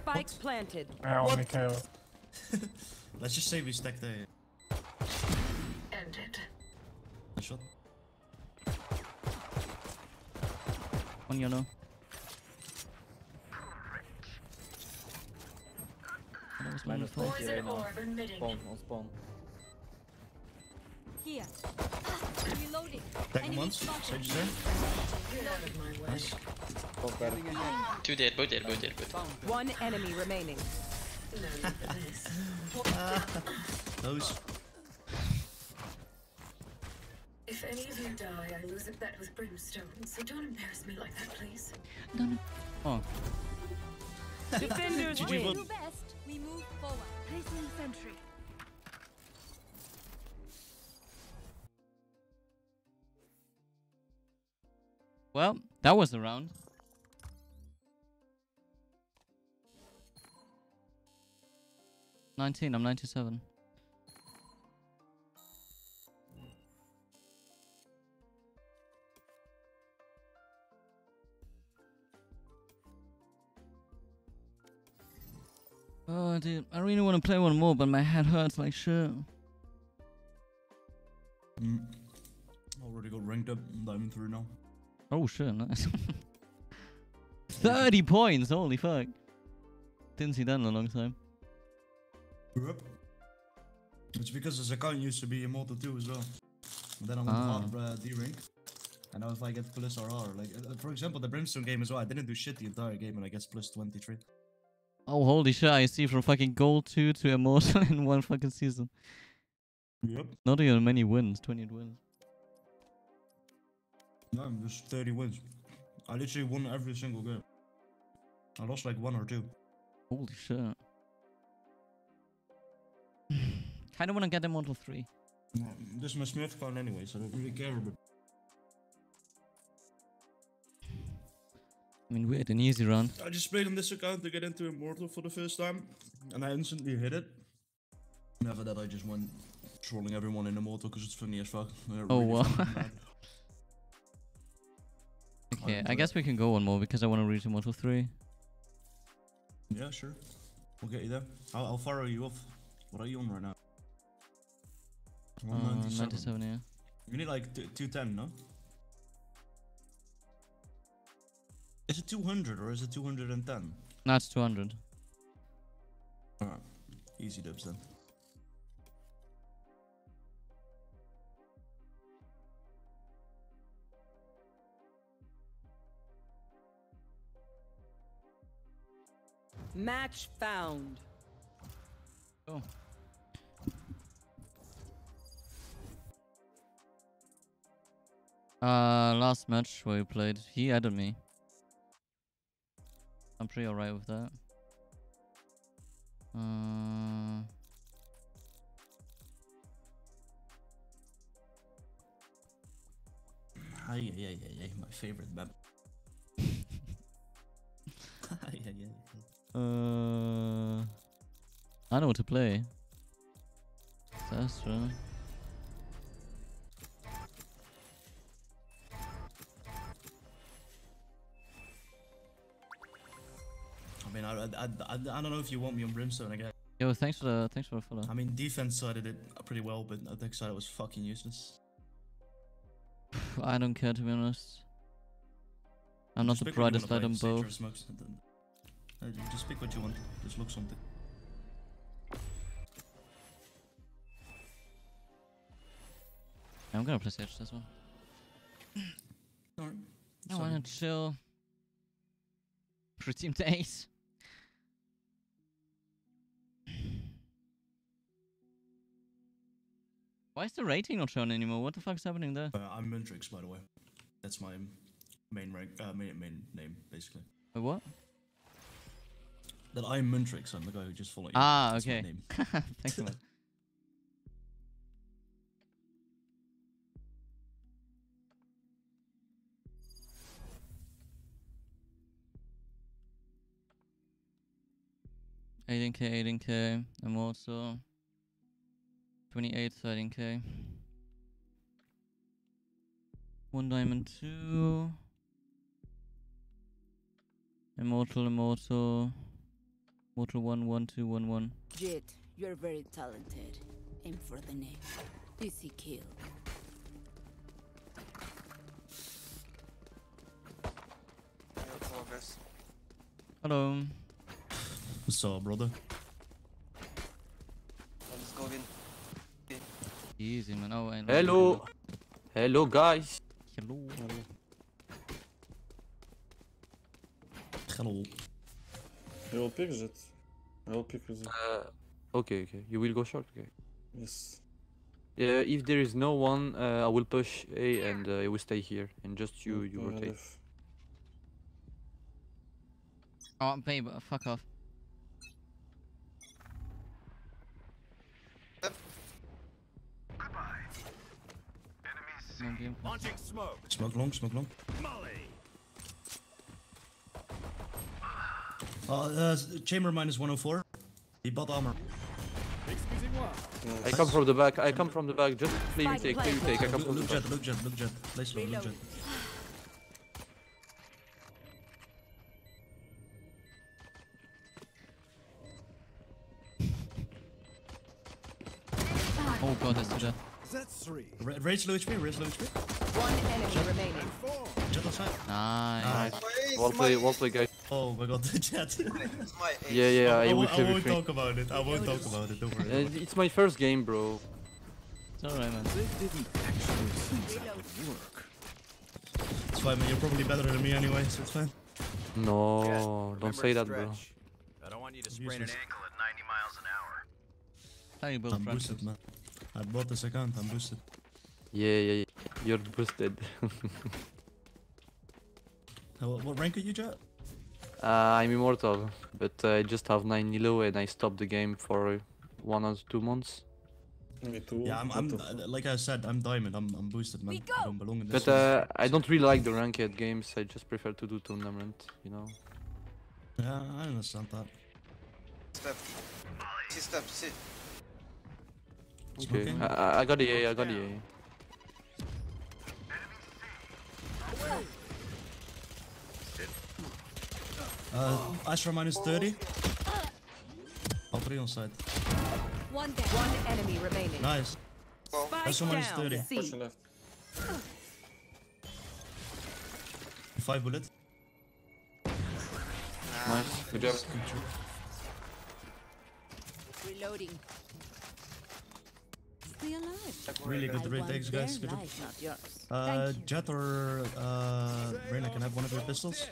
Speaker 3: Spike planted.
Speaker 44: I only KO.
Speaker 42: Let's just say we stack the
Speaker 40: Ended.
Speaker 42: a shot.
Speaker 1: One yellow. That was
Speaker 48: Minus
Speaker 1: wonderful.
Speaker 48: 20 right
Speaker 40: orb emitting.
Speaker 48: Spawn, on spawn.
Speaker 8: Here. Reloading.
Speaker 42: Stack
Speaker 8: Enemy
Speaker 42: once. Sage is there.
Speaker 40: Get out of my way.
Speaker 42: Nice.
Speaker 48: Spawn better.
Speaker 46: Two dead, both dead, both dead, both dead.
Speaker 3: One enemy remaining.
Speaker 40: No need for this.
Speaker 42: Those.
Speaker 40: If any of you die, I lose a bet with Brimstone, so don't embarrass me like that, please.
Speaker 1: No, no. Oh.
Speaker 3: Defenders
Speaker 42: GG,
Speaker 3: win.
Speaker 8: Do best. We move forward. Placing sentry.
Speaker 1: Well, that was the round. Nineteen. I'm ninety-seven. Oh, dude, I really want to play one more, but my head hurts like shit.
Speaker 42: Mm. Already got ranked up. Diamond through now.
Speaker 1: Oh shit, nice. 30 points, holy fuck. Didn't see that in a long time.
Speaker 42: Yep. It's because this account used to be immortal 2 as well. And then I went
Speaker 1: Ah.
Speaker 42: hard uh, D rank. And now if I get plus RR, like uh, for example the Brimstone game as well, I didn't do shit the entire game and I guess plus 23.
Speaker 1: Oh, holy shit, I see from fucking gold 2 to immortal in one fucking season.
Speaker 42: Yep.
Speaker 1: Not even many wins, 28 wins.
Speaker 42: No, I'm just 30 wins. I literally won every single game. I lost like one or two.
Speaker 1: Holy shit. I kinda wanna get immortal 3.
Speaker 42: No, This is my Smith account anyway, so I don't really care. But
Speaker 1: I mean, we had an easy run.
Speaker 42: I just played on this account to get into Immortal for the first time, and I instantly hit it. And after that, I just went trolling everyone in Immortal because it's funny as fuck. They're
Speaker 1: Oh,
Speaker 42: really
Speaker 1: wow. Okay, I guess we can go one more because I wanna reach immortal 3.
Speaker 42: Yeah, sure. We'll get you there. How, how far are you off? What are you on right now?
Speaker 1: Uh,
Speaker 42: 197.
Speaker 1: 97, yeah.
Speaker 42: You need like 210, no? Is it 200 or is it 210?
Speaker 1: That's 200.
Speaker 42: Alright, easy dubs then.
Speaker 3: Match found.
Speaker 1: Oh. Uh, last match where we played, he added me. I'm pretty alright with that. Uh,
Speaker 42: Ay, ay, ay, ay, ay, my favorite map. ay, ay, ay, ay.
Speaker 1: Uh, I know what to play. That's true.
Speaker 42: I mean, I, I, I, I don't know if you want me on Brimstone again.
Speaker 1: Yo, thanks for the thanks for the follow.
Speaker 42: I mean, defense side I did pretty well, but attack side I was fucking useless.
Speaker 1: I don't care to be honest. I'm not
Speaker 42: Just
Speaker 1: the
Speaker 42: pick what you
Speaker 1: brightest light on both.
Speaker 42: Smokes, and then- uh, Just pick what you want. Just look something.
Speaker 1: I'm gonna play Sage this one.
Speaker 42: Alright.
Speaker 1: I wanna chill. Redeem the ace. Why is the rating not shown anymore? What the fuck's happening there?
Speaker 42: Uh, I'm Muntrix, by the way. That's my main rank, uh, main, main name, basically.
Speaker 1: Wait, what?
Speaker 42: That I'm Muntrix. I'm the guy who just followed you.
Speaker 1: Ah,
Speaker 42: That's
Speaker 1: okay. Thanks so much. Eighteen K, eighteen K. I'm also twenty eight, thirteen K. One diamond two. Immortal, immortal. Mortal one, one, two, one, one.
Speaker 23: Jett, you're very talented. Aim for the neck. Easy kill.
Speaker 1: Hello.
Speaker 42: What's up, brother?
Speaker 45: Let's go in.
Speaker 1: Easy man. Oh, and
Speaker 48: Hello. Hello, guys.
Speaker 1: Hello.
Speaker 42: Hello.
Speaker 26: I will pick it. I will pick it.
Speaker 48: Uh, okay, okay. You will go short, okay.
Speaker 26: Yes.
Speaker 48: Yeah, if there is no one, uh, I will push A and uh, I will stay here, and just you, you
Speaker 26: Okay,
Speaker 48: rotate.
Speaker 26: left.
Speaker 1: Oh, babe, uh, fuck off. No game.
Speaker 37: Launching smoke.
Speaker 42: Smoke long, smoke long.
Speaker 37: Molly.
Speaker 42: Uh, uh, chamber minus 104. He bought armor.
Speaker 37: Excusez moi.
Speaker 48: I come from the back. I come from the back. Just play you take, play you take. I come
Speaker 42: Look,
Speaker 48: from the
Speaker 42: look
Speaker 48: back.
Speaker 42: jett, look jett, look jett. Play slow, look jett.
Speaker 1: Oh god, that's too dead.
Speaker 37: That's three.
Speaker 42: Ra- Raise low HP, raise low HP.
Speaker 3: One enemy remaining.
Speaker 42: Jett on side.
Speaker 1: Nice.
Speaker 48: Well play, well play, guys.
Speaker 42: Oh my god, the jett.
Speaker 48: Yeah, yeah, I,
Speaker 42: I,
Speaker 48: will
Speaker 42: won't- I won't talk about it. I won't talk about it. Don't
Speaker 48: Uh,
Speaker 42: worry.
Speaker 48: it's my first game, bro.
Speaker 1: It's alright, man.
Speaker 37: didn't actually seem like it work.
Speaker 42: It's fine, man. You're probably better than me anyway, so it's fine.
Speaker 48: No, don't say that, bro.
Speaker 9: I don't want you to
Speaker 42: sprain an
Speaker 9: ankle at 90 miles an hour.
Speaker 1: How you build
Speaker 42: I'm
Speaker 1: friendships?
Speaker 42: boosted, man. I bought this account. I'm boosted.
Speaker 48: Yeah, yeah, yeah. You're boosted.
Speaker 42: Uh, What, what rank are you, Jett?
Speaker 48: Uh, I'm immortal, but I just have 9 Nilo and I stopped the game for one or two months.
Speaker 26: Me too.
Speaker 42: Yeah, I'm, I'm uh, like I said, I'm diamond. I'm, I'm boosted, man. I don't belong in this.
Speaker 48: But uh, I don't really like the ranked games. I just prefer to do tournament, you know.
Speaker 42: yeah, I understand that.
Speaker 45: Step. See step, see.
Speaker 48: Okay, I, I- I got the A, I got the A.
Speaker 42: Uh, Astra minus 30. All three on side.
Speaker 3: One down. One enemy remaining.
Speaker 42: Nice.
Speaker 3: Spike
Speaker 42: Astra minus
Speaker 3: down.
Speaker 42: 30.
Speaker 3: C.
Speaker 26: Pushing left.
Speaker 42: Five bullet.
Speaker 48: Nice, good job.
Speaker 23: Reloading. Stay alive.
Speaker 42: Really good
Speaker 23: I want
Speaker 42: retakes, guys. Good job.
Speaker 23: life.
Speaker 42: Uh,
Speaker 23: Thank.
Speaker 42: Jett or uh, Reyna can I have one of your pistols.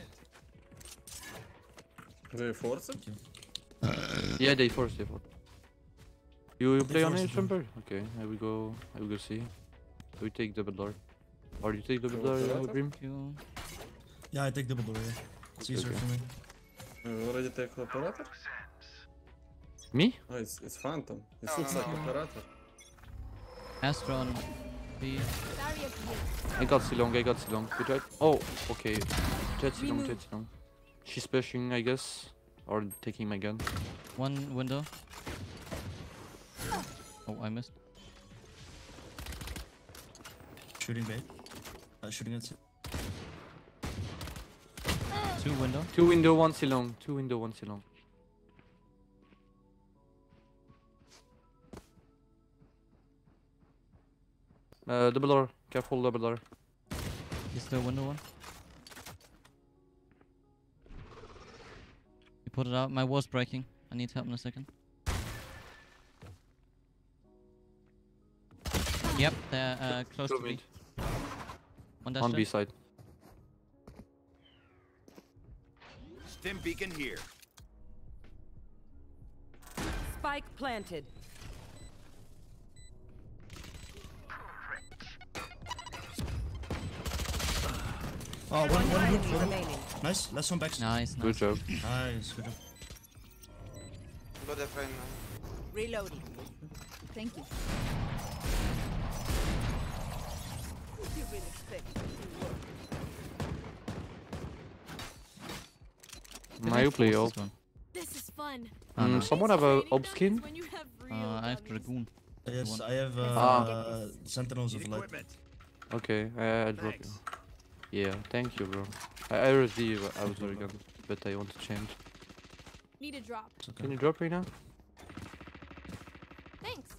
Speaker 26: Do you force it?
Speaker 48: Yeah, they force, they force. You, you
Speaker 42: They
Speaker 48: play on
Speaker 42: force it, yeah.
Speaker 48: jumper? Okay, I will go. I will go see. We take double door. Or you take double door,
Speaker 26: for
Speaker 48: uh,
Speaker 26: that?
Speaker 48: Grim?
Speaker 42: Yeah, I take double door, yeah. It's
Speaker 48: Okay,
Speaker 42: easier
Speaker 48: okay.
Speaker 42: for me.
Speaker 26: You already take operator?
Speaker 48: Me?
Speaker 26: Oh, it's, it's Phantom. It
Speaker 45: No,
Speaker 26: looks
Speaker 45: no,
Speaker 26: like
Speaker 45: no.
Speaker 26: operator.
Speaker 1: Astra on B.
Speaker 8: Barrier here.
Speaker 48: I got Silong, I got Silong. Good job. Oh, okay. Jett Silong, Jett Silong. She's pushing, I guess. Or taking my gun.
Speaker 1: One window. Oh, I missed.
Speaker 42: Shooting bait. Uh, shooting at
Speaker 1: Two window.
Speaker 48: Two window, one Silong. Two window, one Silong. Uh, double door. Careful, double door.
Speaker 1: Is there window one? Put it out. My wall's breaking. I need help in a second. Yep, they're uh, close
Speaker 48: Two
Speaker 1: to me.
Speaker 48: mid.
Speaker 1: One dash
Speaker 48: On B side.
Speaker 9: Stim beacon here.
Speaker 3: Spike planted.
Speaker 42: Oh, one, one,
Speaker 3: enemy
Speaker 42: one, one.
Speaker 3: remaining.
Speaker 42: Nice, last one back.
Speaker 1: Nice,
Speaker 48: Good job.
Speaker 42: Nice, good job.
Speaker 45: Go there, friend.
Speaker 47: Reloading. Thank you. You really expect me to work.
Speaker 1: Did
Speaker 48: My
Speaker 1: I
Speaker 48: you play
Speaker 1: force this
Speaker 8: is fun.
Speaker 1: Oh, no.
Speaker 48: someone have a ob skin?
Speaker 8: When you have real
Speaker 1: Uh, I have Dragoon.
Speaker 42: Yes, I have uh,
Speaker 48: Ah.
Speaker 42: Sentinels of Light.
Speaker 48: Okay, I, I drop you. Yeah, thank you, bro. I, I already I was very good, but I want to change.
Speaker 8: Need a drop.
Speaker 48: Can you drop right now?
Speaker 8: Thanks.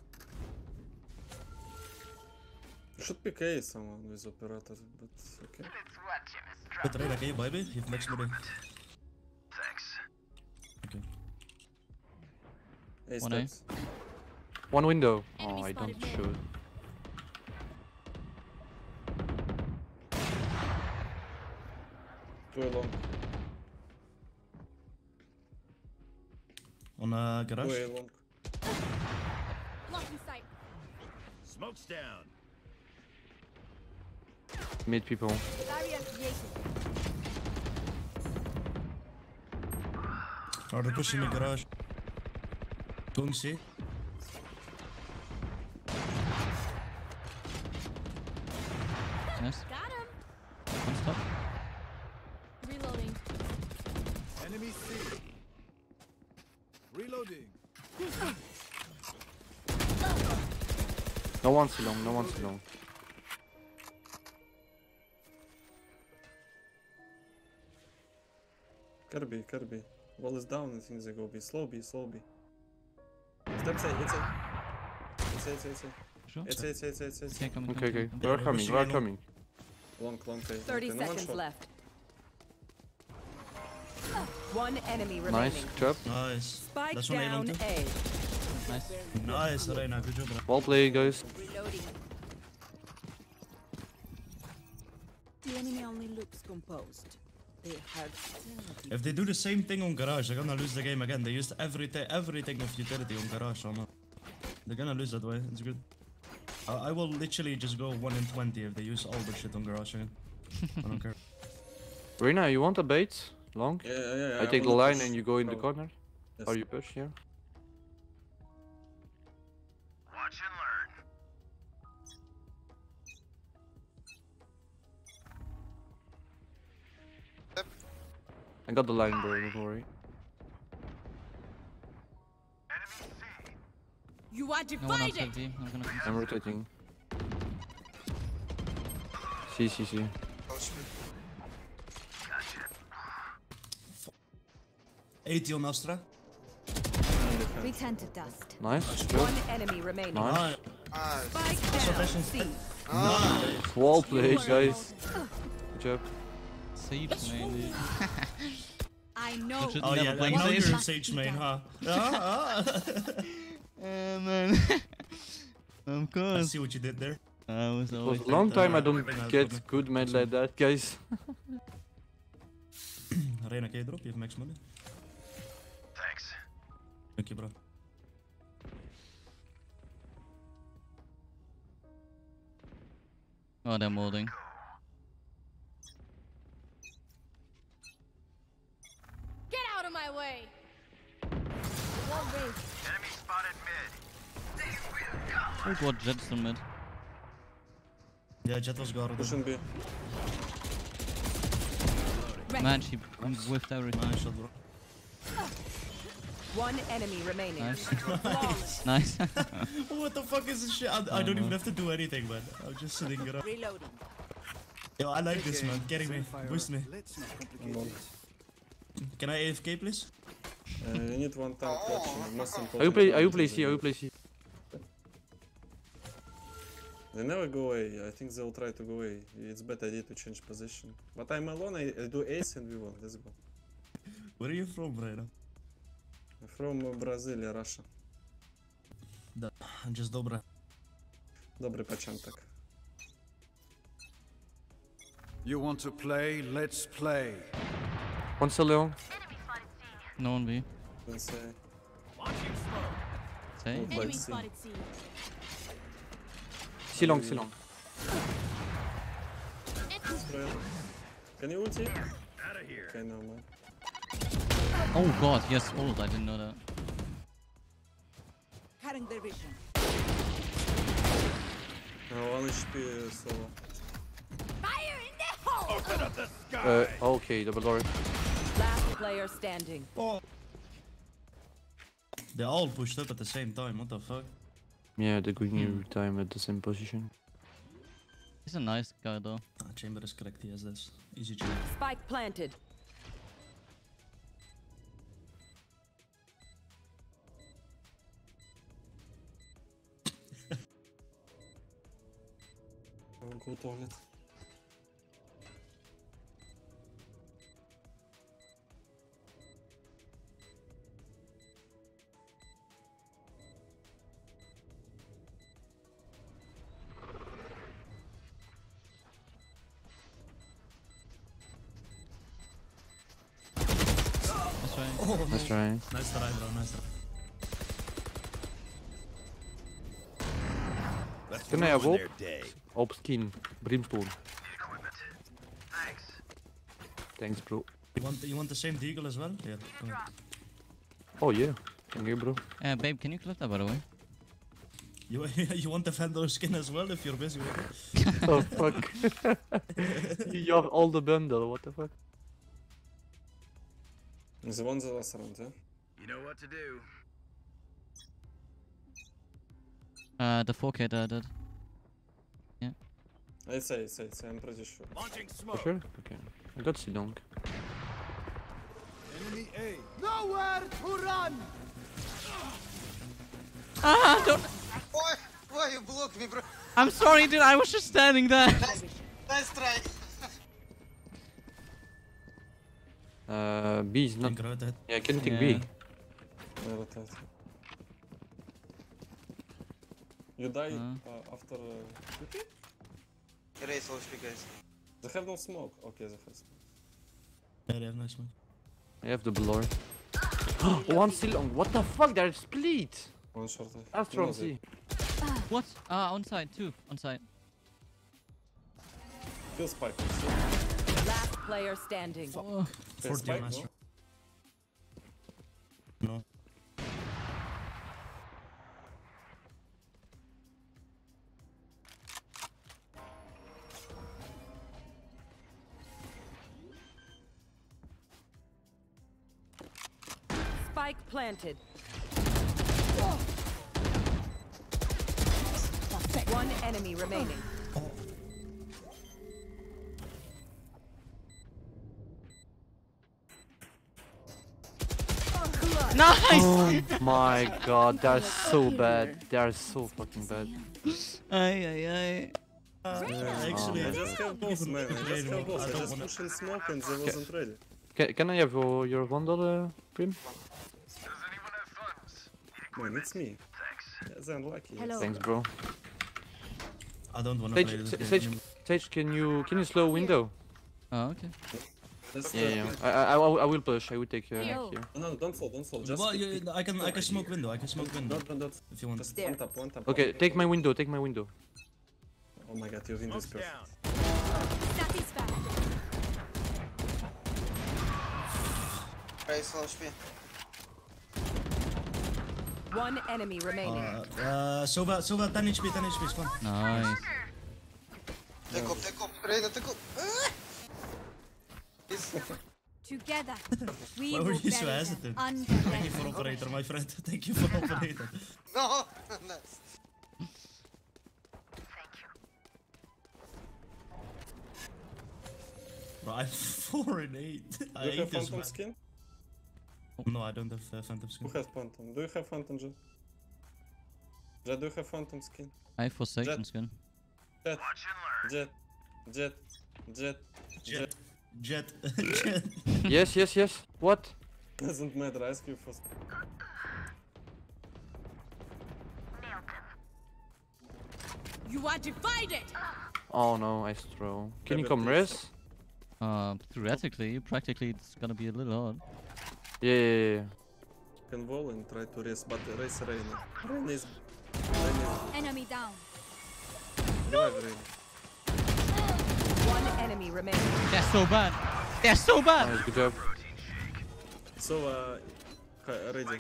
Speaker 26: You should pick A someone with operator, but okay.
Speaker 42: But Reyna, can you buy me? You have max money.
Speaker 26: A
Speaker 1: One A.
Speaker 26: steps.
Speaker 48: One window.
Speaker 8: Enemy
Speaker 48: Oh, I don't
Speaker 8: spotted mid.
Speaker 48: shoot.
Speaker 26: Two along.
Speaker 42: On uh, garage.
Speaker 26: Two A long.
Speaker 8: Blocking sight.
Speaker 9: Smoke's down.
Speaker 48: Mid people.
Speaker 8: Barrier created.
Speaker 42: Oh, they're pushing the garage. Going C.
Speaker 1: Nice.
Speaker 8: Got him.
Speaker 1: One stop.
Speaker 8: Reloading.
Speaker 37: Enemy C. Reloading.
Speaker 48: No one long, no one
Speaker 26: Gotta be. Wall is down, I think they go B. Slow B, slow B. Steps A, it's A. It's A, it's A, it's A.
Speaker 1: Sure.
Speaker 26: It's A, it's A, it's A, it's A, it's
Speaker 1: Okay,
Speaker 26: A.
Speaker 1: coming,
Speaker 48: Okay,
Speaker 1: coming,
Speaker 48: okay.
Speaker 1: coming,
Speaker 48: We are
Speaker 42: Yeah,
Speaker 48: coming, we are
Speaker 42: pushing
Speaker 48: coming.
Speaker 26: Long, long A.
Speaker 3: 30
Speaker 26: okay, no one
Speaker 3: seconds
Speaker 26: shot.
Speaker 3: left. One enemy remaining.
Speaker 48: Nice job.
Speaker 42: Nice.
Speaker 3: Spike
Speaker 42: That's one
Speaker 3: down
Speaker 42: too.
Speaker 3: A.
Speaker 1: Nice.
Speaker 42: Nice, Reyna, good job. bro.
Speaker 48: Well played, guys.
Speaker 47: Reloading.
Speaker 23: The enemy only looks composed. Their hearts still
Speaker 42: If they do the same thing on garage, they're gonna lose the game again. They used everything, everything of utility on garage. So no. They're gonna lose that way. It's good. I, I will literally just go 1 in 20 if they use all the shit on garage again. I don't care.
Speaker 48: Reyna, you want a bait? Long?
Speaker 26: Yeah, yeah, yeah.
Speaker 48: I take the
Speaker 26: wanna
Speaker 48: line
Speaker 26: push
Speaker 48: and you go in the corner?
Speaker 26: Yes.
Speaker 48: Or you push, yeah?
Speaker 9: Watch and learn.
Speaker 48: I got the line, bro, don't worry.
Speaker 47: You are
Speaker 1: No
Speaker 47: divided.
Speaker 1: outside B. I'm gonna
Speaker 48: I'm rotating. See, see, see.
Speaker 45: Push me.
Speaker 42: 80 on Astra.
Speaker 47: Return to dust.
Speaker 48: Nice, good.
Speaker 3: One enemy remaining.
Speaker 48: Nice.
Speaker 45: Nice.
Speaker 3: Spike down C.
Speaker 42: Nice.
Speaker 48: Well played, guys. Good job.
Speaker 1: Siege mainly.
Speaker 47: I know.
Speaker 1: You should
Speaker 42: Oh
Speaker 1: never
Speaker 42: yeah, I
Speaker 1: play
Speaker 42: know
Speaker 1: Sage.
Speaker 42: you're a Sage main, huh? Ah, ah.
Speaker 1: Uh, man. of
Speaker 42: I
Speaker 1: course.
Speaker 42: see what you did there.
Speaker 1: I was
Speaker 48: It
Speaker 1: always
Speaker 48: was a long
Speaker 1: like
Speaker 48: time I
Speaker 1: that.
Speaker 48: don't
Speaker 42: Very nice,
Speaker 48: get
Speaker 42: Bobby.
Speaker 48: good med like that, guys.
Speaker 42: Reyna, can you drop? You have max money.
Speaker 9: Thanks.
Speaker 42: Thank bro.
Speaker 1: Oh, they're molding.
Speaker 8: Get out of my way! Wall raised.
Speaker 37: Enemy spotted mid. They will come.
Speaker 1: Oh, what Jett's on mid.
Speaker 42: Yeah, Jett was guarded.
Speaker 26: Pushing B.
Speaker 1: Man, she whiffed everything.
Speaker 42: Nice shot, bro.
Speaker 3: One enemy remaining.
Speaker 1: Nice. nice.
Speaker 42: what the fuck is this shit? I, I don't even have to do anything, man. I'm just sitting it up.
Speaker 23: Reloading.
Speaker 42: Yo, I like this, man. Getting me. Boost me.
Speaker 26: I'm on.
Speaker 42: Can I AFK, please?
Speaker 26: Uh, you need one tank watching. Most important.
Speaker 48: Are you play? Are you
Speaker 26: tank
Speaker 48: play C? Are you play C?
Speaker 26: They never go away. I think they'll try to go away. It's better idea to change position. But I'm alone. I, I do ace and we won. Let's go.
Speaker 42: Where are you from, Breda?
Speaker 26: From uh, Brazil, Russia.
Speaker 42: Da, just dobra.
Speaker 26: Dobry początek.
Speaker 37: You want to play? Let's play.
Speaker 48: One still Leon.
Speaker 1: No one B.
Speaker 26: Then say.
Speaker 1: Say.
Speaker 26: Move
Speaker 8: Enemy
Speaker 26: like C.
Speaker 8: spotted C.
Speaker 48: C long, C long.
Speaker 26: Can you ulti?
Speaker 37: Out of here.
Speaker 26: Okay, no man.
Speaker 1: Oh god, yes, ult. I didn't know that.
Speaker 23: Cutting their vision.
Speaker 26: No, one HP solo.
Speaker 8: Fire in the hole!
Speaker 37: Open up the sky.
Speaker 48: Uh, okay, double door.
Speaker 3: Last player standing.
Speaker 42: They all pushed up at the same time. What the fuck?
Speaker 48: Yeah, they're going every time at the same position.
Speaker 1: He's a nice guy though.
Speaker 42: Ah, chamber is correct. He has this. Easy chamber.
Speaker 3: Spike planted.
Speaker 26: I'll go toilet.
Speaker 1: That's right.
Speaker 42: Oh,
Speaker 48: That's
Speaker 42: no.
Speaker 48: right.
Speaker 42: Nice try, bro. Nice try.
Speaker 48: Can I have
Speaker 37: ruin
Speaker 48: hope? Op skin. Brimstone.
Speaker 37: Thanks.
Speaker 48: Thanks, bro.
Speaker 42: You want you want the same deagle as well? Yeah.
Speaker 48: Oh yeah. Thank you, bro.
Speaker 1: Uh, babe, can you clip that by the way?
Speaker 42: You you want the Vandal skin as well if you're busy with it?
Speaker 48: oh fuck. you have all the bundle. What the fuck?
Speaker 26: The one's the last round, yeah?
Speaker 37: You know what to do.
Speaker 1: Uh, the 4K that I did.
Speaker 26: I say, say, say, I'm pretty sure.
Speaker 37: Launching
Speaker 48: For sure? Okay. I got C long.
Speaker 37: Enemy A. Nowhere to run.
Speaker 1: Ah, don't.
Speaker 45: Why? Why you block me, bro?
Speaker 1: I'm sorry, dude. I was just standing there.
Speaker 45: Nice try.
Speaker 48: Uh, B is not.
Speaker 42: Think rotate.
Speaker 48: Yeah, can you take B?
Speaker 1: Yeah.
Speaker 26: Yeah. You die
Speaker 1: Uh.
Speaker 26: uh, after. Uh,
Speaker 45: Erase all HP, guys.
Speaker 26: they have no smoke. Okay, they have smoke.
Speaker 42: Yeah, they have nice one.
Speaker 48: I have the blower. One still long. What the fuck? They're split.
Speaker 26: One short. uh,
Speaker 48: That's from C.
Speaker 1: What? Ah, on side too. On side.
Speaker 26: Kill spike.
Speaker 3: Last player standing.
Speaker 1: Oh.
Speaker 26: Okay,
Speaker 42: 40
Speaker 26: spike, no?
Speaker 42: No.
Speaker 3: Planted. One enemy remaining.
Speaker 1: Nice.
Speaker 48: Oh my god, they're so bad. They are so fucking bad.
Speaker 1: Ay, ay, ay.
Speaker 42: Actually,
Speaker 26: I just have boss, man. I just have boss. I
Speaker 42: I
Speaker 26: just
Speaker 42: wanna-
Speaker 26: pushed in smoke and they wasn't ready.
Speaker 48: Can, can I have your, your Vandal, uh, Prim?
Speaker 37: Does anyone have funds?
Speaker 26: Man, it's me. Yeah, they're unlucky.
Speaker 8: Hello.
Speaker 48: Thanks, bro.
Speaker 42: I don't wanna play
Speaker 48: Sage,
Speaker 42: this
Speaker 48: Sa-
Speaker 42: game
Speaker 48: Sage, can you can you slow window?
Speaker 1: Oh, okay.
Speaker 26: Just,
Speaker 48: Yeah, yeah. I, I, I, will- push. I will take uh,
Speaker 8: Here.
Speaker 48: here.
Speaker 26: No, no, don't fall, don't fall. Just
Speaker 42: Well,
Speaker 26: keep-
Speaker 42: you, I can I can smoke
Speaker 26: here.
Speaker 42: window. I can smoke window.
Speaker 26: Don't, don't, don't.
Speaker 42: If you want.
Speaker 26: Just one tap, one tap.
Speaker 48: Okay,
Speaker 26: one
Speaker 48: take my window. Take my window.
Speaker 26: Oh my god, you're in this perfect.
Speaker 8: Satisfied.
Speaker 45: Raise low HP.
Speaker 3: One enemy remaining.
Speaker 42: Uh, uh, Sova, Sova, 10 HP, 10 HP, it's fine.
Speaker 1: Nice.
Speaker 45: Take up, take up. Reyna, take up. Yes.
Speaker 8: Together. We
Speaker 42: Why were
Speaker 8: will
Speaker 42: you so hesitant?
Speaker 8: under
Speaker 42: Thank you for operator, my friend. Thank you for operator.
Speaker 45: No, nice.
Speaker 42: Bro, I'm 4 and 8. I
Speaker 26: Do you
Speaker 42: hate this man.
Speaker 26: skin?
Speaker 42: No, I don't have uh, phantom skin.
Speaker 26: Who has phantom? Do you have phantom, Jett? Jett, do you have phantom skin?
Speaker 1: I have Forsaken
Speaker 26: Jett.
Speaker 1: skin.
Speaker 26: Jett, Jett, Jett, Jett,
Speaker 42: Jett, Jett, Jett.
Speaker 48: yes, yes, yes. What?
Speaker 26: Doesn't matter, I ask you first.
Speaker 47: You are divided!
Speaker 48: Oh no, I throw. Can you come
Speaker 26: this-
Speaker 48: res?
Speaker 1: Uh, theoretically, practically, it's gonna be a little hard.
Speaker 48: Yeah, yeah, yeah.
Speaker 26: Can wall and try to race, but race Reina. Reina is. Reina
Speaker 8: Enemy down.
Speaker 26: is. Revive Reina.
Speaker 3: One enemy remaining.
Speaker 1: They're so bad. They're so bad.
Speaker 48: Nice, good job.
Speaker 26: So, uh, ready.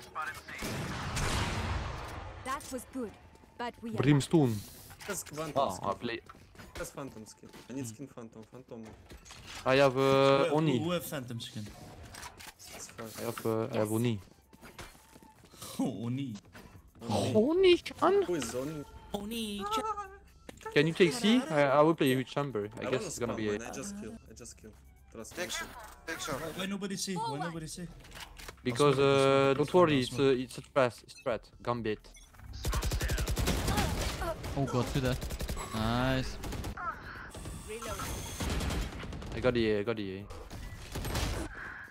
Speaker 8: That was good. But we
Speaker 48: Brimstone.
Speaker 26: Has phantom
Speaker 48: Oh. I play.
Speaker 26: Has phantom skin. I need skin phantom. Phantom.
Speaker 48: I have uh, Oni.
Speaker 42: Who have phantom skin?
Speaker 26: It's fine.
Speaker 48: I have uh, I have Oni.
Speaker 42: Oh, Oni.
Speaker 48: Oni, Chan.
Speaker 26: Who is on?
Speaker 42: Oni.
Speaker 48: Can you take C? I, I will play with chamber. I,
Speaker 26: I
Speaker 48: guess it's gonna be
Speaker 26: man.
Speaker 48: a.
Speaker 26: I just kill. I just kill. Trust me.
Speaker 45: Take shot. Take shot.
Speaker 42: Why nobody see? Why nobody see?
Speaker 48: Because uh, don't worry, it's a it's a threat. It's threat. Gambit.
Speaker 1: Oh god, to that. Nice.
Speaker 48: I got the A. I got the A.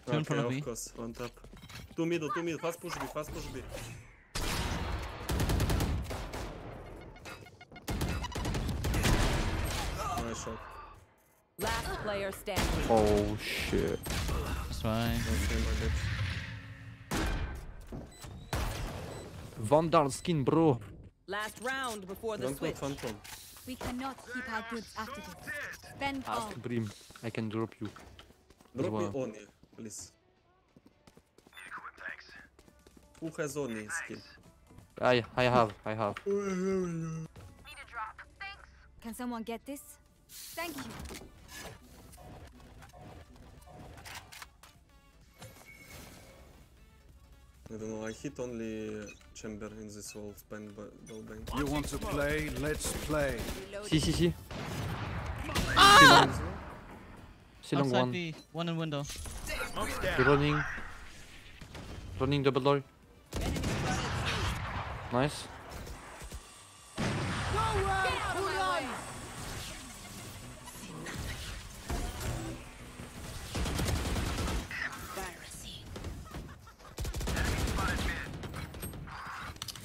Speaker 1: Two in front of
Speaker 26: okay,
Speaker 1: me.
Speaker 26: course. One tap. Two middle, two middle. Fast push B, fast push B. Nice shot.
Speaker 3: Last player standing.
Speaker 48: Oh shit.
Speaker 1: That's fine.
Speaker 26: Okay, my bitch.
Speaker 48: Vandal skin, bro.
Speaker 3: Last round before the
Speaker 26: Don't
Speaker 3: switch.
Speaker 26: phantom.
Speaker 8: We cannot keep our goods after this. Spend all.
Speaker 48: Ask Brim. I can drop you.
Speaker 26: Drop
Speaker 48: well.
Speaker 26: me Oni, please. Who has Oni skin?
Speaker 48: I I have. I have.
Speaker 8: Can someone get this? Thank you.
Speaker 26: I don't know, I hit only chamber in this wall spine by bang.
Speaker 37: You want to play? Let's play.
Speaker 48: See, see, see.
Speaker 1: Ah!
Speaker 48: Still on one.
Speaker 1: B, one in window.
Speaker 48: They're running. Running double door. Nice.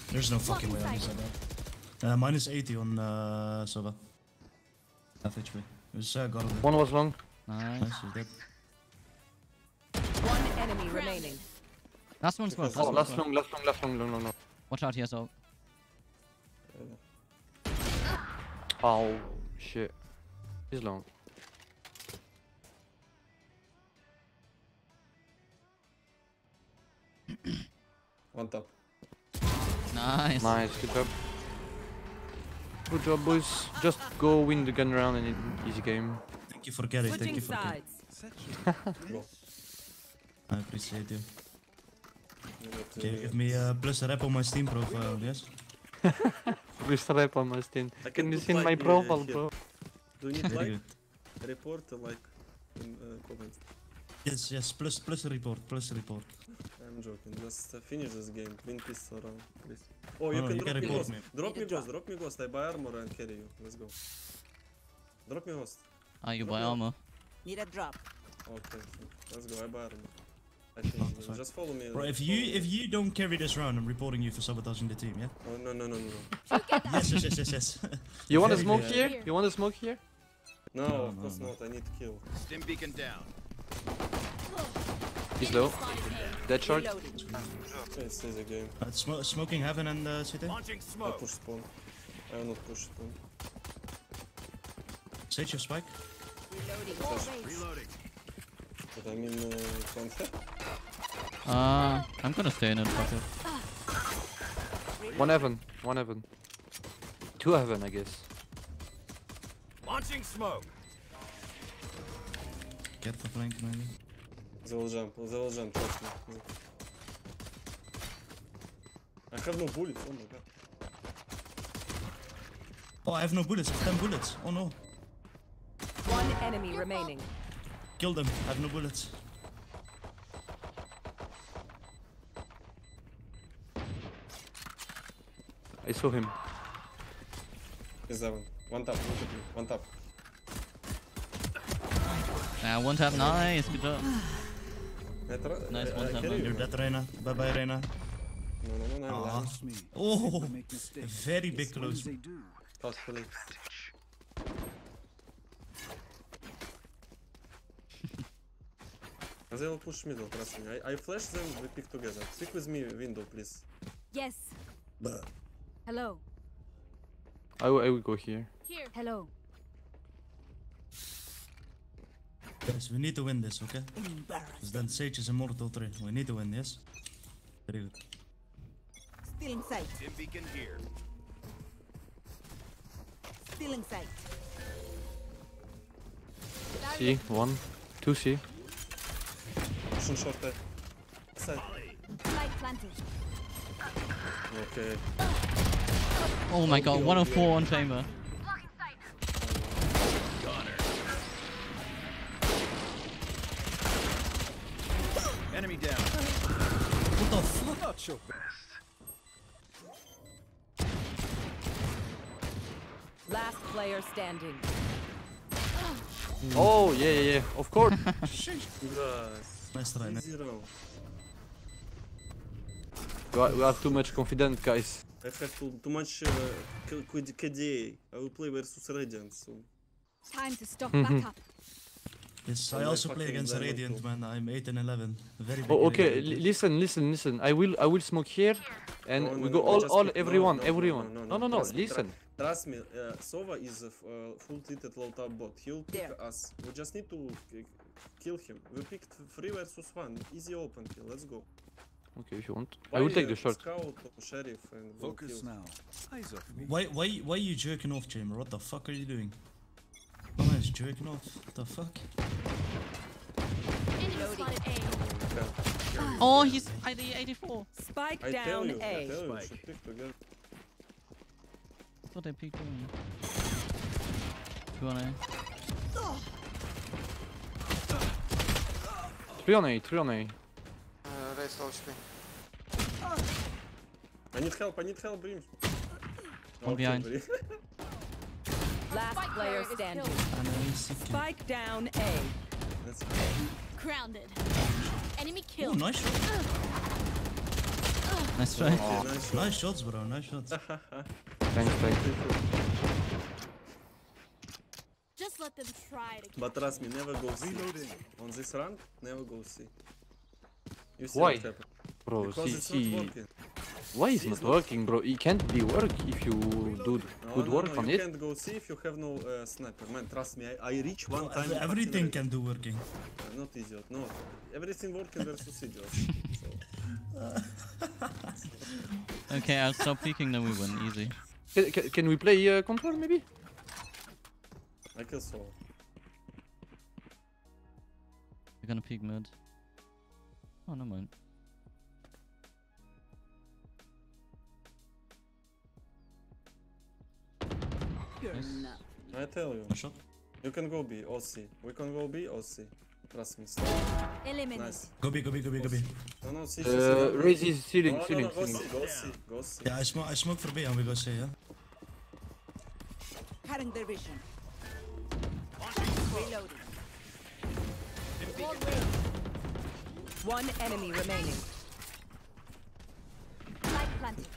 Speaker 42: There's no fucking way I missed that. Uh, minus 80 on uh, Sova. Half HP. It was uh, God of
Speaker 48: One was long.
Speaker 1: Nice.
Speaker 42: Nice, he's dead.
Speaker 3: One enemy remaining.
Speaker 1: Last one's one. Last
Speaker 48: Oh,
Speaker 1: one's
Speaker 48: last
Speaker 1: one.
Speaker 48: long, last long, last long, long, long, long.
Speaker 1: Watch out here, so.
Speaker 48: Oh, shit. He's long.
Speaker 26: One top.
Speaker 1: Nice.
Speaker 48: Nice, good job. Good job, boys. Just go win the gun round and it, easy game.
Speaker 42: Thank you for carry. Thank
Speaker 3: Switching
Speaker 42: you for carry.
Speaker 3: sides.
Speaker 42: I appreciate you.
Speaker 26: You
Speaker 42: Okay, give me uh, plus a rep on my Steam profile, yes?
Speaker 48: Please rep on my skin.
Speaker 26: I
Speaker 48: Can you see
Speaker 26: like
Speaker 48: my profile,
Speaker 26: here.
Speaker 48: bro?
Speaker 26: Do you need
Speaker 42: Very
Speaker 26: like?
Speaker 42: good.
Speaker 26: Report uh, like in uh, comments.
Speaker 42: Yes, yes, plus plus a report, plus report.
Speaker 26: I'm joking. Just uh, finish this game. Win peace around, please. Oh, you
Speaker 42: No,
Speaker 26: can
Speaker 42: you
Speaker 26: drop
Speaker 42: can
Speaker 26: me
Speaker 42: report
Speaker 26: ghost.
Speaker 42: me.
Speaker 26: Drop me
Speaker 3: Need a
Speaker 26: ghost. Drop me ghost. I buy armor and carry you. Let's go. Drop me ghost.
Speaker 1: Ah, you buy armor.
Speaker 23: Need a drop.
Speaker 26: Okay, let's go. I buy armor. I think
Speaker 42: sorry.
Speaker 26: just follow me.
Speaker 42: Bro, if you
Speaker 26: me.
Speaker 42: if you don't carry this round, I'm reporting you for sabotaging the team, yeah?
Speaker 26: Oh no no no no no.
Speaker 42: yes, yes, yes, yes, yes.
Speaker 48: You want to smoke
Speaker 42: good.
Speaker 48: here? You want to smoke here?
Speaker 26: No,
Speaker 42: No,
Speaker 26: of
Speaker 42: no,
Speaker 26: course
Speaker 42: no.
Speaker 26: not. I need to kill.
Speaker 9: Stim beacon down.
Speaker 48: He's low. Dead short.
Speaker 26: It's easy game.
Speaker 42: Uh, smo smoking heaven and uh, city.
Speaker 26: I push spawn. I will not push spawn.
Speaker 42: Sage your spike.
Speaker 26: Reloading. But I mean, uh, front head.
Speaker 1: Uh, I'm gonna stay in it, fuck it.
Speaker 48: One heaven. One heaven. Two heaven, I guess.
Speaker 37: Launching smoke.
Speaker 42: Get the flank maybe.
Speaker 26: They will jump. They will jump. Trust me. I have no bullets. Oh my god.
Speaker 42: Oh, I have no bullets. 10 bullets. Oh no.
Speaker 3: One enemy remaining.
Speaker 42: Kill them. I have no bullets.
Speaker 48: I saw him.
Speaker 26: He's seven. One One tap. Look at me. One tap.
Speaker 1: Ah, one tap, nice, good job. Nice one tap,
Speaker 26: carry
Speaker 1: man.
Speaker 26: you,
Speaker 42: You're dead, Reyna. Bye bye, Reyna.
Speaker 26: No, no, no, no.
Speaker 42: Aw. Oh, very big close.
Speaker 26: Thoughtfully. They will push middle, trust me. I, I flash them, we pick together. Stick with me, window, please.
Speaker 8: Yes. Hello.
Speaker 48: I will, I will go here.
Speaker 8: Here. Hello.
Speaker 42: Guys, we need to win this, okay? Because then Sage is immortal 3. We need to win, this. Very good.
Speaker 23: Still in sight.
Speaker 37: Stim beacon here.
Speaker 23: Still in sight.
Speaker 48: C. One. Two C.
Speaker 26: Pushing short there. Side. Okay.
Speaker 1: Oh my god, 104 on chamber.
Speaker 37: Enemy down.
Speaker 42: What the fuck?
Speaker 37: Not your best.
Speaker 3: Last player standing.
Speaker 48: Oh, yeah, yeah, yeah. Of course.
Speaker 42: Nice try, man.
Speaker 48: We, are, too much confident, guys.
Speaker 26: I have too, too much uh, K- K- KDA. I will play versus Radiant soon.
Speaker 8: Time to stock
Speaker 48: Mhm.
Speaker 8: back up.
Speaker 42: Yes, I also play against Radiant,
Speaker 26: Pool.
Speaker 42: man. I'm 8 and 11. Very big.
Speaker 48: Oh, okay.
Speaker 42: Radiant.
Speaker 48: listen, listen, listen. I will, I will smoke here, and
Speaker 26: No, no,
Speaker 48: we go
Speaker 26: no,
Speaker 48: all, all,
Speaker 26: pick- no,
Speaker 48: everyone,
Speaker 26: no,
Speaker 48: everyone.
Speaker 26: No,
Speaker 48: No, no, no.
Speaker 26: Trust me,
Speaker 48: Listen.
Speaker 26: Tru- Trust me, uh, Sova is a uh, full tilted low top bot. He'll pick us. We just need to kill him. We picked three versus one. Easy open kill. Let's go.
Speaker 48: Okay, if you want. I will take the short.
Speaker 26: Scout sheriff and
Speaker 37: Focus
Speaker 26: kill.
Speaker 37: now. Eyes off me.
Speaker 42: Why, why, why you jerking off, Chamber? What the fuck are you doing? Oh, man, is jerking off. What the fuck?
Speaker 8: Enemy spotted A.
Speaker 1: Oh, he's ID 84.
Speaker 3: Spike
Speaker 26: I tell
Speaker 3: down
Speaker 26: you, I
Speaker 3: A.
Speaker 26: tell you, we should pick together.
Speaker 1: I thought they peeked on me. Two on A.
Speaker 48: Three on A, three on A.
Speaker 45: Uh, raise low HP.
Speaker 26: I need help, I need help, Brim.
Speaker 1: One behind.
Speaker 26: Brim.
Speaker 3: Last
Speaker 8: Spike
Speaker 3: player
Speaker 8: carrier is
Speaker 3: standing.
Speaker 8: killed.
Speaker 3: Spike down A.
Speaker 26: Let's
Speaker 8: Grounded. Enemy
Speaker 42: Oh,
Speaker 8: killed.
Speaker 42: nice shot.
Speaker 1: Nice try.
Speaker 26: Okay, nice.
Speaker 42: Nice shots, bro. Nice shots.
Speaker 48: Thanks, thanks.
Speaker 8: Just let them try to
Speaker 26: But trust
Speaker 8: me.
Speaker 26: me, never go C.
Speaker 37: Reloading.
Speaker 26: On this rank, never go C. You see
Speaker 48: Why? Bro,
Speaker 26: Because
Speaker 48: see,
Speaker 26: it's
Speaker 48: see.
Speaker 26: not working.
Speaker 48: Why is
Speaker 26: See,
Speaker 48: not working, bro? It can't be work if you do
Speaker 26: No,
Speaker 48: good
Speaker 26: no,
Speaker 48: work
Speaker 26: no,
Speaker 48: on
Speaker 26: you
Speaker 48: it.
Speaker 26: can't go C if you have no uh, sniper. Man, trust me, I, I reach one
Speaker 42: Bro,
Speaker 26: time.
Speaker 42: everything can do working.
Speaker 26: raid. Uh, not idiot, no. Everything working versus idiot. So,
Speaker 1: Okay, I'll stop peeking, then we win. Easy.
Speaker 48: Can, can, can we play uh, control maybe?
Speaker 26: I guess so.
Speaker 1: We're gonna peek mid. Oh, no mind.
Speaker 23: You're
Speaker 1: Yes.
Speaker 23: not.
Speaker 26: I tell you.
Speaker 42: Nice shot.
Speaker 26: You can go B or C. We can go B or C. Trust. Stop. Nice.
Speaker 42: Go B, go B, go B, go B.
Speaker 26: No, no, C. C,
Speaker 48: Uh, raise his ceiling,
Speaker 26: no, no,
Speaker 48: ceiling,
Speaker 26: no, go
Speaker 48: ceiling.
Speaker 26: C, go C, go C.
Speaker 42: Yeah, I smoke, I smoke for B and we go C, yeah?
Speaker 23: Cutting their vision. Reloading.
Speaker 3: One enemy remaining.
Speaker 8: Light planted.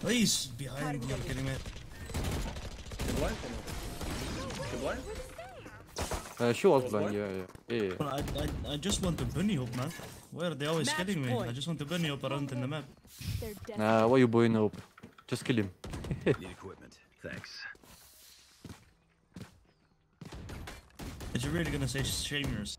Speaker 42: Please, behind, you're kidding me.
Speaker 26: You blind or not? Blind?
Speaker 48: Uh, she was
Speaker 26: Was
Speaker 48: blind, yeah, yeah. yeah, yeah.
Speaker 42: Well, I, I, I just want to bunny hop, man. Where are they always
Speaker 3: Match
Speaker 42: getting me? I just want to bunny hop around in the map.
Speaker 8: They're dead.
Speaker 48: Nah, why you boying up? Just kill him.
Speaker 9: Need equipment. Thanks.
Speaker 42: Is you really gonna say shame yourself?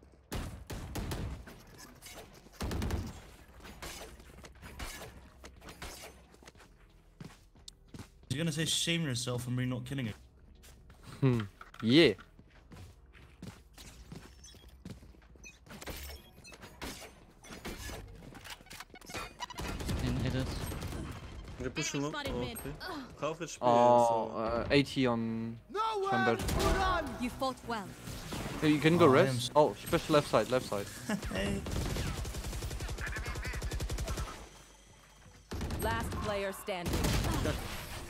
Speaker 42: You're gonna say shame yourself for me not killing it.
Speaker 48: Hmm. Yeah.
Speaker 26: They're pushing up. Oh, okay. Half HP.
Speaker 48: Oh,
Speaker 26: so
Speaker 48: uh, 80 on Chamber.
Speaker 8: You fought well.
Speaker 48: Hey, you can go
Speaker 42: Oh, I am
Speaker 48: rest. Oh, she pushed left side, left side.
Speaker 42: hey.
Speaker 3: Last player standing.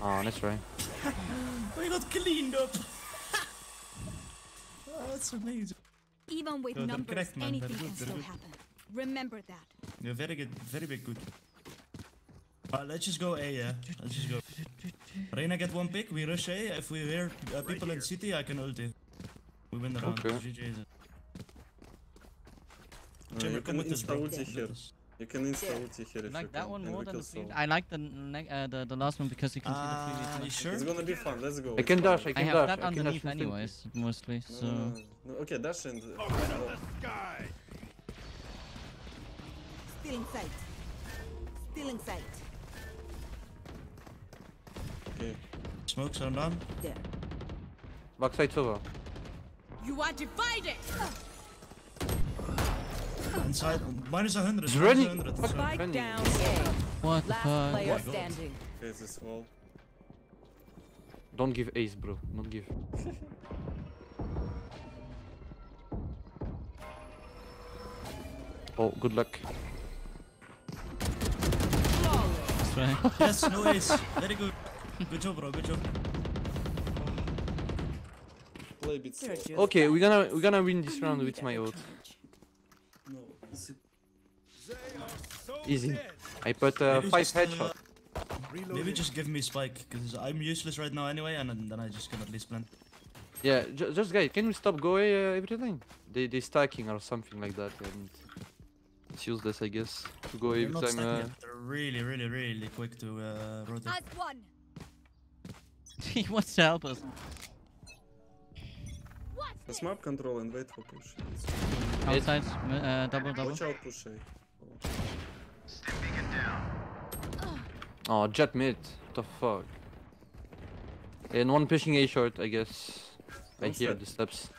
Speaker 48: Oh, nice try.
Speaker 42: We got cleaned up. oh, that's amazing.
Speaker 8: Even with
Speaker 42: Yeah, they're
Speaker 8: numbers,
Speaker 42: correct,
Speaker 8: anything can still happen. Remember that.
Speaker 42: You're very good, very big good. Alright, let's just go A, yeah. Let's just go. Reyna get one pick, we rush A. If we hear uh, people in city, I can ulti. We win the round.
Speaker 48: Okay.
Speaker 42: GG is it.
Speaker 26: uh,
Speaker 42: Chamber,
Speaker 26: you can
Speaker 42: with us,
Speaker 26: insta ulti here.
Speaker 42: with.
Speaker 26: You can insta ulti here
Speaker 1: I
Speaker 26: if
Speaker 1: like
Speaker 26: you
Speaker 1: that
Speaker 26: can,
Speaker 1: one more than the
Speaker 26: Sol.
Speaker 1: previous. I like the ne- uh, the the last one because you can see the
Speaker 42: Ah,
Speaker 1: previous.
Speaker 42: you sure?
Speaker 26: It's gonna be fun. Let's go.
Speaker 48: I can dash, I
Speaker 1: I
Speaker 48: can
Speaker 1: have
Speaker 48: dash.
Speaker 1: that
Speaker 48: I can dash
Speaker 1: underneath
Speaker 48: instantly.
Speaker 1: anyways, mostly. So
Speaker 26: no, no, no. Okay, dash and.
Speaker 37: Open the sky!
Speaker 23: Still in sight. Still in sight.
Speaker 26: Okay.
Speaker 42: Smokes are done.
Speaker 23: There.
Speaker 48: Backside server.
Speaker 23: You are divided.
Speaker 42: Inside, minus 100.
Speaker 48: It's
Speaker 42: minus
Speaker 48: running.
Speaker 42: 100.
Speaker 48: Fuck.
Speaker 42: so-
Speaker 3: Spike down
Speaker 1: what the
Speaker 3: Last
Speaker 1: fuck?
Speaker 3: player
Speaker 42: my
Speaker 3: standing.
Speaker 26: Okay, this wall.
Speaker 48: Don't give ace, bro. Don't give. oh, good luck.
Speaker 1: That's right.
Speaker 42: Yes, no ace. Very good. Good job, bro. Good job.
Speaker 26: Play a bit slow.
Speaker 48: Okay, we're gonna we're gonna win this round with my ult.
Speaker 42: No, is it-
Speaker 37: They are so
Speaker 48: Easy. I put uh,
Speaker 42: Maybe
Speaker 48: five
Speaker 42: just,
Speaker 48: headshot.
Speaker 42: Maybe just give me spike, because I'm useless right now anyway, and then- then I just can at least plant.
Speaker 48: Yeah, ju just guys, can we stop go away uh, everything? They they stacking or something like that, and it's useless, I guess, to go away every time.
Speaker 42: stacking
Speaker 48: Uh.
Speaker 42: They're really, really, really quick to uh, rotate.
Speaker 8: As one.
Speaker 1: he wants to help us.
Speaker 8: What's
Speaker 26: Let's map control and wait for push.
Speaker 1: Outside, uh, double, double.
Speaker 26: Watch out, push A.
Speaker 48: oh, Jett mid. What the fuck? And one pushing A short, I guess. I
Speaker 26: One
Speaker 48: hear
Speaker 26: step.
Speaker 48: the steps.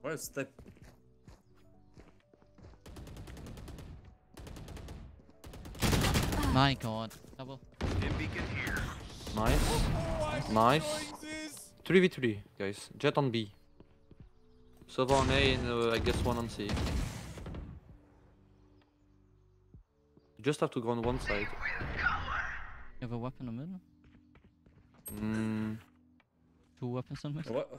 Speaker 26: Why step?
Speaker 1: My god. Double.
Speaker 48: Nice. Nice. 3v3, guys. Jett on B. Sova on A and uh, I guess one on C. You just have to go on one side.
Speaker 1: You have a weapon in the middle?
Speaker 48: Mm,
Speaker 1: Two weapons on mid?
Speaker 26: What?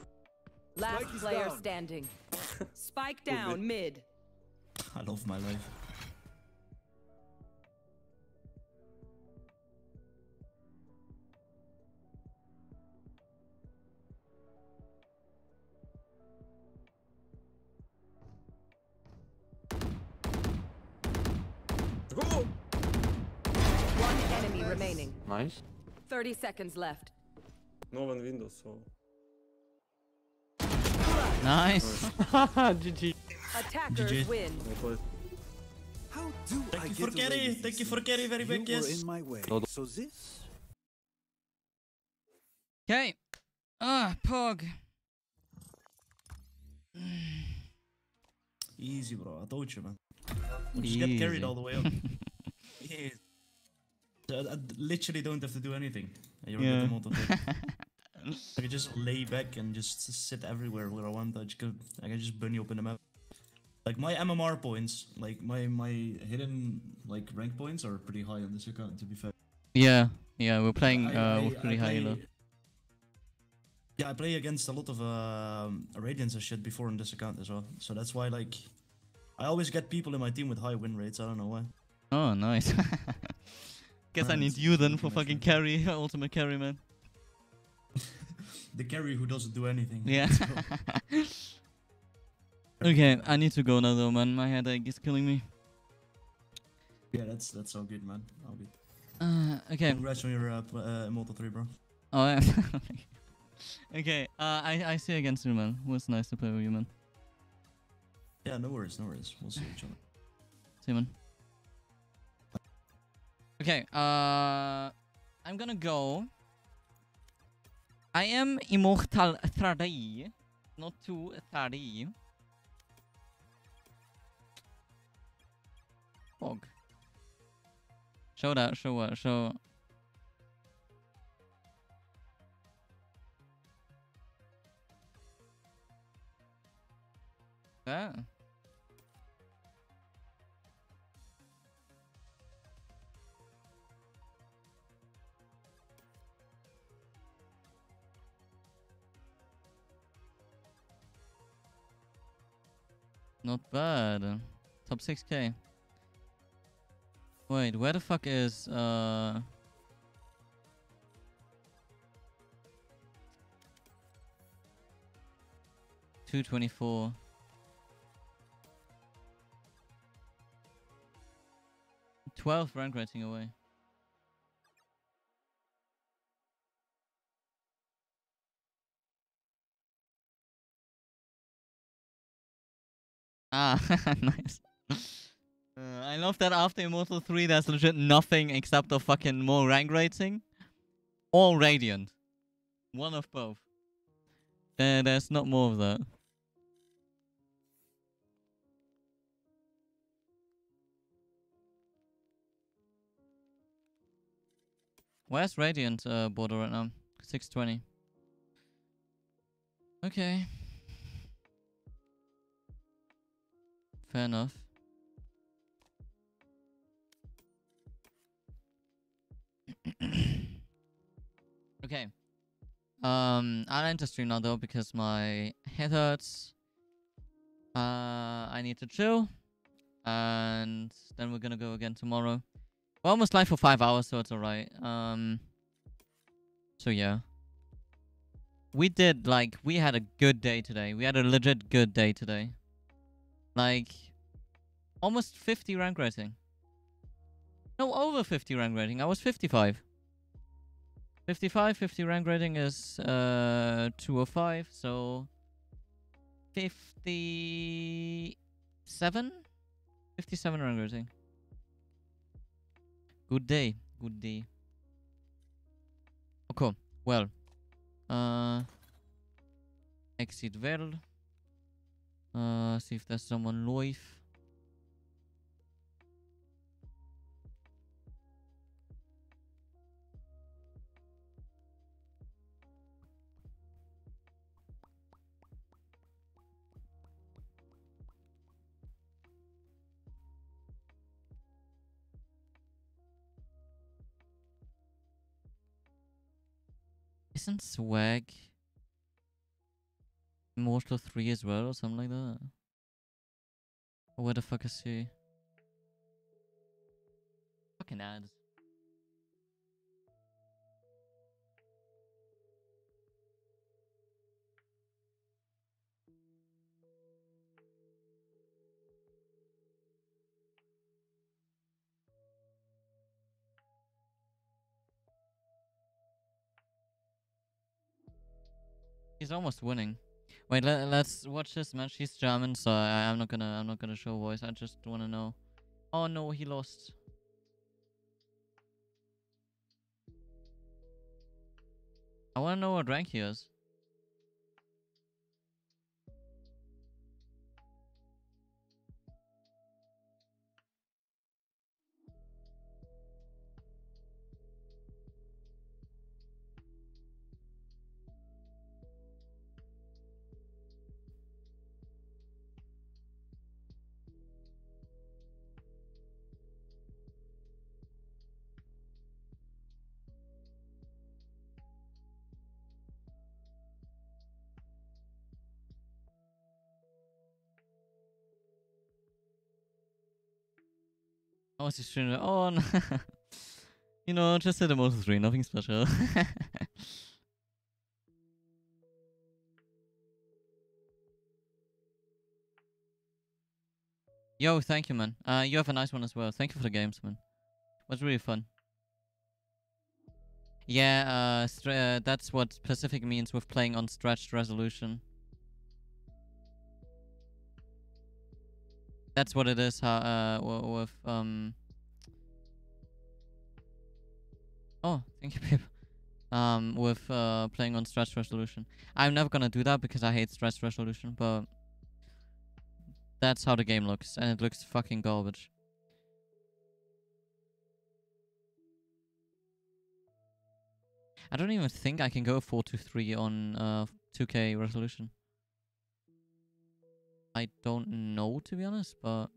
Speaker 3: Last player
Speaker 37: down.
Speaker 3: standing. Spike down mid.
Speaker 42: I love my life.
Speaker 3: One remaining.
Speaker 48: nice.
Speaker 3: 30 seconds left.
Speaker 26: No one window, so.
Speaker 1: Nice.
Speaker 48: GG.
Speaker 3: Attackers
Speaker 42: GG.
Speaker 3: win.
Speaker 26: I play.
Speaker 37: How do
Speaker 42: Thank
Speaker 37: I
Speaker 42: you
Speaker 37: get
Speaker 42: for
Speaker 37: away
Speaker 42: carry. Thank you for carry. Very
Speaker 37: You
Speaker 42: big
Speaker 37: were
Speaker 42: yes.
Speaker 37: in my way.
Speaker 48: No, no.
Speaker 37: So this
Speaker 1: Okay. Ah, Pog.
Speaker 42: Easy, bro. I told you, man. We'll just get carried all the way up. yeah. So I, I literally don't have to do anything. You're
Speaker 1: Yeah.
Speaker 42: a good amount of time. I can just lay back and just sit everywhere where I want. I, just could, I can just bunny up in the map. Like my MMR points, like my my hidden like rank points are pretty high on this account. To be fair.
Speaker 1: Yeah, yeah, we're playing
Speaker 42: I-
Speaker 1: uh,
Speaker 42: I-
Speaker 1: with pretty
Speaker 42: I
Speaker 1: high
Speaker 42: play-
Speaker 1: elo.
Speaker 42: Yeah, I play against a lot of um Radiants and shit before on this account as well. So that's why like I always get people in my team with high win rates. I don't know why.
Speaker 1: Oh, nice. Guess I need you then for fucking carry, ultimate carry, man.
Speaker 42: The carry who doesn't do anything.
Speaker 1: Yeah. Okay, I need to go now though, man. My headache is killing me.
Speaker 42: Yeah, that's that's all good, man. All good.
Speaker 1: Uh, okay.
Speaker 42: Congrats on your uh, uh, Immortal 3, bro.
Speaker 1: Oh, yeah. okay. Uh, I I see you again soon, man. It was nice to play with you, man.
Speaker 42: Yeah, no worries, no worries. We'll see each other.
Speaker 1: See you, man. Okay. Uh, I'm gonna go. I am Immortal 3, not 2 3. Fog. Show that, show what, show. Yeah. Not bad. Top 6k. Wait, where the fuck is uh Two twenty four. Twelve rank rating away. Ah, nice. Uh, I love that after Immortal 3 there's legit nothing except a fucking more rank rating. Or Radiant. One of both. There, there's not more of that. Where's Radiant uh, border right now? 620. Okay. Fair enough. okay. Um, I'll enter stream now though because my head hurts. Uh, I need to chill. And then we're gonna go again tomorrow. We're almost live for five hours, so it's alright. Um, so yeah. We did, like, we had a good day today. We had a legit good day today. Like, almost 50 rank rating. No, over 50 rank rating. I was 55. 55, 50 rank rating is uh 205, so 57? 57 rank rating. Good day, good day. Okay, well. Uh exit well. Uh see if there's someone live. Isn't swag Immortal 3 as well or something like that? Where the fuck is he? Fucking ads. He's almost winning. Wait, let, let's watch this match. He's German, so I, I'm not gonna I'm not gonna show voice. I just wanna know. Oh no, he lost. I wanna know what rank he is. I was trying to. Oh, you know, just the Moto 3, nothing special. Yo, thank you, man. Uh, you have a nice one as well. Thank you for the games, man. was really fun. Yeah, uh, uh, that's what Pacific means with playing on stretched resolution. That's what it is. Uh, with um. Oh, thank you, people. Um, with uh playing on stretched resolution. I'm never gonna do that because I hate stretched resolution, but that's how the game looks, and it looks fucking garbage. I don't even think I can go 4 to 3 on uh 2K resolution. I don't know to be honest, but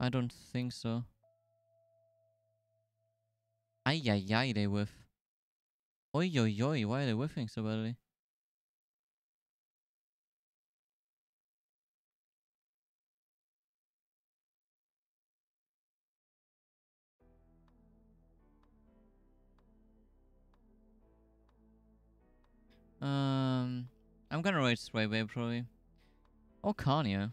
Speaker 1: I don't think so. Ay ay ay, they whiff. Oi oi oi, why are they whiffing so badly? Um, I'm gonna rate Sway Wave probably. Or Kanye.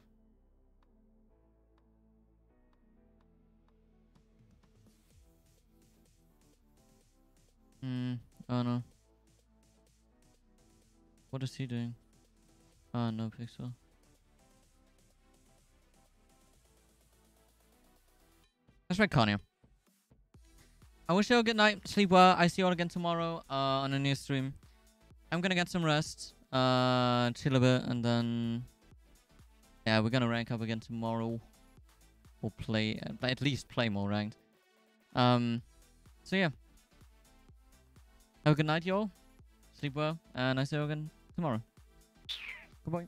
Speaker 1: Hmm, oh no. What is he doing? Ah, no pixel. Let's rate Kanye. I wish you a good night. Sleep well. I see you all again tomorrow uh, on a new stream. I'm gonna get some rest, uh, chill a bit, and then yeah, we're gonna rank up again tomorrow, or play uh, at least play more ranked. Um, so yeah, have a good night, y'all. Sleep well, and I see you again tomorrow. Goodbye.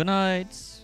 Speaker 1: Good night.